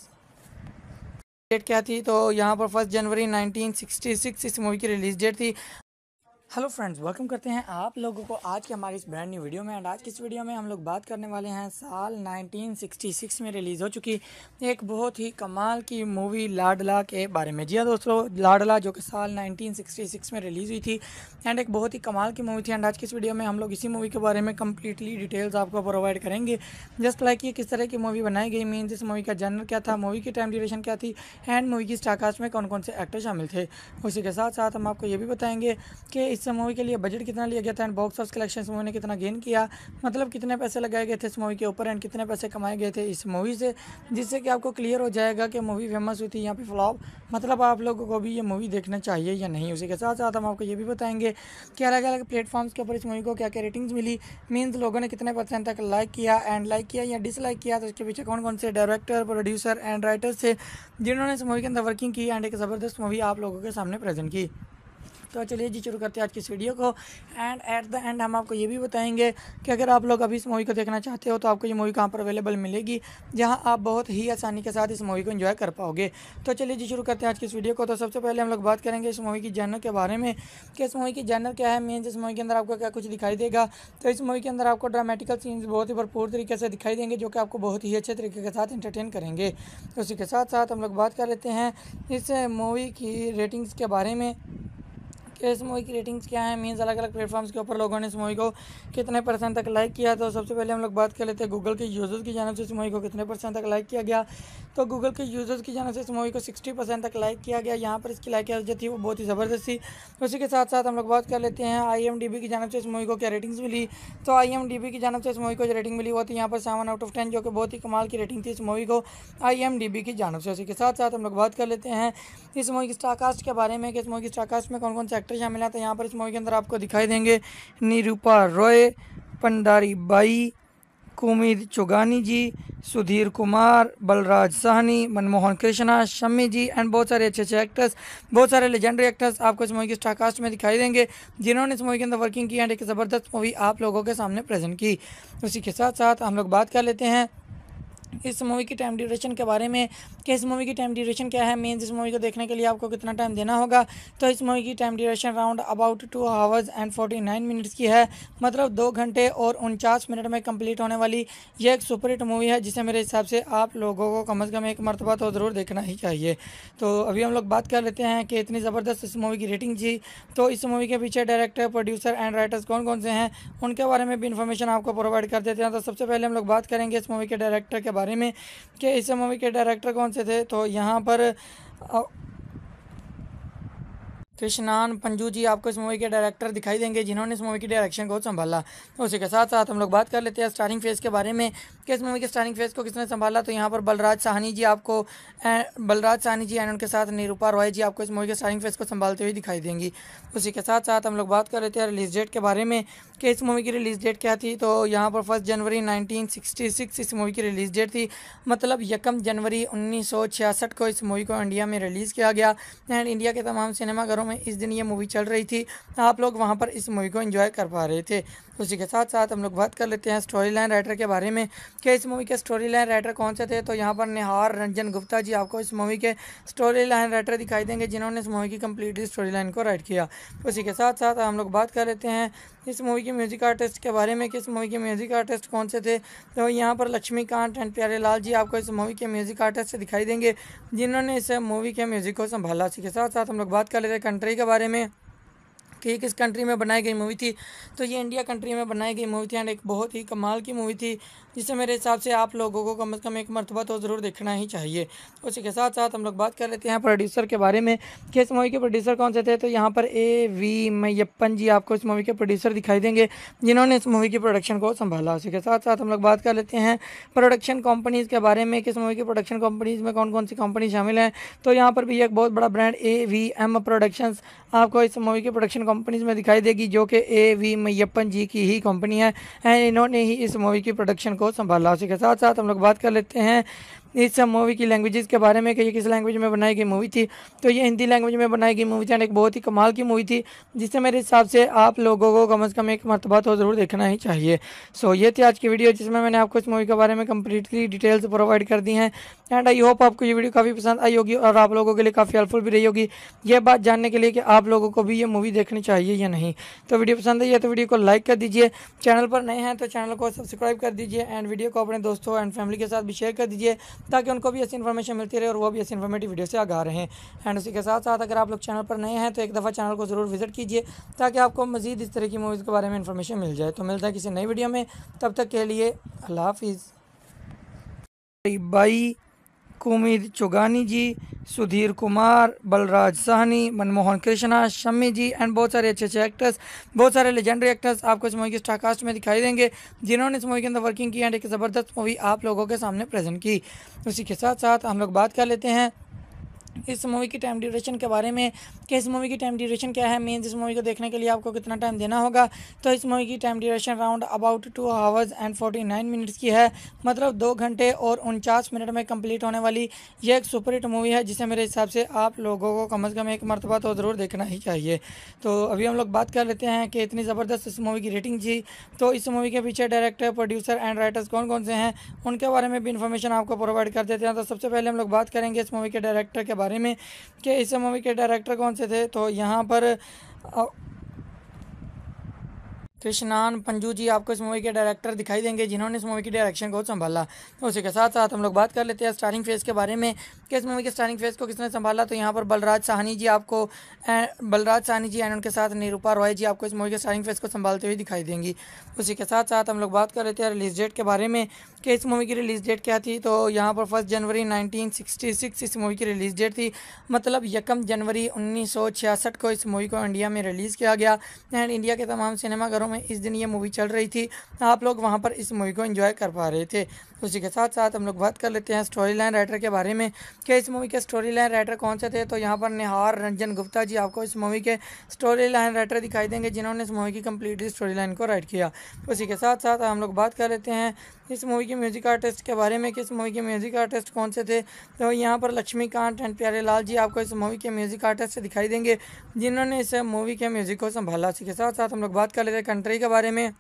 डेट क्या थी? तो यहाँ पर फ़र्स्ट जनवरी 1966 इस मूवी की रिलीज़ डेट थी। हेलो फ्रेंड्स वेलकम करते हैं आप लोगों को आज के हमारी इस ब्रांड न्यू वीडियो में। एंड आज की इस वीडियो में हम लोग बात करने वाले हैं साल 1966 में रिलीज़ हो चुकी एक बहुत ही कमाल की मूवी लाडला के बारे में। जी हाँ दोस्तों, लाडला जो कि साल 1966 में रिलीज़ हुई थी एंड एक बहुत ही कमाल की मूवी थी। एंड आज की इस वीडियो में हम लोग इसी मूवी के बारे में कम्प्लीटली डिटेल्स आपको प्रोवाइड करेंगे। जस्ट लाइक ये किस तरह की मूवी बनाई गई मीन इस मूवी का जनर क्या था मूवी की टाइम ड्यूरेशन क्या थी एंड मूवी की स्टारकास्ट में कौन कौन से एक्टर शामिल थे। उसी के साथ साथ हम आपको ये भी बताएँगे कि इस मूवी के लिए बजट कितना लिया गया था एंड बॉक्स ऑफ़िस कलेक्शन इस मूवी ने कितना गेन किया? मतलब कितने पैसे लगाए गए थे इस मूवी के ऊपर एंड कितने पैसे कमाए गए थे इस मूवी से? जिससे कि आपको क्लियर हो जाएगा कि मूवी फ़ेमस हुई थी यहाँ पे फ्लॉप मतलब आप लोगों को भी ये मूवी देखना चाहिए या नहीं। उसी के साथ साथ हम आपको ये भी बताएँगे कि अलग अलग प्लेटफॉर्म्स के ऊपर इस मूवी को क्या क्या रेटिंग्स मिली। मीन्स लोगों ने कितने परसेंट तक लाइक किया एंड लाइक किया या डिसलाइक किया? तो उसके पीछे कौन कौन से डायरेक्टर प्रोड्यूसर एंड राइटर्स थे, जिन्होंने इस मूवी के अंदर वर्किंग की एंड एक ज़बरदस्त मूवी आप लोगों के सामने प्रेजेंट की? तो चलिए जी, शुरू करते हैं आज की इस वीडियो को। एंड एट द एंड हम आपको ये भी बताएँगे कि अगर आप लोग अभी इस मूवी को देखना चाहते हो तो आपको ये मूवी कहाँ पर अवेलेबल मिलेगी, जहाँ आप बहुत ही आसानी के साथ इस मूवी को इन्जॉय कर पाओगे। तो चलिए जी, शुरू करते हैं आज की इस वीडियो को। तो सबसे पहले हम लोग बात करेंगे इस मूवी की जर्नर के बारे में, कि इस मूवी की जर्नर क्या है। मीन इस मूवी के अंदर आपको क्या कुछ दिखाई देगा। तो इस मूवी के अंदर आपको ड्रामेटिकल सीन्स बहुत ही भरपूर तरीके से दिखाई देंगे, जो कि आपको बहुत ही अच्छे तरीके के साथ इंटरटेन करेंगे। उसी के साथ साथ हम लोग बात कर लेते हैं इस मूवी की रेटिंग्स के बारे में। कि इस मूवी की रेटिंग्स क्या है? मीन्स अलग अलग प्लेटफॉर्म्स के ऊपर लोगों ने इस मूवी को कितने परसेंट तक लाइक किया? तो सबसे पहले हम लोग बात कर लेते हैं गूगल के यूज़र्स की जानब से इस मूवी को कितने परसेंट तक लाइक किया गया। तो गूगल के यूज़र्स की जानब से इस मूवी को सिक्सटी परसेंट तक लाइक किया गया। यहाँ पर इसकी लाइक जो थी वो बहुत ही ज़बरदस्त थी। उसी के साथ साथ हम लोग बात कर लेते हैं आई की जानब से इस मूवी को क्या रेटिंग्स मिली? तो आईएमडीबी की जानब से इस मूवी को जो रेटिंग मिली वो थी यहाँ पर सेवन आउट ऑफ़ टेन जो कि बहुत ही कमाल की रेटिंग थी इस मूवी को आईएमडीबी की जानब से। उसी के साथ साथ हम लोग बात कर लेते हैं इस मूवी की स्टारकास्ट के बारे में कि इस मूवी की स्टारकास्ट में कौन कौन से एक्टर शामिल हैं तो यहाँ पर इस मूवी के अंदर आपको दिखाई देंगे। निरूपा रॉय, पंडारी बाई, कुमिद चुगानी जी, सुधीर कुमार, बलराज साहनी, मनमोहन कृष्णा, शम्मी जी एंड बहुत सारे अच्छे अच्छे एक्टर्स बहुत सारे लेजेंडरी एक्टर्स आपको इस मूवी की स्टारकास्ट में दिखाई देंगे, जिन्होंने इस मूवी के अंदर वर्किंग की एंड एक ज़बरदस्त मूवी आप लोगों के सामने प्रेजेंट की। उसी के साथ साथ हम लोग बात कर लेते हैं इस मूवी की टाइम ड्यूरेशन के बारे में, कि इस मूवी की टाइम ड्यूरेशन क्या है मीन्स इस मूवी को देखने के लिए आपको कितना टाइम देना होगा। तो इस मूवी की time duration round about two hours and forty nine minutes की है। मतलब दो घंटे और उनचास मिनट में कंप्लीट होने वाली ये एक सुपरहिट मूवी है, जिसे मेरे हिसाब से आप लोगों को कम अज़ कम एक मरतबा तो ज़रूर देखना ही चाहिए। तो अभी हम लोग बात कर लेते हैं कि इतनी ज़बरदस्त इस मूवी की रेटिंग थी। तो इस मूवी के पीछे डायरेक्टर प्रोड्यूसर एंड राइटर्स कौन कौन से हैं, उनके बारे में भी इन्फॉर्मेशन आपको प्रोवाइड कर देते हैं। तो सबसे पहले हम लोग बात करेंगे इस मूवी के डायरेक्टर के बारे में कि इस मूवी के डायरेक्टर कौन से थे? तो यहाँ पर कृष्णान पंजू जी आपको इस मूवी के डायरेक्टर दिखाई देंगे, जिन्होंने इस मूवी की डायरेक्शन को संभाला। तो उसी के साथ साथ हम लोग बात कर लेते हैं स्टारिंग फ़ेज़ के बारे में। कि इस मूवी के स्टारिंग फेस को किसने संभाला? तो यहाँ पर बलराज साहनी जी आपको बलराज साहनी जी एंड उनके साथ निरूपा रॉय जी आपको इस मूवी के स्टारिंग फ़ेज़ को संभालते हुए दिखाई देंगी। उसी के साथ साथ हम लोग बात कर रहे हैं रिलीज़ डेट के बारे में कि इस मूवी की रिलीज़ डेट क्या थी। तो यहाँ पर फ़र्स्ट जनवरी नाइनटीन इस मूवी की रिलीज़ डेट थी। मतलब यकम जनवरी उन्नीस सौ छियासठ को इस मूवी को इंडिया में रिलीज़ किया गया एंड इंडिया के तमाम सिनेमाघरों में इस दिन ये मूवी चल रही थी। आप लोग वहाँ पर इस मूवी को इन्जॉय कर पा रहे थे। उसी के साथ साथ हम लोग बात कर लेते हैं स्टोरी लाइन राइटर के बारे में कि इस मूवी के स्टोरी लाइन राइटर कौन से थे? तो यहाँ पर निहार रंजन गुप्ता जी आपको इस मूवी के स्टोरी लाइन राइटर दिखाई देंगे, जिन्होंने इस मूवी की कम्प्लीटली स्टोरी लाइन को राइट किया। उसी के साथ साथ हम लोग बात कर लेते हैं इस मूवी के म्यूज़िक आर्टिस्ट के बारे में कि इस मूवी के म्यूज़िक आर्टिस्ट कौन से थे? तो यहाँ पर लक्ष्मीकांत एंड प्यारे लाल जी आपको इस मूवी के म्यूज़िक आर्टिस्ट दिखाई देंगे, जिन्होंने इस मूवी के म्यूज़िक को संभाला। इसी के साथ साथ हम लोग बात कर लेते हैं कंट्री के बारे में। कि किस कंट्री में बनाई गई मूवी थी। तो ये इंडिया कंट्री में बनाई गई मूवी थी एंड एक बहुत ही कमाल की मूवी थी, जिसे मेरे हिसाब से आप लोगों को कम अज़ कम एक मरतबा तो ज़रूर देखना ही चाहिए। उसी के साथ साथ हम लोग बात कर लेते हैं प्रोड्यूसर के बारे में कि इस मूवी के प्रोड्यूसर कौन से थे। तो यहाँ पर ए वी मैयप्पन जी आपको इस मूवी के प्रोड्यूसर दिखाई देंगे, जिन्होंने इस मूवी की प्रोडक्शन को संभाला। उसी के साथ साथ हम लोग बात कर लेते हैं प्रोडक्शन कंपनीज़ के बारे में किस मूवी की प्रोडक्शन कंपनीज़ में कौन कौन सी कंपनी शामिल हैं। तो यहाँ पर भी एक बहुत बड़ा brand A V M productions आपको इस मूवी की प्रोडक्शन कंपनीज़ में दिखाई देगी, जो कि ए वी मैयप्पन जी की ही कंपनी है। एंड इन्होंने ही इस मूवी की प्रोडक्शन को संभाला। उसी के साथ साथ हम लोग बात कर लेते हैं इस मूवी की लैंग्वेजेस के बारे में कि ये किस लैंग्वेज में बनाई गई मूवी थी। तो ये हिंदी लैंग्वेज में बनाई गई मूवी थी एंड एक बहुत ही कमाल की मूवी थी, जिससे मेरे हिसाब से आप लोगों को कम अज़ कम एक मरतबा तो ज़रूर देखना ही चाहिए। सो ये थी आज की वीडियो जिसमें मैंने आपको इस मूवी के बारे में कम्प्लीटली डिटेल्स प्रोवाइड कर दी हैं। एंड आई होप आपको ये वीडियो काफ़ी पसंद आई होगी और आप लोगों के लिए काफ़ी हेल्पफुल भी रही होगी। ये बात जानने के लिए कि आप लोगों को भी ये मूवी देखनी चाहिए या नहीं। तो वीडियो पसंद आई है तो वीडियो को लाइक कर दीजिए। चैनल पर नए हैं तो चैनल को सब्सक्राइब कर दीजिए। एंड वीडियो को अपने दोस्तों एंड फैमिली के साथ भी शेयर कर दीजिए। ताकि उनको भी ऐसी इन्फॉर्मेशन मिलती रहे और वो भी ऐसी इन्फॉर्मेटिव वीडियो से आगा रहे। हैं एंड उसी के साथ साथ अगर आप लोग चैनल पर नए हैं तो एक दफ़ा चैनल को ज़रूर विज़िट कीजिए, ताकि आपको मजीद इस तरह की मूवीज़ के बारे में इन्फॉर्मेशन मिल जाए। तो मिलता है किसी नई वीडियो में। तब तक के लिए अल्लाह हाफिज़। बाई कुमिद चुगानी जी, सुधीर कुमार, बलराज साहनी, मनमोहन कृष्णा, शम्मी जी एंड बहुत सारे अच्छे अच्छे एक्टर्स बहुत सारे लेजेंडरी एक्टर्स आपको इस मूवी के स्टारकास्ट में दिखाई देंगे, जिन्होंने इस मूवी के अंदर वर्किंग की एंड एक ज़बरदस्त मूवी आप लोगों के सामने प्रेजेंट की। उसी के साथ साथ हम लोग बात कर लेते हैं इस मूवी की टाइम ड्यूरेशन के बारे में, कि इस मूवी की टाइम ड्यूरेशन क्या है मीन्स इस मूवी को देखने के लिए आपको कितना टाइम देना होगा। तो इस मूवी की time duration round about two hours and forty nine minutes की है। मतलब दो घंटे और उनचास मिनट में कंप्लीट होने वाली ये एक सुपर हिट मूवी है, जिसे मेरे हिसाब से आप लोगों को कम अज़ कम एक मरतबा तो ज़रूर देखना ही चाहिए। तो अभी हम लोग बात कर लेते हैं कि इतनी ज़बरदस्त इस मूवी की रेटिंग थी तो इस मूवी के पीछे डायरेक्टर प्रोड्यूसर एंड राइटर्स कौन कौन से हैं, उनके बारे में भी इन्फॉर्मेशन आपको प्रोवाइड कर देते हैं। तो सबसे पहले हम लोग बात करेंगे इस मूवी के डायरेक्टर के बारे में कि इस मूवी के डायरेक्टर कौन से थे? तो यहाँ पर कृष्णान पंजू जी आपको इस मूवी के डायरेक्टर दिखाई देंगे, जिन्होंने इस मूवी की डायरेक्शन को संभाला। तो उसी के साथ साथ हम लोग बात कर लेते हैं स्टारिंग फ़ेज़ के बारे में। कि इस मूवी के स्टारिंग फेस को किसने संभाला? तो यहाँ पर बलराज साहनी जी आपको बलराज साहनी जी एंड उनके साथ निरूपा रॉय जी आपको इस मूवी के स्टारिंग फेस को संभालते हुए दिखाई देंगी। उसी के साथ साथ हम लोग बात कर रहे थे रिलीज़ डेट के बारे में कि इस मूवी की रिलीज़ डेट क्या थी। तो यहाँ पर फ़र्स्ट जनवरी 1966 इस मूवी की रिलीज़ डेट थी। मतलब यकम जनवरी उन्नीस सौ छियासठ को इस मूवी को इंडिया में रिलीज़ किया गया। एंड इंडिया के तमाम सिनेमाघरों में इस दिन ये मूवी चल रही थी। आप लोग वहाँ पर इस मूवी को इन्जॉय कर पा रहे थे। उसी के साथ साथ हम लोग बात कर लेते हैं स्टोरी लाइन राइटर के बारे में कि इस मूवी के स्टोरी लाइन राइटर कौन से थे? तो यहाँ पर निहार रंजन गुप्ता जी आपको इस मूवी के स्टोरी लाइन राइटर दिखाई देंगे, जिन्होंने इस मूवी की कम्प्लीटली स्टोरी लाइन को राइट किया। उसी के साथ साथ हम लोग बात कर लेते हैं इस मूवी के म्यूज़िक आर्टिस्ट के बारे में कि इस मूवी के म्यूज़िक आर्टिस्ट कौन से थे? तो यहाँ पर लक्ष्मीकांत एंड प्यारे लाल जी आपको इस मूवी के म्यूज़िक आर्टिस्ट दिखाई देंगे, जिन्होंने इस मूवी के म्यूज़िक को संभाला। इसी के साथ साथ हम लोग बात कर लेते हैं कंट्री के बारे में।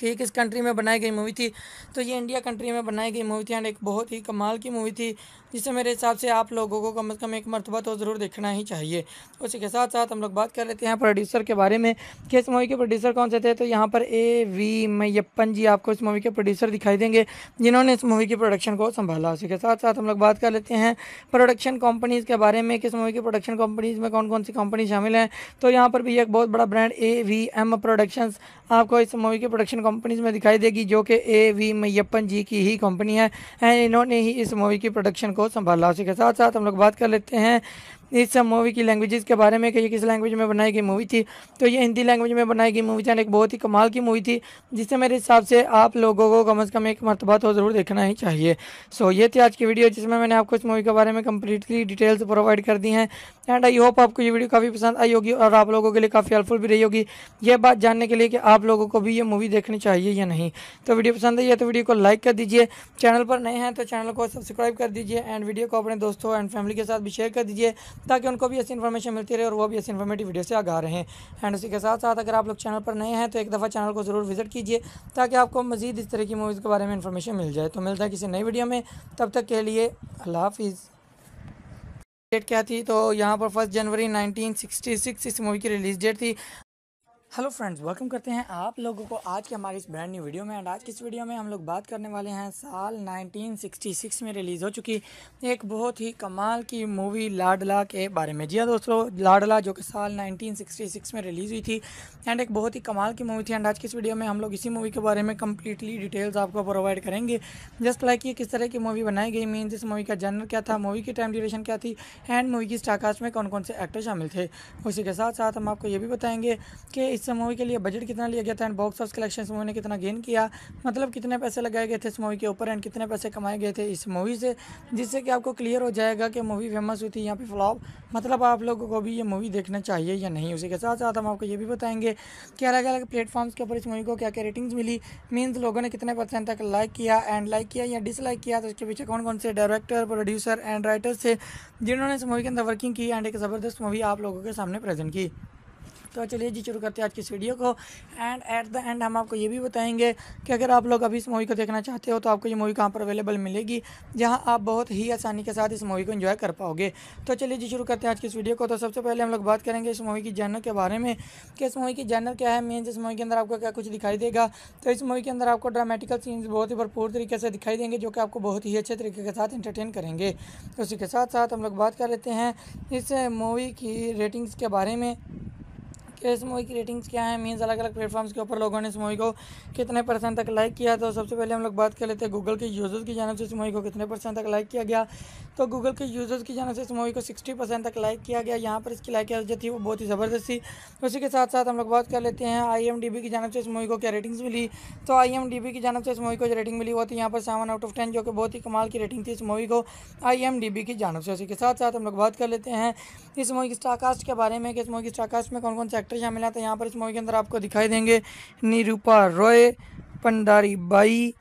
कि किस कंट्री में बनाई गई मूवी थी। तो ये इंडिया कंट्री में बनाई गई मूवी थी एंड एक बहुत ही कमाल की मूवी थी, जिसे मेरे हिसाब से आप लोगों को कम अज़ कम एक मरतबा तो ज़रूर देखना ही चाहिए। उसी के साथ साथ हम लोग बात कर लेते हैं प्रोड्यूसर के बारे में कि इस मूवी के प्रोड्यूसर कौन से थे। तो यहाँ पर ए वी मैयप्पन जी आपको इस मूवी के प्रोड्यूसर दिखाई देंगे, जिन्होंने इस मूवी की प्रोडक्शन को संभाला। उसी के साथ साथ हम लोग बात कर लेते हैं प्रोडक्शन कंपनीज़ के बारे में किस मूवी की प्रोडक्शन कंपनीज़ में कौन कौन सी कंपनी शामिल हैं। तो यहाँ पर भी एक बहुत बड़ा brand A V M productions आपको इस मूवी की प्रोडक्शन कंपनीज़ में दिखाई देगी, जो कि ए वी मैयप्पन जी की ही कंपनी है। एंड इन्होंने ही इस मूवी की प्रोडक्शन को संभाला। उसी के साथ साथ हम लोग बात कर लेते हैं इस मूवी की लैंग्वेजेस के बारे में कि ये किस लैंग्वेज में बनाई गई मूवी थी? तो ये हिंदी लैंग्वेज में बनाई गई मूवी थी एक बहुत ही कमाल की मूवी थी जिससे मेरे हिसाब से आप लोगों को कम अज़ कम एक मरतबा तो ज़रूर देखना ही चाहिए। सो ये थी आज की वीडियो जिसमें मैंने आपको इस मूवी के बारे में कम्प्लीटली डिटेल्स प्रोवाइड कर दी हैं। एंड आई होप आपको ये वीडियो काफ़ी पसंद आई होगी और आप लोगों के लिए काफ़ी हेल्पफुल भी रही होगी। ये बात जानने के लिए कि आप लोगों को भी ये मूवी देखनी चाहिए या नहीं। तो वीडियो पसंद आई है तो वीडियो को लाइक कर दीजिए। चैनल पर नए हैं तो चैनल को सब्सक्राइब कर दीजिए। एंड वीडियो को अपने दोस्तों एंड फैमिली के साथ भी शेयर कर दीजिए। ताकि उनको भी ऐसी इन्फॉर्मेशन मिलती रहे और वो भी ऐसी इन्फॉर्मेटिव वीडियो से आगा रहे। हैं एंड उसी के साथ साथ अगर आप लोग चैनल पर नए हैं तो एक दफ़ा चैनल को ज़रूर विज़िट कीजिए, ताकि आपको मज़ीद इस तरह की मूवीज़ के बारे में इन्फॉर्मेशन मिल जाए। तो मिलता है किसी नई वीडियो में। तब तक के लिए अल्लाह हाफिज़। डेट क्या थी? तो यहाँ पर फ़र्स्ट जनवरी 1966 इस मूवी की रिलीज़ डेट थी। हेलो फ्रेंड्स वेलकम करते हैं आप लोगों को आज के हमारी इस ब्रांड न्यू वीडियो में। एंड आज की इस वीडियो में हम लोग बात करने वाले हैं, साल 1966 में रिलीज़ हो चुकी। एक बहुत ही कमाल की मूवी लाडला के बारे में। जी हाँ दोस्तों, लाडला जो कि साल 1966 में रिलीज़ हुई थी। एंड एक बहुत ही कमाल की मूवी थी। एंड आज की इस वीडियो में हम लोग इसी मूवी के बारे में कम्प्लीटली डिटेल्स आपको प्रोवाइड करेंगे। जस्ट लाइक ये किस तरह की मूवी बनाई गई। मीन इस मूवी का जनर क्या था मूवी की टाइम ड्यूरेशन क्या थी एंड मूवी की स्टारकास्ट में कौन कौन से एक्टर शामिल थे। उसी के साथ साथ हम आपको ये भी बताएँगे कि इस मूवी के लिए बजट कितना लिया गया था एंड बॉक्स ऑफ़ कलेक्शन इस मूवी ने कितना गेन किया? मतलब कितने पैसे लगाए गए थे इस मूवी के ऊपर एंड कितने पैसे कमाए गए थे इस मूवी से? जिससे कि आपको क्लियर हो जाएगा कि मूवी फ़ेमस हुई थी यहाँ पे फ्लॉप मतलब आप लोगों को भी ये मूवी देखना चाहिए या नहीं, उसी के साथ साथ हम आपको ये भी बताएँगे कि अलग अलग प्लेटफॉर्म्स के ऊपर इस मूवी को क्या क्या रेटिंग्स मिली। मीन्स लोगों ने कितने परसेंट तक लाइक किया एंड लाइक किया या डिसलाइक किया तो इसके पीछे कौन कौन से डायरेक्टर प्रोड्यूसर एंड राइटर्स थे, जिन्होंने इस मूवी के अंदर वर्किंग की एंड एक ज़बरदस्त मूवी आप लोगों के सामने प्रेजेंट की। तो चलिए जी, शुरू करते हैं आज की वीडियो को। एंड एट द एंड हम आपको ये भी बताएँगे कि अगर आप लोग अभी इस मूवी को देखना चाहते हो तो आपको ये मूवी कहाँ पर अवेलेबल मिलेगी, जहाँ आप बहुत ही आसानी के साथ इस मूवी को इन्जॉय कर पाओगे। तो चलिए जी, शुरू करते हैं आज की इस वीडियो को। तो सबसे पहले हम लोग बात करेंगे इस मूवी की जर्नर के बारे में, कि इस मूवी की जर्नर क्या है। मीन इस मूवी के अंदर आपको क्या कुछ दिखाई देगा। तो इस मूवी के अंदर आपको ड्रामेटिकल सीन्स बहुत ही भरपूर तरीके से दिखाई देंगे, जो कि आपको बहुत ही अच्छे तरीके के साथ इंटरटेन करेंगे। उसी के साथ साथ हम लोग बात कर लेते हैं इस मूवी की रेटिंग्स के बारे में। कि इस मूवी की रेटिंग्स क्या है? मीन्स अलग अलग प्लेटफॉर्म्स के ऊपर लोगों ने इस मूवी को कितने परसेंट तक लाइक किया? तो सबसे पहले हम लोग बात कर लेते हैं गूगल के यूज़र्स की जानब से इस मूवी को कितने परसेंट तक लाइक किया गया। तो गूगल के यूज़र्स की जानब से इस मूवी को सिक्सटी परसेंट तक लाइक किया गया। यहाँ पर इसकी लाइक जो थी, वो बहुत ही ज़बरदस्त थी। उसी के साथ साथ हम लोग बात कर लेते हैं आईएमडीबी की जानब से इस मूवी को क्या रेटिंग्स मिली। तो आईएमडीबी की जानब से इस मूवी को जो रेटिंग मिली, वो थी यहाँ पर सेवन आउट ऑफ़ टेन जो कि बहुत ही कमाल की रेटिंग थी इस मूवी को आईएमडीबी की जानब से। उसी के साथ साथ हम लोग बात कर लेते हैं इस मूवी की स्टारकास्ट के बारे में कि इस मूवी की स्टारकास्ट में कौन कौन से एक्टर शामिल है। तो यहाँ पर इस मूवी के अंदर आपको दिखाई देंगे निरूपा रॉय, पंडारी बाई,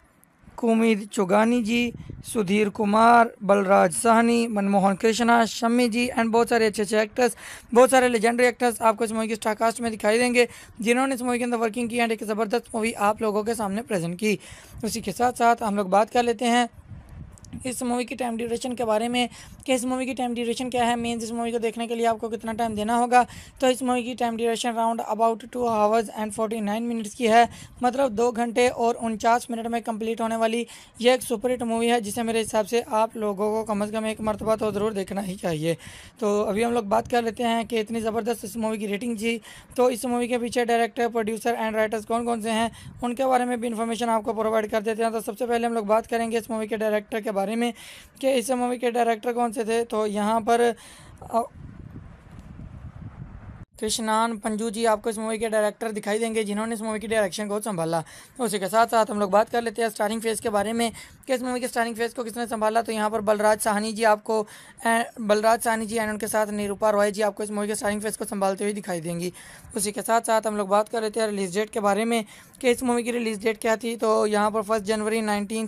कुमिद चुगानी जी, सुधीर कुमार, बलराज साहनी, मनमोहन कृष्णा, शम्मी जी एंड बहुत सारे अच्छे अच्छे एक्टर्स बहुत सारे लेजेंडरी एक्टर्स आपको इस मूवी की स्टारकास्ट में दिखाई देंगे, जिन्होंने इस मूवी के अंदर वर्किंग की एंड एक ज़बरदस्त मूवी आप लोगों के सामने प्रेजेंट की। उसी के साथ साथ हम लोग बात कर लेते हैं इस मूवी की टाइम ड्यूरेशन के बारे में, कि इस मूवी की टाइम ड्यूरेशन क्या है मीन्स इस मूवी को देखने के लिए आपको कितना टाइम देना होगा। तो इस मूवी की time duration round about two hours and forty nine minutes की है। मतलब दो घंटे और उनचास मिनट में कंप्लीट होने वाली यह एक सुपरहिट मूवी है, जिसे मेरे हिसाब से आप लोगों को कम अज़ कम एक मरतबा तो ज़रूर देखना ही चाहिए। तो अभी हम लोग बात कर लेते हैं कि इतनी ज़बरदस्त इस मूवी की रेटिंग थी तो इस मूवी के पीछे डायरेक्टर प्रोड्यूसर एंड राइटर्स कौन कौन से हैं, उनके बारे में भी इन्फॉर्मेशन आपको प्रोवाइड कर देते हैं। तो सबसे पहले हम लोग बात करेंगे इस मूवी के डायरेक्टर के बारे में कि इस मूवी के डायरेक्टर कौन से थे? तो यहाँ पर कृष्णान पंजू जी आपको इस मूवी के डायरेक्टर दिखाई देंगे, जिन्होंने इस मूवी की डायरेक्शन को संभाला। तो उसी के साथ साथ हम लोग बात कर लेते हैं स्टारिंग फ़ेज़ के बारे में, कि इस मूवी के स्टारिंग फ़ेज़ को किसने संभाला। तो यहाँ पर बलराज साहनी जी आपको बलराज साहनी जी एंड उनके साथ निरूपा रॉय जी आपको इस मूवी के स्टारिंग फ़ेज़ को संभालते हुए दिखाई देंगी। उसी के साथ साथ हम लोग बात कर लेते हैं रिलीज़ डेट के बारे में, कि इस मूवी की रिलीज़ डेट क्या थी। तो यहाँ पर फ़र्स्ट जनवरी नाइनटीन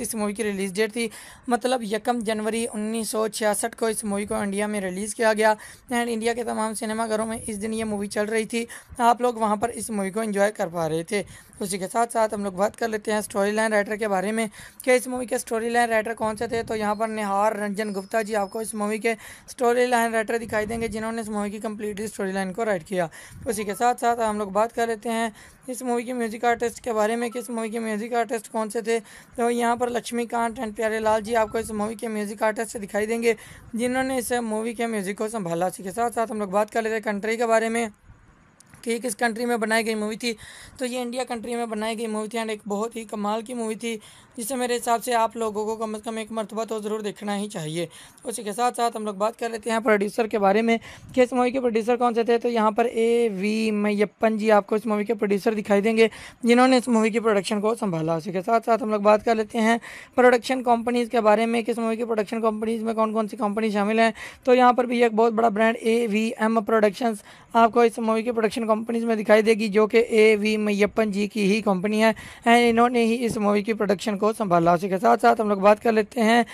इस मूवी की रिलीज़ डेट थी। मतलब यकम जनवरी उन्नीस सौ छियासठ को इस मूवी को इंडिया में रिलीज़ किया गया। एंड इंडिया के तमाम सिनेमाघरों में इस दिन ये मूवी चल रही थी। आप लोग वहाँ पर इस मूवी को इन्जॉय कर पा रहे थे। उसी के साथ साथ हम लोग बात कर लेते हैं स्टोरी लाइन राइटर के बारे में। कि इस मूवी के स्टोरी लाइन राइटर कौन से थे? तो यहाँ पर निहार रंजन गुप्ता जी आपको इस मूवी के स्टोरी लाइन राइटर दिखाई देंगे, जिन्होंने इस मूवी की कम्प्लीटली स्टोरी लाइन को राइट किया। उसी के साथ साथ हम लोग बात कर लेते हैं इस मूवी के म्यूज़िक आर्टिस्ट के बारे में कि इस मूवी के म्यूज़िक आर्टिस्ट कौन से थे? तो यहाँ पर लक्ष्मीकांत एंड प्यारे लाल जी आपको इस मूवी के म्यूज़िक आर्टिस्ट दिखाई देंगे, जिन्होंने इस मूवी के म्यूज़िक को संभाला। इसी के साथ साथ हम लोग बात कर लेते हैं कंट्री के बारे में, कि किस कंट्री में बनाई गई मूवी थी। तो ये इंडिया कंट्री में बनाई गई मूवी थी, एंड एक बहुत ही कमाल की मूवी थी। जिसे मेरे हिसाब से आप लोगों को कम अज़ कम एक मरतबा तो ज़रूर देखना ही चाहिए। उसी के साथ साथ हम लोग बात कर लेते हैं प्रोड्यूसर के बारे में कि इस मूवी के प्रोड्यूसर कौन से थे? तो यहाँ पर ए वी मैयप्पन जी आपको इस मूवी के प्रोड्यूसर दिखाई देंगे, जिन्होंने इस मूवी की प्रोडक्शन को संभाला। उसी के साथ साथ हम लोग बात कर लेते हैं प्रोडक्शन कंपनीज़ के बारे में किस मूवी की प्रोडक्शन कंपनीज़ में कौन कौन सी कंपनी शामिल हैं। तो यहाँ पर भी एक बहुत बड़ा brand A V M productions आपको इस मूवी की प्रोडक्शन कंपनीज़ में दिखाई देगी, जो कि ए वी मैयप्पन जी की ही कंपनी है एंड इन्होंने ही इस मूवी की प्रोडक्शन को संभाला उसी के साथ साथ हम लोग बात कर लेते हैं।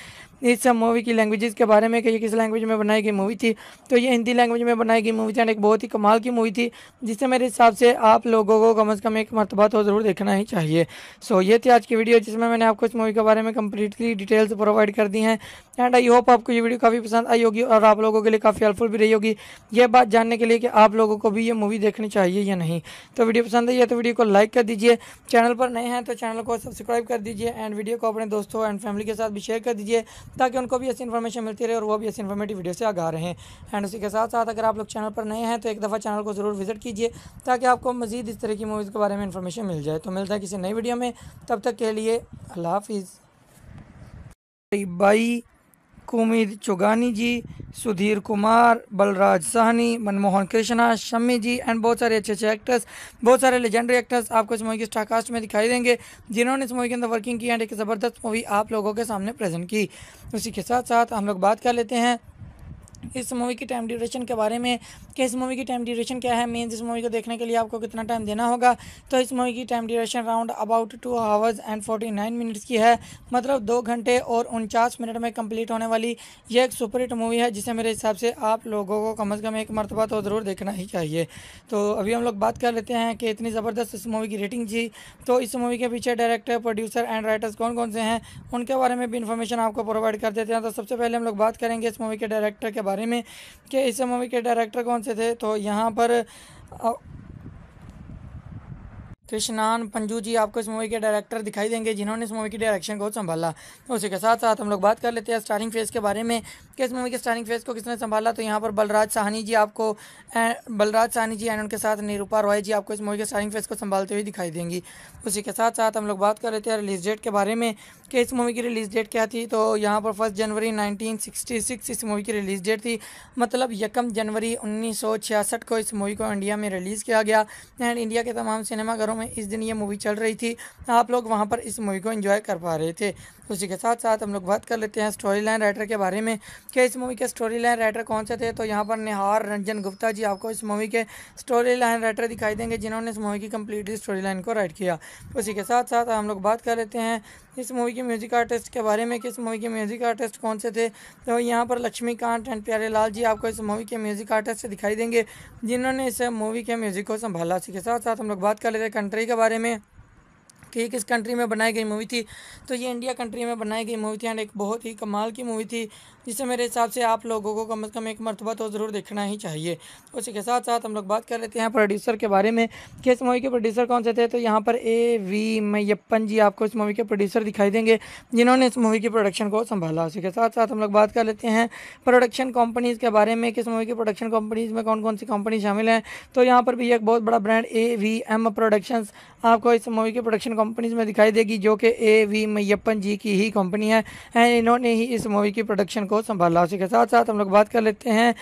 इस मूवी की लैंग्वेजेस के बारे में कि ये किस लैंग्वेज में बनाई गई मूवी थी। तो ये हिंदी लैंग्वेज में बनाई गई मूवी थी एंड एक बहुत ही कमाल की मूवी थी, जिससे मेरे हिसाब से आप लोगों को कम अज़ कम एक मरतबा तो ज़रूर देखना ही चाहिए। सो ये थी आज की वीडियो जिसमें मैंने आपको इस मूवी के बारे में कम्प्लीटली डिटेल्स प्रोवाइड कर दी हैं। एंड आई होप आपको ये वीडियो काफ़ी पसंद आई होगी और आप लोगों के लिए काफ़ी हेल्पफुल भी रही होगी। ये बात जानने के लिए कि आप लोगों को भी ये मूवी देखनी चाहिए या नहीं। तो वीडियो पसंद आई है तो वीडियो को लाइक कर दीजिए। चैनल पर नए हैं तो चैनल को सब्सक्राइब कर दीजिए एंड वीडियो को अपने दोस्तों एंड फैमिली के साथ भी शेयर कर दीजिए। ताकि उनको भी ऐसी इन्फॉर्मेशन मिलती रहे और वो भी ऐसी इन्फॉर्मेटिव वीडियो से आगा रहे हैं। एंड उसी के साथ साथ अगर आप लोग चैनल पर नए हैं तो एक दफ़ा चैनल को ज़रूर विज़िट कीजिए, ताकि आपको मजीद इस तरह की मूवीज़ के बारे में इन्फॉर्मेशन मिल जाए। तो मिलता है किसी नई वीडियो में। तब तक के लिए अल्लाह हाफिज़। बाई कुमिद चुगानी जी, सुधीर कुमार, बलराज साहनी, मनमोहन कृष्णा शमी जी एंड बहुत सारे अच्छे अच्छे एक्टर्स बहुत सारे लेजेंडरी एक्टर्स आपको इस मूवी की स्टारकास्ट में दिखाई देंगे, जिन्होंने इस मूवी के अंदर वर्किंग की एंड एक ज़बरदस्त मूवी आप लोगों के सामने प्रेजेंट की। उसी के साथ साथ हम लोग बात कर लेते हैं इस मूवी की टाइम ड्यूरेशन के बारे में, कि इस मूवी की टाइम ड्यूरेशन क्या है मीन्स इस मूवी को देखने के लिए आपको कितना टाइम देना होगा। तो इस मूवी की time duration round about two hours and forty nine minutes की है। मतलब दो घंटे और उनचास मिनट में कंप्लीट होने वाली ये एक सुपरहिट मूवी है, जिसे मेरे हिसाब से आप लोगों को कम अज़ कम एक मरतबा तो ज़रूर देखना ही चाहिए। तो अभी हम लोग बात कर लेते हैं कि इतनी ज़बरदस्त इस मूवी की रेटिंग थी। तो इस मूवी के पीछे डायरेक्टर प्रोड्यूसर एंड राइटर्स कौन कौन से हैं, उनके बारे में भी इन्फॉर्मेशन आपको प्रोवाइड कर देते हैं। तो सबसे पहले हम लोग बात करेंगे इस मूवी के डायरेक्टर के बारे में कि इस मूवी के डायरेक्टर कौन से थे? तो यहाँ पर कृष्णान पंजू जी आपको इस मूवी के डायरेक्टर दिखाई देंगे, जिन्होंने इस मूवी की डायरेक्शन को संभाला। तो उसी के साथ साथ हम लोग बात कर लेते हैं स्टारिंग फ़ेज़ के बारे में, कि इस मूवी के स्टारिंग फ़ेज़ को किसने संभाला। तो यहाँ पर बलराज साहनी जी आपको बलराज साहनी जी एंड उनके साथ निरूपा रॉय जी आपको इस मूवी के स्टारिंग फ़ेज़ को संभालते हुए दिखाई देंगी। उसी के साथ साथ हम लोग बात कर लेते हैं रिलीज़ डेट के बारे में, कि इस मूवी की रिलीज़ डेट क्या थी। तो यहाँ पर फ़र्स्ट जनवरी नाइनटीन इस मूवी की रिलीज़ डेट थी। मतलब यकम जनवरी उन्नीस सौ छियासठ को इस मूवी को इंडिया में रिलीज़ किया गया। एंड इंडिया के तमाम सिनेमाघरों में इस दिन ये मूवी चल रही थी। आप लोग वहाँ पर इस मूवी को एंजॉय कर पा रहे थे। उसी के साथ साथ हम लोग बात कर लेते हैं स्टोरी लाइन राइटर के बारे में, कि इस मूवी के स्टोरी लाइन राइटर कौन से थे? तो यहाँ पर निहार रंजन गुप्ता जी आपको इस मूवी के स्टोरी लाइन राइटर दिखाई देंगे, जिन्होंने इस मूवी की कम्प्लीटली स्टोरी लाइन को राइट किया। उसी के साथ साथ हम लोग बात कर लेते हैं इस मूवी के म्यूज़िक आर्टिस्ट के बारे में कि इस मूवी के म्यूज़िक आर्टिस्ट कौन से थे? तो यहाँ पर लक्ष्मीकांत एंड प्यारे लाल जी आपको इस मूवी के म्यूज़िक आर्टिस्ट दिखाई देंगे, जिन्होंने इस मूवी के म्यूज़िक को संभाला। इसके साथ साथ हम लोग बात कर लेते हैं कंट्री के बारे में, कि किस कंट्री में बनाई गई मूवी थी? तो ये इंडिया कंट्री में बनाई गई मूवी थी, एंड एक बहुत ही कमाल की मूवी थी। जिसे मेरे हिसाब से आप लोगों को कम अज़ कम एक मरतबा तो ज़रूर देखना ही चाहिए। उसी के साथ साथ हम लोग बात कर लेते हैं प्रोड्यूसर के बारे में कि इस मूवी के प्रोड्यूसर कौन से थे? तो यहाँ पर ए वी मैयप्पन जी आपको इस मूवी के प्रोड्यूसर दिखाई देंगे, जिन्होंने इस मूवी की प्रोडक्शन को संभाला। उसी के साथ साथ हम लोग बात कर लेते हैं प्रोडक्शन कंपनीज़ के बारे में किस मूवी की प्रोडक्शन कंपनीज़ में कौन कौन सी कंपनी शामिल हैं। तो यहाँ पर भी एक बहुत बड़ा brand A V M productions आपको इस मूवी की प्रोडक्शन कंपनीज़ में दिखाई देगी, जो कि ए वी मैयप्पन जी की ही कंपनी है एंड इन्होंने ही इस मूवी की प्रोडक्शन को संभाला उसी के साथ साथ हम लोग बात कर लेते हैं।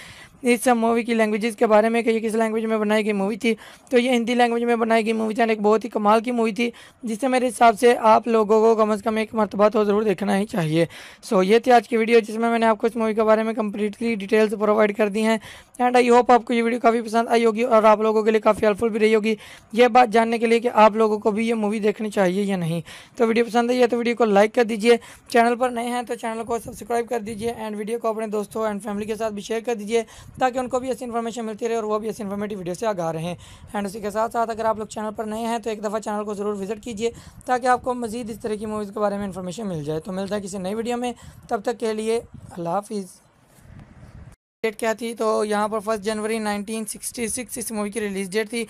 इस मूवी की लैंग्वेजेस के बारे में कि ये किस लैंग्वेज में बनाई गई मूवी थी। तो ये हिंदी लैंग्वेज में बनाई गई मूवी थी एक बहुत ही कमाल की मूवी थी, जिससे मेरे हिसाब से आप लोगों को कम अज़ कम एक मरतबा तो ज़रूर देखना ही चाहिए। सो ये थी आज की वीडियो जिसमें मैंने आपको इस मूवी के बारे में कम्प्लीटली डिटेल्स प्रोवाइड कर दी हैं। एंड आई होप आपको ये वीडियो काफ़ी पसंद आई होगी और आप लोगों के लिए काफ़ी हेल्पफुल भी रही होगी। ये बात जानने के लिए कि आप लोगों को भी ये मूवी देखनी चाहिए या नहीं। तो वीडियो पसंद आई है तो वीडियो को लाइक कर दीजिए। चैनल पर नए हैं तो चैनल को सब्सक्राइब कर दीजिए। एंड वीडियो को अपने दोस्तों एंड फैमिली के साथ भी शेयर कर दीजिए। ताकि उनको भी ऐसी इन्फॉर्मेशन मिलती रहे और वो भी ऐसी इन्फॉर्मेटिव वीडियो से आगा रहे। हैं एंड उसी के साथ साथ अगर आप लोग चैनल पर नए हैं तो एक दफ़ा चैनल को ज़रूर विज़िट कीजिए, ताकि आपको मजीद इस तरह की मूवीज़ के बारे में इन्फॉर्मेशन मिल जाए। तो मिलता है किसी नई वीडियो में। तब तक के लिए अल्लाह हाफिज़। डेट क्या थी? तो यहाँ पर फ़र्स्ट जनवरी 1966 इस मूवी की रिलीज़ डेट थी।